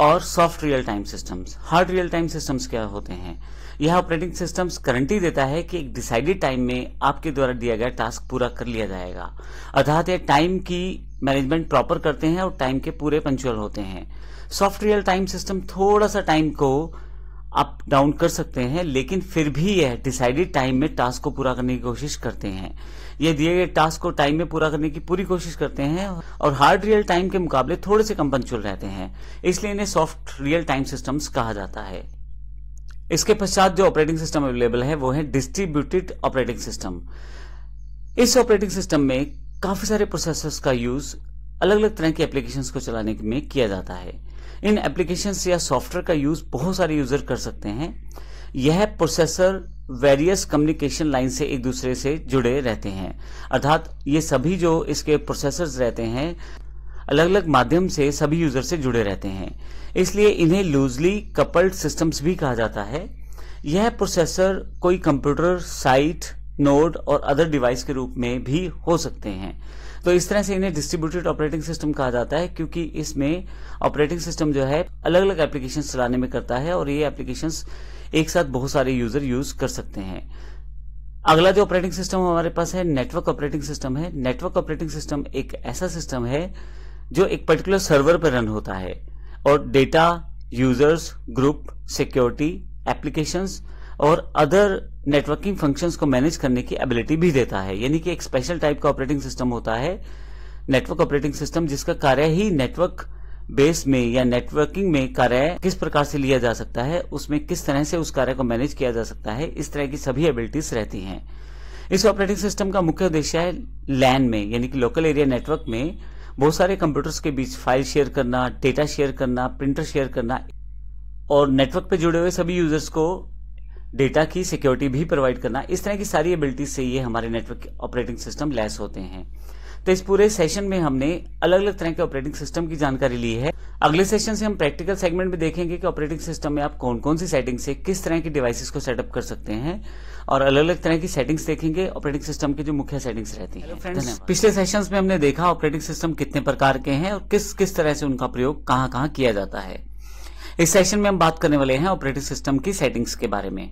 और soft real time systems hard real time systems क्या होते हैं? यह ऑपरेटिंग सिस्टम्स गारंटी देता है कि एक डिसाइडेड टाइम में आपके द्वारा दिया गया टास्क पूरा कर लिया जाएगा। अर्थात यह टाइम की मैनेजमेंट प्रॉपर करते हैं और टाइम के पूरे पंचुअल होते हैं। सॉफ्ट रियल टाइम सिस्टम थोड़ा सा टाइम को अप डाउन कर सकते हैं, लेकिन फिर भी यह डिसाइडेड टाइम में टास्क को पूरा करने की कोशिश करते हैं। ये दिए गए टास्क को टाइम में पूरा करने की पूरी कोशिश करते हैं और हार्ड रियल टाइम के मुकाबले थोड़े से कम पंचुअल रहते हैं। इसलिए इन्हें सॉफ्ट रियल टाइम सिस्टम्स कहा जाता है। इसके पश्चात जो ऑपरेटिंग सिस्टम अवेलेबल है, वो है डिस्ट्रीब्यूटेड ऑपरेटिंग सिस्टम इस ऑपरेटिंग सिस्टम में काफ़ी सारे प्रोसेसर्स का यूज़ अलग अलग तरह की एप्लीकेशंस को चलाने में किया जाता है। इन एप्लीकेशंस या सॉफ्टवेयर का यूज़ बहुत सारे यूज़र कर सकते हैं। यह प्रोसेसर वेरियस कम्युनिकेशन लाइन से एक दूसरे से जुड़े रहते हैं। अर्थात ये सभी जो इसके प्रोसेसर्स रहते हैं अलग अलग माध्यम से सभी यूज़र से जुड़े रहते हैं। इसलिए इन्हें लूजली कपल्ड सिस्टम्स भी कहा जाता है। यह प्रोसेसर कोई कंप्यूटर साइट नोड और अदर डिवाइस के रूप में भी हो सकते हैं। तो इस तरह से इन्हें डिस्ट्रीब्यूटेड ऑपरेटिंग सिस्टम कहा जाता है, क्योंकि इसमें ऑपरेटिंग सिस्टम जो है अलग अलग एप्लीकेशन चलाने में करता है और ये एप्लीकेशन एक साथ बहुत सारे यूज़र यूज़ कर सकते हैं। अगला जो ऑपरेटिंग सिस्टम हमारे पास है नेटवर्क ऑपरेटिंग सिस्टम है। नेटवर्क ऑपरेटिंग सिस्टम एक ऐसा सिस्टम है, जो एक पर्टिकुलर सर्वर पर रन होता है। और data users group security applications और अदर नेटवर्किंग फ़ंक्शंस को मैनेज करने की एबिलिटी भी देता है। यानी कि एक स्पेशल टाइप का ऑपरेटिंग सिस्टम होता है। नेटवर्क ऑपरेटिंग सिस्टम जिसका कार्य ही नेटवर्क बेस में या नेटवर्किंग में कार्य किस प्रकार से लिया जा सकता है, उसमें किस तरह से उस कार्य को मैनेज किया जा सकता है, इस तरह की सभी एबिलिटीज रहती हैं। इस ऑपरेटिंग सिस्टम का मुख्य उद्देश्य है लैन में, यानी कि लोकल एरिया नेटवर्क में बहुत सारे कंप्यूटर्स के बीच फ़ाइल शेयर करना डेटा शेयर करना प्रिंटर शेयर करना, और नेटवर्क पे जुड़े हुए सभी यूज़र्स को डेटा की सिक्योरिटी भी प्रोवाइड करना। इस तरह की सारी एबिलिटीज से ये हमारे नेटवर्क ऑपरेटिंग सिस्टम लैस होते हैं। तो इस पूरे सेशन में हमने अलग अलग तरह के ऑपरेटिंग सिस्टम की जानकारी ली है। अगले सेशन से हम प्रैक्टिकल सेगमेंट में देखेंगे कि ऑपरेटिंग सिस्टम में आप कौन कौन सी सेटिंग से किस तरह की डिवाइसेस को सेटअप कर सकते हैं और अलग अलग तरह की सेटिंग्स देखेंगे ऑपरेटिंग सिस्टम की जो मुख्य सेटिंग्स रहती है। पिछले सेशन में हमने देखा ऑपरेटिंग सिस्टम कितने प्रकार के हैं और किस किस तरह से उनका प्रयोग कहाँ कहाँ किया जाता है। इस सेशन में हम बात करने वाले हैं ऑपरेटिंग सिस्टम की सेटिंग्स के बारे में।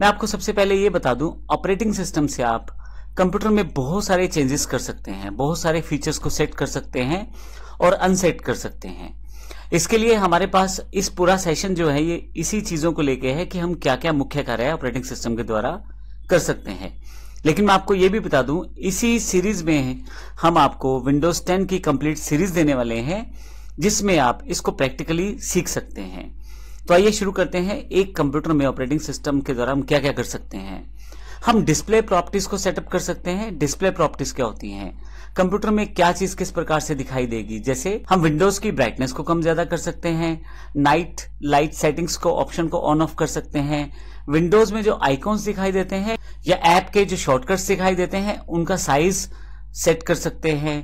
मैं आपको सबसे पहले ये बता दूँ ऑपरेटिंग सिस्टम से आप कंप्यूटर में बहुत सारे चेंजेस कर सकते हैं, बहुत सारे फीचर्स को सेट कर सकते हैं और अनसेट कर सकते हैं। इसके लिए हमारे पास इस पूरा सेशन जो है, ये इसी चीज़ों को लेके है कि हम क्या क्या मुख्य कार्य ऑपरेटिंग सिस्टम के द्वारा कर सकते हैं। लेकिन मैं आपको ये भी बता दूँ, इसी सीरीज़ में हम आपको विंडोज़ 10 की कंप्लीट सीरीज़ देने वाले हैं, जिसमें आप इसको प्रैक्टिकली सीख सकते हैं। तो आइए शुरू करते हैं, एक कंप्यूटर में ऑपरेटिंग सिस्टम के द्वारा हम क्या क्या कर सकते हैं। हम डिस्प्ले प्रॉपर्टीज़ को सेटअप कर सकते हैं। डिस्प्ले प्रॉपर्टीज़ क्या होती हैं? कंप्यूटर में क्या चीज़ किस प्रकार से दिखाई देगी? जैसे हम विंडोज़ की ब्राइटनेस को कम ज़्यादा कर सकते हैं नाइट लाइट सेटिंग्स को ऑप्शन को ऑन ऑफ़ कर सकते हैं विंडोज़ में जो आइकॉन्स दिखाई देते हैं या ऐप के जो शॉर्टकट्स दिखाई देते हैं, उनका साइज़ सेट कर सकते हैं।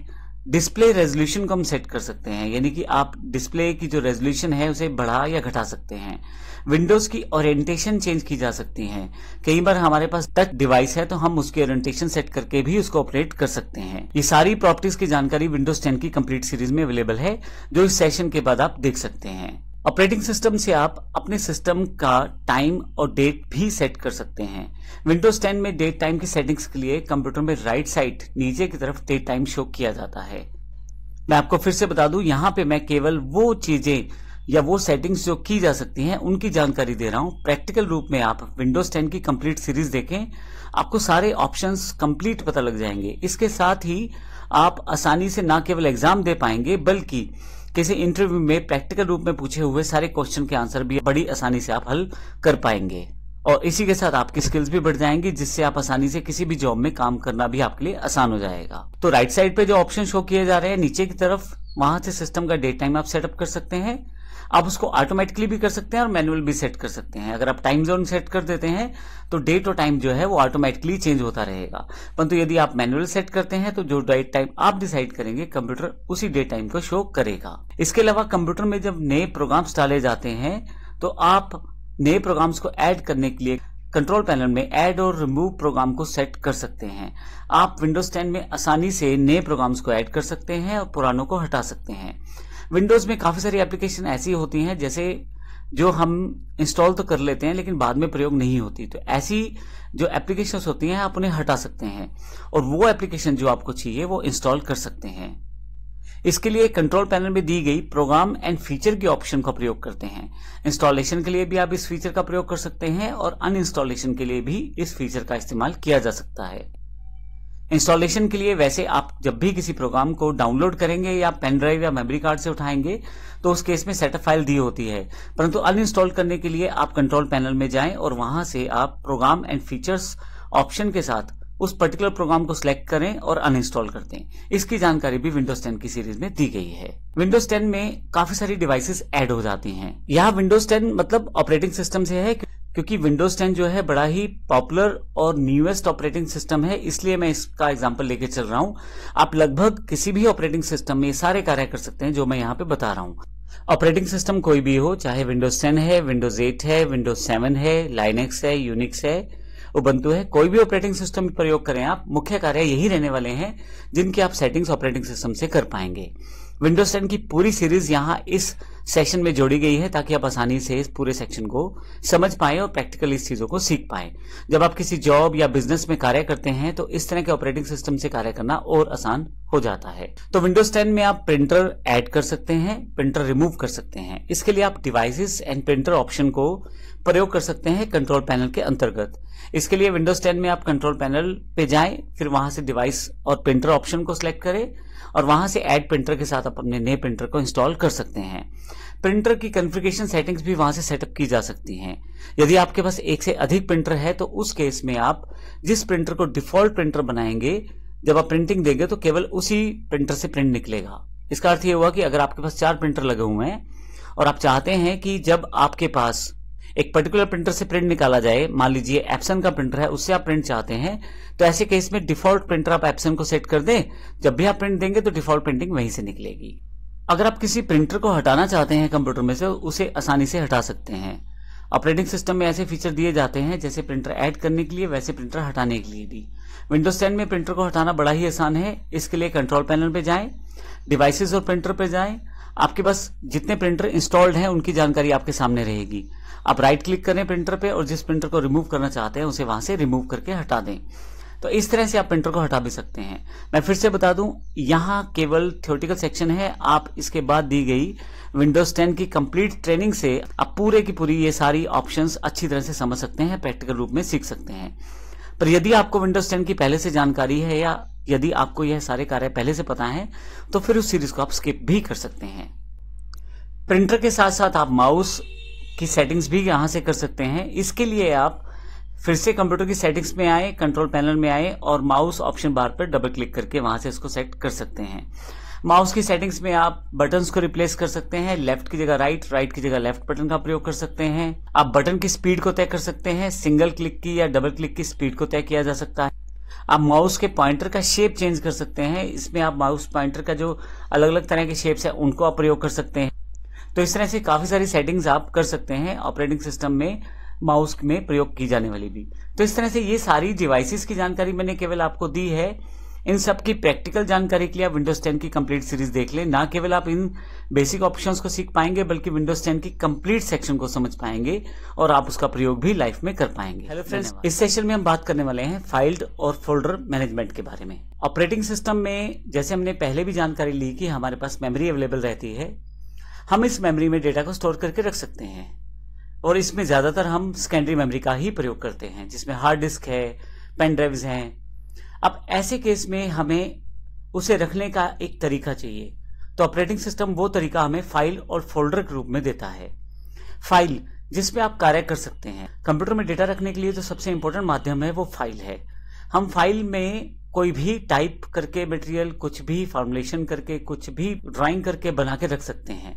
डिस्प्ले रेजोल्यूशन को हम सेट कर सकते हैं। यानी कि आप डिस्प्ले की जो रेजोल्यूशन है, उसे बढ़ा या घटा सकते हैं। विंडोज़ की ओरिएंटेशन चेंज की जा सकती है। कई बार हमारे पास टच डिवाइस है तो हम उसकी ओरिएंटेशन सेट करके भी उसको ऑपरेट कर सकते हैं। ये सारी प्रॉपर्टीज़ की जानकारी विंडोज़ 10 की कंप्लीट सीरीज़ में अवेलेबल है, जो इस सेशन के बाद आप देख सकते हैं। ऑपरेटिंग सिस्टम से आप अपने सिस्टम का टाइम और डेट भी सेट कर सकते हैं। विंडोज़ 10 में डेट टाइम की सेटिंग्स के लिए कंप्यूटर में राइट साइड नीचे की तरफ़ डेट टाइम शो किया जाता है। मैं आपको फिर से बता दूँ, यहाँ पे मैं केवल वो चीज़ें या वो सेटिंग्स जो की जा सकती हैं, उनकी जानकारी दे रहा हूँ। प्रैक्टिकल रूप में आप विंडोज़ 10 की कंप्लीट सीरीज़ देखें, आपको सारे ऑप्शंस कंप्लीट पता लग जाएँगे। इसके साथ ही आप आसानी से ना केवल एग्ज़ाम दे पाएँगे, बल्कि किसी इंटरव्यू में प्रैक्टिकल रूप में पूछे हुए सारे क्वेश्चन के आंसर भी बड़ी आसानी से आप हल कर पाएँगे। और इसी के साथ आपकी स्किल्स भी बढ़ जाएँगी, जिससे आप आसानी से किसी भी जॉब में काम करना भी आपके लिए आसान हो जाएगा। तो राइट साइड पे जो ऑप्शन शो किए जा रहे हैं, नीचे की तरफ़ वहाँ से सिस्टम का डेट टाइम आप सेटअप कर सकते हैं। आप उसको ऑटोमेटिकली भी कर सकते हैं और मैनुअल भी सेट कर सकते हैं। अगर आप टाइम जोन सेट कर देते हैं तो डेट और टाइम जो है वो ऑटोमेटिकली चेंज होता रहेगा। परंतु यदि आप मैनुअल सेट करते हैं तो जो डेट टाइम आप डिसाइड करेंगे कंप्यूटर उसी डेट टाइम को शो करेगा। इसके अलावा कंप्यूटर में जब नए प्रोग्राम्स डाले जाते हैं तो आप नए प्रोग्राम्स को ऐड करने के लिए कंट्रोल पैनल में ऐड और रिमूव प्रोग्राम को सेट कर सकते हैं। आप विंडोज़ 10 में आसानी से नए प्रोग्राम्स को ऐड कर सकते हैं और पुरानों को हटा सकते हैं। विंडोज़ में काफ़ी सारी एप्लीकेशन ऐसी होती हैं, जैसे जो हम इंस्टॉल तो कर लेते हैं, लेकिन बाद में प्रयोग नहीं होती। तो ऐसी जो एप्लीकेशन होती हैं, आप उन्हें हटा सकते हैं। और वो एप्लीकेशन जो आपको चाहिए, वो इंस्टॉल कर सकते हैं। इसके लिए कंट्रोल पैनल में दी गई प्रोग्राम एंड फीचर के ऑप्शन का प्रयोग करते हैं। इंस्टॉलेशन के लिए भी आप इस फीचर का प्रयोग कर सकते हैं, और अनइंस्टॉलेशन के लिए भी इस फीचर का इस्तेमाल किया जा सकता है। इंस्टॉलेशन के लिए वैसे आप जब भी किसी प्रोग्राम को डाउनलोड करेंगे या पेन ड्राइव या मेमोरी कार्ड से उठाएँगे तो उस केस में सेटअप फ़ाइल दी होती है। परंतु अनइंस्टॉल करने के लिए आप कंट्रोल पैनल में जाएँ और वहाँ से आप प्रोग्राम एंड फीचर्स ऑप्शन के साथ उस पर्टिकुलर प्रोग्राम को सिलेक्ट करें और अनइंस्टॉल कर दें। इसकी जानकारी भी विंडोज़ 10 की सीरीज़ में दी गई है। विंडोज़ 10 में काफ़ी सारी डिवाइसेस ऐड हो जाती हैं। यहाँ विंडोज़ 10 मतलब ऑपरेटिंग सिस्टम से है क्योंकि विंडोज़ 10 जो है बड़ा ही पॉपुलर और न्यूएस्ट ऑपरेटिंग सिस्टम है, इसलिए मैं इसका एग्ज़ाम्पल लेके चल रहा हूँ। आप लगभग किसी भी ऑपरेटिंग सिस्टम में सारे कार्य कर सकते हैं जो मैं यहाँ पे बता रहा हूँ। ऑपरेटिंग सिस्टम कोई भी हो, चाहे विंडोज़ 10 है विंडोज़ 8 है विंडोज़ 7 है लाइनेक्स है यूनिक्स है उबंतु है, कोई भी ऑपरेटिंग सिस्टम प्रयोग करें आप, मुख्य कार्य यही रहने वाले हैं जिनकी आप सेटिंग्स ऑपरेटिंग सिस्टम से कर पाएँगे। विंडोज़ 10 की पूरी सीरीज़ यहाँ इस सेशन में जोड़ी गई है ताकि आप आसानी से इस पूरे सेक्शन को समझ पाए और प्रैक्टिकल इस चीज़ों को सीख पाए। जब आप किसी जॉब या बिज़नेस में कार्य करते हैं तो इस तरह के ऑपरेटिंग सिस्टम से कार्य करना और आसान हो जाता है। तो विंडोज़ 10 में आप प्रिंटर ऐड कर सकते हैं प्रिंटर रिमूव कर सकते हैं। इसके लिए आप डिवाइसेस एंड प्रिंटर ऑप्शन को प्रयोग कर सकते हैं कंट्रोल पैनल के अंतर्गत। इसके लिए विंडोज़ 10 में आप कंट्रोल पैनल पे जाएँ, फिर वहाँ से डिवाइस और प्रिंटर ऑप्शन को सिलेक्ट करें और वहाँ से ऐड प्रिंटर के साथ आप अपने नए प्रिंटर को इंस्टॉल कर सकते हैं। प्रिंटर की कॉन्फ़िगरेशन सेटिंग्स भी वहाँ से सेटअप की जा सकती हैं। यदि आपके पास एक से अधिक प्रिंटर है तो उस केस में आप जिस प्रिंटर को डिफ़ॉल्ट प्रिंटर बनाएँगे, जब आप प्रिंटिंग देंगे तो केवल उसी प्रिंटर से प्रिंट निकलेगा। इसका अर्थ यह हुआ कि अगर आपके पास चार प्रिंटर लगे हुए हैं और आप चाहते हैं कि जब आपके पास एक पर्टिकुलर प्रिंटर से प्रिंट निकाला जाए, मान लीजिए एप्सन का प्रिंटर है, उससे आप प्रिंट चाहते हैं तो ऐसे केस में डिफ़ॉल्ट प्रिंटर आप एप्सन को सेट कर दें। जब भी आप प्रिंट देंगे तो डिफ़ॉल्ट प्रिंटिंग वहीं से निकलेगी। अगर आप किसी प्रिंटर को हटाना चाहते हैं कंप्यूटर में से, उसे आसानी से हटा सकते हैं। ऑपरेटिंग सिस्टम में ऐसे फीचर दिए जाते हैं, जैसे प्रिंटर ऐड करने के लिए, वैसे प्रिंटर हटाने के लिए भी। विंडोज़ 10 में प्रिंटर को हटाना बड़ा ही आसान है। इसके लिए कंट्रोल पैनल पे जाएँ डिवाइसेस और प्रिंटर पे जाएँ। आपके पास जितने प्रिंटर इंस्टॉल्ड हैं, उनकी जानकारी आपके सामने रहेगी। आप राइट क्लिक करें प्रिंटर पे और जिस प्रिंटर को रिमूव करना चाहते हैं, उसे वहाँ से रिमूव करके हटा दें। तो इस तरह से आप प्रिंटर को हटा भी सकते हैं। मैं फिर से बता दूँ, यहाँ केवल थियोटिकल सेक्शन है। आप इसके बाद दी गई विंडोज़ 10 की कंप्लीट ट्रेनिंग से आप पूरे की पूरी ये सारी ऑप्शंस अच्छी तरह से समझ सकते हैं प्रैक्टिकल रूप में सीख सकते हैं। पर यदि आपको विंडोज़ 10 की पहले से जानकारी है या यदि आपको यह सारे कार्य पहले से पता है तो फिर उस सीरीज़ को आप स्किप भी कर सकते हैं। प्रिंटर के साथ साथ आप माउस की सेटिंग्स भी यहाँ से कर सकते हैं। इसके लिए आप फिर से कंप्यूटर की सेटिंग्स में आए कंट्रोल पैनल में आए और माउस ऑप्शन बार पर डबल क्लिक करके वहाँ से इसको सेट कर सकते हैं। माउस की सेटिंग्स में आप बटन्स को रिप्लेस कर सकते हैं लेफ़्ट की जगह राइट राइट की जगह लेफ़्ट बटन का प्रयोग कर सकते हैं। आप बटन की स्पीड को तय कर सकते हैं सिंगल क्लिक की या डबल क्लिक की स्पीड को तय किया जा सकता है। आप माउस के पॉइंटर का शेप चेंज कर सकते हैं, इसमें आप माउस पॉइंटर का जो अलग अलग तरह के शेप्स है, उनको आप प्रयोग कर सकते हैं। तो इस तरह से काफ़ी सारी सेटिंग्स आप कर सकते हैं ऑपरेटिंग सिस्टम में, माउस में प्रयोग की जाने वाली भी। तो इस तरह से ये सारी डिवाइसेस की जानकारी मैंने केवल आपको दी है। इन सब की प्रैक्टिकल जानकारी के लिए आप विंडोज़ 10 की कंप्लीट सीरीज़ देख लें। ना केवल आप इन बेसिक ऑप्शंस को सीख पाएँगे बल्कि विंडोज़ 10 की कंप्लीट सेक्शन को समझ पाएँगे और आप उसका प्रयोग भी लाइफ में कर पाएँगे। हेलो फ्रेंड्स इस सेशन में हम बात करने वाले हैं फाइल्ड और फोल्डर मैनेजमेंट के बारे में। ऑपरेटिंग सिस्टम में जैसे हमने पहले भी जानकारी ली कि हमारे पास मेमोरी अवेलेबल रहती है हम इस मेमोरी में डेटा को स्टोर करके रख सकते हैं और इसमें ज़्यादातर हम सेकेंडरी मेमोरी का ही प्रयोग करते हैं जिसमें हार्ड डिस्क है पेन ड्राइव्स हैं अब ऐसे केस में हमें उसे रखने का एक तरीका चाहिए। तो ऑपरेटिंग सिस्टम वो तरीका हमें फ़ाइल और फोल्डर के रूप में देता है। फ़ाइल जिसमें आप कार्य कर सकते हैं। कंप्यूटर में डेटा रखने के लिए जो सबसे इंपॉर्टेंट माध्यम है वो फ़ाइल है। हम फ़ाइल में कोई भी टाइप करके मटेरियल कुछ भी फॉर्मुलेशन करके, कुछ भी ड्राइंग करके बना के रख सकते हैं।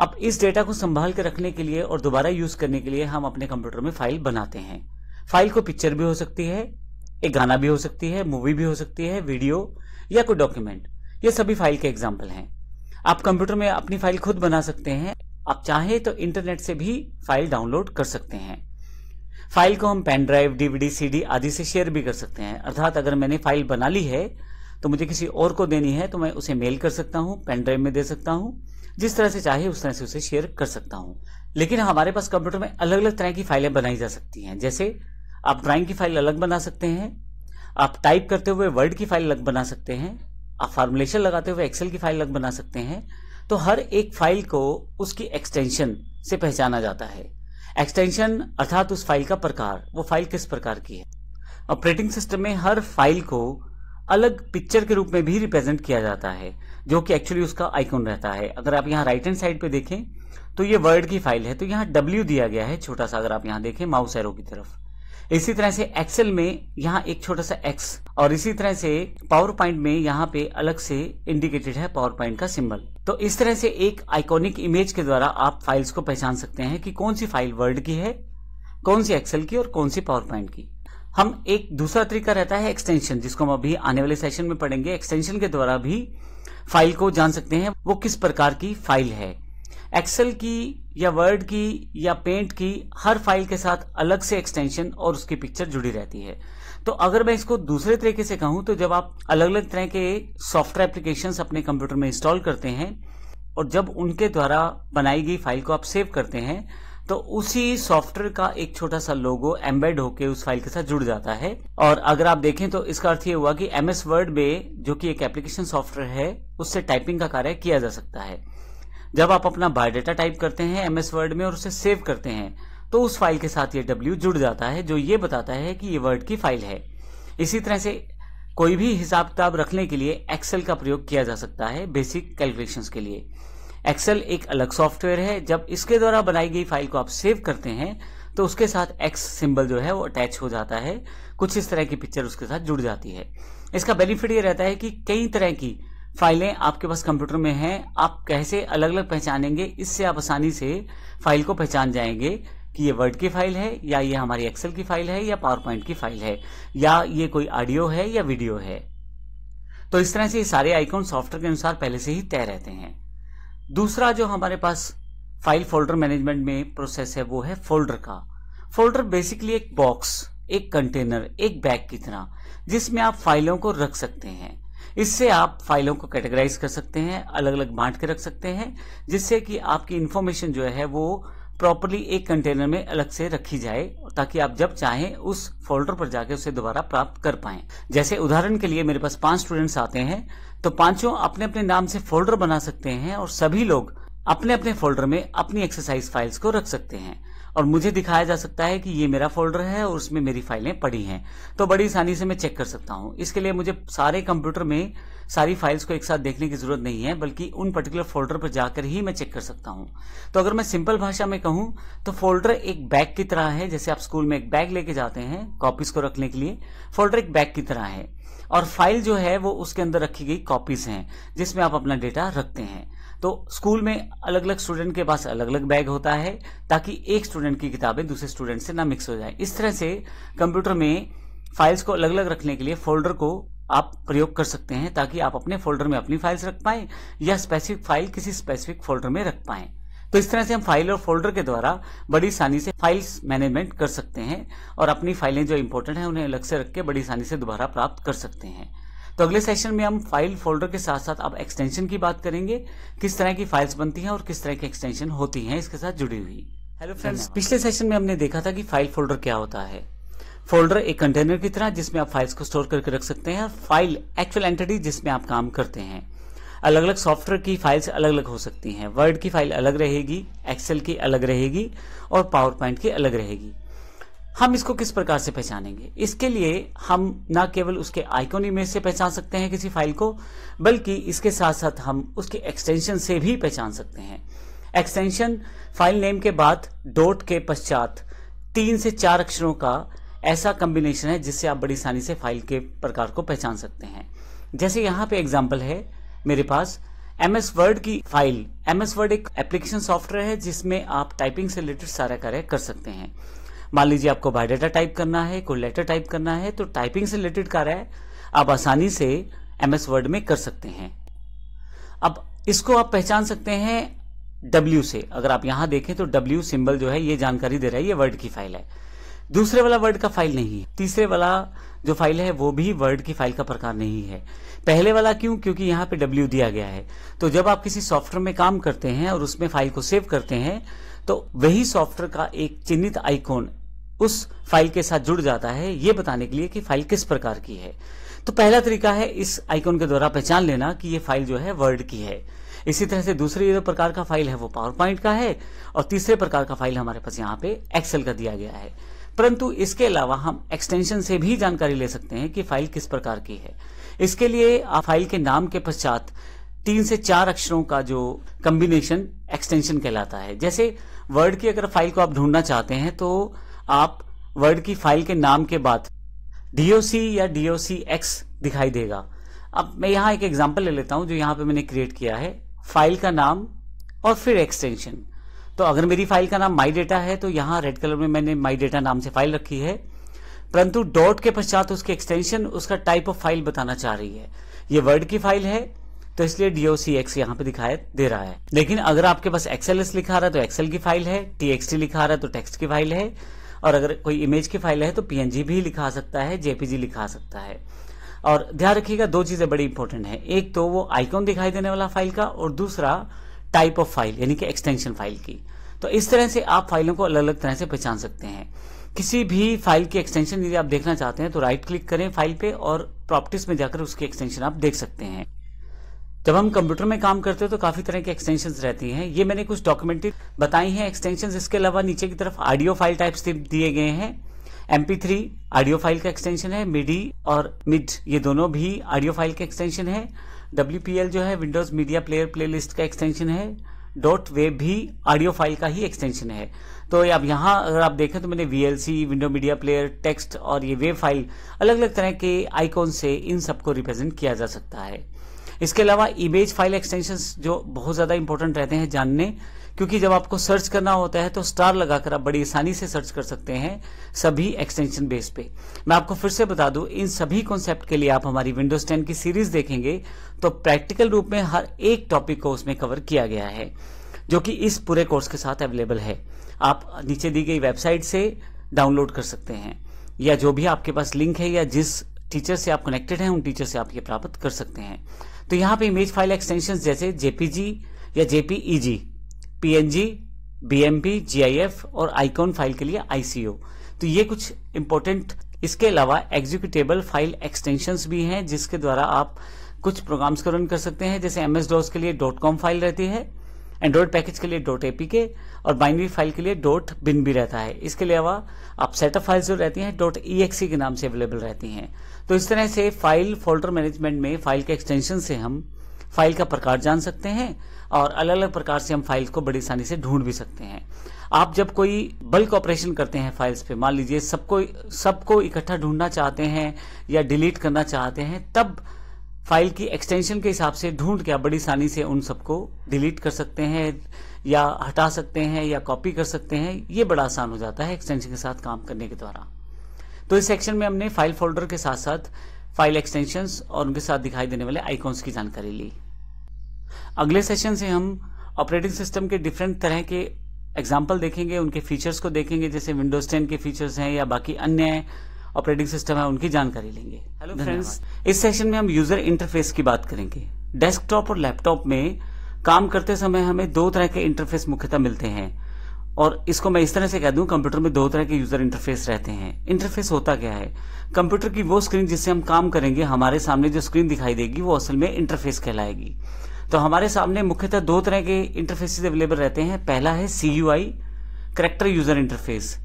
अब इस डेटा को संभाल के रखने के लिए और दोबारा यूज़ करने के लिए हम अपने कंप्यूटर में फ़ाइल बनाते हैं। फ़ाइल को पिक्चर भी हो सकती है एक गाना भी हो सकती है मूवी भी हो सकती है वीडियो या कोई डॉक्यूमेंट ये सभी फ़ाइल के एग्ज़ाम्पल हैं। आप कंप्यूटर में अपनी फ़ाइल खुद बना सकते हैं। आप चाहें तो इंटरनेट से भी फ़ाइल डाउनलोड कर सकते हैं। फ़ाइल को हम पेन ड्राइव डीवीडी सीडी आदि से शेयर भी कर सकते हैं। अर्थात अगर मैंने फ़ाइल बना ली है तो मुझे किसी और को देनी है तो मैं उसे मेल कर सकता हूँ पेन ड्राइव में दे सकता हूँ। जिस तरह से चाहे, उस तरह से उसे शेयर कर सकता हूँ। लेकिन हमारे पास कंप्यूटर में अलग अलग तरह की फाइलें बनाई जा सकती हैं। जैसे आप ड्राइंग की फ़ाइल अलग बना सकते हैं, आप टाइप करते हुए वर्ड की फ़ाइल अलग बना सकते हैं, आप फार्मुलेशन लगाते हुए एक्सेल की फ़ाइल अलग बना सकते हैं तो हर एक फ़ाइल को उसकी एक्सटेंशन से पहचाना जाता है। एक्सटेंशन अर्थात उस फ़ाइल का प्रकार, वो फ़ाइल किस प्रकार की है। ऑपरेटिंग सिस्टम में हर फ़ाइल को अलग पिक्चर के रूप में भी रिप्रेजेंट किया जाता है, जो कि एक्चुअली उसका आइकॉन रहता है। अगर आप यहाँ राइट हैंड साइड पे देखें तो ये वर्ड की फ़ाइल है तो यहाँ डब्ल्यू दिया गया है छोटा सा, अगर आप यहाँ देखें माउस एरो की तरफ़। इसी तरह से एक्सेल में यहाँ एक छोटा सा एक्स और इसी तरह से पावर पॉइंट में यहाँ पे अलग से इंडिकेटेड है पावर पॉइंट का सिंबल तो इस तरह से एक आइकॉनिक इमेज के द्वारा आप फाइल्स को पहचान सकते हैं कि कौन सी फ़ाइल वर्ड की है, कौन सी एक्सेल की और कौन सी पावर पॉइंट की। हम एक दूसरा तरीका रहता है एक्सटेंशन जिसको हम अभी आने वाले सेशन में पढ़ेंगे। एक्सटेंशन के द्वारा भी फ़ाइल को जान सकते हैं, वो किस प्रकार की फ़ाइल है। एक्सेल की या वर्ड की या पेंट की हर फ़ाइल के साथ अलग से एक्सटेंशन और उसकी पिक्चर जुड़ी रहती है। तो अगर मैं इसको दूसरे तरीके से कहूँ तो जब आप अलग अलग तरह के सॉफ्टवेयर एप्लीकेशंस अपने कंप्यूटर में इंस्टॉल करते हैं, और जब उनके द्वारा बनाई गई फ़ाइल को आप सेव करते हैं तो उसी सॉफ्टवेयर का एक छोटा सा लोगो एम्बेड होकर उस फ़ाइल के साथ जुड़ जाता है। और अगर आप देखें तो इसका अर्थ ये हुआ कि एमएस वर्ड में जो कि एक एप्लीकेशन सॉफ्टवेयर है, उससे टाइपिंग का कार्य किया जा सकता है। जब आप अपना बायोडाटा टाइप करते हैं एमएस वर्ड में और उसे सेव करते हैं तो उस फ़ाइल के साथ ये डब्ल्यू जुड़ जाता है, जो ये बताता है कि ये वर्ड की फ़ाइल है। इसी तरह से कोई भी हिसाब किताब रखने के लिए एक्सेल का प्रयोग किया जा सकता है बेसिक कैलकुलेशंस के लिए। एक्सेल एक अलग सॉफ्टवेयर है, जब इसके द्वारा बनाई गई फ़ाइल को आप सेव करते हैं तो उसके साथ एक्स सिंबल जो है वो अटैच हो जाता है। कुछ इस तरह की पिक्चर उसके साथ जुड़ जाती है। इसका बेनिफिट ये रहता है कि कई तरह की फाइलें आपके पास कंप्यूटर में हैं, आप कैसे अलग अलग पहचानेंगे, इससे आप आसानी से फ़ाइल को पहचान जाएँगे कि ये वर्ड की फ़ाइल है, या ये हमारी एक्सेल की फ़ाइल है, या पावर पॉइंट की फ़ाइल है, या ये कोई ऑडियो है, या वीडियो है। तो इस तरह से ये सारे आइकॉन सॉफ्टवेयर के अनुसार पहले से ही तय रहते हैं। दूसरा जो हमारे पास फ़ाइल फोल्डर मैनेजमेंट में प्रोसेस है, वो है फोल्डर का। फोल्डर बेसिकली एक बॉक्स एक कंटेनर एक बैग की तरह, जिसमें आप फाइलों को रख सकते हैं। इससे आप फाइलों को कैटेगराइज कर सकते हैं अलग अलग बांट के रख सकते हैं, जिससे कि आपकी इन्फॉर्मेशन जो है वो प्रॉपरली एक कंटेनर में अलग से रखी जाए, ताकि आप जब चाहें उस फोल्डर पर जाके उसे दोबारा प्राप्त कर पाएँ। जैसे उदाहरण के लिए मेरे पास पाँच स्टूडेंट्स आते हैं तो पाँचों अपने अपने नाम से फोल्डर बना सकते हैं और सभी लोग अपने अपने फोल्डर में अपनी एक्सरसाइज फाइल्स को रख सकते हैं। और मुझे दिखाया जा सकता है कि ये मेरा फोल्डर है और उसमें मेरी फाइलें पड़ी हैं। तो बड़ी आसानी से मैं चेक कर सकता हूँ। इसके लिए मुझे सारे कंप्यूटर में सारी फाइल्स को एक साथ देखने की ज़रूरत नहीं है, बल्कि उन पर्टिकुलर फोल्डर पर जाकर ही मैं चेक कर सकता हूँ। तो अगर मैं सिंपल भाषा में कहूँ तो फोल्डर एक बैग की तरह है, जैसे आप स्कूल में एक बैग लेके जाते हैं कॉपीज को रखने के लिए। फोल्डर एक बैग की तरह है और फ़ाइल जो है वो उसके अंदर रखी गई कॉपीज हैं, जिसमें आप अपना डेटा रखते हैं। तो स्कूल में अलग अलग स्टूडेंट के पास अलग अलग बैग होता है, ताकि एक स्टूडेंट की किताबें दूसरे स्टूडेंट से ना मिक्स हो जाए। इस तरह से कंप्यूटर में फाइल्स को अलग अलग रखने के लिए फोल्डर को आप प्रयोग कर सकते हैं, ताकि आप अपने फोल्डर में अपनी फाइल्स रख पाए या स्पेसिफिक फ़ाइल किसी स्पेसिफिक फोल्डर में रख पाए। तो इस तरह से हम फ़ाइल और फोल्डर के द्वारा बड़ी आसानी से फाइल्स मैनेजमेंट कर सकते हैं और अपनी फाइलें जो इंपॉर्टेंट है उन्हें अलग से रख के बड़ी आसानी से दोबारा प्राप्त कर सकते हैं। तो अगले सेशन में हम फ़ाइल फोल्डर के साथ साथ अब एक्सटेंशन की बात करेंगे किस तरह की फाइल्स बनती हैं और किस तरह की एक्सटेंशन होती हैं इसके साथ जुड़ी हुई। हेलो फ्रेंड्स पिछले सेशन में हमने देखा था कि फ़ाइल फोल्डर क्या होता है। फोल्डर एक कंटेनर की तरह जिसमें आप फाइल्स को स्टोर करके रख सकते हैं और फ़ाइल एक्चुअल एंटिटी जिसमें आप काम करते हैं। अलग अलग सॉफ्टवेयर की फाइल्स अलग अलग हो सकती हैं। वर्ड की फ़ाइल अलग रहेगी एक्सेल की अलग रहेगी और पावर पॉइंट की अलग रहेगी। हम इसको किस प्रकार से पहचानेंगे? इसके लिए हम ना केवल उसके आइकॉन इमेज से पहचान सकते हैं किसी फ़ाइल को, बल्कि इसके साथ साथ हम उसके एक्सटेंशन से भी पहचान सकते हैं। एक्सटेंशन फ़ाइल नेम के बाद डॉट के पश्चात तीन से चार अक्षरों का ऐसा कॉम्बिनेशन है जिससे आप बड़ी आसानी से फ़ाइल के प्रकार को पहचान सकते हैं। जैसे यहाँ पे एग्ज़ाम्पल है मेरे पास एम एस वर्ड की फ़ाइल एम एस वर्ड एक एप्लीकेशन सॉफ्टवेयर है जिसमें आप टाइपिंग से रिलेटेड सारा कार्य कर सकते हैं। मान लीजिए आपको बायोडाटा टाइप करना है, कोई लेटर टाइप करना है तो टाइपिंग से रिलेटेड कार्य आप आसानी से एमएस वर्ड में कर सकते हैं। अब इसको आप पहचान सकते हैं डब्ल्यू से। अगर आप यहाँ देखें तो डब्ल्यू सिंबल जो है, ये जानकारी दे रहा है, ये वर्ड की फ़ाइल है। दूसरे वाला वर्ड का फ़ाइल नहीं है। तीसरे वाला जो फ़ाइल है, वो भी वर्ड की फ़ाइल का प्रकार नहीं है। पहले वाला क्यों? क्योंकि यहाँ पे डब्ल्यू दिया गया है। तो जब आप किसी सॉफ्टवेयर में काम करते हैं और उसमें फ़ाइल को सेव करते हैं तो वही सॉफ्टवेयर का एक चिन्हित आइकॉन उस फ़ाइल के साथ जुड़ जाता है, ये बताने के लिए कि फ़ाइल किस प्रकार की है। तो पहला तरीका है इस आइकॉन के द्वारा पहचान लेना कि ये फ़ाइल जो है वर्ड की है। इसी तरह से दूसरे जो प्रकार का फ़ाइल है, वो पावर पॉइंट का है और तीसरे प्रकार का फ़ाइल हमारे पास यहाँ पे एक्सेल का दिया गया है। परंतु इसके अलावा हम एक्सटेंशन से भी जानकारी ले सकते हैं कि फ़ाइल किस प्रकार की है। इसके लिए आप फ़ाइल के नाम के पश्चात तीन से चार अक्षरों का जो कॉम्बिनेशन एक्सटेंशन कहलाता है। जैसे वर्ड की अगर फ़ाइल को आप ढूंढना चाहते हैं तो आप वर्ड की फ़ाइल के नाम के बाद डीओसी या डीओसी एक्स दिखाई देगा। अब मैं यहाँ एक एग्जांपल ले लेता हूँ जो यहाँ पे मैंने क्रिएट किया है। फ़ाइल का नाम और फिर एक्सटेंशन तो अगर मेरी फ़ाइल का नाम माई डेटा है तो यहाँ रेड कलर में मैंने माई डेटा नाम से फ़ाइल रखी है। परंतु डॉट के पश्चात उसकी एक्सटेंशन उसका टाइप ऑफ़ फ़ाइल बताना चाह रही है। ये वर्ड की फ़ाइल है तो इसलिए डीओसी एक्स यहाँ पे दिखाई दे रहा है। लेकिन अगर आपके पास एक्सएलएस लिखा रहा है तो एक्सेल की फ़ाइल है टीएक्सटी लिखा रहा है तो टेक्स्ट की फ़ाइल है। और अगर कोई इमेज की फ़ाइल है तो पीएनजी भी लिखा सकता है जेपीजी लिखा सकता है। और ध्यान रखिएगा, दो चीज़ें बड़ी इंपॉर्टेंट है। एक तो वो आइकॉन दिखाई देने वाला फ़ाइल का, और दूसरा टाइप ऑफ़ फ़ाइल यानी कि एक्सटेंशन फ़ाइल की। तो इस तरह से आप फाइलों को अलग अलग तरह से पहचान सकते हैं। किसी भी फ़ाइल की एक्सटेंशन यदि आप देखना चाहते हैं तो राइट क्लिक करें फ़ाइल पे और प्रॉपर्टीज़ में जाकर उसकी एक्सटेंशन आप देख सकते हैं। जब हम कंप्यूटर में काम करते हैं तो काफ़ी तरह की एक्सटेंशन रहती हैं। ये मैंने कुछ डॉक्यूमेंट्री बताई हैं एक्सटेंशन इसके अलावा नीचे की तरफ़ ऑडियो फ़ाइल टाइप्स दिए गए हैं। MP3 ऑडियो फ़ाइल का एक्सटेंशन है मिडी और मिड ये दोनों भी ऑडियो फ़ाइल का एक्सटेंशन है। WPL जो है विंडोज़ मीडिया प्लेयर प्लेलिस्ट का एक्सटेंशन है। डॉट वेब भी ऑडियो फ़ाइल का ही एक्सटेंशन है। तो अब यहाँ अगर आप देखें तो मैंने VLC window media player text और ये वेब फ़ाइल अलग अलग तरह के आइकॉन से इन सबको रिप्रेजेंट किया जा सकता है। इसके अलावा इमेज फ़ाइल एक्सटेंशन जो बहुत ज़्यादा इंपॉर्टेंट रहते हैं जानने, क्योंकि जब आपको सर्च करना होता है तो स्टार लगाकर आप बड़ी आसानी से सर्च कर सकते हैं सभी एक्सटेंशन बेस पे। मैं आपको फिर से बता दूँ, इन सभी कॉन्सेप्ट के लिए आप हमारी विंडोज़ 10 की सीरीज़ देखेंगे तो प्रैक्टिकल रूप में हर एक टॉपिक को उसमें कवर किया गया है, जो कि इस पूरे कोर्स के साथ अवेलेबल है। आप नीचे दी गई वेबसाइट से डाउनलोड कर सकते हैं, या जो भी आपके पास लिंक है या जिस टीचर से आप कनेक्टेड हैं, उन टीचर से आप ये प्राप्त कर सकते हैं। तो यहाँ पे इमेज फ़ाइल एक्सटेंशन जैसे जेपीजी या जेपीईजी पीएनजी बीएमपी जीआईएफ और आइकॉन फ़ाइल के लिए आईसीओ तो ये कुछ इंपॉर्टेंट इसके अलावा एग्जीक्यूटेबल फ़ाइल एक्सटेंशन भी हैं जिसके द्वारा आप कुछ प्रोग्राम्स को रन कर सकते हैं। जैसे एमएस डॉस के लिए डॉट कॉम फ़ाइल रहती है एंड्रॉइड पैकेज के लिए डॉट एपीके और बाइनरी फ़ाइल के लिए डॉट बिन भी रहता है। इसके अलावा आप सेटअप फाइल्स जो रहती हैं डॉट ई के नाम से अवेलेबल रहती हैं। तो इस तरह से फ़ाइल फोल्डर मैनेजमेंट में फ़ाइल के एक्सटेंशन से हम फ़ाइल का प्रकार जान सकते हैं और अलग अलग प्रकार से हम फाइल्स को बड़ी आसानी से ढूंढ भी सकते हैं। आप जब कोई बल्क ऑपरेशन करते हैं फाइल्स पे, मान लीजिए सबको सबको इकट्ठा ढूंढना चाहते हैं या डिलीट करना चाहते हैं, तब फ़ाइल की एक्सटेंशन के हिसाब से ढूंढ के आप बड़ी आसानी से उन सबको डिलीट कर सकते हैं या हटा सकते हैं या कॉपी कर सकते हैं। ये बड़ा आसान हो जाता है एक्सटेंशन के साथ काम करने के द्वारा। तो इस सेक्शन में हमने फ़ाइल फोल्डर के साथ साथ फ़ाइल एक्सटेंशंस और उनके साथ दिखाई देने वाले आइकॉन्स की जानकारी ली। अगले सेशन से हम ऑपरेटिंग सिस्टम के डिफरेंट तरह के एग्ज़ाम्पल देखेंगे उनके फीचर्स को देखेंगे जैसे विंडोज़ 10 के फीचर्स हैं या बाकी अन्य ऑपरेटिंग सिस्टम है उनकी जानकारी लेंगे। हेलो फ्रेंड्स इस सेशन में हम यूज़र इंटरफेस की बात करेंगे। डेस्कटॉप और लैपटॉप में काम करते समय हमें दो तरह के इंटरफेस मुख्यतः मिलते हैं। और इसको मैं इस तरह से कह दूँ, कंप्यूटर में दो तरह के यूज़र इंटरफेस रहते हैं। इंटरफेस होता क्या है? कंप्यूटर की वो स्क्रीन जिससे हम काम करेंगे, हमारे सामने जो स्क्रीन दिखाई देगी, वो असल में इंटरफेस कहलाएगी। तो हमारे सामने मुख्यतः दो तरह के इंटरफेसेस अवेलेबल रहते हैं। पहला है C U I character user interface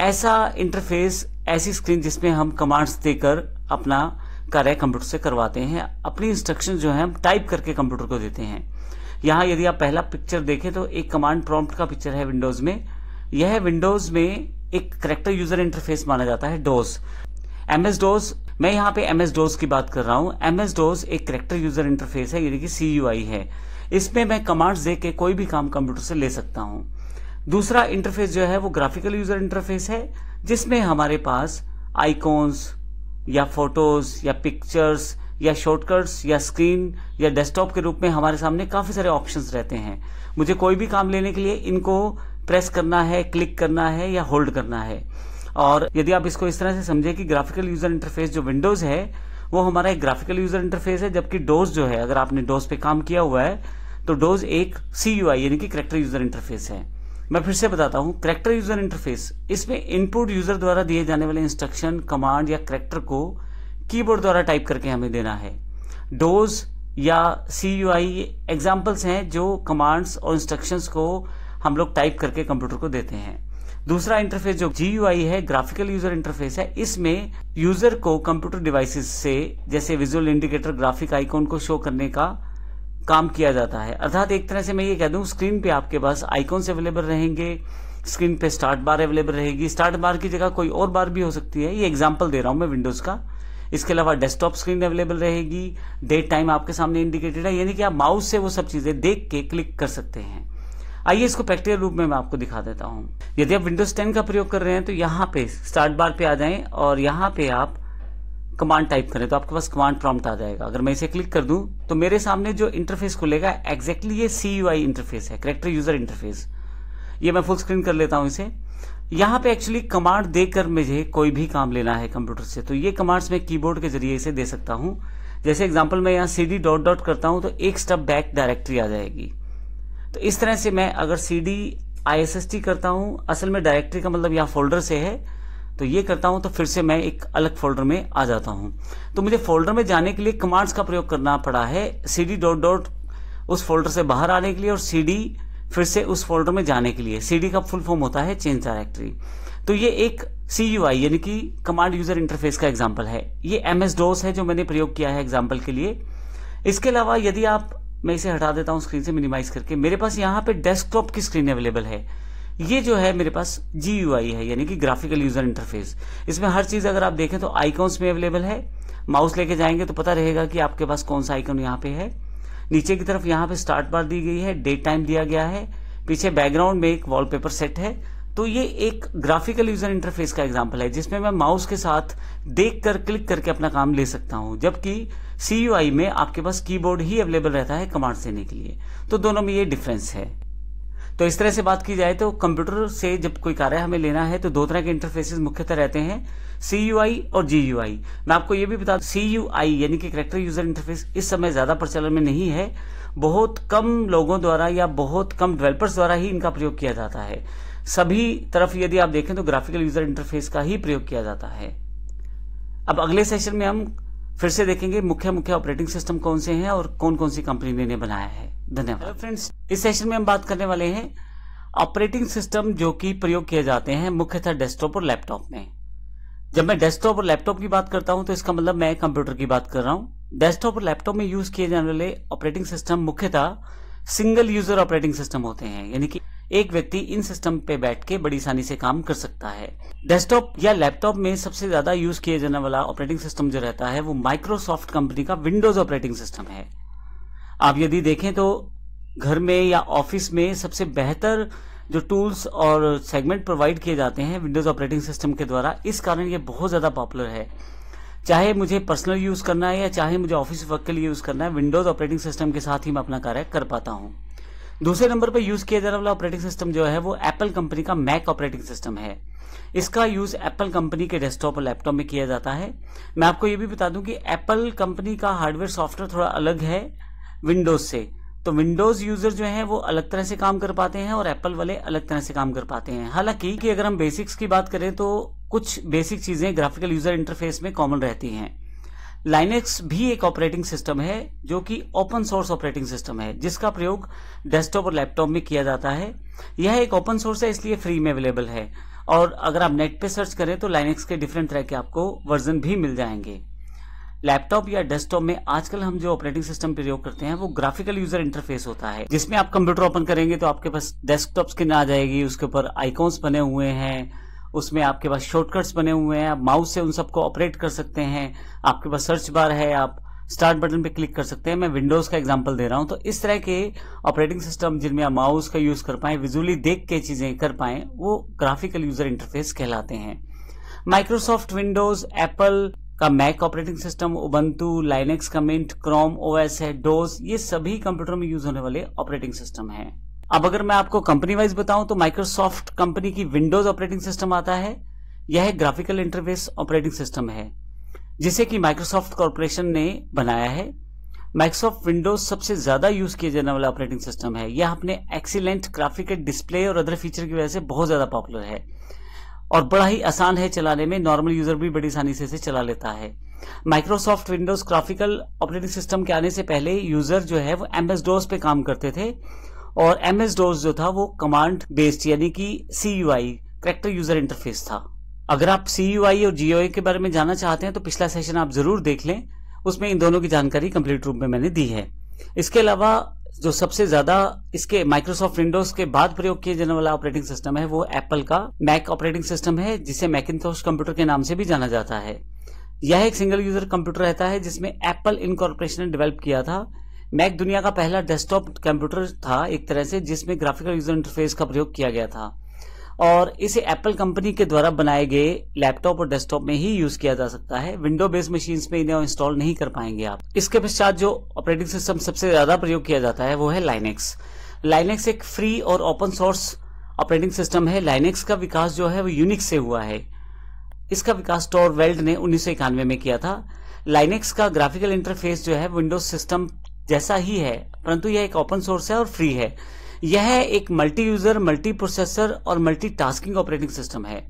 ऐसा इंटरफेस ऐसी स्क्रीन जिसमें हम कमांड्स देकर अपना कार्य कंप्यूटर से करवाते हैं। अपनी इंस्ट्रक्शन जो है, हम टाइप करके कंप्यूटर को देते हैं। यहाँ यदि आप पहला पिक्चर देखें तो एक कमांड प्रॉम्प्ट का पिक्चर है विंडोज़ में। यह विंडोज़ में एक करेक्टर यूज़र इंटरफेस माना जाता है डोज एमएस डोज मैं यहाँ पे एमएस डोज की बात कर रहा हूँ। एमएस डोज एक करेक्टर यूज़र इंटरफेस है, यानी कि सीयूआई है। इसमें मैं कमांड्स दे के कोई भी काम कंप्यूटर से ले सकता हूँ। दूसरा इंटरफेस जो है वो ग्राफिकल यूज़र इंटरफेस है, जिसमें हमारे पास आइकॉन्स या फ़ोटोज़ या पिक्चर्स या शॉर्टकट्स या स्क्रीन या डेस्कटॉप के रूप में हमारे सामने काफ़ी सारे ऑप्शंस रहते हैं। मुझे कोई भी काम लेने के लिए इनको प्रेस करना है क्लिक करना है, या होल्ड करना है। और यदि आप इसको इस तरह से समझे कि ग्राफिकल यूज़र इंटरफेस जो विंडोज़ है, वो हमारा एक ग्राफिकल यूज़र इंटरफेस है, जबकि डोज जो है, अगर आपने डोज पे काम किया हुआ है तो डोज एक सी यू आई यानी कि करेक्टर यूज़र इंटरफेस है। मैं फिर से बताता हूँ करेक्टर यूज़र इंटरफेस इसमें इनपुट यूज़र द्वारा दिए जाने वाले इंस्ट्रक्शन कमांड या करेक्टर को कीबोर्ड द्वारा टाइप करके हमें देना है। डोज या सी यू आई एग्जाम्पल्स हैं जो कमांड्स और इंस्ट्रक्शंस को हम लोग टाइप करके कंप्यूटर को देते हैं। दूसरा इंटरफेस जो जी यू आई है ग्राफिकल यूज़र इंटरफेस है, इसमें यूज़र को कंप्यूटर डिवाइसेस से, जैसे विजुअल इंडिकेटर ग्राफिक आइकॉन को शो करने का काम किया जाता है। अर्थात एक तरह से मैं ये कह दूँ स्क्रीन पे आपके पास आइकॉन्स अवेलेबल रहेंगे स्क्रीन पे स्टार्ट बार अवेलेबल रहेगी। स्टार्ट बार की जगह कोई और बार भी हो सकती है, ये एग्ज़ाम्पल दे रहा हूँ मैं विंडोज़ का। इसके अलावा डेस्कटॉप स्क्रीन अवेलेबल रहेगी डेट टाइम आपके सामने इंडिकेटेड है, यानी कि आप माउस से वो सब चीज़ें देख के क्लिक कर सकते हैं। आइए इसको प्रैक्टिकल रूप में मैं आपको दिखा देता हूँ। यदि आप विंडोज़ 10 का प्रयोग कर रहे हैं तो यहाँ पे स्टार्ट बार पे आ जाएँ और यहाँ पे आप कमांड टाइप करें तो आपके पास कमांड प्रॉम्प्ट आ जाएगा। अगर मैं इसे क्लिक कर दूँ तो मेरे सामने जो इंटरफेस खुलेगा एग्जैक्टली ये सीयूआई इंटरफेस है करेक्टर यूज़र इंटरफेस ये मैं फुल स्क्रीन कर लेता हूँ इसे। यहाँ पे एक्चुअली कमांड देकर मुझे कोई भी काम लेना है कंप्यूटर से तो ये कमांड्स मैं कीबोर्ड के ज़रिए इसे दे सकता हूँ। जैसे एग्जांपल मैं यहाँ सी डी डॉट डॉट करता हूँ तो एक स्टेप बैक डायरेक्टरी आ जाएगी। तो इस तरह से मैं अगर C D I S S T करता हूँ, असल में डायरेक्टरी का मतलब यहाँ फोल्डर से है तो ये करता हूँ तो फिर से मैं एक अलग फोल्डर में आ जाता हूँ। तो मुझे फोल्डर में जाने के लिए कमांड्स का प्रयोग करना पड़ा है सी डी डॉट डॉट उस फोल्डर से बाहर आने के लिए और सी डी फिर से उस फोल्डर में जाने के लिए। सी डी का फुल फॉर्म होता है चेंज डायरेक्टरी तो ये एक सी यू आई यानी कि कमांड यूज़र इंटरफेस का एग्ज़ाम्पल है। ये एम एस डोस है जो मैंने प्रयोग किया है एग्ज़ाम्पल के लिए। इसके अलावा यदि आप, मैं इसे हटा देता हूँ स्क्रीन से मिनिमाइज करके, मेरे पास यहाँ पे डेस्कटॉप की स्क्रीन अवेलेबल है। ये जो है मेरे पास जी यू आई है, यानी कि ग्राफिकल यूज़र इंटरफेस इसमें हर चीज़ अगर आप देखें तो आइकॉन्स में अवेलेबल है। माउस लेके जाएँगे तो पता रहेगा कि आपके पास कौन सा आइकॉन यहाँ पे है। नीचे की तरफ़ यहाँ पे स्टार्ट बार दी गई है डेट टाइम दिया गया है, पीछे बैकग्राउंड में एक वॉलपेपर सेट है। तो ये एक ग्राफिकल यूज़र इंटरफेस का एग्ज़ाम्पल है, जिसमें मैं माउस के साथ देख कर क्लिक करके अपना काम ले सकता हूँ। जबकि सीयूआई में आपके पास कीबोर्ड ही अवेलेबल रहता है कमांड देने के लिए। तो दोनों में ये डिफरेंस है। तो इस तरह से बात की जाए तो कंप्यूटर से जब कोई कार्य हमें लेना है तो दो तरह के इंटरफेसेस मुख्यतः रहते हैं सी यू आई और जी यू आई मैं आपको ये भी बता सी यू आई यानी कि करेक्टर यूज़र इंटरफेस इस समय ज़्यादा प्रचलन में नहीं है। बहुत कम लोगों द्वारा या बहुत कम डेवलपर्स द्वारा ही इनका प्रयोग किया जाता है। सभी तरफ़ यदि आप देखें तो ग्राफिकल यूज़र इंटरफेस का ही प्रयोग किया जाता है। अब अगले सेशन में हम फिर से देखेंगे मुख्य मुख्य ऑपरेटिंग सिस्टम कौन से हैं और कौन कौन सी कंपनी ने इन्हें बनाया है। धन्यवाद। फ्रेंड्स इस सेशन में हम बात करने वाले हैं ऑपरेटिंग सिस्टम जो कि प्रयोग किए जाते हैं मुख्यतः डेस्कटॉप और लैपटॉप में। जब मैं डेस्कटॉप और लैपटॉप की बात करता हूँ तो इसका मतलब मैं कंप्यूटर की बात कर रहा हूँ। डेस्कटॉप और लैपटॉप में यूज़ किए जाने वाले ऑपरेटिंग सिस्टम मुख्यतः सिंगल यूज़र ऑपरेटिंग सिस्टम होते हैं यानी कि एक व्यक्ति इन सिस्टम पे बैठ के बड़ी आसानी से काम कर सकता है। डेस्कटॉप या लैपटॉप में सबसे ज़्यादा यूज़ किया जाने वाला ऑपरेटिंग सिस्टम जो रहता है, वो माइक्रोसॉफ्ट कंपनी का विंडोज़ ऑपरेटिंग सिस्टम है। आप यदि देखें तो घर में या ऑफ़िस में सबसे बेहतर जो टूल्स और सेगमेंट प्रोवाइड किए जाते हैं विंडोज़ ऑपरेटिंग सिस्टम के द्वारा, इस कारण ये बहुत ज़्यादा पॉपुलर है। चाहे मुझे पर्सनल यूज़ करना है या चाहे मुझे ऑफ़िस वर्क के लिए यूज़ करना है विंडोज़ ऑपरेटिंग सिस्टम के साथ ही मैं अपना कार्य कर पाता हूँ। दूसरे नंबर पर यूज़ किया जाने वाला ऑपरेटिंग सिस्टम जो है वो एप्पल कंपनी का मैक ऑपरेटिंग सिस्टम है। इसका यूज़ एप्पल कंपनी के डेस्कटॉप और लैपटॉप में किया जाता है। मैं आपको ये भी बता दूँ कि एप्पल कंपनी का हार्डवेयर सॉफ्टवेयर थोड़ा अलग है विंडोज़ से। तो विंडोज़ यूज़र जो है वो अलग तरह से काम कर पाते हैं और एप्पल वाले अलग तरह से काम कर पाते हैं। हालाँकि कि अगर हम बेसिक्स की बात करें तो कुछ बेसिक चीज़ें ग्राफिकल यूज़र इंटरफेस में कॉमन रहती हैं। लाइनेक्स भी एक ऑपरेटिंग सिस्टम है, जो कि ओपन सोर्स ऑपरेटिंग सिस्टम है, जिसका प्रयोग डेस्कटॉप और लैपटॉप में किया जाता है। यह एक ओपन सोर्स है, इसलिए फ्री में अवेलेबल है। और अगर आप नेट पे सर्च करें तो लाइनेक्स के डिफरेंट तरह के आपको वर्जन भी मिल जाएँगे। लैपटॉप या डेस्कटॉप में आजकल हम जो ऑपरेटिंग सिस्टम प्रयोग करते हैं, वो ग्राफिकल यूज़र इंटरफेस होता है। जिसमें आप कंप्यूटर ओपन करेंगे तो आपके पास डेस्कटॉप स्क्रीन आ जाएगी, उसके ऊपर आइकॉन्स बने हुए हैं। उसमें आपके पास शॉर्टकट्स बने हुए हैं। आप माउस से उन सबको ऑपरेट कर सकते हैं। आपके पास सर्च बार है। आप स्टार्ट बटन पे क्लिक कर सकते हैं। मैं विंडोज़ का एग्जांपल दे रहा हूँ। तो इस तरह के ऑपरेटिंग सिस्टम जिनमें आप माउस का यूज़ कर पाए विजुअली देख के चीज़ें कर पाए, वो ग्राफिकल यूज़र इंटरफेस कहलाते हैं। माइक्रोसॉफ्ट विंडोज़ एप्पल का Mac operating system Ubuntu Linux का मिंट क्रोम ओएस है डोज ये सभी कंप्यूटर में यूज़ होने वाले ऑपरेटिंग सिस्टम है। अब अगर मैं आपको कंपनी वाइज बताऊँ तो माइक्रोसॉफ्ट कंपनी की विंडोज़ ऑपरेटिंग सिस्टम आता है। यह ग्राफिकल इंटरफेस ऑपरेटिंग सिस्टम है, जिसे कि माइक्रोसॉफ्ट कॉरपोरेशन ने बनाया है। माइक्रोसॉफ्ट विंडोज़ सबसे ज़्यादा यूज़ किया जाने वाला ऑपरेटिंग सिस्टम है। यह अपने एक्सीलेंट ग्राफिकल डिस्प्ले और अदर फीचर की वजह से बहुत ज़्यादा पॉपुलर है और बड़ा ही आसान है चलाने में। नॉर्मल यूज़र भी बड़ी आसानी से इसे चला लेता है। Microsoft Windows graphical operating system के आने से पहले यूज़र जो है वो एमएस डोज पे काम करते थे। और एम एस डोज जो था वो कमांड बेस्ड यानी कि C U I character user interface था। अगर आप सी यू आई और जीओ के बारे में जानना चाहते हैं तो पिछला सेशन आप ज़रूर देख लें। उसमें इन दोनों की जानकारी कंप्लीट रूप में मैंने दी है। इसके अलावा जो सबसे ज़्यादा इसके माइक्रोसॉफ्ट विंडोज़ के बाद प्रयोग किए जाने वाला ऑपरेटिंग सिस्टम है, वो एप्पल का मैक ऑपरेटिंग सिस्टम है, जिसे मैकिनतोश कंप्यूटर के नाम से भी जाना जाता है। यह एक सिंगल यूज़र कंप्यूटर रहता है, जिसमें एप्पल इनकॉर्पोरेशन ने डेवलप किया था। मैक दुनिया का पहला डेस्कटॉप कंप्यूटर था एक तरह से, जिसमें ग्राफिकल यूज़र इंटरफेस का प्रयोग किया गया था। और इसे एप्पल कंपनी के द्वारा बनाए गए लैपटॉप और डेस्कटॉप में ही यूज़ किया जा सकता है। विंडो बेस्ड मशीन में इन्हें इंस्टॉल नहीं कर पाएँगे आप। इसके पश्चात जो ऑपरेटिंग सिस्टम सबसे ज़्यादा प्रयोग किया जाता है, वो है लाइनेक्स लाइनेक्स एक फ्री और ओपन सोर्स ऑपरेटिंग सिस्टम है। लाइनेक्स का विकास जो है, वो यूनिक्स से हुआ है। इसका विकास टोर वेल्ड ने उन्नीस सौ इक्यानवे में किया था। लाइनेक्स का ग्राफिकल इंटरफेस जो है विंडोज़ सिस्टम जैसा ही है, परंतु यह एक ओपन सोर्स है और फ्री है। यह एक मल्टी यूज़र मल्टी प्रोसेसर और मल्टी टास्किंग ऑपरेटिंग सिस्टम है।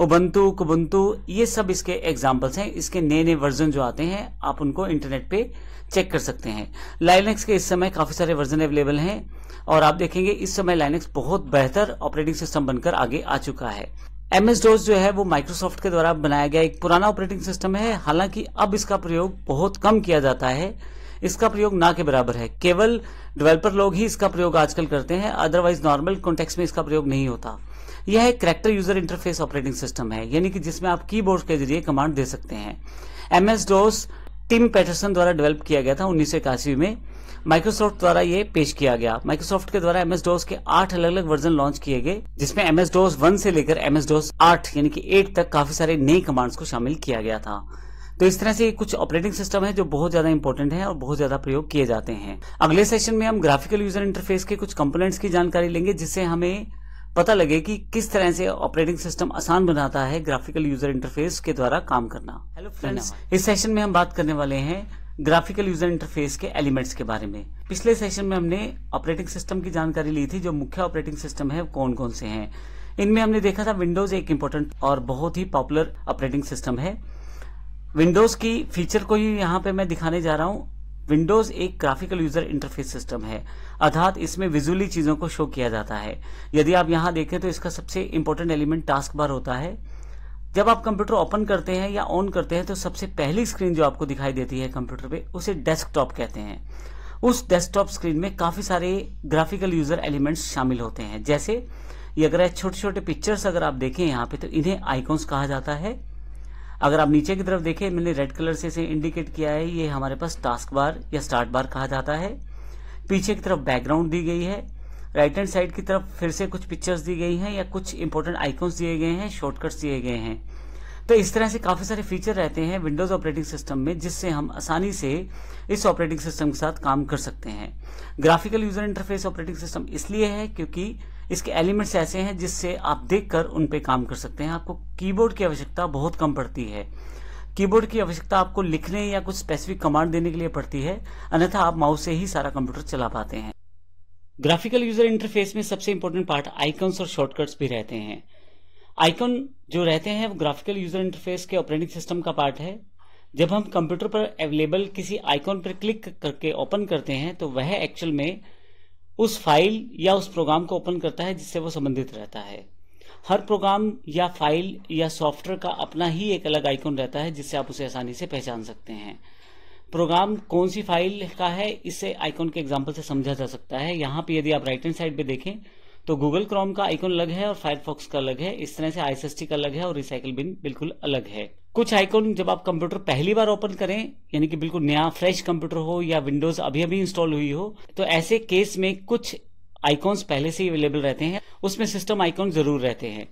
उबंतु कुबंतु ये सब इसके एग्जाम्पल्स हैं। इसके नए नए वर्जन जो आते हैं, आप उनको इंटरनेट पे चेक कर सकते हैं। लाइनेक्स के इस समय काफ़ी सारे वर्जन अवेलेबल हैं और आप देखेंगे इस समय लाइनेक्स बहुत बेहतर ऑपरेटिंग सिस्टम बनकर आगे आ चुका है। एमएस डोज जो है, वो माइक्रोसॉफ्ट के द्वारा बनाया गया एक पुराना ऑपरेटिंग सिस्टम है। हालाँकि अब इसका प्रयोग बहुत कम किया जाता है। इसका प्रयोग ना के बराबर है। केवल डेवलपर लोग ही इसका प्रयोग आजकल करते हैं अदरवाइज़ नॉर्मल कॉन्टेक्स्ट में इसका प्रयोग नहीं होता। यह एक character user interface operating system है, यानी कि जिसमें आप कीबोर्ड के ज़रिए कमांड दे सकते हैं। एमएस डोस टिम पैटरसन द्वारा डेवलप किया गया था उन्नीस सौ इक्यासी में। माइक्रोसॉफ्ट द्वारा ये पेश किया गया। माइक्रोसॉफ्ट के द्वारा एमएस डोस के आठ अलग अलग वर्जन लॉन्च किए गए, जिसमें एमएस डोस वन से लेकर एमएस डोस आठ, यानी कि एट तक काफ़ी सारे नए कमांड्स को शामिल किया गया था। तो इस तरह से कुछ ऑपरेटिंग सिस्टम है जो बहुत ज़्यादा इंपॉर्टेंट है और बहुत ज़्यादा प्रयोग किए जाते हैं। अगले सेशन में हम ग्राफिकल यूज़र इंटरफेस के कुछ कंपोनेंट्स की जानकारी लेंगे जिससे हमें पता लगे कि किस तरह से ऑपरेटिंग सिस्टम आसान बनाता है ग्राफिकल यूज़र इंटरफेस के द्वारा काम करना। हेलो फ्रेंड्स इस सेशन में हम बात करने वाले हैं ग्राफिकल यूज़र इंटरफेस के एलिमेंट्स के बारे में। पिछले सेशन में हमने ऑपरेटिंग सिस्टम की जानकारी ली थी जो मुख्य ऑपरेटिंग सिस्टम है कौन कौन से हैं? इनमें हमने देखा था विंडोज़ एक इम्पोर्टेंट और बहुत ही पॉपुलर ऑपरेटिंग सिस्टम है। विंडोज़ की फीचर को ही यहाँ पे मैं दिखाने जा रहा हूँ। विंडोज़ एक ग्राफिकल यूज़र इंटरफेस सिस्टम है। अर्थात इसमें विजुअली चीज़ों को शो किया जाता है। यदि आप यहाँ देखें तो इसका सबसे इंपॉर्टेंट एलिमेंट टास्क बार होता है। जब आप कंप्यूटर ओपन करते हैं या ऑन करते हैं तो सबसे पहली स्क्रीन जो आपको दिखाई देती है कंप्यूटर पे, उसे डेस्कटॉप कहते हैं। उस डेस्कटॉप स्क्रीन में काफ़ी सारे ग्राफिकल यूज़र एलिमेंट्स शामिल होते हैं। जैसे, ये अगर छोटे छोटे पिक्चर्स अगर आप देखें यहाँ पे तो इन्हें आइकॉन्स कहा जाता है। अगर आप नीचे की तरफ़ देखें, मैंने रेड कलर से इसे इंडिकेट किया है, ये हमारे पास टास्क बार या स्टार्ट बार कहा जाता है। पीछे की तरफ़ बैकग्राउंड दी गई है राइट हैंड साइड की तरफ़ फिर से कुछ पिक्चर्स दी गई हैं या कुछ इंपॉर्टेंट आइकॉन्स दिए गए हैं शॉर्टकट्स दिए गए हैं। तो इस तरह से काफ़ी सारे फीचर रहते हैं विंडोज़ ऑपरेटिंग सिस्टम में, जिससे हम आसानी से इस ऑपरेटिंग सिस्टम के साथ काम कर सकते हैं। Graphical user interface operating system इसलिए है क्योंकि इसके एलिमेंट्स ऐसे हैं जिससे आप देखकर उन पे काम कर सकते हैं। आपको कीबोर्ड की आवश्यकता बहुत कम पड़ती है। कीबोर्ड की आवश्यकता आपको लिखने या कुछ स्पेसिफिक कमांड देने के लिए पड़ती है, अन्यथा आप माउस से ही सारा कंप्यूटर चला पाते हैं। ग्राफिकल यूज़र इंटरफेस में सबसे इंपॉर्टेंट पार्ट आइकन्स और शॉर्टकट्स भी रहते हैं। आइकन जो रहते हैं, वो ग्राफिकल यूज़र इंटरफेस के ऑपरेटिंग सिस्टम का पार्ट है। जब हम कंप्यूटर पर अवेलेबल किसी आइकॉन पर क्लिक करके ओपन करते हैं तो वह एक्चुअल में उस फ़ाइल या उस प्रोग्राम को ओपन करता है जिससे वो संबंधित रहता है। हर प्रोग्राम या फ़ाइल या सॉफ्टवेयर का अपना ही एक अलग आइकॉन रहता है जिससे आप उसे आसानी से पहचान सकते हैं। प्रोग्राम कौन सी फ़ाइल का है, इसे आइकॉन के एग्ज़ाम्पल से समझा जा सकता है। यहाँ पे यदि आप राइट हैंड साइड पे देखें तो गूगल क्रोम का आइकॉन अलग है और फायरफॉक्स का अलग है। इस तरह से आईएसएसटी का अलग है और रिसाइकल बिन बिल्कुल अलग है। कुछ आइकॉन जब आप कंप्यूटर पहली बार ओपन करें, यानी कि बिल्कुल नया फ्रेश कंप्यूटर हो या विंडोज़ अभी अभी इंस्टॉल हुई हो तो ऐसे केस में कुछ आइकॉन्स पहले से ही अवेलेबल रहते हैं। उसमें सिस्टम आइकॉन ज़रूर रहते हैं।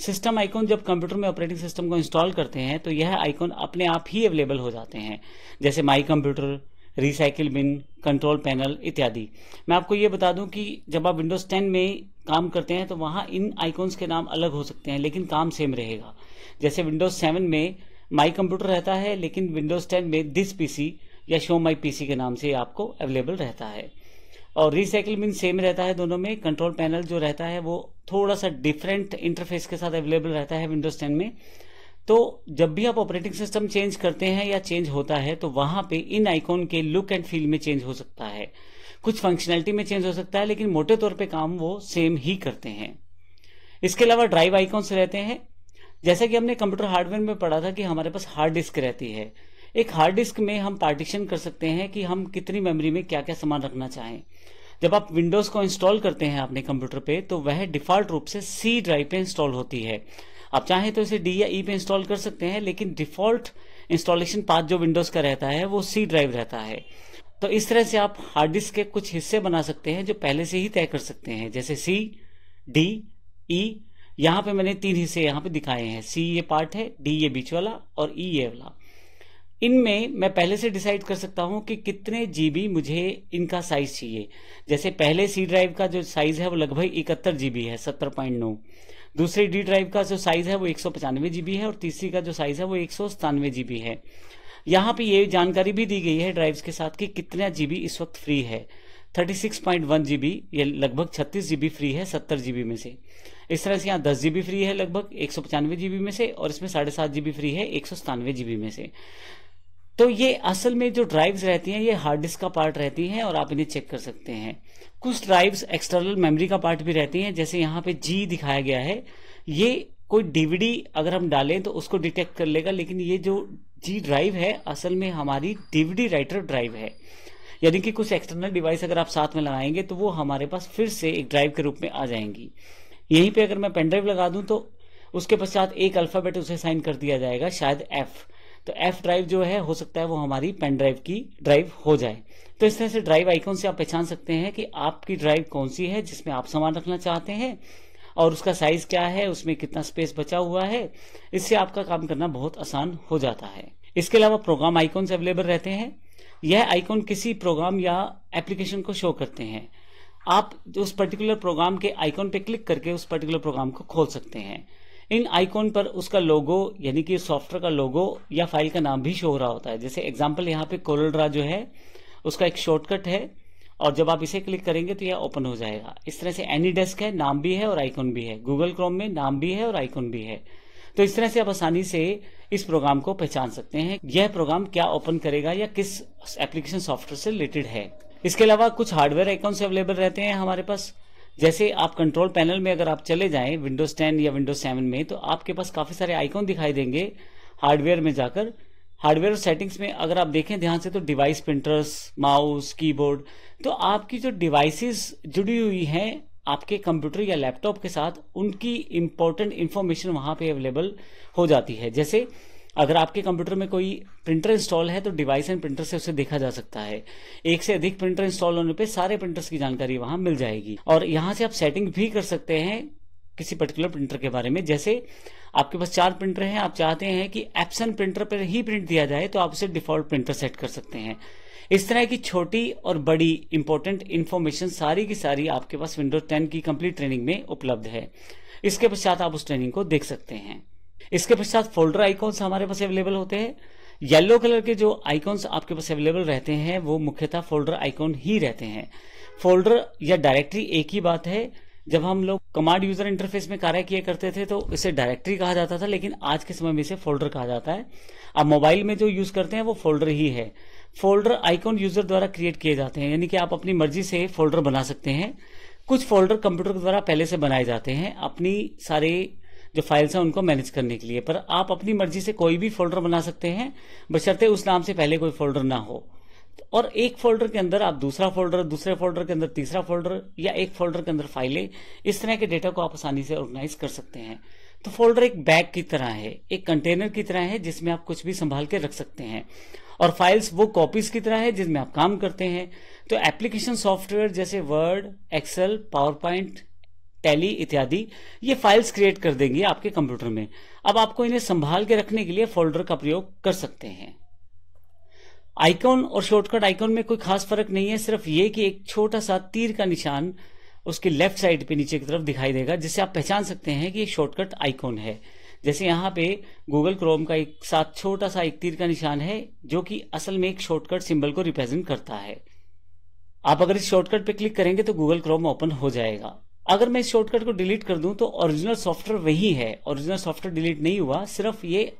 सिस्टम आइकॉन जब कंप्यूटर में ऑपरेटिंग सिस्टम को इंस्टॉल करते हैं तो यह आइकॉन अपने आप ही अवेलेबल हो जाते हैं। जैसे my computer recycle bin control panel इत्यादि। मैं आपको ये बता दूँ कि जब आप विंडोज़ 10 में काम करते हैं तो वहाँ इन आइकॉन्स के नाम अलग हो सकते हैं, लेकिन काम सेम रहेगा। जैसे विंडोज़ 7 में माई कंप्यूटर रहता है, लेकिन विंडोज़ 10 में दिस पीसी या शो माई पीसी के नाम से आपको अवेलेबल रहता है। और रिसाइकिल बिन सेम रहता है दोनों में कंट्रोल पैनल जो रहता है वो थोड़ा सा डिफरेंट इंटरफेस के साथ अवेलेबल रहता है विंडोज़ 10 में। तो जब भी आप ऑपरेटिंग सिस्टम चेंज करते हैं या चेंज होता है तो वहाँ पे इन आइकॉन के लुक एंड फील में चेंज हो सकता है। कुछ फंक्शनैलिटी में चेंज हो सकता है, लेकिन मोटे तौर पे काम वो सेम ही करते हैं। इसके अलावा ड्राइव आइकॉन्स रहते हैं। जैसा कि हमने कंप्यूटर हार्डवेयर में पढ़ा था कि हमारे पास हार्ड डिस्क रहती है। एक हार्ड डिस्क में हम पार्टीशन कर सकते हैं कि हम कितनी मेमोरी में क्या क्या सामान रखना चाहें। जब आप विंडोज़ को इंस्टॉल करते हैं अपने कंप्यूटर पे तो वह डिफ़ॉल्ट रूप से सी ड्राइव पे इंस्टॉल होती है। आप चाहें तो इसे डी या ई पे इंस्टॉल कर सकते हैं, लेकिन डिफ़ॉल्ट इंस्टॉलेशन पाथ जो विंडोज़ का रहता है, वो सी ड्राइव रहता है। तो इस तरह से आप हार्ड डिस्क के कुछ हिस्से बना सकते हैं जो पहले से ही तय कर सकते हैं, जैसे सी डी ई यहाँ पे मैंने तीन हिस्से यहाँ पे दिखाए हैं। सी ये पार्ट है, डी ये बीच वाला और ई ये वाला। इनमें मैं पहले से डिसाइड कर सकता हूँ कि कितने जीबी मुझे इनका साइज़ चाहिए। जैसे पहले सी ड्राइव का जो साइज़ है वो लगभग इकहत्तर जीबी है, सत्तर पॉइंट नौ। दूसरी डी ड्राइव का जो साइज़ है वो एक सौ पचानवे जीबी है और तीसरी का जो साइज़ है वो एक सौ सतानवे जीबी है। यहाँ पे ये जानकारी भी दी गई है ड्राइव्स के साथ कि कितना जीबी इस वक्त फ्री है। 36.1 जीबी, ये लगभग 36 जीबी फ्री है 70 जीबी में से। इस तरह से यहाँ 10 जीबी फ्री है लगभग, एक सौ पचानवे जीबी में से, और इसमें साढ़े सात जीबी फ्री है, एक सौ सतानवे जीबी में से। तो ये असल में जो ड्राइव्स रहती हैं, ये हार्ड डिस्क का पार्ट रहती हैं, और आप इन्हें चेक कर सकते हैं। कुछ ड्राइव्स एक्सटर्नल मेमोरी का पार्ट भी रहती हैं, जैसे यहाँ पे जी दिखाया गया है। ये कोई डीवीडी अगर हम डालें तो उसको डिटेक्ट कर लेगा, लेकिन ये जो जी ड्राइव है, असल में हमारी डीवीडी राइटर ड्राइव है। यानी कि कुछ एक्सटर्नल डिवाइस अगर आप साथ में लगाएँगे तो वो हमारे पास फिर से एक ड्राइव के रूप में आ जाएँगी। यहीं पे अगर मैं पेन ड्राइव लगा दूँ तो उसके पश्चात एक अल्फ़ाबेट उसे साइन कर दिया जाएगा, शायद एफ़ तो एफ़ ड्राइव जो है, हो सकता है वो हमारी पेन ड्राइव की ड्राइव हो जाए। तो इस तरह से ड्राइव आइकॉन से आप पहचान सकते हैं कि आपकी ड्राइव कौन सी है, जिसमें आप सामान रखना चाहते हैं, और उसका साइज़ क्या है, उसमें कितना स्पेस बचा हुआ है। इससे आपका काम करना बहुत आसान हो जाता है। इसके अलावा प्रोग्राम आइकॉन्स अवेलेबल रहते हैं। यह आइकॉन किसी प्रोग्राम या एप्लीकेशन को शो करते हैं। आप उस पर्टिकुलर प्रोग्राम के आइकॉन पे क्लिक करके उस पर्टिकुलर प्रोग्राम को खोल सकते हैं। इन आइकॉन पर उसका लोगो यानी कि सॉफ्टवेयर का लोगो या फ़ाइल का नाम भी शो हो रहा होता है। जैसे एग्ज़ाम्पल यहाँ पे कोलड्रा जो है, उसका एक शॉर्टकट है और जब आप इसे क्लिक करेंगे तो यह ओपन हो जाएगा। इस तरह से एनी डेस्क है, नाम भी है और आइकॉन भी है। गूगल क्रोम में नाम भी है और आइकॉन भी है। तो इस तरह से आप आसानी से इस प्रोग्राम को पहचान सकते हैं, यह प्रोग्राम क्या ओपन करेगा या किस एप्लीकेशन सॉफ्टवेयर से रिलेटेड है। इसके अलावा कुछ हार्डवेयर आइकॉन्स अवेलेबल रहते हैं हमारे पास। जैसे आप कंट्रोल पैनल में अगर आप चले जाएँ विंडोज़ 10 या विंडोज़ 7 में तो आपके पास काफ़ी सारे आइकॉन दिखाई देंगे हार्डवेयर में जाकर। हार्डवेयर और सेटिंग्स में अगर आप देखें ध्यान से तो डिवाइस प्रिंटर्स माउस कीबोर्ड तो आपकी जो डिवाइसेस जुड़ी हुई हैं आपके कंप्यूटर या लैपटॉप के साथ उनकी इंपॉर्टेंट इंफॉर्मेशन वहाँ पे अवेलेबल हो जाती है। जैसे, अगर आपके कंप्यूटर में कोई प्रिंटर इंस्टॉल है तो डिवाइस एंड प्रिंटर से उसे देखा जा सकता है। एक से अधिक प्रिंटर इंस्टॉल होने पे सारे प्रिंटर्स की जानकारी वहाँ मिल जाएगी। और यहाँ से आप सेटिंग भी कर सकते हैं किसी पर्टिकुलर प्रिंटर के बारे में। जैसे, आपके पास चार प्रिंटर हैं, आप चाहते हैं कि एप्सन प्रिंटर पर ही प्रिंट दिया जाए तो आप उसे डिफ़ॉल्ट प्रिंटर सेट कर सकते हैं। इस तरह की छोटी और बड़ी इंपॉर्टेंट इन्फॉर्मेशन सारी की सारी आपके पास विंडोज़ 10 की कंप्लीट ट्रेनिंग में उपलब्ध है। इसके पश्चात आप उस ट्रेनिंग को देख सकते हैं। इसके पश्चात फोल्डर आइकॉन्स हमारे पास अवेलेबल होते हैं। येलो कलर के जो आइकॉन्स आपके पास अवेलेबल रहते हैं, वो मुख्यतः फोल्डर आइकॉन ही रहते हैं। फोल्डर या डायरेक्टरी एक ही बात है। जब हम लोग कमांड यूज़र इंटरफेस में कार्य किया करते थे तो इसे डायरेक्टरी कहा जाता था, लेकिन आज के समय में इसे फोल्डर कहा जाता है। अब मोबाइल में जो यूज़ करते हैं, वो फोल्डर ही है। फोल्डर आइकॉन यूज़र द्वारा क्रिएट किए जाते हैं, यानी कि आप अपनी मर्ज़ी से फोल्डर बना सकते हैं। कुछ फोल्डर कंप्यूटर द्वारा पहले से बनाए जाते हैं, अपनी सारे जो फाइल्स हैं उनको मैनेज करने के लिए। पर आप अपनी मर्ज़ी से कोई भी फोल्डर बना सकते हैं, बशर्ते उस नाम से पहले कोई फोल्डर ना हो। और एक फोल्डर के अंदर आप दूसरा फोल्डर, दूसरे फोल्डर के अंदर तीसरा फोल्डर, या एक फोल्डर के अंदर फाइलें, इस तरह के डेटा को आप आसानी से ऑर्गेनाइज कर सकते हैं। तो फोल्डर एक बैग की तरह है, एक कंटेनर की तरह है, जिसमें आप कुछ भी संभाल के रख सकते हैं। और फाइल्स वो कॉपीज की तरह है जिसमें आप काम करते हैं। तो एप्लीकेशन सॉफ्टवेयर जैसे Word Excel PowerPoint Tally इत्यादि, ये फाइल्स क्रिएट कर देंगे आपके कंप्यूटर में। अब आपको इन्हें संभाल के रखने के लिए फोल्डर का प्रयोग कर सकते हैं। आइकॉन और शॉर्टकट आइकॉन में कोई खास फ़र्क नहीं है, सिर्फ़ ये कि एक छोटा सा तीर का निशान उसके लेफ़्ट साइड पे नीचे की तरफ़ दिखाई देगा, जिससे आप पहचान सकते हैं कि ये शॉर्टकट आइकॉन है। जैसे यहाँ पे गूगल क्रोम का एक साथ छोटा सा एक तीर का निशान है, जो कि असल में एक शॉर्टकट सिंबल को रिप्रेजेंट करता है। आप अगर इस शॉर्टकट पे क्लिक करेंगे तो गूगल क्रोम ओपन हो जाएगा। अगर मैं इस शॉर्टकट को डिलीट कर दूँ तो ओरिजिनल सॉफ्टवेयर वही है। ओरिजिनल सॉफ्टवेयर डिलीट नहीं हुआ, सिर्फ़ ये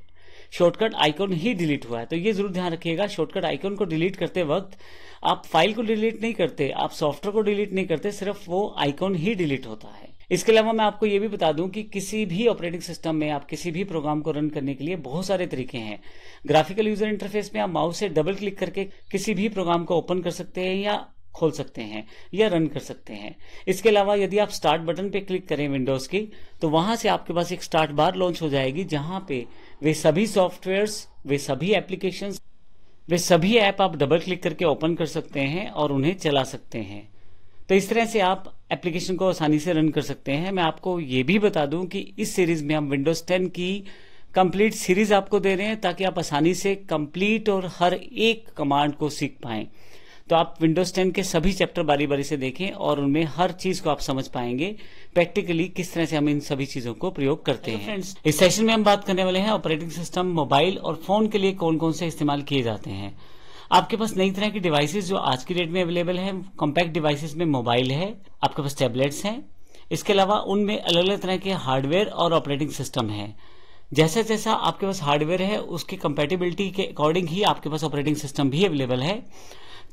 शॉर्टकट आइकॉन ही डिलीट हुआ है। तो ये ज़रूर ध्यान रखिएगा शॉर्टकट आइकॉन को डिलीट करते वक्त आप फ़ाइल को डिलीट नहीं करते, आप सॉफ्टवेयर को डिलीट नहीं करते, सिर्फ़ वो आइकॉन ही डिलीट होता है। इसके अलावा मैं आपको ये भी बता दूँ कि किसी भी ऑपरेटिंग सिस्टम में आप किसी भी प्रोग्राम को रन करने के लिए बहुत सारे तरीके हैं। ग्राफिकल यूज़र इंटरफेस में आप माउस से डबल क्लिक करके किसी भी प्रोग्राम को ओपन कर सकते हैं या खोल सकते हैं या रन कर सकते हैं। इसके अलावा यदि आप स्टार्ट बटन पे क्लिक करें विंडोज़ की तो वहाँ से आपके पास एक स्टार्ट बार लॉन्च हो जाएगी, जहाँ पे वे सभी सॉफ्टवेयर्स वे सभी एप्लीकेशन वे सभी ऐप आप डबल क्लिक करके ओपन कर सकते हैं और उन्हें चला सकते हैं। तो इस तरह से आप एप्लीकेशन को आसानी से रन कर सकते हैं। मैं आपको ये भी बता दूँ कि इस सीरीज़ में हम विंडोज़ 10 की कंप्लीट सीरीज़ आपको दे रहे हैं ताकि आप आसानी से कंप्लीट और हर एक कमांड को सीख पाएँ। तो आप विंडोज़ 10 के सभी चैप्टर बारी बारी से देखें और उनमें हर चीज़ को आप समझ पाएँगे। प्रैक्टिकली किस तरह से हम इन सभी चीज़ों को प्रयोग करते हैं। फ्रेंड्स इस सेशन में हम बात करने वाले हैं ऑपरेटिंग सिस्टम मोबाइल और फ़ोन के लिए कौन कौन से इस्तेमाल किए जाते हैं। आपके पास नई तरह की डिवाइसेस जो आज की डेट में अवेलेबल है कॉम्पैक्ट डिवाइसेस में मोबाइल है, आपके पास टेबलेट्स हैं, इसके अलावा उनमें अलग अलग तरह के हार्डवेयर और ऑपरेटिंग सिस्टम है। जैसा जैसा आपके पास हार्डवेयर है, उसकी कंपेटेबिलिटी के अकॉर्डिंग ही आपके पास ऑपरेटिंग सिस्टम भी अवेलेबल है।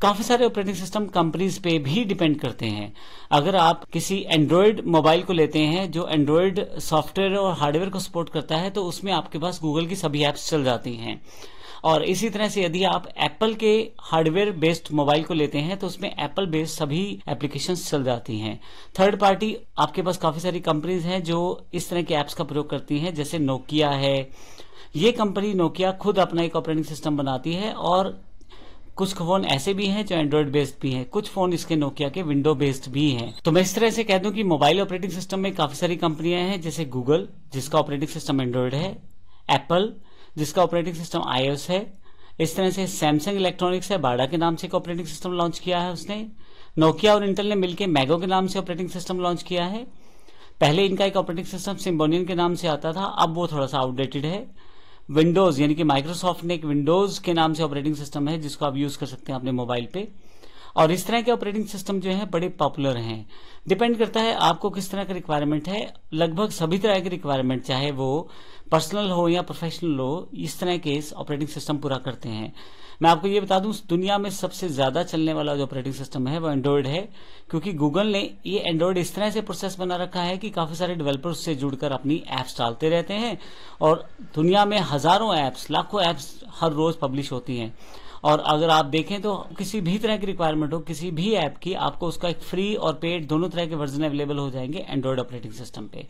काफ़ी सारे ऑपरेटिंग सिस्टम कंपनीज़ पे भी डिपेंड करते हैं। अगर आप किसी एंड्रॉयड मोबाइल को लेते हैं, जो एंड्रॉयड सॉफ्टवेयर और हार्डवेयर को सपोर्ट करता है तो उसमें आपके पास गूगल की सभी एप्स चल जाती हैं। और इसी तरह से यदि आप एप्पल के हार्डवेयर बेस्ड मोबाइल को लेते हैं तो उसमें एप्पल बेस्ड सभी एप्लीकेशन चल जाती हैं। थर्ड पार्टी आपके पास काफ़ी सारी कंपनीज़ हैं जो इस तरह के एप्स का प्रयोग करती हैं, जैसे नोकिया है। ये कंपनी नोकिया खुद अपना एक ऑपरेटिंग सिस्टम बनाती है और कुछ फ़ोन ऐसे भी हैं जो एंड्रॉइड बेस्ड भी हैं। कुछ फ़ोन इसके नोकिया के विंडो बेस्ड भी हैं। तो मैं इस तरह से कह दूँ कि मोबाइल ऑपरेटिंग सिस्टम में काफ़ी सारी कंपनियाँ हैं, जैसे गूगल जिसका ऑपरेटिंग सिस्टम एंड्रॉइड है एप्पल जिसका ऑपरेटिंग सिस्टम आईओएस है। इस तरह से सैमसंग इलेक्ट्रॉनिक्स है बाडा के नाम से एक ऑपरेटिंग सिस्टम लॉन्च किया है उसने। नोकिया और इंटेल ने मिलकर मैगो के नाम से ऑपरेटिंग सिस्टम लॉन्च किया है। पहले इनका एक ऑपरेटिंग सिस्टम सिम्बोनियन के नाम से आता था, अब वो थोड़ा सा आउटडेटेड है। विंडोज़ यानी कि माइक्रोसॉफ्ट ने एक विंडोज़ के नाम से ऑपरेटिंग सिस्टम है, जिसको आप यूज़ कर सकते हैं अपने मोबाइल पे। और इस तरह के ऑपरेटिंग सिस्टम जो है, बड़े पॉपुलर हैं। डिपेंड करता है आपको किस तरह का रिक्वायरमेंट है। लगभग सभी तरह के रिक्वायरमेंट चाहे वो पर्सनल हो या प्रोफेशनल हो, इस तरह के ऑपरेटिंग सिस्टम पूरा करते हैं। मैं आपको ये बता दूँ दुनिया में सबसे ज़्यादा चलने वाला जो ऑपरेटिंग सिस्टम है, वो एंड्रॉयड है, क्योंकि गूगल ने ये एंड्रॉइड इस तरह से प्रोसेस बना रखा है कि काफ़ी सारे डेवलपर्स से जुड़कर अपनी एप्स डालते रहते हैं और दुनिया में हज़ारों एप्स लाखों एप्स हर रोज पब्लिश होती हैं। और अगर आप देखें तो किसी भी तरह की रिक्वायरमेंट हो, किसी भी ऐप की, आपको उसका एक फ्री और पेड दोनों तरह के वर्जन अवेलेबल हो जाएँगे एंड्रॉइड ऑपरेटिंग सिस्टम पे।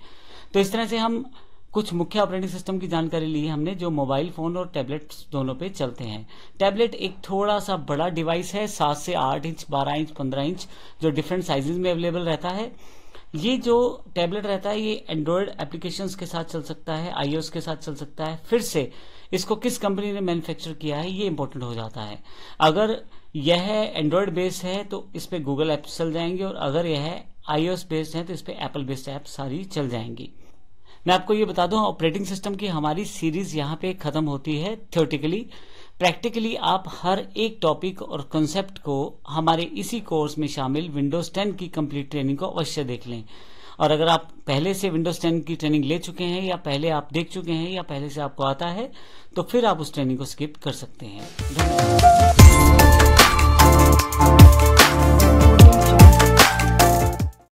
तो इस तरह से हम कुछ मुख्य ऑपरेटिंग सिस्टम की जानकारी ली हमने, जो मोबाइल फ़ोन और टैबलेट दोनों पे चलते हैं। टैबलेट एक थोड़ा सा बड़ा डिवाइस है, सात से आठ इंच, बारह इंच, पंद्रह इंच, जो डिफरेंट साइजेस में अवेलेबल रहता है। ये जो टैबलेट रहता है, ये एंड्रॉयड एप्लीकेशंस के साथ चल सकता है आईओएस के साथ चल सकता है। फिर से इसको किस कंपनी ने मैन्युफैक्चर किया है, ये इंपॉर्टेंट हो जाता है। अगर यह एंड्रॉयड बेस्ड है तो इस पे गूगल ऐप चल जाएँगे और अगर यह आईओएस बेस्ड है तो इस पे एप्पल बेस्ड ऐप सारी चल जाएँगी। मैं आपको ये बता दूँ ऑपरेटिंग सिस्टम की हमारी सीरीज़ यहाँ पे खत्म होती है थियोटिकली प्रैक्टिकली आप हर एक टॉपिक और कंसेप्ट को हमारे इसी कोर्स में शामिल विंडोज़ 10 की कंप्लीट ट्रेनिंग को अवश्य देख लें। और अगर आप पहले से विंडोज़ टेन की ट्रेनिंग ले चुके हैं, या पहले आप देख चुके हैं, या पहले से आपको आता है तो फिर आप उस ट्रेनिंग को स्किप कर सकते हैं।